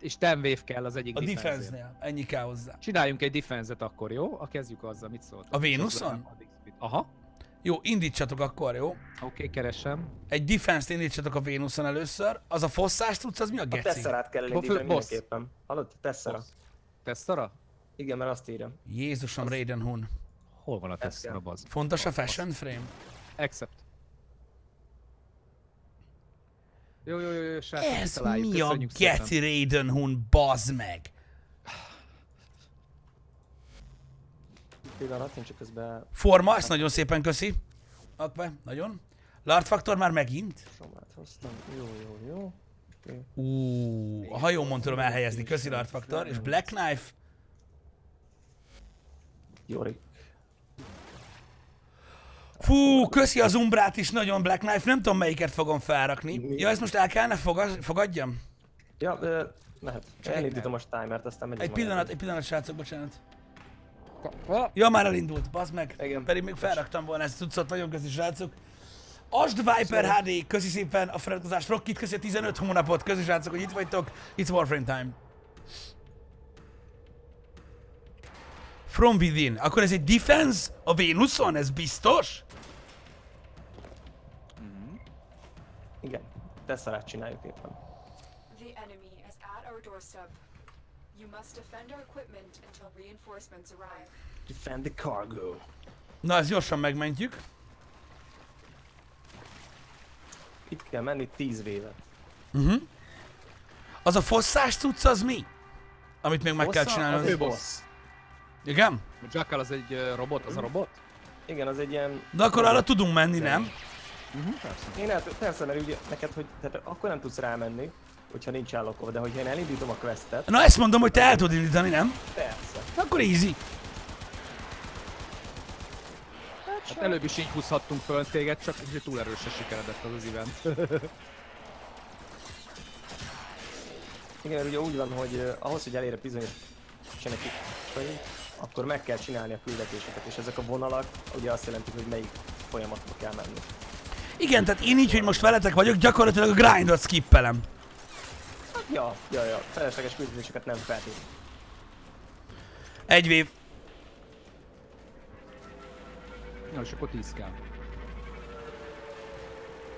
És ten wave kell az egyik a defense defense-nél. Ennyi kell hozzá. Csináljunk egy defense-et akkor, jó? A kezdjük azzal, mit szólt? A Vénuszon? Aha. Jó, indítsatok akkor, jó? Oké, keresem. Egy defense-t indítsatok a Vénuszon először. Az a fosszás tudsz, az mi a A geci? Tesserát kell boss. mindenképpen. Hallod? Tessera. Tesztara? Igen, mert azt írja. Jézusom, Raiden Hun. Hol van a kell. bazd? Fontos a fashion frame? Accept. Jó, jó, jó, jó, srácok, Ez mi a köszönjük szépen. Raiden Hun, bazd meg? Pillanat, én csak közben Forma, ezt nagyon szépen köszi. Akve, nagyon. Lard Factor már megint. somát hoztam. Jó, jó, jó. Ú, a hajómon tudom elhelyezni, köszi Lard Factor. És Black Knife. Jorik. Fú, köszi az umbrát is nagyon Black Knife, nem tudom melyiket fogom felrakni. Ja, ezt most el kellene fogad, fogadjam? Ja, ö, mehet. Elindítom most timert, aztán megyünk Egy pillanat, egy pillanat, srácok, bocsánat. Ah, Ja, már elindult, bazd meg. Igen. Pedig még felraktam volna ezt tudszot, nagyon köszi, srácok. Asd Viper HD, köszi szépen a feliratkozást. Rockit, köszi a 15 hónapot, köszi srácok, hogy itt vagytok. It's Warframe time. From within. Akkor ez egy defense a Vénuszon? Ez biztos? Igen. Tesserát csináljuk éppen. The enemy is at our doorstep. You must defend our equipment until reinforcements arrive. Defend the cargo. Na, ezt gyorsan megmentjük. Itt kell menni 10 vévet. Az a fosszás cucc az mi? Amit még meg kell csinálni. Az egy boss. Igen? A Jackal az egy robot, az a robot? Igen, az egy ilyen... De akkor arra tudunk menni, nem? Én el, persze, mert ugye neked, hogy tehát akkor nem tudsz rámenni, hogyha nincs állokov, de hogyha én elindítom a questet, Na ezt mondom, hogy te el tudod indítani, nem? persze. Akkor easy. Hát előbb is így húzhattunk föl téged, csak ugye túl erősen sikeredett az az event. Igen, mert ugye úgy van, hogy uh, ahhoz, hogy elérje bizonyos cseneki akkor meg kell csinálni a küldetéseket, és ezek a vonalak ugye azt jelentik, hogy melyik folyamatba kell menni. Igen, tehát én így, hogy most veletek vagyok, gyakorlatilag a grindot skippelem. Hát, ja, ja, ja, felesleges küldetéseket nem feltétlenül. Egy vév. Na, és akkor 10 kell.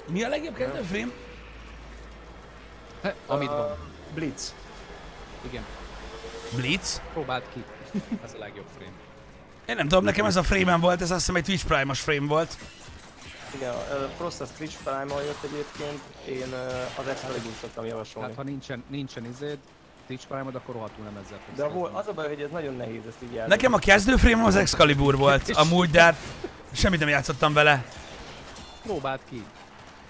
Mi a legjobb kezdő frame? He, amit Uh, van. Blitz. Igen. Blitz? Próbáld ki. Ez a legjobb frame. Én nem tudom, nekem ez a frame volt, ez azt hiszem egy Twitch Prime-os frame volt. Igen, Frost a Twitch Prime-mal jött egyébként, én az Excalibur szoktam javasolni. Hát ha nincsen, nincsen izéd, Twitch prime akkor rohadtul nem ezzel fogsz De kezdeni. az a baj, hogy ez nagyon nehéz ezt így elvenni. Nekem a kezdő frame az Excalibur volt, amúgy, de hát semmit nem játszottam vele. Próbáld ki.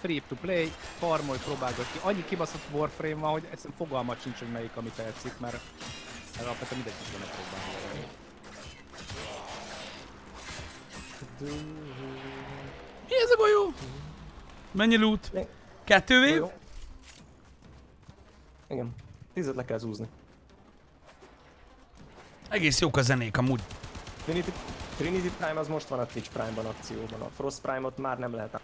Free to play, farmolj, próbálgat ki. Annyi kibaszott Warframe van, hogy egyszerűen fogalmat sincs, hogy melyik, ami tetszik, mert alapvetően mindegyik van próbálni. Mi ez a golyó? Mennyi loot? Kettő? Jó. Igen. Tízet le kell zúzni. Egész jók a zenék amúgy. Trinity, Trinity Prime az most van a Twitch Prime-ban akcióban, a Frost Prime-ot már nem lehet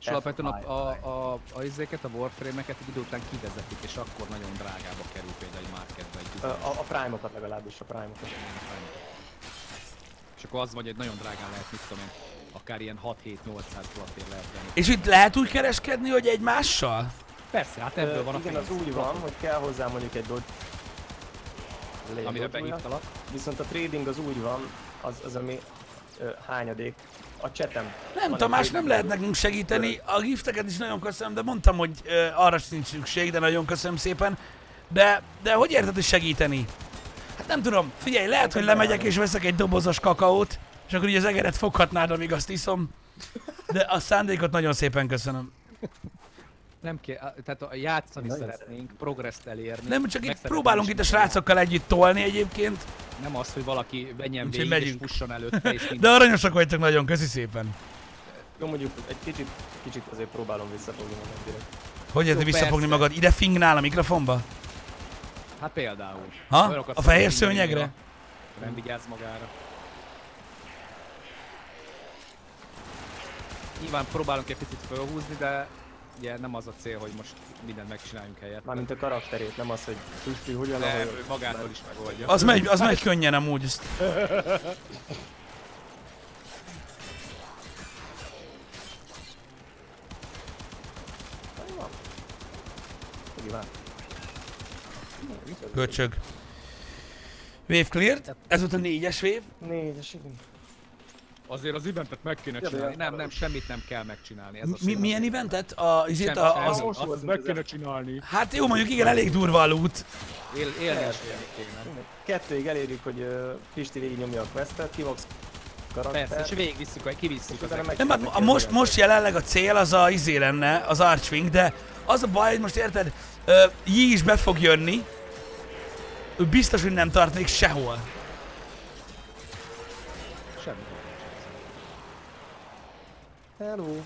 És alapvetően a, a, a, a, izéket, a Warframe-eket egy idő után kivezetik, és akkor nagyon drágába kerül például egy marketbe egy bizonyos a, a Prime-okat legalábbis, a Prime-okat. És akkor az vagy egy nagyon drágán lehet, mit tudom én, akár ilyen 6-7-800 dollárért lehet venni. És itt lehet úgy kereskedni, hogy egymással? Persze, hát ebből Ö, van a igen, az úgy van, hogy kell hozzá mondjuk egy dodge. Amire Dodge-újra. behívtalak. Viszont a trading az úgy van, az, az ami ö, hányadék. A csetem. Nem, Tamás, nem lehet nekünk segíteni. A gifteket is nagyon köszönöm, de mondtam, hogy ö, arra sincs szükség, de nagyon köszönöm szépen. De, de hogy érted, hogy segíteni? Hát nem tudom, figyelj, lehet, hogy lemegyek és veszek egy dobozos kakaót, és akkor így az egeret foghatnád, amíg azt iszom. De a szándékot nagyon szépen köszönöm. Nem kell, tehát a játszani Nagyon szeretnénk, progresszt elérni. Nem, csak itt próbálunk itt a srácokkal együtt tolni egyébként. Nem az, hogy valaki Úgyhogy végig és megyünk. fusson előtte, és De minden. aranyosak vagytok nagyon, köszi szépen. Jó, mondjuk egy kicsit, kicsit azért próbálom visszafogni magam direkt. Hogy érted visszafogni persze. magad? Ide fingnál a mikrofonba? Hát például. Ha? Olyanokat A fehér szőnyegre? Nem vigyáz magára. Nyilván próbálunk egy picit felhúzni, de ugye nem az a cél, hogy most mindent megcsináljunk helyett. Mármint a karakterét, nem az, hogy Tüsti, hogyan De ahogy... ő magától is megoldja. Az megy, az megy könnyen amúgy. Ezt. Nyilván. Köcsög. Wave cleared. Ez volt a négyes wave. Négyes, igen. Azért az eventet meg kéne csinálni. Nem, nem, semmit nem kell megcsinálni. Ez Mi, szép. milyen eventet? A, izét a, az, Azt volt meg kéne csinálni. hát jó, mondjuk igen, elég durva a loot. Él, élni is kéne. Kettőig elérjük, hogy uh, Pisti végig nyomja a questet, kivox karakter. Persze, és végigvisszük, kivisszük az Nem, hát a most, most jelenleg a cél az a izé lenne, az Archwing, de az a baj, hogy most érted, ö, Yi is be fog jönni, ő biztos, hogy nem tart még sehol. Semmi. Hello.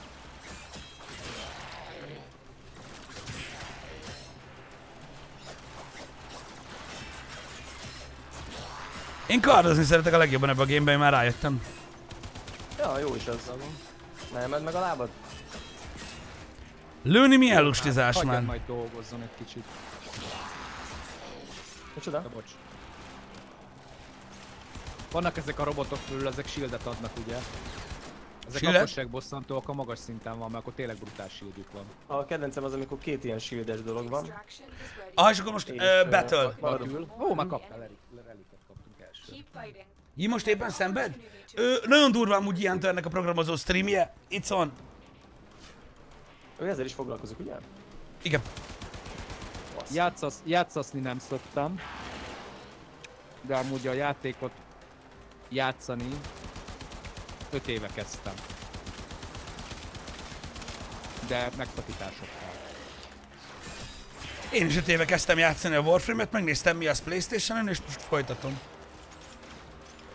Én kardozni szeretek a legjobban ebbe a gameben, már rájöttem. Ja, jó is az. Ne emeld meg a lábad? Lőni milyen lustizás Hagyjad már. majd dolgozzon egy kicsit. Micsoda? De bocs. Vannak ezek a robotok fölül, ezek shieldet adnak ugye? Ezek Shieldet? apróság bosszantóak a magas szinten van, mert akkor tényleg brutál shieldjük van. A kedvencem az, amikor két ilyen shieldes dolog van. Ah, és akkor most ö, battle. Ó, már kaptál relik, reliket kaptunk első. Yi most éppen szenved? Ö, nagyon durván amúgy ilyen ennek a programozó streamje. It's on. Ő ezzel is foglalkozik, ugye? Igen. Játszasz, játszaszni nem szoktam, de amúgy a játékot játszani 5 éve kezdtem. De megtatításokkal. Én is öt éve kezdtem játszani a Warframe-et, megnéztem mi az Playstation-on, és most folytatom.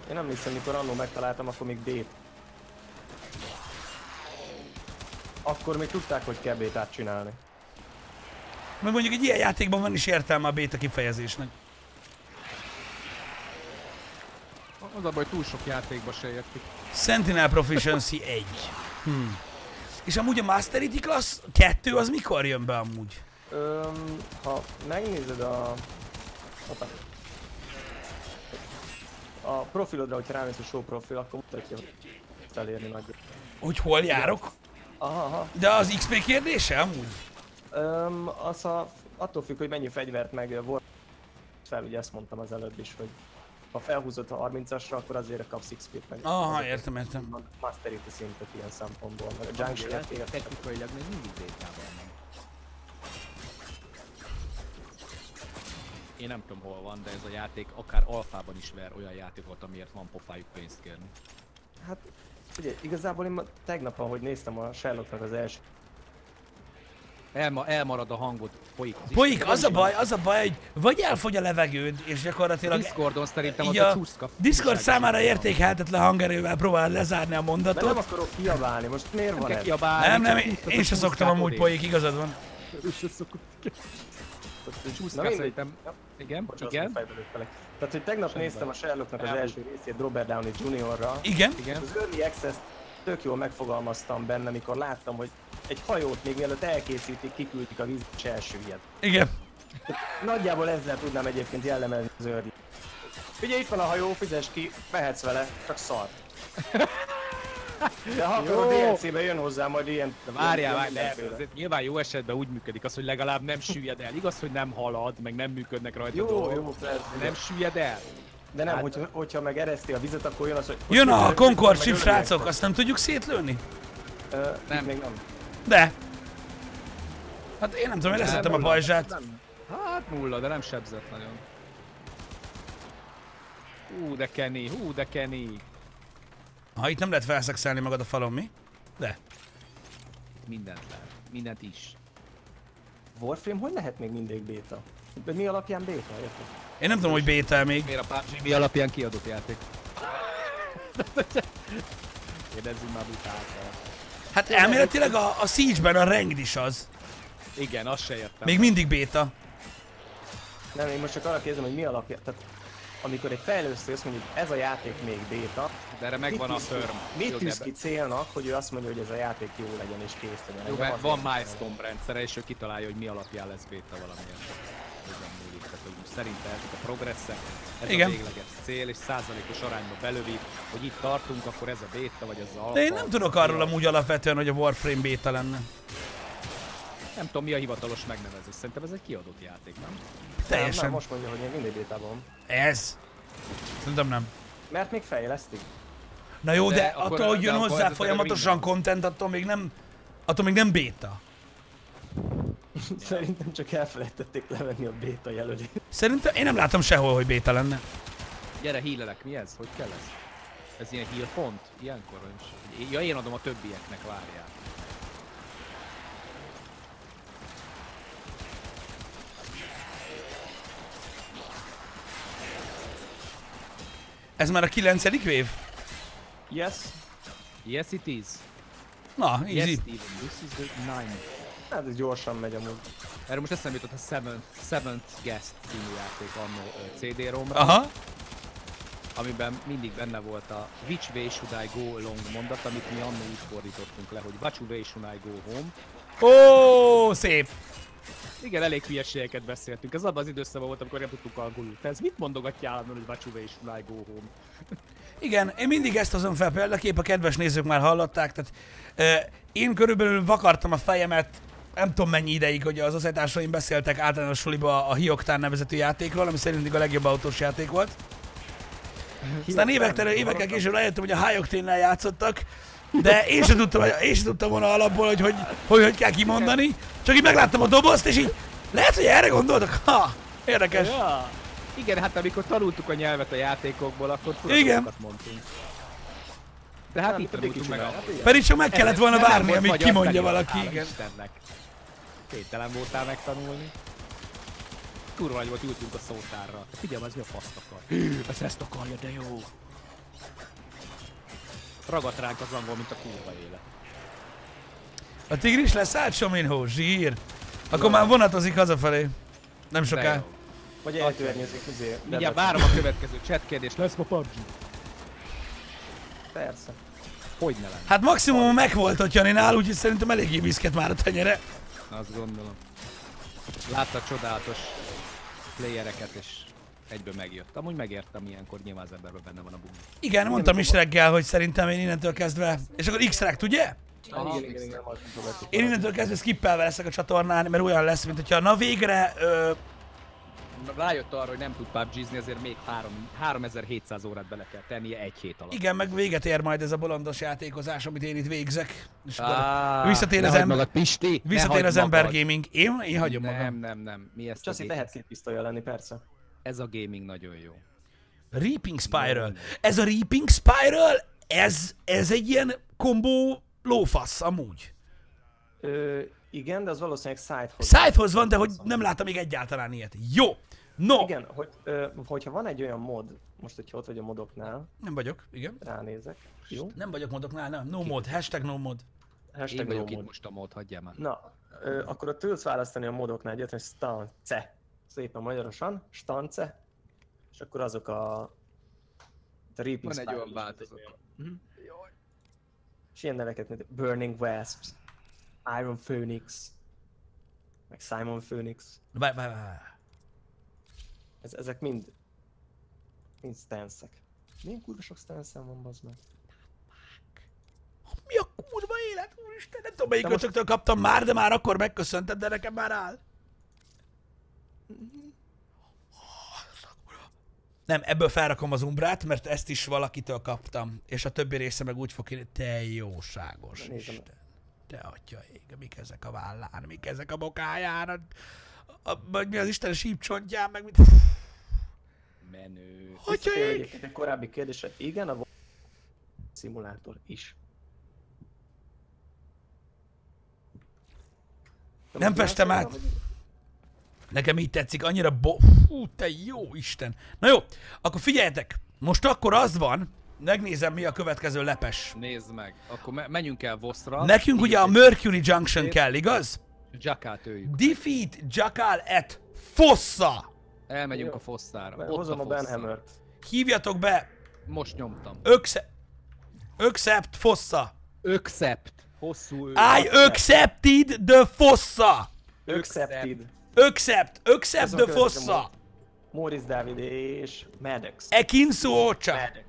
Én emlékszem, mikor annó megtaláltam, akkor még B-t. Akkor még tudták, hogy kell B-tát csinálni. Mert mondjuk egy ilyen játékban van is értelme a beta kifejezésnek. Az a baj, túl sok játékba se értik. Sentinel Proficiency 1. Hmm. És amúgy a Masterity Class 2 az mikor jön be amúgy? Öm, ha megnézed a... Ota. A profilodra, hogyha rámész a show profil, akkor mutatja, hogy felérni nagy. Hogy hol járok? Aha, aha. De az XP kérdése amúgy? Öm, az a, attól függ, hogy mennyi fegyvert meg volt fel, ugye ezt mondtam az előbb is, hogy ha felhúzott a 30-asra, akkor azért kapsz XP-t meg. Aha, értem, értem. a Masterity szintet ilyen szempontból, meg a jungle játék technikailag még mindig békában van. Én nem tudom hol van, de ez a játék akár alfában is ver olyan játékot, amiért van pofájuk pénzt kérni. Hát, ugye, igazából én ma, tegnap, ahogy néztem a Sherlocknak az első Elma, elmarad a hangod, folyik az Poik, Isten. az a baj, az a baj, hogy vagy elfogy a levegőd, és gyakorlatilag Discordon szerintem az a csúszka. Discord számára érték. értékelhetetlen hangerővel próbál lezárni a De nem mondatot. akarok kiabálni, most miért Nem van ez? kiabálni. Nem, nem, én, se szoktam amúgy poik, igazad van. Ő se szokott. Csúszka szerintem. Igen, igen. Tehát, hogy tegnap néztem a Sherlocknak az első részét Robert Downey Jr.-ra. Igen? Igen. Az Early access tök jól megfogalmaztam benne, mikor láttam, hogy egy hajót még mielőtt elkészítik, kiküldik a víz és elsüllyed. Igen. Nagyjából ezzel tudnám egyébként jellemezni az Early. Ugye itt van a hajó, fizes ki, mehetsz vele, csak szar. De ha akkor a. DLC-be jön hozzá majd ilyen... De várjál, várjál, azért nyilván jó esetben úgy működik az, hogy legalább nem süllyed el. Igaz, hogy nem halad, meg nem működnek rajta Jó, dolgok. jó, persze. nem süllyed el. De nem, Hát- hogyha, hogyha meg ereszti a vizet, akkor jön az, hogy... Jön a Concord ship, srácok, azt nem tudjuk szétlőni? Ö, Nem. Még nem. De. Hát én nem tudom, én leszettem a pajzsát. Nem. Hát nulla, de nem sebzett nagyon. Hú, de Kenny, hú, de Kenny. Ha itt nem lehet felszexelni magad a falon, mi? De. Mindent lehet. Mindent is. Warframe hogy lehet még mindig béta? De mi alapján béta, érted? Én nem tudom, hogy bétel még. Miért a PUBG mi alapján kiadott játék? Kérdezzünk már butáltal. Hát elméletileg a, a Siege-ben a ranged is az. Igen, azt se értem. Még mindig béta. Nem, én most csak arra kérdezem, hogy mi alapján... Tehát amikor egy fejlesztő azt mondja, hogy ez a játék még béta, De erre megvan a mit firm. Mit tűz ki célnak, hogy ő azt mondja, hogy ez a játék jó legyen és kész legyen? Jó, mert van milestone rendszere, és ő kitalálja, hogy mi alapján lesz béta valamilyen. Ezen múlik. Tehát, hogy szerinte ezek a progresszek, ez Igen. a végleges cél, és százalékos arányba belövi, hogy itt tartunk, akkor ez a béta, vagy ez az alfa. De én nem tudok arról amúgy alapvetően, hogy a Warframe béta lenne. Nem tudom, mi a hivatalos megnevezés. Szerintem ez egy kiadott játék, nem? Nem, nem, Teljesen. most mondja, hogy még mindig bétában van. Ez. Szerintem nem. Mert még fejlesztik. Na jó, de, De akkor- attól, hogy jön hozzá folyamatosan content, attól még nem, attól még nem béta. Szerintem csak elfelejtették levenni a béta jelölést. Szerintem én nem látom sehol, hogy béta lenne. Gyere, hílelek, mi ez? Hogy kell ez? Ez ilyen heal pont? Ilyenkor? Vagy? Ja, én adom a többieknek, várjál. Ez már a kilencedik vév? Yes? Yes, it is. Na, Yes, easy. Steven, this is the ninth. Hát ez gyorsan megy amúgy. Erre most eszembe jutott a Seventh, Seventh Guest című játék annó CD-romra, Aha. amiben mindig benne volt a Which way should I go long mondat, amit mi annó úgy fordítottunk le, hogy Which way should I go home. Ó, szép. Igen, elég hülyeségeket beszéltünk. Ez abban az időszakban volt, amikor nem tudtuk angolul. Te ez mit mondogatja állandóan, hogy Which way should I go home? Igen, én mindig ezt hozom fel példakép, a kedves nézők már hallották, tehát ö, én körülbelül vakartam a fejemet, nem tudom mennyi ideig, hogy az osztálytársaim beszéltek általános suliba a Hioktán nevezetű játékról, ami szerintük a legjobb autós játék volt. Aztán évekkel, évekkel később rájöttem, hogy a Hioktannel játszottak, de én sem tudtam, én sem tudtam volna alapból, hogy hogy, hogy hogy kell kimondani. Csak így megláttam a dobozt, és így lehet, hogy erre gondoltak. Ha, érdekes. Ja. Igen, hát amikor tanultuk a nyelvet a játékokból, akkor Igen. mondtunk. De hát Nem, itt tanultunk meg. Hát. Pedig csak meg kellett volna várni, amíg kimondja valaki. Igen. Istennek. Képtelen voltál megtanulni. Kurva nagy volt, ültünk a szótárra. Figyelj, ez mi a faszt akar? Ez ezt akarja, de jó. Ragadt ránk az angol, mint a kurva élet. A tigris leszállt Sominho, zsír. Akkor már vonatozik hazafelé. Nem soká. jó. Vagy eltörnyezik izé. Mindjárt várom a következő chat kérdés. Lesz ma PUBG? Persze. Hogy ne lenne? Hát maximum megvolt a Janinál, úgyhogy szerintem eléggé viszket már a tenyere. Azt gondolom. Látta csodálatos playereket, és egyből megjött. Amúgy megértem ilyenkor, nyilván az emberben benne van a bumi. Igen, mondtam is reggel, hogy szerintem én innentől kezdve... És akkor X-Rect, ugye? Ah, igen, igen, igen. Én innentől kezdve skippelve leszek a csatornán, mert olyan lesz, mint hogyha na végre... Ö, Rájött arra, hogy nem tud PUBG-zni, ezért még 3, 3700 órát bele kell tennie egy hét alatt. igen, meg véget ér majd ez a bolondos játékozás, amit én itt végzek. És Á, visszatér az ember- magad, Pisti! visszatér az ember magad. gaming. Én, én hagyom Nem, magam. nem, nem. Mi ezt Csaszi gé- lehet két pisztolya lenni, persze. Ez a gaming nagyon jó. Reaping Spiral. Ez a Reaping Spiral, ez, ez egy ilyen kombó lófasz amúgy. Ö, igen, de az valószínűleg Sidehoz. Scythehoz van, de hogy nem láttam még egyáltalán ilyet. Jó. No. Igen, hogy, ö, hogyha van egy olyan mod, most hogyha ott vagy a modoknál, Nem vagyok, igen. ránézek, jó? Nem vagyok modoknál, nem. No mod, hashtag no mod. Én Hashtag no vagyok itt mod. most a mód, hagyjál már. Na, ö, akkor ott tudsz választani a modoknál egyet, hogy stance. Szépen magyarosan, stance. És akkor azok a... a Van egy olyan változat. És ilyen neveket, mint Burning Wasps, Iron Phoenix, meg Simon Phoenix. Várj, várj, várj. Ez, ezek mind... Mind stance-ek. Milyen kurva sok stance van, bazd meg? Mi a kurva élet, úristen? Nem tudom, melyik most- kaptam már, de már akkor megköszöntem, de nekem már áll. Nem, ebből felrakom az umbrát, mert ezt is valakitől kaptam. És a többi része meg úgy fog ki, te jóságos Nézem. Isten. Te atya ég, mik ezek a vállán, mik ezek a bokáján, a, a, vagy mi az Isten sípcsontján, meg mit... Menő. Atya ég! egy korábbi kérdésre, igen, a szimulátor is. De Nem festem át. vagy- Nekem így tetszik, annyira bo... Fú, te jó Isten. Na jó, akkor figyeljetek, most akkor az van, megnézem mi a következő lepes. Nézd meg. Akkor me- menjünk el Voszra. Nekünk ugye a Mercury Junction kell, igaz? Jackát öljük. Defeat Jackal at Fossa. Elmegyünk Jó. a Fosztára. Mert Ott Hozom a Fossa. Benhammert. Hívjatok be Most nyomtam. Ökse... Öksept Fossa. Öksept. Hosszú ő. I accepted the Fossa. Accepted. Accept, accept the Fossa. Morris David és Maddox. Ekinsu Ocha. Maddox.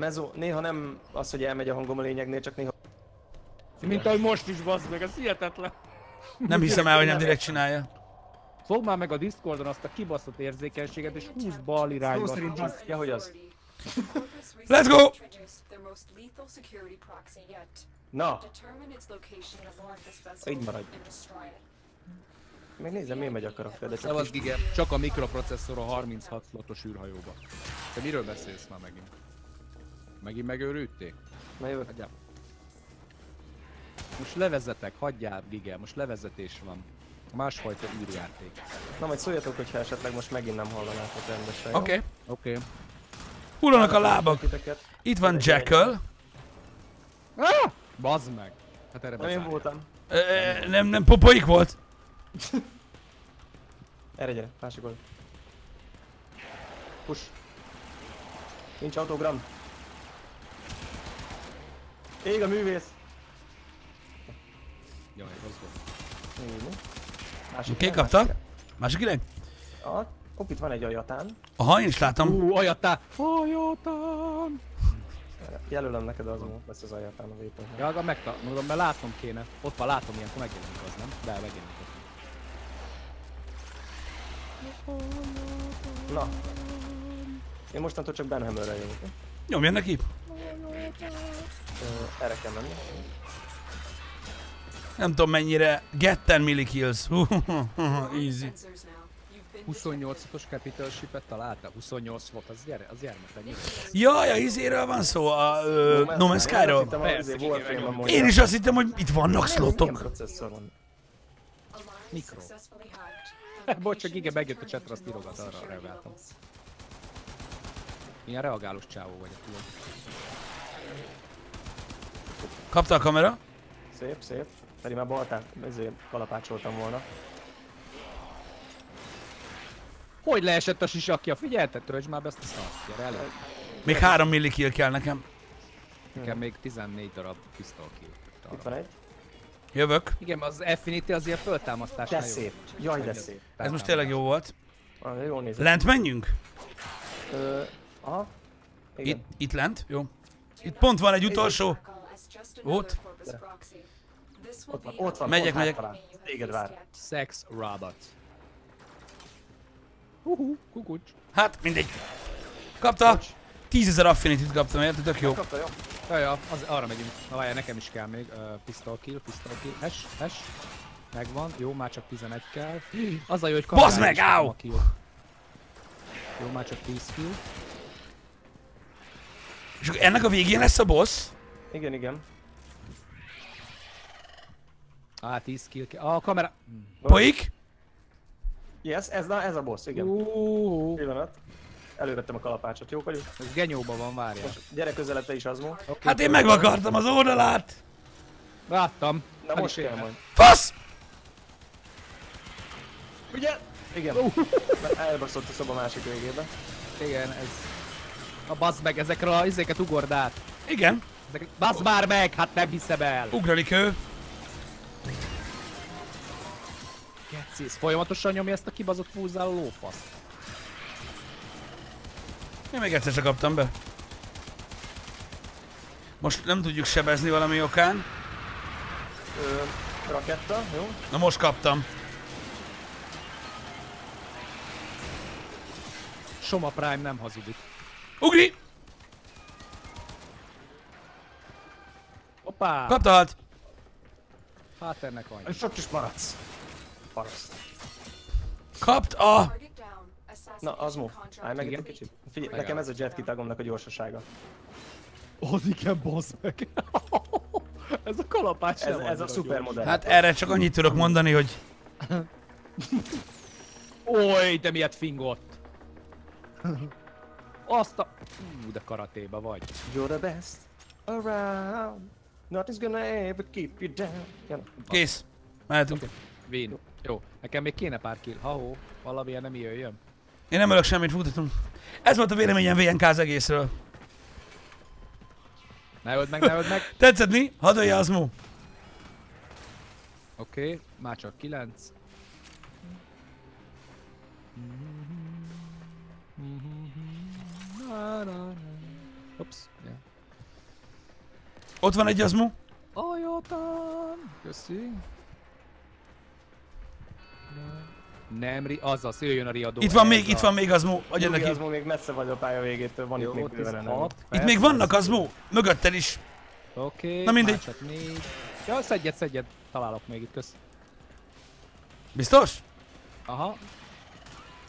Mezo, néha nem az, hogy elmegy a hangom a lényegnél, csak néha Mint ahogy most is, bazd meg, ez hihetetlen. Nem hiszem el, hogy nem direkt csinálja. Fogd már meg a Discordon azt a kibaszott érzékenységet, és húzd bal irányba. Szó szerint az, ja, hogy az. Let's go! Na, így maradj. Még nézem, miért megy a karakter, de csak kis- Gige, csak a mikroprocesszor a 36 slotos űrhajóba. Te miről beszélsz már megint? Megint megőrültél? Na jövök. Hagyjál. Most levezetek, hagyjál Gige, most levezetés van. Másfajta űrjáték. Na majd szóljatok, hogyha esetleg most megint nem hallanátok rendesen. Oké. Okay. Oké. Okay. Hullanak a lábak. Itt van Jackal. Ah! Bazd meg! Hát erre Nem én voltam. Ö, nem, nem, popoik volt. Erre gyere, másik oldal. Push. Nincs autogram. Ég a művész. Jaj, rossz volt. Másik irány, kapta. másik irány. Ah, hopp, itt van egy ajatán. Aha, én is látom. Ú, ajatá! Ajatán! Jelölöm neked az volt, lesz az ajatán a vétel. Ja, akkor megta... Mondom, mert látnom kéne. Ott van, látom, ilyenkor megjelenik az, nem? De megjelenik az. Na. Én mostantól csak Benhammerrel jövök. Nyomjon neki. Erre kell menni. Nem tudom mennyire. Get 10 millikills. Hú, Easy. Sensors now. You've been 28-os capital shipet találta? 28 volt, az, gyere, az gyermek nyilván. Jaj, a izéről van szó, a ö, No Man's Sky-ról. Én is azt hittem, hogy itt vannak? Alliance Mikro. Bocs, csak igen, megjött a chatra, azt írogat, arra reagáltam. Ilyen reagálós csávó vagyok, tudod. Kapta a kamera? Szép, szép. Pedig már baltán, ezért kalapácsoltam volna. Hogy leesett a sisakja? Figyelted, töltsd már be ezt a szart. Gyere elő. Még 3 millikill kell nekem. Nekem még 14 darab pistol kill. Itt van egy. Jövök. Igen, az Affinity az ilyen föltámasztásnál De jó. szép. Jaj, de szép. Ez most tényleg jó volt. Ah, jól nézett. Lent menjünk? Ö, aha. Igen. Itt, itt lent, jó. Itt pont van egy utolsó. Ott. Ott van, ott van. Megyek, megyek. Téged vár. Sex robot. Huhu, kukucs. Hát, mindegy. Kapta. 10.000 affinity kaptam, érted? Tök jó. Kapta, jó? Jaja, az, arra megyünk. Na várjál, nekem is kell még. Uh, pistol kill, pistol kill. Hash, hash. Megvan. Jó, már csak 11 kell. Az a jó, hogy Bazd kamerán meg, áú! a kill. Jó, már csak 10 kill. És akkor ennek a végén lesz a boss. Igen, igen. Á, 10 kill. Ah, a kamera... Poik. Yes, ez, na, ez a boss, igen. Uh, Pillanat. elővettem a kalapácsot, jók vagyunk? Ez genyóban van, várjál. Most gyere közelebb te is, Azmo. Hát én megvakartam az oldalát. Láttam. Na El most kell majd. Fasz! Ugye? Igen. Mert Elbaszott a szoba másik végébe. Igen, ez... A bazd meg, ezekre a izéket ugord át. Igen, Ezek... Bazd már meg, hát nem hiszem el. ugralik ő. Geci, ez folyamatosan nyomja ezt a kibazott pulzáló lófaszt. Én még egyszer csak kaptam be. Most nem tudjuk sebezni valami okán. Ö, raketta, jó? Na most kaptam. Soma Prime nem hazudik. Ugri! Hoppá! Kapta halt. Hát ennek van. És ott is maradsz. Paraszt. Kapt a... Na, Azmo, Assassination állj meg egy kicsit. Figyelj, nekem ez a jet kitagomnak a gyorsasága. Az igen, bazd meg. ez a kalapács Ez, ez a szupermodell. Hát erre csak annyit tudok mondani, hogy. Oly, de miért fingott. Azt a... Ú, de karatéba vagy. You're the best around. Nothing's gonna ever keep you down. Jön. kész. Mehetünk. Win. Jó, nekem még kéne pár kill. Ha-hó, valamilyen nem jöjjön. Én nem ölök semmit, futatunk. Ez volt a véleményem VNK az egészről. Ne öld meg, ne öld meg. Tetszett mi? Hadd ölje az mu. Oké, okay, már csak 9. Ups, yeah. Ott van egy az mu. Ajotan! Köszi. Nem, ri- azaz, jöjjön a riadó. Itt van még, itt van még az mu. Adjon Nyugi, neki. az még messze vagy a pálya végétől, van itt még Jó, bőven ennek. 16. Itt még vannak az mu. Mögötted is. Oké, okay, Na mindegy. csak négy. Ja, szedjed, szedjed. Találok még itt, kösz. Biztos? Aha,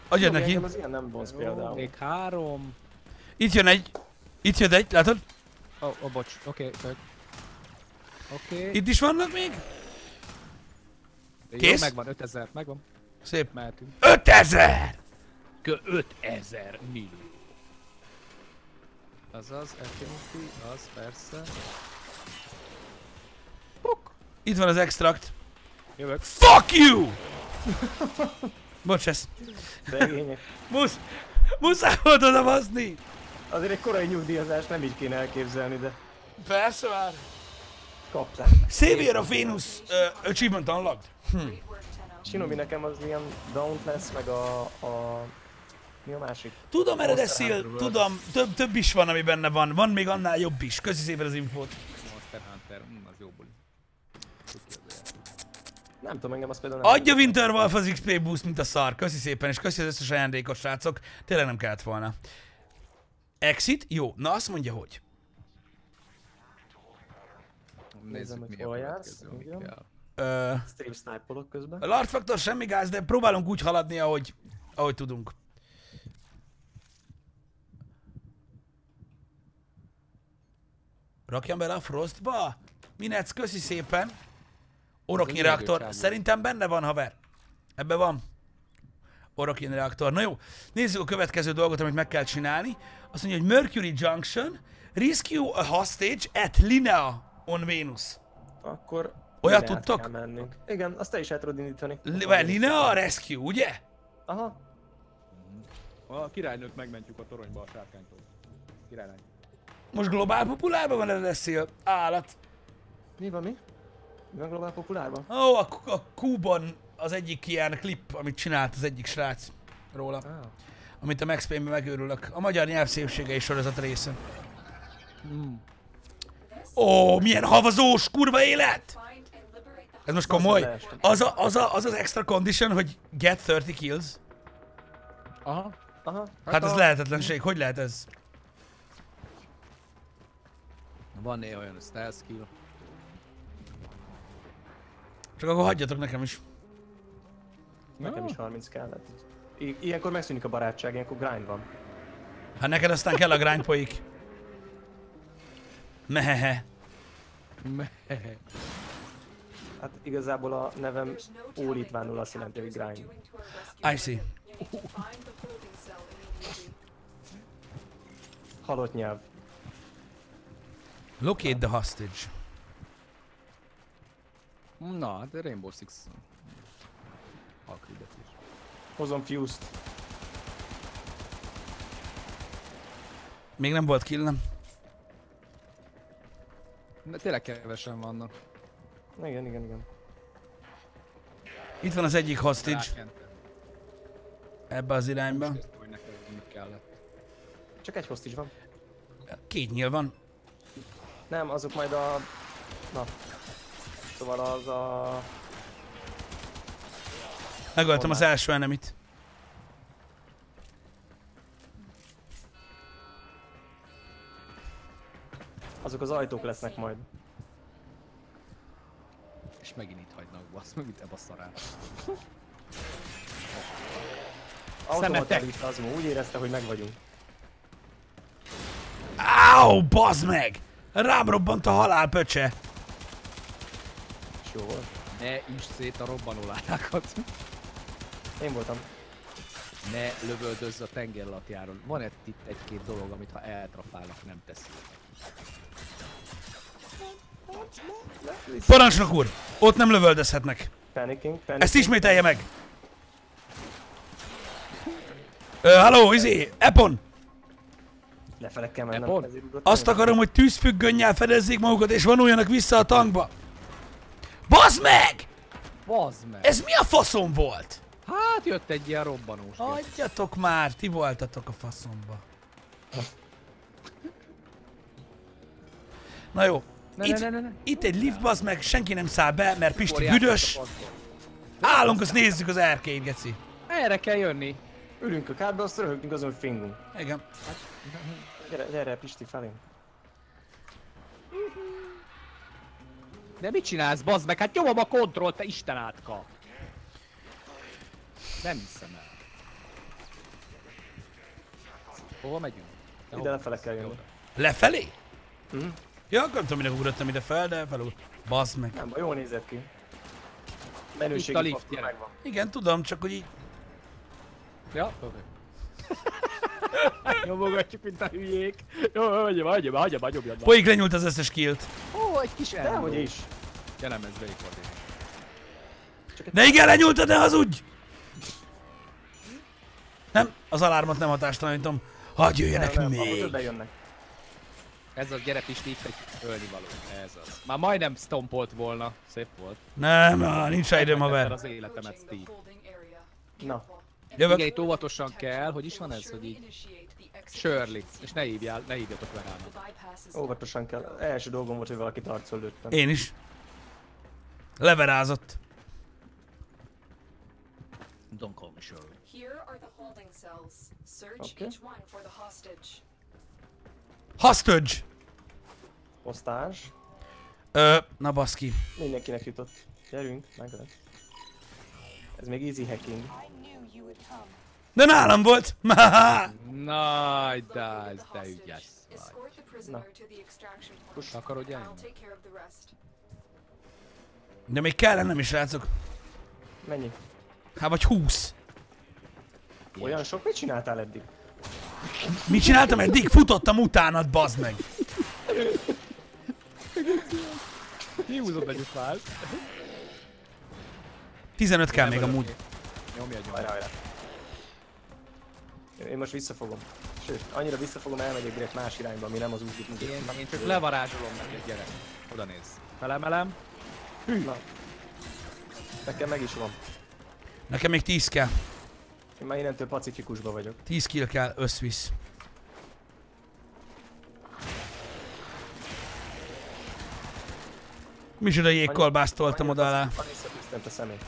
Nyugi, neki. Az ilyen nem vonz például. még három. Itt jön egy. Itt jön egy, látod? Ó, oh, oh, bocs, oké, okay, Oké, okay. Itt is vannak még? jó, kész? megvan, 5000, megvan. Szép. Mehetünk. 5000! Kö 5000 millió. Azaz, Affinity, az persze. Puk. Itt van az extract. Jövök. Fuck you! Bocs, ez. Szegények. Musz, muszáj volt oda baszni. Azért egy korai nyugdíjazást nem így kéne elképzelni, de Persze már. kapták. Savior of Venus uh, Achievement Unlocked. Tenno. Shinobi nekem az ilyen Dauntless, meg a, a... Mi a másik? Tudom, erre World. tudom, több, több is van, ami benne van. Van még annál jobb is. Köszi szépen az infót. Monster Hunter, mm, az jó buli. A. Nem tudom, engem az például nem... Adja Winterwolf az XP boost, mint a szar. Köszi szépen, és köszi az összes ajándékos srácok. Tényleg nem kellett volna. Exit? Jó. Na azt mondja, hogy. Nézzük, hogy mi a hol jársz. Ö, Stream snipe közben. a Lord Factor semmi gáz, de próbálunk úgy haladni, ahogy, ahogy tudunk. Rakjam bele a Frostba? Minec, köszi szépen. Orokin reaktor. Szerintem benne van, haver. Ebbe van. Orokin reaktor. Na jó, nézzük a következő dolgot, amit meg kell csinálni. Azt mondja, hogy Mercury Junction, rescue a hostage at Linea on Venus. Akkor... Olyat tudtok? Igen, azt te is el tudod indítani. Vagy Linea a rescue, ugye? Aha. A királynőt megmentjük a toronyba a sárkánytól. Királylány. Most globál populárban van ez a szél. Állat. Mi van mi? Mi van globál populárban? Ó, a, a Q-ban az egyik ilyen klip, amit csinált az egyik srác róla. Ah. Amit a Max Payne-ben megőrülök. A magyar nyelv szépségei sorozat része. Mm. Ó, milyen havazós, kurva élet! Ez most komoly. Az, a, az, a, az az extra condition, hogy get 30 kills. Aha. Aha. Hát ez a- lehetetlenség. Hogy lehet ez? Van néha olyan stealth skill. Csak akkor hagyjatok nekem is. Nekem is 30 kellett. I- ilyenkor megszűnik a barátság, ilyenkor grind van. Hát neked aztán kell a grind poik. Mehehe. Hát igazából a nevem what azt jelenti, hogy grind. I see. Halott nyelv. Locate the hostage. Na, hát de Rainbow Six. Alküldetés. Hozom fuse-t. Még nem volt killem. De tényleg kevesen vannak. Igen, igen, igen. Itt van az egyik hostage Rákentem. ebbe az irányba. Most értem, hogy neked mit kellett. Csak egy hostage van. Két nyíl van. Nem, azok majd a... Na. Szóval az a... Megöltem az Honnan? első enemit. Azok az ajtók lesznek majd. És megint itt hagynak, bassz, meg itt ebbe a Szemetek! itt az úgy érezte, hogy meg vagyunk. Áó, bazd meg! Rám robbant a halál pöcse. És jó volt. Ne is szét a robbanólátákat. Én voltam. Ne lövöldözz a tengerlatjáról. Van egy itt egy-két dolog, amit ha eltrafálnak, nem teszi. Parancsnok úr! Ott nem lövöldözhetnek. Panicking, panicking. Ezt ismételje meg! Ö, halló, izé, Epon! Lefele kell mennem. Epon? Azt akarom, hogy tűzfüggönnyel fedezzék magukat és vonuljanak vissza a tankba. Bazd meg! Bazd meg! Ez mi a faszom volt? Hát jött egy ilyen robbanós. gép. Hagyjatok már, ti voltatok a faszomba. Na jó, Ne, itt, ne, ne, ne, itt egy lift, bazd meg, senki nem száll be, mert Pisti büdös. Állunk, azt nézzük az erkélyt, geci. Erre kell jönni. Ülünk a kádba, azt röhögünk azon, hogy fingunk. Igen. Gyere, gyere, Pisti felém. De mit csinálsz, bazd meg? Hát nyomom a kontrollt, te Isten átka. Nem hiszem el. Hova megyünk? Te Ide lefele kell jönni. Jó. Lefelé? Mhm. Ja, nem tudom, minek ugrottam ide fel, de felul. Bazd meg. Nem, baj, jól nézett ki. Itt Menőségi a lift, megvan. Igen, tudom, csak hogy így... Ja, oké. Nyomogatjuk, mint a hülyék. Jó, hagyja, hagyja, hagyja, hagyja. Poik lenyúlt az összes killt. Ó, egy kis elmó. Dehogy is. Ja nem, ez végig én. De igen, lenyúltad, ne hazudj! Nem, az alarmot nem hatástalanítom. Hagyj jöjjenek Nem, nem, még. többen jönnek. Ez az gyere Pisti, itt egy ölnivaló. Ez az. Már majdnem stompolt volna. Szép volt. Nem, á, nincs rá időm, haver. az életemet, Steve. Na. Jövök. Igen, itt óvatosan kell, hogy is van ez, hogy így Shirley, és ne hívjál, ne hívjatok verának. Óvatosan kell. Első dolgom volt, hogy valakit arcol lőttem. Én is. Leverázott. Don't call me Shirley. Here are the holding cells. Search Okay. each one for the hostage. Hostage! Osztás. Ö, na baszki. Mindenkinek jutott. Gyerünk, meg lesz. Ez még easy hacking. De nálam volt! Na, de ez de ügyes vagy. Extraction point. Akarod I'll jönni? take care of the rest. De még kell lennem is, srácok. Mennyi? Hát vagy 20. Olyan sok? Mit csináltál eddig? Mit csináltam eddig? Futottam utánad, bazd meg. Kihúzod egy ufát. 15 kell még amúgy. Nyomja, nyomja. Hajrá, hajrá. Én most visszafogom. Sőt, annyira visszafogom, elmegyek direkt más irányba, ami nem az útit mutat. Én, én csak levarázsolom neked, gyere. Oda nézz. Felemelem. Na. Nekem meg is van. Nekem még 10 kell. Én már innentől pacifikusba vagyok. 10 kill kell, összvisz. Micsoda jégkolbászt toltam oda alá. Annyi a szemét.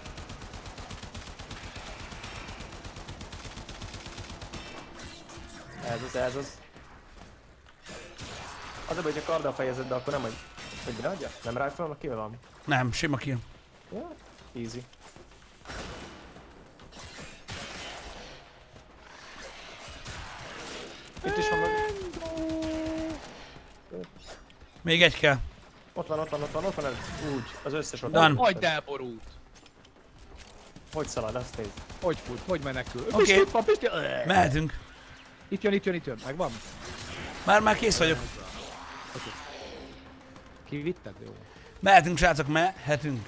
Ez az, ez az. Az a baj, hogyha karddal fejezed be, akkor nem hogy... Hogy beadja? Nem rifle meg kivel van? Nem, sima kill. Ja, easy. Itt is van meg. Még egy kell. Ott van, ott van, ott van, ott van ez. Úgy, az összes ott van. Hagyd el borút. Hogy szalad, azt nézd. Hogy fut, hogy menekül. Oké. Öh. Mehetünk. Itt jön, itt jön, itt jön. Megvan? Már, már kész vagyok. Kivitted? Jó. Mehetünk, srácok, mehetünk.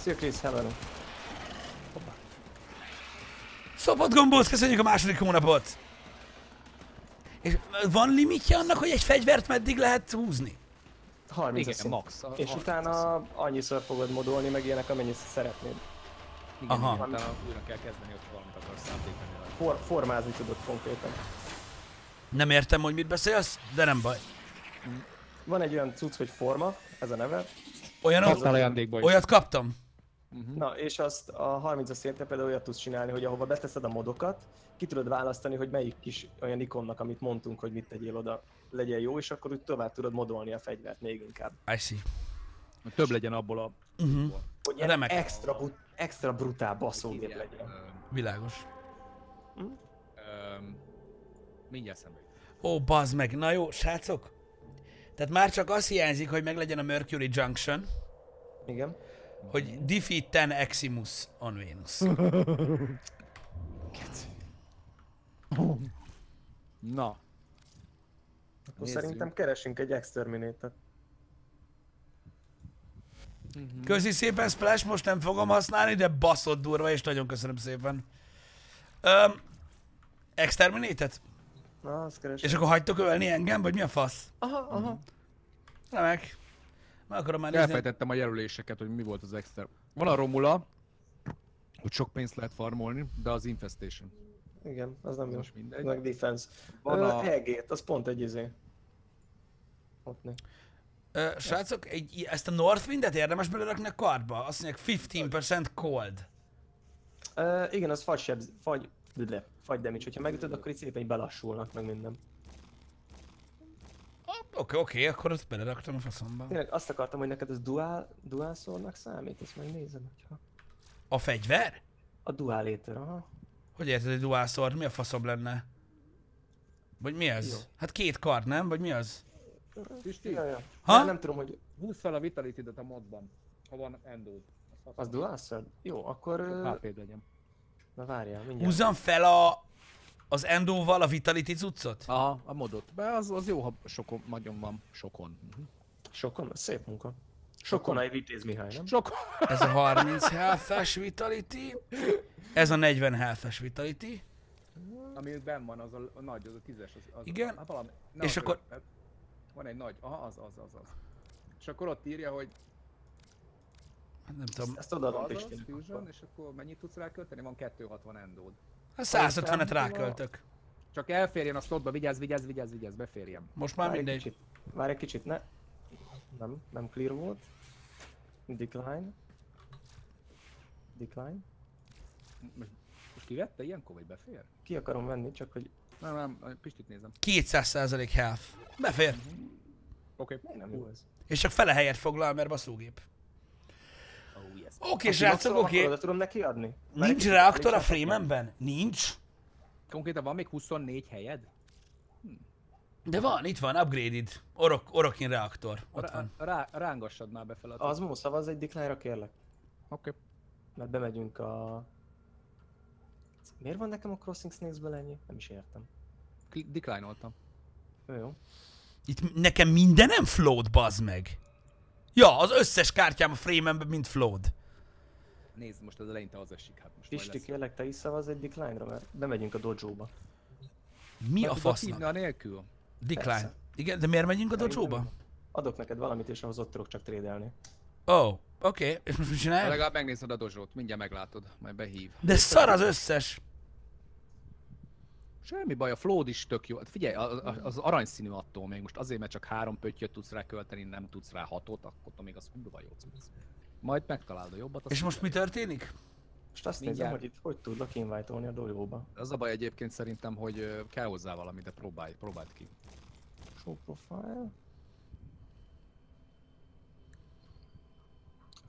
Szia Chris, hello. Szopott gombóc, köszönjük a második hónapot! És van limitje annak, hogy egy fegyvert meddig lehet húzni? 30 Igen, szint. max. A- És 30 utána annyiszor fogod modolni, meg ilyenek, amennyit szeretnéd. Igen, Aha. utána újra kell kezdeni, hogy valamit akarsz vele. For, formázni tudod konkrétan. Nem értem, hogy mit beszélsz, de nem baj. Van egy olyan cucc, hogy forma, ez a neve. Olyan, olyat kaptam? Na, és azt a 30 szinten például olyat tudsz csinálni, hogy ahova beteszed a modokat, ki tudod választani, hogy melyik kis olyan ikonnak, amit mondtunk, hogy mit tegyél oda, legyen jó, és akkor úgy tovább tudod modolni a fegyvert még inkább. I see. Hogy Több legyen abból a... Uh-huh. Hogy Remek. extra, bu- extra brutál baszógép legyen. Világos. öm, mindjárt szembe. Ó, bazd meg. Na jó, srácok. Tehát már csak az hiányzik, hogy meglegyen a Mercury Junction, Igen. Hogy defeat 10 Eximus on Venus. Na, Akkor Nézzük. szerintem keresünk egy exterminator Köszi szépen, Splash, most nem fogom használni, de baszott durva, és nagyon köszönöm szépen. Um, Exterminated? Na, azt keresünk. És akkor hagytok ölni engem, vagy mi a fasz? Aha, aha. Remek. Meg akarom már nézni. elfejtettem a jelöléseket, hogy mi volt az extra. Van a Romula, hogy sok pénzt lehet farmolni, de az Infestation. Igen, az nem jó. Most mindegy. Meg defense. Van a-. Hellgate, az pont egy izé. Ott né. Ö, srácok, egy, ezt a Northwindet érdemes belerakni a kartba? Azt mondják 15% cold. Uh, igen, az fagy sebz... fagy... De, fagy damage. Hogyha megütöd, akkor itt szépen belassulnak meg minden. Oké, oké, akkor azt beleraktam a faszomba. Tényleg azt akartam, hogy neked ez dual, dual szórnak számít, ezt megnézem, hogyha... A fegyver? A dual éter, aha. Hogy érted, hogy dual sword? Mi a faszom lenne? Vagy mi ez? Jó. Hát két kard, nem? Vagy mi az? Pisti, Ja, ja. Ha? Nem, nem tudom, hogy húzd fel a vitality a modban, ha van endód. az dual sword? Jó, akkor... hp legyen. Na várjál, mindjárt. Húzzam fel a, az endóval a vitality cuccot? Aha, a modot. Be az, az jó, ha sokon, nagyon van. Sokon. Sokon? Szép munka. Sokon egy Vitéz Mihály, nem? Sokon. Ez a 30 health vitality. Ez a 40 health vitality. Ami benn van, az a, a nagy, az a tízes. Az, az Igen. Hát valami, És az akkor- ő- Van egy nagy, aha, az, az, az, az. És akkor ott írja, hogy Nem tudom. Ezt odaadom az, az, Pistinek. Fusion, és akkor mennyit tudsz rákölteni? Van 260 endód. Hát 150-et ráköltök. Csak elférjen a slotba, vigyázz, vigyázz, vigyázz, vigyázz, beférjem. Most már mindegy. kicsit. Várj egy kicsit, ne. Nem, nem clear volt. Decline. Decline. Most, most kivette ilyenkor, vagy befér? Ki akarom venni, csak hogy Nem, nem, Pistit nézem. 200% health. Befér. Oké. Okay. nem jó ez. És csak fele helyet foglal, mert baszógép. Oh, yes. Oké, Ha srácok, oké. oda tudom neki adni? Egy Nincs reaktor a. Freemanben? Nincs. Konkrétan van még 24 helyed? De van, itt van, upgraded. Orok, Orokin reaktor. Ott Rá, van. rá, rángassad már befele a Az mó, szavazz egy decline-ra kérlek. Oké. Mert bemegyünk a... Miért van nekem a Crossing Snakes-ből ennyi? Nem is értem. Okay. Decline-oltam. Jó, jó. Itt nekem mindenem float, bazd meg. Ja, az összes kártyám a Freemanben mind float. Nézd, most az eleinte az esik, hát most Pisti, lesz. kérlek, te is szavazz egy decline-ra, mert bemegyünk a dojo-ba. Mi Meg a fasznak? a nélkül? Decline. Persze. Igen, de miért megyünk a dojo-ba? Adok neked valamit, és ahhoz ott tudok csak trédelni. Ó, oh, oké. Okay. És most mit csinálj? Legalább megnézed a dozsót, mindjárt meglátod, majd behív. De szar az összes. Semmi baj, a flow is tök jó. Hát Figyelj, az, az aranyszínű attól még most azért, mert csak három pöttyöt tudsz rá költeni, nem tudsz rá hatot, akkor még az kurva jó cucc. Majd megtalálod a jobbat. És most mi történik? Most azt Mindjárt. nézem, hogy itt hogy tudlak invite-olni a dojo-ba. Az a baj egyébként szerintem, hogy kell hozzá valami, de próbálj, próbáld ki. Show profile.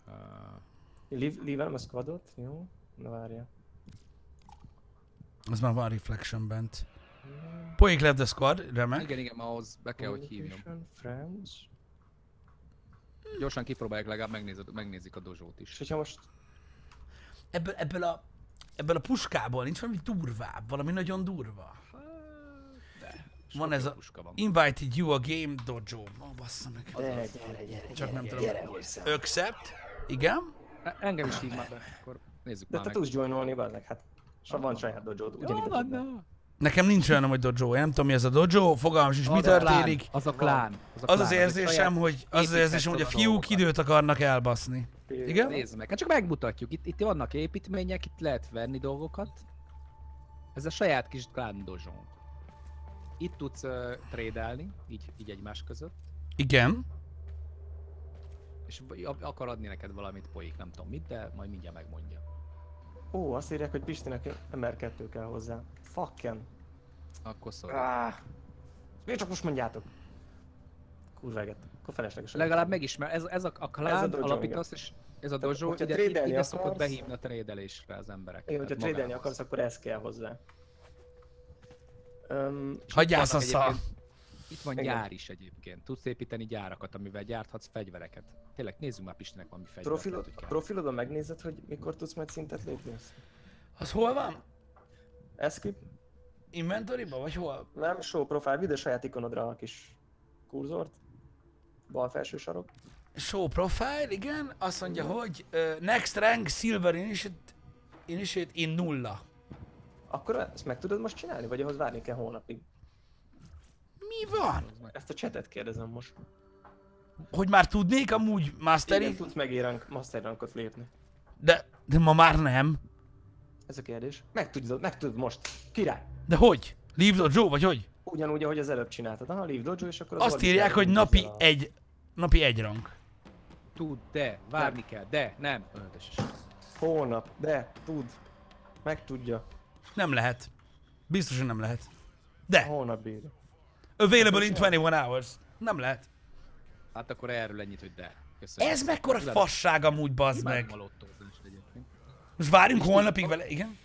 Uh, Leave, leave a squadot, jó? Na várja. Az már van reflection bent. Poik left the squad, remek. igen, igen, ma ahhoz be kell, hogy hívjam. Friends. Gyorsan kipróbálják, legalább megnézed, megnézik a dozsót És is. hogyha most... ebből, ebből, a, ebből a puskából nincs valami durvább, valami nagyon durva. Van ez a van. Invited you a game dojo. Ó, oh, bassza meg. Gyere, gyere, gyere, Csak nem tudom. gyere hozzá. Accept. Igen. E- Engem is hív már be, akkor nézzük De már te meg. tudsz joinolni, bazdmeg, hát. És van saját dojo ugyanígy. Jó, a van, tudod. na. Nekem nincs olyan, hogy dojo. Nem tudom, mi ez a dojo. Fogalmam sincs, mi Az a klán, történik. Az a klán. Az az egy érzésem, hogy az az érzésem, hogy a fiúk időt akarnak elbaszni. Igen? Nézd meg, hát csak megmutatjuk. Itt, itt vannak építmények, itt lehet venni dolgokat. Ez a saját kis klán dozsónk. Itt tudsz uh, trédelni, így, így egymás között. Igen. És akar adni neked valamit poik, nem tudom mit, de majd mindjárt megmondja. Ó, azt írják, hogy Pistinek MR2 kell hozzá. Fucken. Akkor szól. Ah. Miért csak most mondjátok? Kurva eget. Akkor felesleges. Legalább megismer, ez, ez a, a dojo, alapítasz, és ez a dojo, hogyha ide, ide szokott behívni a trédelésre az embereket. Igen, hogyha trédelni akarsz, akkor ez kell hozzá. Öm, Hagyjász a Vannak szal. egyébként- Itt van Igen. gyár is egyébként. Tudsz építeni gyárakat, amivel gyárthatsz fegyvereket. Tényleg nézzünk már Pistinek valami fegyvert. profilod, lehet, hogy profilodon megnézed, hogy mikor tudsz majd szintet lépni? Az hol van? Escape? Inventoryba, vagy hol? Nem, show profile, vidd a saját ikonodra a kis kurzort. Bal felső sarok. Show profile, igen. Azt mondja, hogy uh, next rank silver initiate, initiate in nulla. Akkor ezt meg tudod most csinálni, vagy ahhoz várni kell hónapig? Mi van? Ezt a chatet kérdezem most. Hogy már tudnék amúgy mastery, Igen, tudsz megérank, master rankot lépni. de, de ma már nem. Ez a kérdés. Meg tudod, meg tudod most. Király. De hogy? Leave dojo, vagy hogy? Ugyanúgy, ahogy az előbb csináltad. Aha, Leave Dojo, és akkor az Azt írják, hogy napi a- egy, napi egy rank. Tud, de, várni kell, de, nem. Öldös. Hónap, de, tud. Meg tudja. Nem lehet. Biztos, hogy nem lehet. De, hónap bír. Available in 21 hours. Nem lehet. Hát akkor erről ennyit, hogy de. Köszönöm. Ez mekkora fasság amúgy, bazd meg. Most várjunk holnapig vele, igen?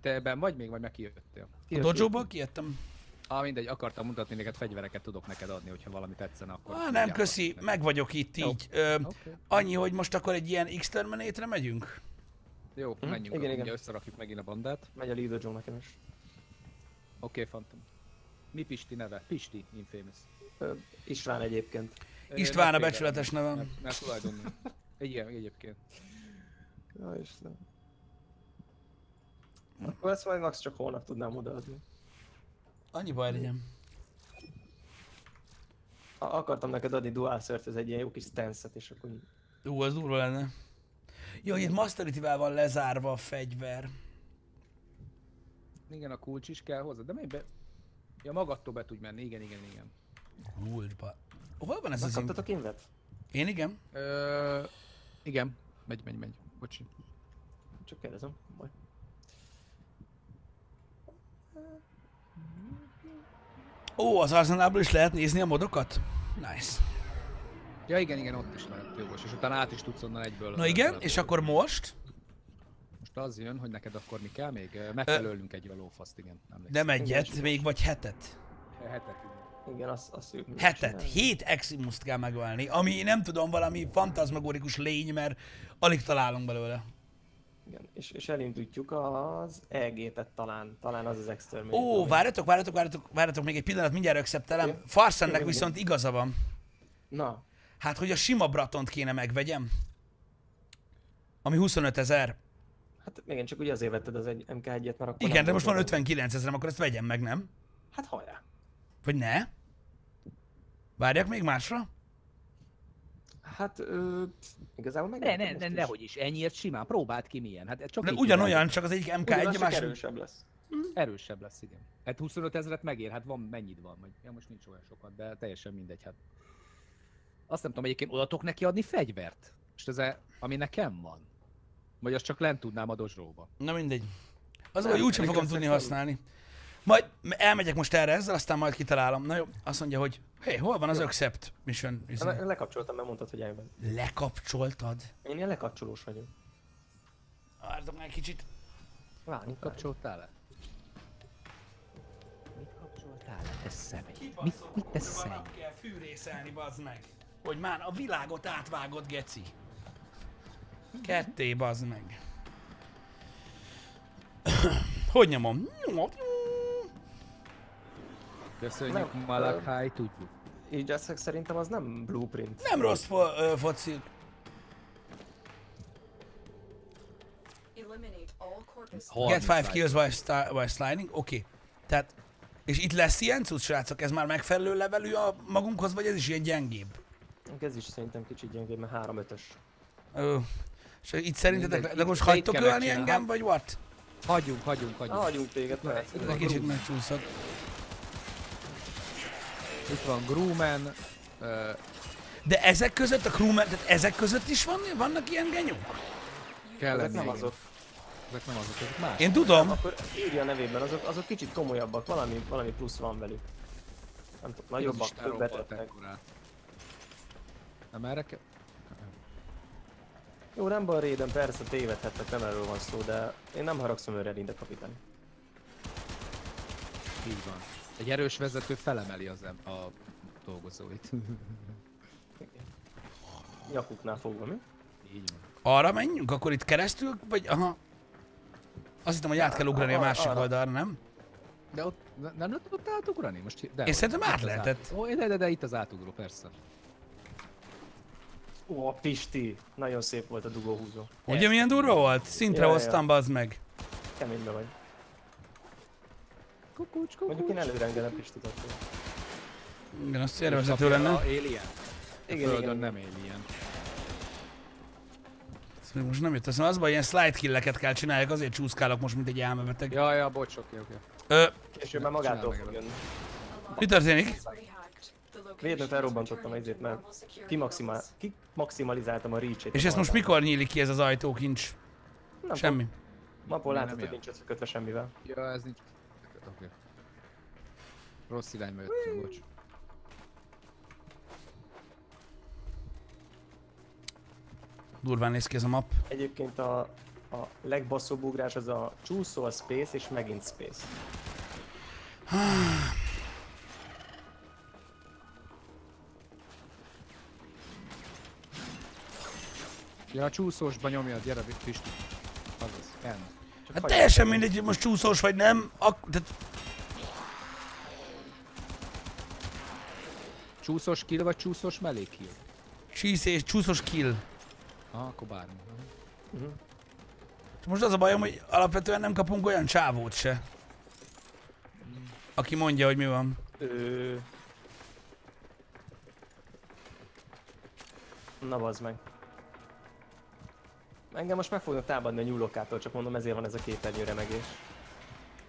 Te ebben vagy még, vagy meg kijöttél? A dojoból kijöttem. Ah, mindegy, akartam mutatni neked, fegyvereket tudok neked adni, hogyha valami tetszene, akkor... Ah, nem, köszi, neked. meg vagyok itt Jó. így. Ö, Oké. annyi, hogy most akkor egy ilyen Exterminate-re megyünk? Jó, Hm? menjünk, Igen, igen, igen. összerakjuk megint a bandát. Megy a Dojo nekem is. Oké, okay, Phantom. Mi Pisti neve? Pisti, Infamous. Ö, István egyébként. István a nem becsületes nevem. Mert, mert tulajdonnév. Igen, egyébként. Ja, Isten. Akkor ezt majd max csak holnap tudnám odaadni. Annyi baj legyen. A- akartam neked adni dual szört, ez egy ilyen jó kis stance és akkor Ú, az durva lenne. Jó, itt Masterity-vel van lezárva a fegyver. Igen, a kulcs is kell hozzá, de miért be... Ja, magadtól be tudj menni, igen, igen, igen. Kulcsba. Hol van ez az im- Megkaptatok invet? Én igen? Ö, igen, megy, megy, megy. Bocsi. Csak kérdezem. Majd. Ó, az Arsenalból is lehet nézni a modokat? Nice. Ja, igen, igen, ott is lehet jogos, és utána át is tudsz onnan egyből. Na igen, és akkor most? Most az jön, hogy neked akkor mi kell még? Meg kell ölnünk egy lófaszt, igen. emlékszem. Nem egyet, még vagy hetet. Hetet, igen. Igen, ők mindig Hetet. Hét Eximuszt kell megölni, ami nem tudom, valami fantazmagórikus lény, mert alig találunk belőle. Igen, és, és elindítjuk az EG-tet talán, talán az az exterminate. Ó, ami- várjatok, várjatok, várjatok, várjatok még egy pillanat, mindjárt. Farsennek Igen, viszont igaza van. Na, Hát, hogy a sima Bratont kéne megvegyem. Ami 25 ezer. Hát igen, csak ugye azért vetted az egy MK1-et, mert akkor Igen, de most van volt 59 ezerem, akkor ezt vegyem meg, nem? Hát hajrá. Vagy ne? Várjak még másra? Hát, ö, igazából meg Ne, ne, ne, nehogy is, ennyiért simán, próbáld ki milyen. Hát csak De ugyanolyan, csak az egyik MK1, Ugyanaz, a csak másik... erősebb lesz. Erősebb lesz, igen. Hát 25 ezeret megér, hát van, mennyit van, vagy ja, most nincs olyan sokat, de teljesen mindegy, hát. Azt nem tudom, egyébként odatok neki adni fegyvert? És ez, a- ami nekem van? Vagy azt csak lent tudnám a dozsróba? Na mindegy. Az, Nem, hogy úgysem fogom tudni használni. Majd elmegyek most erre ezzel, aztán majd kitalálom. Na jó, azt mondja, hogy hé, hol van az accept mission? Le, lekapcsoltam, mert mondtad, hogy elmegy. Lekapcsoltad? Én ilyen lekapcsolós vagyok. Vártok már egy kicsit. Várni, Mit kapcsoltál le? Mit kapcsoltál le, te személy? Mit, mit te kurva személy? kell fűrészelni, bazd meg. Hogy már a világot átvágott, geci. Ketté, bazd meg. Hogy nyomom? Köszönjük Nem, Malakai, tudjuk. Így ezek szerintem az nem blueprint. Nem rossz fo- ö, foci. Get 5 30 kills sta- while sliding. Oké. Okay. Tehát, és itt lesz ilyen cucc, srácok? Ez már megfelelő levelű a magunkhoz, vagy ez is ilyen gyengébb? Ez is szerintem kicsit gyengébb, mert 3-5-ös. Ö, és itt szerintetek, de most de itt hagytok ölni engem, vagy what? Hagyjunk, hagyjunk, hagyjunk. Hagyjunk téged, persze. Egy kicsit megcsúszok. Itt van Groomen, ö, De ezek között, a crewmen, tehát ezek között is van, vannak ilyen genyók? kell Ezek nem azok. Ezek nem azok, ezek más. Én tudom. Akkor írja a nevében, azok, azok kicsit komolyabbak, valami, valami plusz van velük. Nem tudom, nagyobbak, többet ettek. Nem erre kell? Jó, nem baj Raiden, persze tévedhettek, nem erről van szó, de én nem haragszom őre Rinde kapitány. Így van. Egy erős vezető felemeli az em- a dolgozóit. Nyakuknál fogva, mi? Így van. Arra menjünk, akkor itt keresztül, vagy aha. Azt hittem, hogy át kell ugrani a másik arra. oldalra, nem? De ott ne- nem lehetett ott átugrani? Most, de, Én szerintem át lehetett. Ó, de, de, de, itt az átugró, persze. Ó, Pisti! Nagyon szép volt a dugóhúzó. Ugye milyen durva volt? Szintre Ja, ja. hoztam, bazd meg. Keménybe vagy. Kukucs, kukucs. Mondjuk én előre engedem Pistit akkor. Igen, azt élvezhető lenne. A Alien. Igen, Igen, nem Alien. Ezt még most nem jött eszembe. Az baj, ilyen slide killeket kell csináljak, azért csúszkálok most, mint egy elmebeteg. Ja, ja, bocs, oké, oké. Ö, Később már magától fog jönni. mi történik? Véletlenül felrobbantottam ezért, mert kimaximál, kimaximalizáltam a reach-ét. És ezt most mikor nyílik ki ez az ajtókincs? Nem Semmi. Mapon láthatod, nem nincs összekötve semmivel. Ja, ez nincs. Oké. Rossz irányba jöttünk, bocs. Durván néz ki ez a map. Egyébként a, a legbasszóbb ugrás az a csúszó, a space és megint space. Ja, a csúszósba nyomja, gyere, Pisti. Azaz, N. Csak Hát teljesen mindegy, hogy most csúszós vagy nem. Ak- tehát Csúszós kill vagy csúszós mellé kill? csíszés, csúszós kill. Aha, akkor bármi. Most az a bajom, hogy alapvetően nem kapunk olyan csávót se. Aki mondja, hogy mi van. Ö... Na bazd meg. Engem most meg fognak támadni a nyúlokától, csak mondom ezért van ez a képernyő remegés.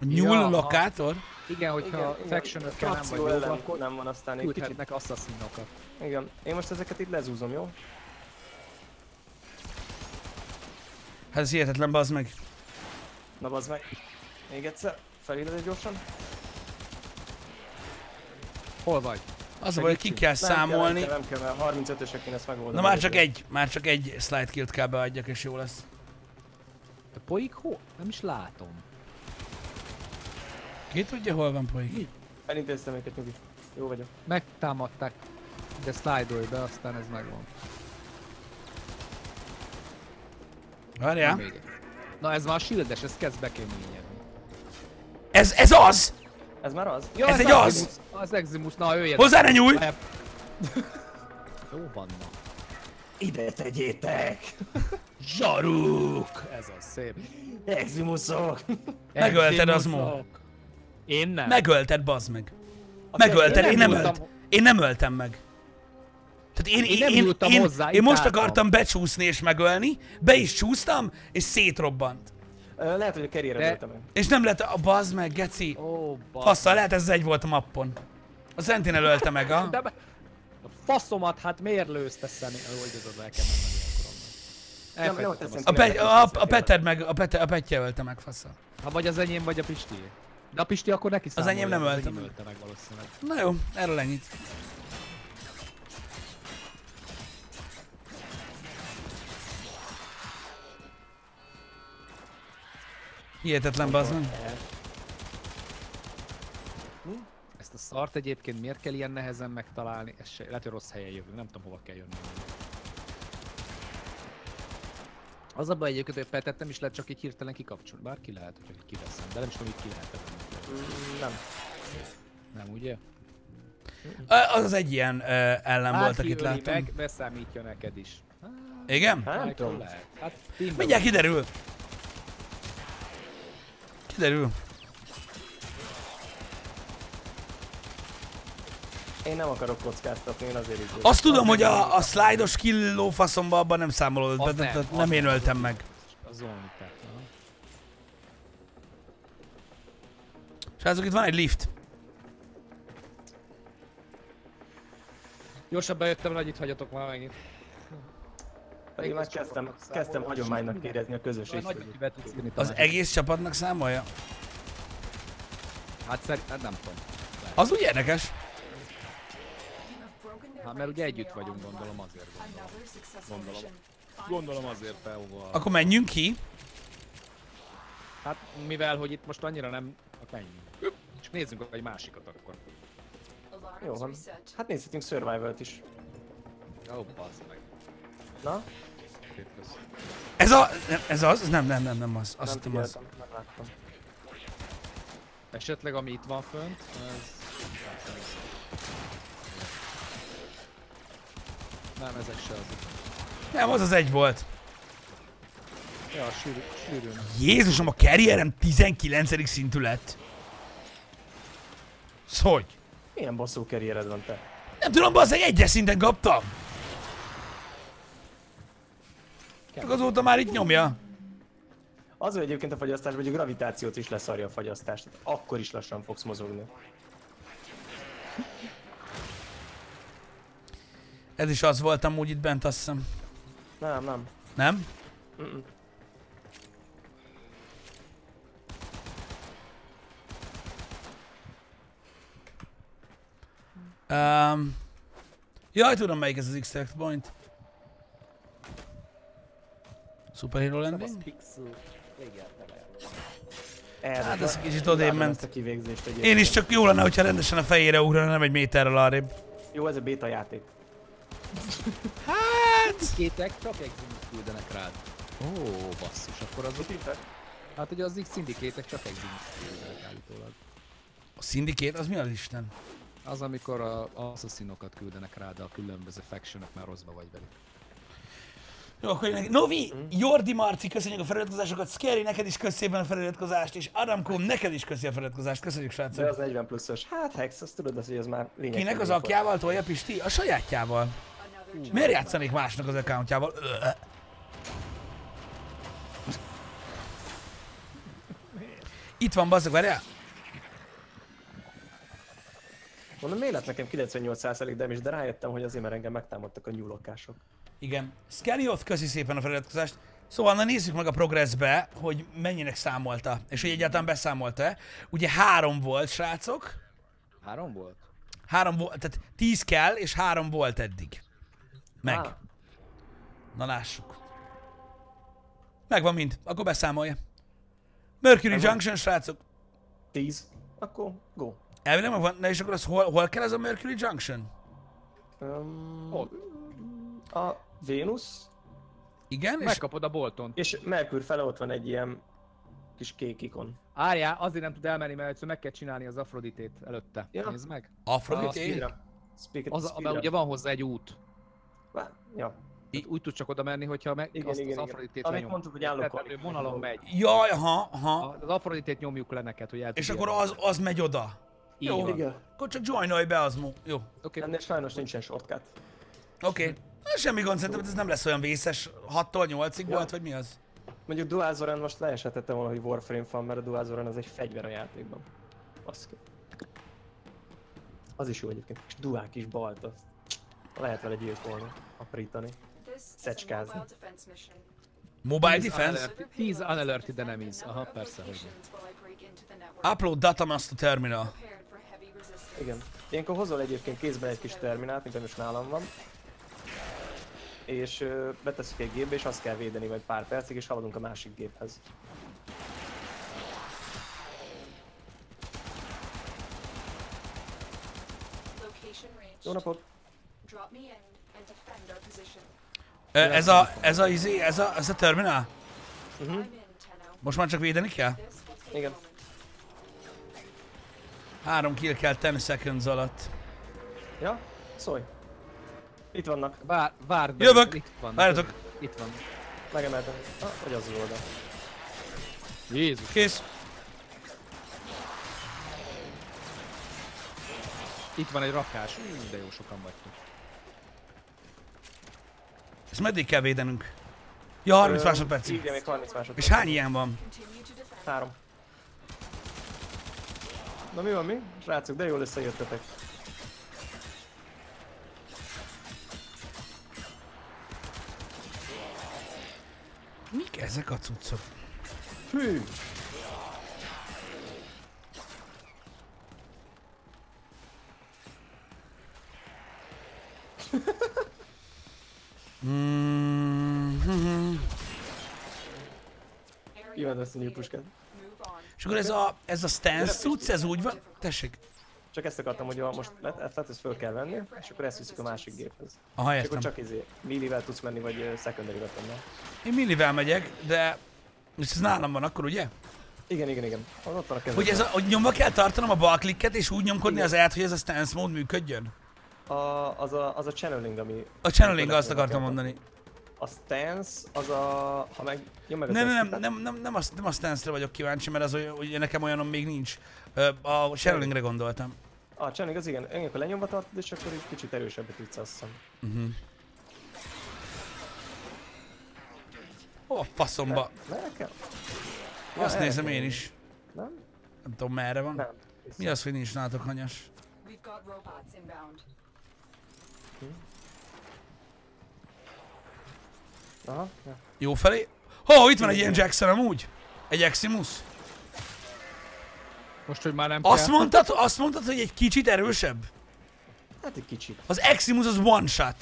A nyúl Ja, lokátor? Igen, hogyha factionökkel nem vagy ellen akkor nem van aztán egy kicsit. küldhetnek assassinokat. Igen, én most ezeket itt lezúzom, jó? Hát ez hihetetlen, bazd meg. Na bazd meg. Még egyszer, felírod gyorsan. Hol vagy? Az a baj, ki kell Nem számolni. Kell, nem kell, nem kell, mert 35-ösek én ezt megoldom. Na már csak egy, már csak egy slide killt kell beadjak, és jó lesz. A poik hol? Nem is látom. Ki tudja, hol van poik? Elintéztem őket, nyugi. Jó vagyok. Megtámadták. De slide be, aztán ez megvan. Várjál. Na ez már a shieldes, ez kezd bekeményedni. Ez, ez az! Ez már az? Ja, Ez egy az! Eximus, Az Eximus, na jöjjön. Hozzá ne nyúlj! Jó van, na. Ide tegyétek! Zsaruk! Ez az szép. Eximusok! Megölted, az mo. Eximusok. Én nem. Megölted, bazd meg. Megölted, én nem ölt. Én nem öltem meg. Tehát én, Én én, nem én, én, hozzá, én itt most álltam. akartam becsúszni és megölni, be is csúsztam, és szétrobbant. Lehet, hogy a kerére De-. És nem lett a bazd meg, geci. Ó, basz. Fasszal, lehet ez az egy volt a mappon. A Sentinel ölte meg, a. De be... A faszomat, hát miért lőzte személy? Ó, hogy ez az el kell mennem ilyenkor onnan. nem, Elfejtettem teszem azt. A, pe, a, a, a Peter meg, a, Peter, a Petje ölte meg, fasszal. Ha vagy az enyém, vagy a Pisti. De a Pisti akkor neki számolja. enyém nem az ölte meg. ölte meg valószínűleg. Na jó, erről ennyit. Hihetetlen, bazd meg. Ezt a szart egyébként miért kell ilyen nehezen megtalálni? Ez se, lehet, hogy rossz helyen jövünk, nem tudom hova kell jönni. Az a baj egyébként, hogy petet nem is lehet csak egy hirtelen kikapcsolni. Bár ki lehet, hogy kiveszem, de nem is tudom, hogy ki lehet. Nem. Nem, ugye? Az az egy ilyen ö, ellen volt, Hát akit kiöli láttam. meg, beszámítja neked is. Igen? Hát nem tudom. lehet. Hát Mindjárt kiderül. Kiderül. Én nem akarok kockáztatni, én azért is. Azt tudom, hogy a, a slide-os kill lófaszomba abban nem számolod Az nem, nem, nem én öltem meg. A. Srácok, itt van egy lift. Gyorsabban jöttem, hogy itt hagyjatok már megint. Pedig már kezdtem, kezdtem hagyománynak érezni a közösség. Nagy be tudsz írni, Az egész csapatnak számolja? Hát szerint, hát nem tudom. Az úgy érdekes. Hát mert ugye együtt vagyunk, gondolom azért gondolom. Gondolom. Gondolom azért Peóval. Akkor menjünk ki. Hát mivel, hogy itt most annyira nem... Hát menjünk. És nézzünk egy másikat akkor. Jó van. Hát nézhetünk Survival-t is. Ó, bazd meg. Na? Kösz. Ez a... nem, Ez az? Nem, nem, nem, nem az. Azt nem az. nem láttam. Esetleg ami itt van fönt, ez... Nem, ezek se azok. Nem, az az egy volt. Ja, sűrű, sűrűn. Jézusom, a karrierem 19. szintű lett. Szóval, hogy? Milyen bosszú karriered van te? Nem tudom, az egy egyes szinten kaptam. Csak azóta már itt nyomja. Az, hogy egyébként a fagyasztásban, hogy a gravitációt is leszarja a fagyasztást, tehát akkor is lassan fogsz mozogni. Ez is az volt amúgy itt bent, azt hiszem. Nem, nem. Nem? Mm-mm. Um, jaj, tudom melyik ez az extract point. Superhero landing? Pixel. Igen, Erre, Hát ez kicsit odébb ment. Én is csak jó lenne, hogyha rendesen a fejére ugrana, nem egy méterrel arrébb. Jó, ez a beta játék. Hát... Kétek csak eximit küldenek rád. Ó, basszus, akkor az... Hát ugye az X-szindikétek csak eximit küldenek állítólag. A Syndicate, az mi az Isten? Az, amikor a assassinokat küldenek rád a különböző factionok, már rosszba vagy velük. Jó, akkor jönnek. Novi, Jordi Marci, köszönjük a feliratkozásokat, Scary, neked is kösz szépen a feliratkozást, és Adamko, neked is köszi a feliratkozást, köszönjük De srácok. az 40 pluszos. Hát Hex, azt tudod, az, hogy az már lényeg. Kinek az akjával tolja Pisti? A sajátjával. Miért játszanék másnak az accountjával? Itt van, bazzag, várjál? Mondom, miért lett nekem 98% damage, de rájöttem, hogy azért, mert engem megtámadtak a nyúlokások. Igen. Skelioth, köszi szépen a feliratkozást. Szóval na nézzük meg a progressbe, hogy mennyinek számolta, és hogy egyáltalán beszámolta-e. Ugye három volt, srácok. Három volt? Három volt, tehát tíz kell, és három volt eddig. Meg. Á. Na lássuk. Megvan mind, akkor beszámolja. Mercury Megvan. Junction, srácok. 10. Akkor go. Elvileg megvan, na és akkor az hol, hol kell ez a Mercury Junction? Um, Ott. A Vénusz, Igen, és Megkapod a bolton. és Merkur fele ott van egy ilyen kis kék ikon. Árjá, azért nem tud elmenni, mert egyszer meg kell csinálni az Afroditét előtte. Ja. Nézd meg. A Aphrodite? speedre. Speak Az, mert ugye van hozzá egy út. Ja. Tehát úgy tudsz csak oda menni, hogyha meg Igen, azt igen, az igen. Afroditét Amit lenyom. mondtuk, hogy állok vonalon megy. Jaj, aha, aha. Az Afroditét nyomjuk le neked, hogy el És akkor az, az megy oda. Így Jó. van. Igen. Akkor csak joinolj be az mu. Jó. Oké. Ennél sajnos nincsen shortcut. Oké. Okay. Semmi gond, szerintem ez nem lesz olyan vészes. 6-tól 8-ig Ja. volt, vagy mi az? Mondjuk Dual Zoran most leesetette volna, hogy Warframe van, mert a Dual Zoran az egy fegyver a játékban. Baszki. Az is jó egyébként. És Dual kis balt, azt lehet vele gyilkolni, aprítani. Is Szecskázni. mobile defense mission. Mobile Tíz defense? unalert- Tíz unalerted enemies. Aha, persze. Upload data master terminal. Igen. Ilyenkor hozol egyébként kézben egy kis terminált, mint most nálam van. És ö, beteszünk egy gépbe, és azt kell védeni majd pár percig, és haladunk a másik géphez. Jó napot! Ö, Ez a, ez a, izé, ez a, ez a terminál? I'm in, Tenno. Most már csak védeni kell? Igen. Három kill kell 10 seconds alatt. Ja, szólj. Itt vannak, Vár, várd be, Jövök! Itt van. Várjatok. Itt van. megemeltem. Ah, vagy az az oldal. Jézus. Kész. Itt van egy rakás. Ú, de jó sokan vagytok. Ezt meddig kell védenünk? Ja, 30 Ö, másodpercig. Igen, még 30 másodperc. És hány ilyen van? Három. Na mi van mi? Srácok, de jól összejöttetek. Mik ezek a cuccok? Hű! Mm-hmm. Area Imádom ezt a completed. És akkor ez a, ez a stance cucc, ez úgy van? Tessék. Csak ezt akartam, hogy a most let, ezt, ezt föl kell venni, és akkor ezt viszik a másik géphez. Aha, És akkor értem. csak izé, millivel tudsz menni, vagy secondary weaponnal. Én millivel megyek, de... És ez nálam van akkor, ugye? Igen, igen, igen. Az ott van a kezed. Hogy, ez a, hogy nyomva kell tartanom a bal klikket, és úgy nyomkodni az elt, hogy ez a stance mód működjön? A, az, a, az a channeling, ami... A channeling azt akartam mondani. A stance, az a... Ha meg... Nyom meg Nem, nem, nem, nem, nem, nem, a, nem a stance-re vagyok kíváncsi, mert az hogy nekem olyanom még nincs. A channelingre gondoltam. A channeling az igen, igen, akkor lenyomva tartod, és akkor egy kicsit erősebbet tudsz azt hiszem. Uh-huh. Ó, a faszomba. Nekem? Azt erre nézem kell én menni. is. Nem? Nem tudom merre van. Nem. Mi az, hogy nincs nálatok hanyas? We've got robots inbound. Aha, ja. Jó felé? Ó, itt van egy ilyen Jackson amúgy. Egy Eximus. Most, hogy már nem Azt kell. mondtad, azt mondtad, hogy egy kicsit erősebb? Hát egy kicsit. Az Eximus az one shot.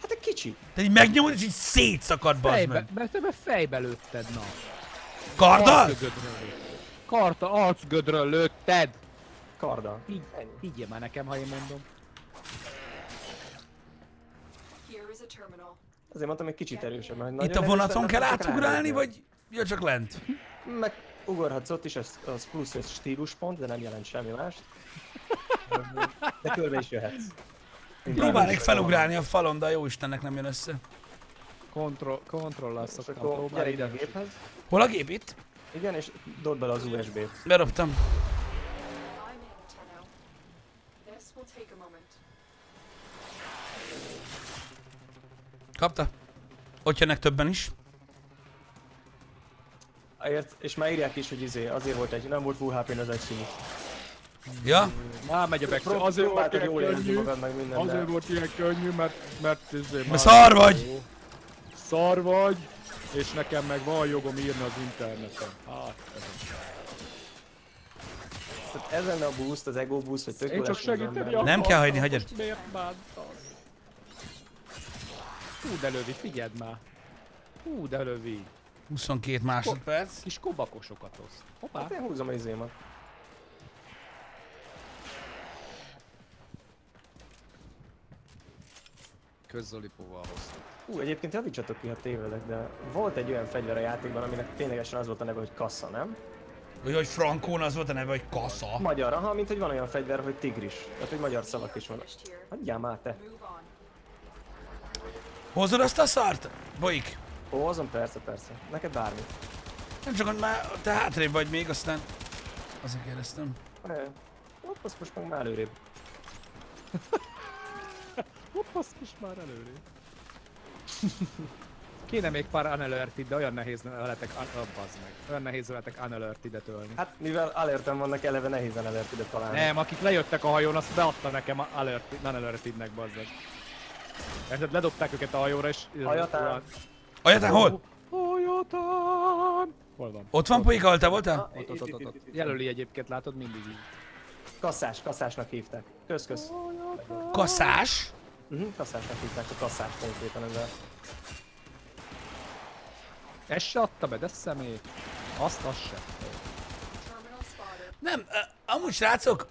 Hát egy kicsit. Tehát így megnyomod, és így szétszakad, bazd meg. mert te be fejbe lőtted, na. Karddal? Karta, arcgödről lőtted. Karddal. Higgyél már nekem, ha én mondom. Azért mondtam, hogy kicsit erősebb. Mert Itt a vonaton kell átugrálni, vagy ja, csak lent? Meg ugorhatsz ott is, az, az plusz egy stíluspont, de nem jelent semmi mást. De körbe is jöhetsz. Próbálnék felugrálni a falon, de a jó Istennek nem jön össze. Kontroll, kontrollal szoktam gyere ide a géphez. Hol a gép itt? Igen, és dobd bele az USB-t. Berobtam. I'm in, Tenno. This will take a moment. Kapta? Ott jönnek többen is. Ért, és már írják is, hogy izé, azért volt egy, nem volt full HP-n az egy színű. Ja? Már megy a back. Pró- Azért volt ilyen jól könnyű. magad meg minden, Azért de... volt ilyen könnyű, mert, mert izé Mert már- szar vagy! Szar vagy, és nekem meg van jogom írni az interneten. Hát, ez. Tehát ez lenne a boost, az ego boost, hogy tök Én csak segíteni. Nem kell hagyni, hagyjad. Miért bántasz? Hú, de lövi, figyeld már. Hú, de lövi. 22 másodperc. Kis kobakosokat oszt. Hoppá. Hát én húzom a izémat. Közzolipóval hoztuk. Hú, egyébként javítsatok ki, ha tévedek, de volt egy olyan fegyver a játékban, aminek ténylegesen az volt a neve, hogy kassa, nem? Vagy hogy Frankón az volt a neve, hogy kasza. Magyar, aha, mint hogy van olyan fegyver, hogy tigris. Tehát, hogy magyar szavak is van. Hagyjál már te. Hozod azt a szart? Bolyik. Ó, azon persze, persze. Neked bármi. Nem csak, hogy már te hátrébb vagy még, aztán... Azért kérdeztem. Hopp, azt most meg már előrébb. Hopp, azt is már előre. Kéne még pár unalerted, de olyan nehéz veletek, oh, meg. Olyan nehéz veletek unalerted tölni. Hát, mivel alertem vannak, eleve nehéz alert ide találni. Nem, akik lejöttek a hajón, azt beadta nekem alert, unalertednek, bazd meg. Érted, ledobták őket a hajóra, és... Hajatán. Ajatán hol? Hajatán! Hol van? Ott van Polyka, ahol te voltál? Ott, ott, ott, ott, ott. Jelöli egyébként, látod, mindig így. Kasszás, kasszásnak hívták. Kösz, kösz. Kaszás? Uh-huh, kasszásnak hívták a kasszás konkrétan ezzel. Ez se adta be, de személy. Azt, azt se. Nem, uh, amúgy srácok,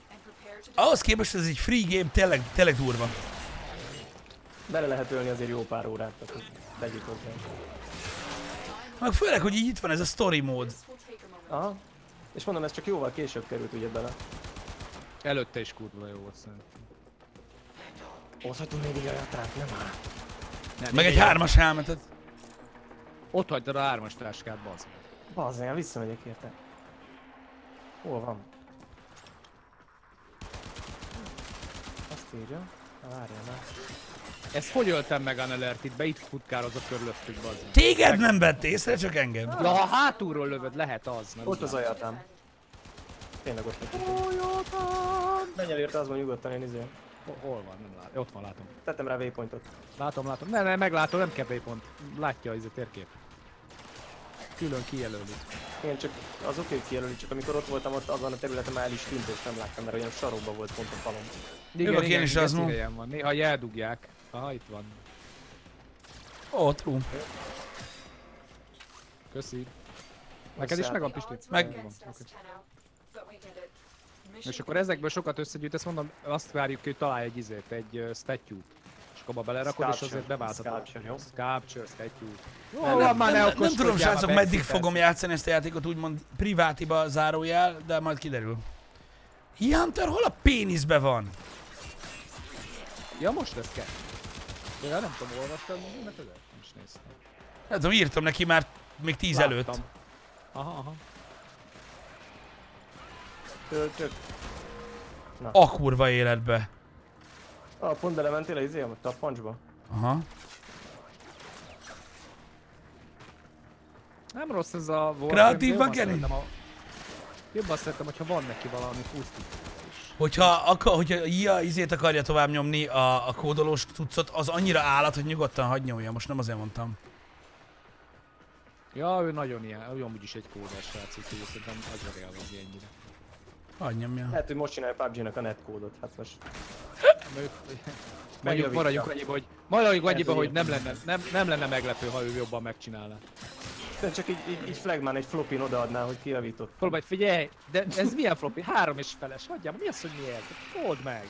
ahhoz képest ez egy free game, tényleg, tényleg durva. Bele lehet ölni azért jó pár órát. Tehát, hogy- tegyük hozzá. Meg főleg, hogy így itt van ez a story mód. Aha. És mondom, ez csak jóval később került ugye bele. Előtte is kurva jó volt szerintem. Ott hagytunk még egy ajatát, nem áll. Nem, Meg egy hármas helmetet. Ott hagytad a hármas táskát, bazd meg. Bazd meg, visszamegyek érte. Hol van? Azt írja. Várjál már. Ezt hogy öltem meg Anelert itt? Be itt futkározott körülöttük, bazd meg. Téged nem vett észre, csak engem. Ja, ha hátulról lövöd, lehet az. Mert Ott az ajatám. Tényleg ott vagy. Menj el érte, az van nyugodtan, én izé. Hol- van? Nem látom. Ott van, látom. Tettem rá waypointot. Látom, látom. Ne, ne, meglátom, nem kell pont. Látja ez a térkép. Külön kijelöli. Én csak az oké, hogy kijelöli, csak amikor ott voltam, ott azon a területen már el is tűnt, és nem láttam, mert olyan sarokba volt pont a falon. Jövök én is, az van. Néha eldugják. Aha, itt van. Ó, oh, true. Köszi. Neked is megvan, Pisti? Meg-. Mission És akkor ezekből sokat összegyűjtesz, mondom, azt várjuk, hogy találj egy izét, egy uh, statue-t. És akkor abba belerakod, és azért beváltatod. Sculpture, jó? Sculpture, statue. Jó, Nem, van, már nem, ne nem, nem tudom, srácok, meddig fogom játszani ezt a játékot, úgymond privátiba zárójel, de majd kiderül. Hunter, hol a péniszbe van? Ja, most lesz kell. Ja, nem tudom, olvastad mert ez nem is néztem. Nem tudom, írtam neki már még tíz előtt. Láttam. Aha, aha. Töltök. A kurva életbe. Ah, pont belementél a izé, a pancsba? Aha. Nem rossz ez a Warframe, Kreatív de van, jobban szeretem a- Jobban szeretem, hogyha van neki valami pusztítás. Hogyha, akar, hogyha IA izét akarja tovább nyomni a, a kódolós cuccot, az annyira állat, hogy nyugodtan hagy nyomja. Most nem azért mondtam. Ja, ő nagyon ilyen, ő amúgy is egy kódás srác, úgyhogy szerintem az a real az ennyire. Hagy nyomja. Lehet, hogy most csinálja PUBG-nak a netkódot, hát most. Ők- Maradjunk, annyiba, hogy, maradjunk annyiba, hogy nem lenne, nem, nem lenne meglepő, ha ő jobban megcsinálná. De csak így, így, így flagman egy flopin odaadná, hogy kijavított. Próbálj, figyelj, de ez milyen floppy? Három és feles, hagyjam, mi az, hogy miért? Kód meg!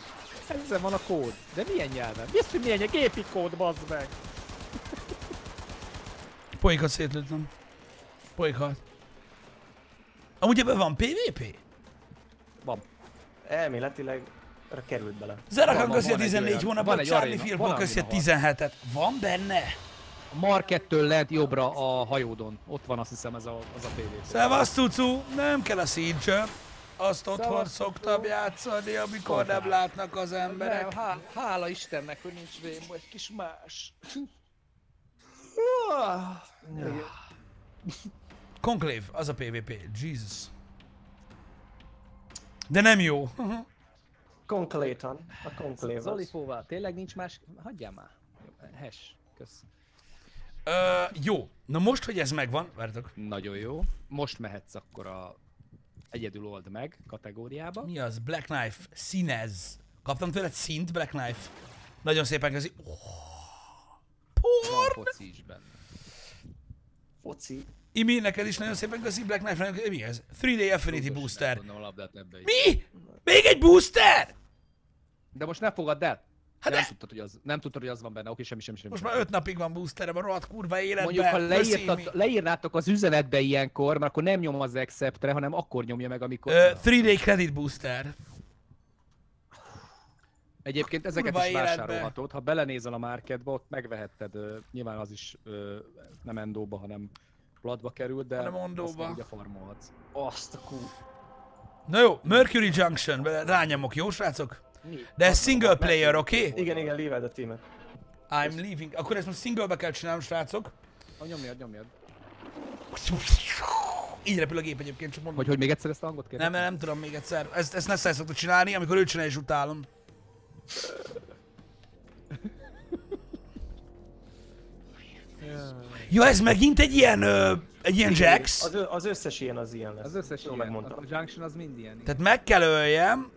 Ezzel van a kód. De milyen nyelven? Mi az, hogy milyen nyelven? Gépi kód, bazd meg! Polykat szétlőttem. Polykat. Amúgy ebben van PvP? Van. Elméletileg került bele. Zerakan köszi a van egy 14 olyan- hónapot, Charlie van köszi a aréna, 17-et. Van benne? A Markettől lent jobbra a hajódon. Ott van azt hiszem ez a, az a PvP. Szevasz, Cucu! Nem kell a Siege. Azt otthon Szevasz, szoktam játszani, amikor nem látnak az emberek. Nem, há, hála Istennek, hogy nincs Rainbow, egy kis más. Conclave, az a PvP. Jesus. De nem jó. Conclaton. A Conclave az. Zolifóval, tényleg nincs más? Hagyjál már. Hash. Kösz. Ö, jó. Na most, hogy ez megvan, várjatok. Nagyon jó. Most mehetsz akkor a egyedül old meg kategóriába. Mi az? Black Knife. Színez. Kaptam tőled szint, Black Knife. Nagyon szépen közi. Oh. Van Porn! foci is benne. Foci. Imi, neked is nagyon szépen köszi, Black Knife, nagyon köszi. Mi ez? 3D Affinity Booster. Mi? Még egy booster? De most ne fogadd el! Hát nem, de- tudtad, hogy az, nem tudtad, hogy az van benne. Oké, semmi, semmi, semmi. Most már öt napig van boosterem a rohadt kurva életben. Mondjuk, ha Imi. leírnátok az üzenetbe ilyenkor, mert akkor nem nyom az acceptre, hanem akkor nyomja meg, amikor... Ö, 3D Credit Booster. Egyébként ezeket kurva is életbe. vásárolhatod. Ha belenézel a marketba, ott megvehetted, nyilván az is nem endóba, hanem platba került, de Hanem azt ondóba. ugye farmolhatsz. Azt a kú. Na jó, Mercury Junction, rányomok, jó srácok? De ez single player, oké? Okay? Igen, igen, leave a teamet. I'm leaving. Akkor ezt most singlebe kell csinálnom, srácok. Ha nyomjad, nyomjad. Így repül a gép egyébként, csak mondom. Hogy, hogy még egyszer ezt a hangot kérem? Nem, nem, nem tudom még egyszer. Ezt, ezt Nessai szokta csinálni, amikor ő csinálja, és utálom. Ja, ez megint egy ilyen, ö, egy ilyen Jax. Az, az összes ilyen az ilyen lesz. Az összes Jól ilyen. megmondtam. A Junction az mind ilyen. Tehát meg kell öljem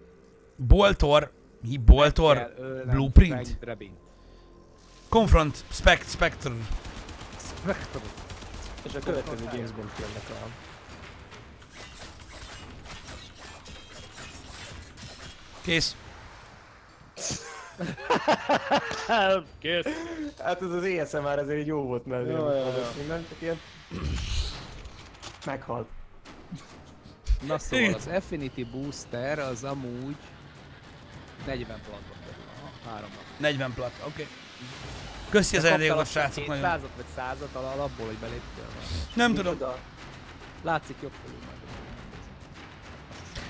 Boltor, mi Boltor Blueprint? Confront Spect Spectre. Spectre. És a következő James Bond filmnek a... Kész. Kész. Hát ez az ASMR ezért így jó volt. Jó, jó, jó. Minden, csak ilyen... Meghalt. Na szóval az Affinity Booster az amúgy 40 platba kerül. Aha, három nap. 40 plat, oké. Okay. Köszi az kaptál srácok, nagyon. 200 vagy 100 alapból, hogy beléptél? Nem tudom. Micsoda? Látszik jobb felül majd.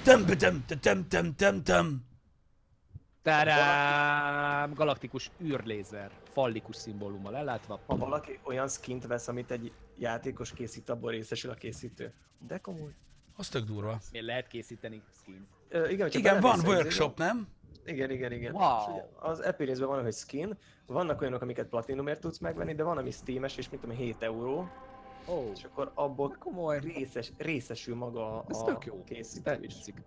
Tem, tem, tem, tem, tem, tem. Tadám! Galaktikus űrlézer. Fallikus szimbólummal ellátva. Ha valaki olyan skint vesz, amit egy játékos készít, abból részesül a készítő. De komoly. Az tök durva. Miért lehet készíteni skint? Ö, igen, Igen, van workshop, nem? Igen, igen, igen. Wow. Az Epic-ben van, hogy skin, vannak olyanok, amiket platinumért tudsz megvenni, de van, ami Steam-es, és mit tudom, 7 euró, Ó, és akkor abból komoly. részes, részesül maga Ez a tök jó. Készítő is. tetszik.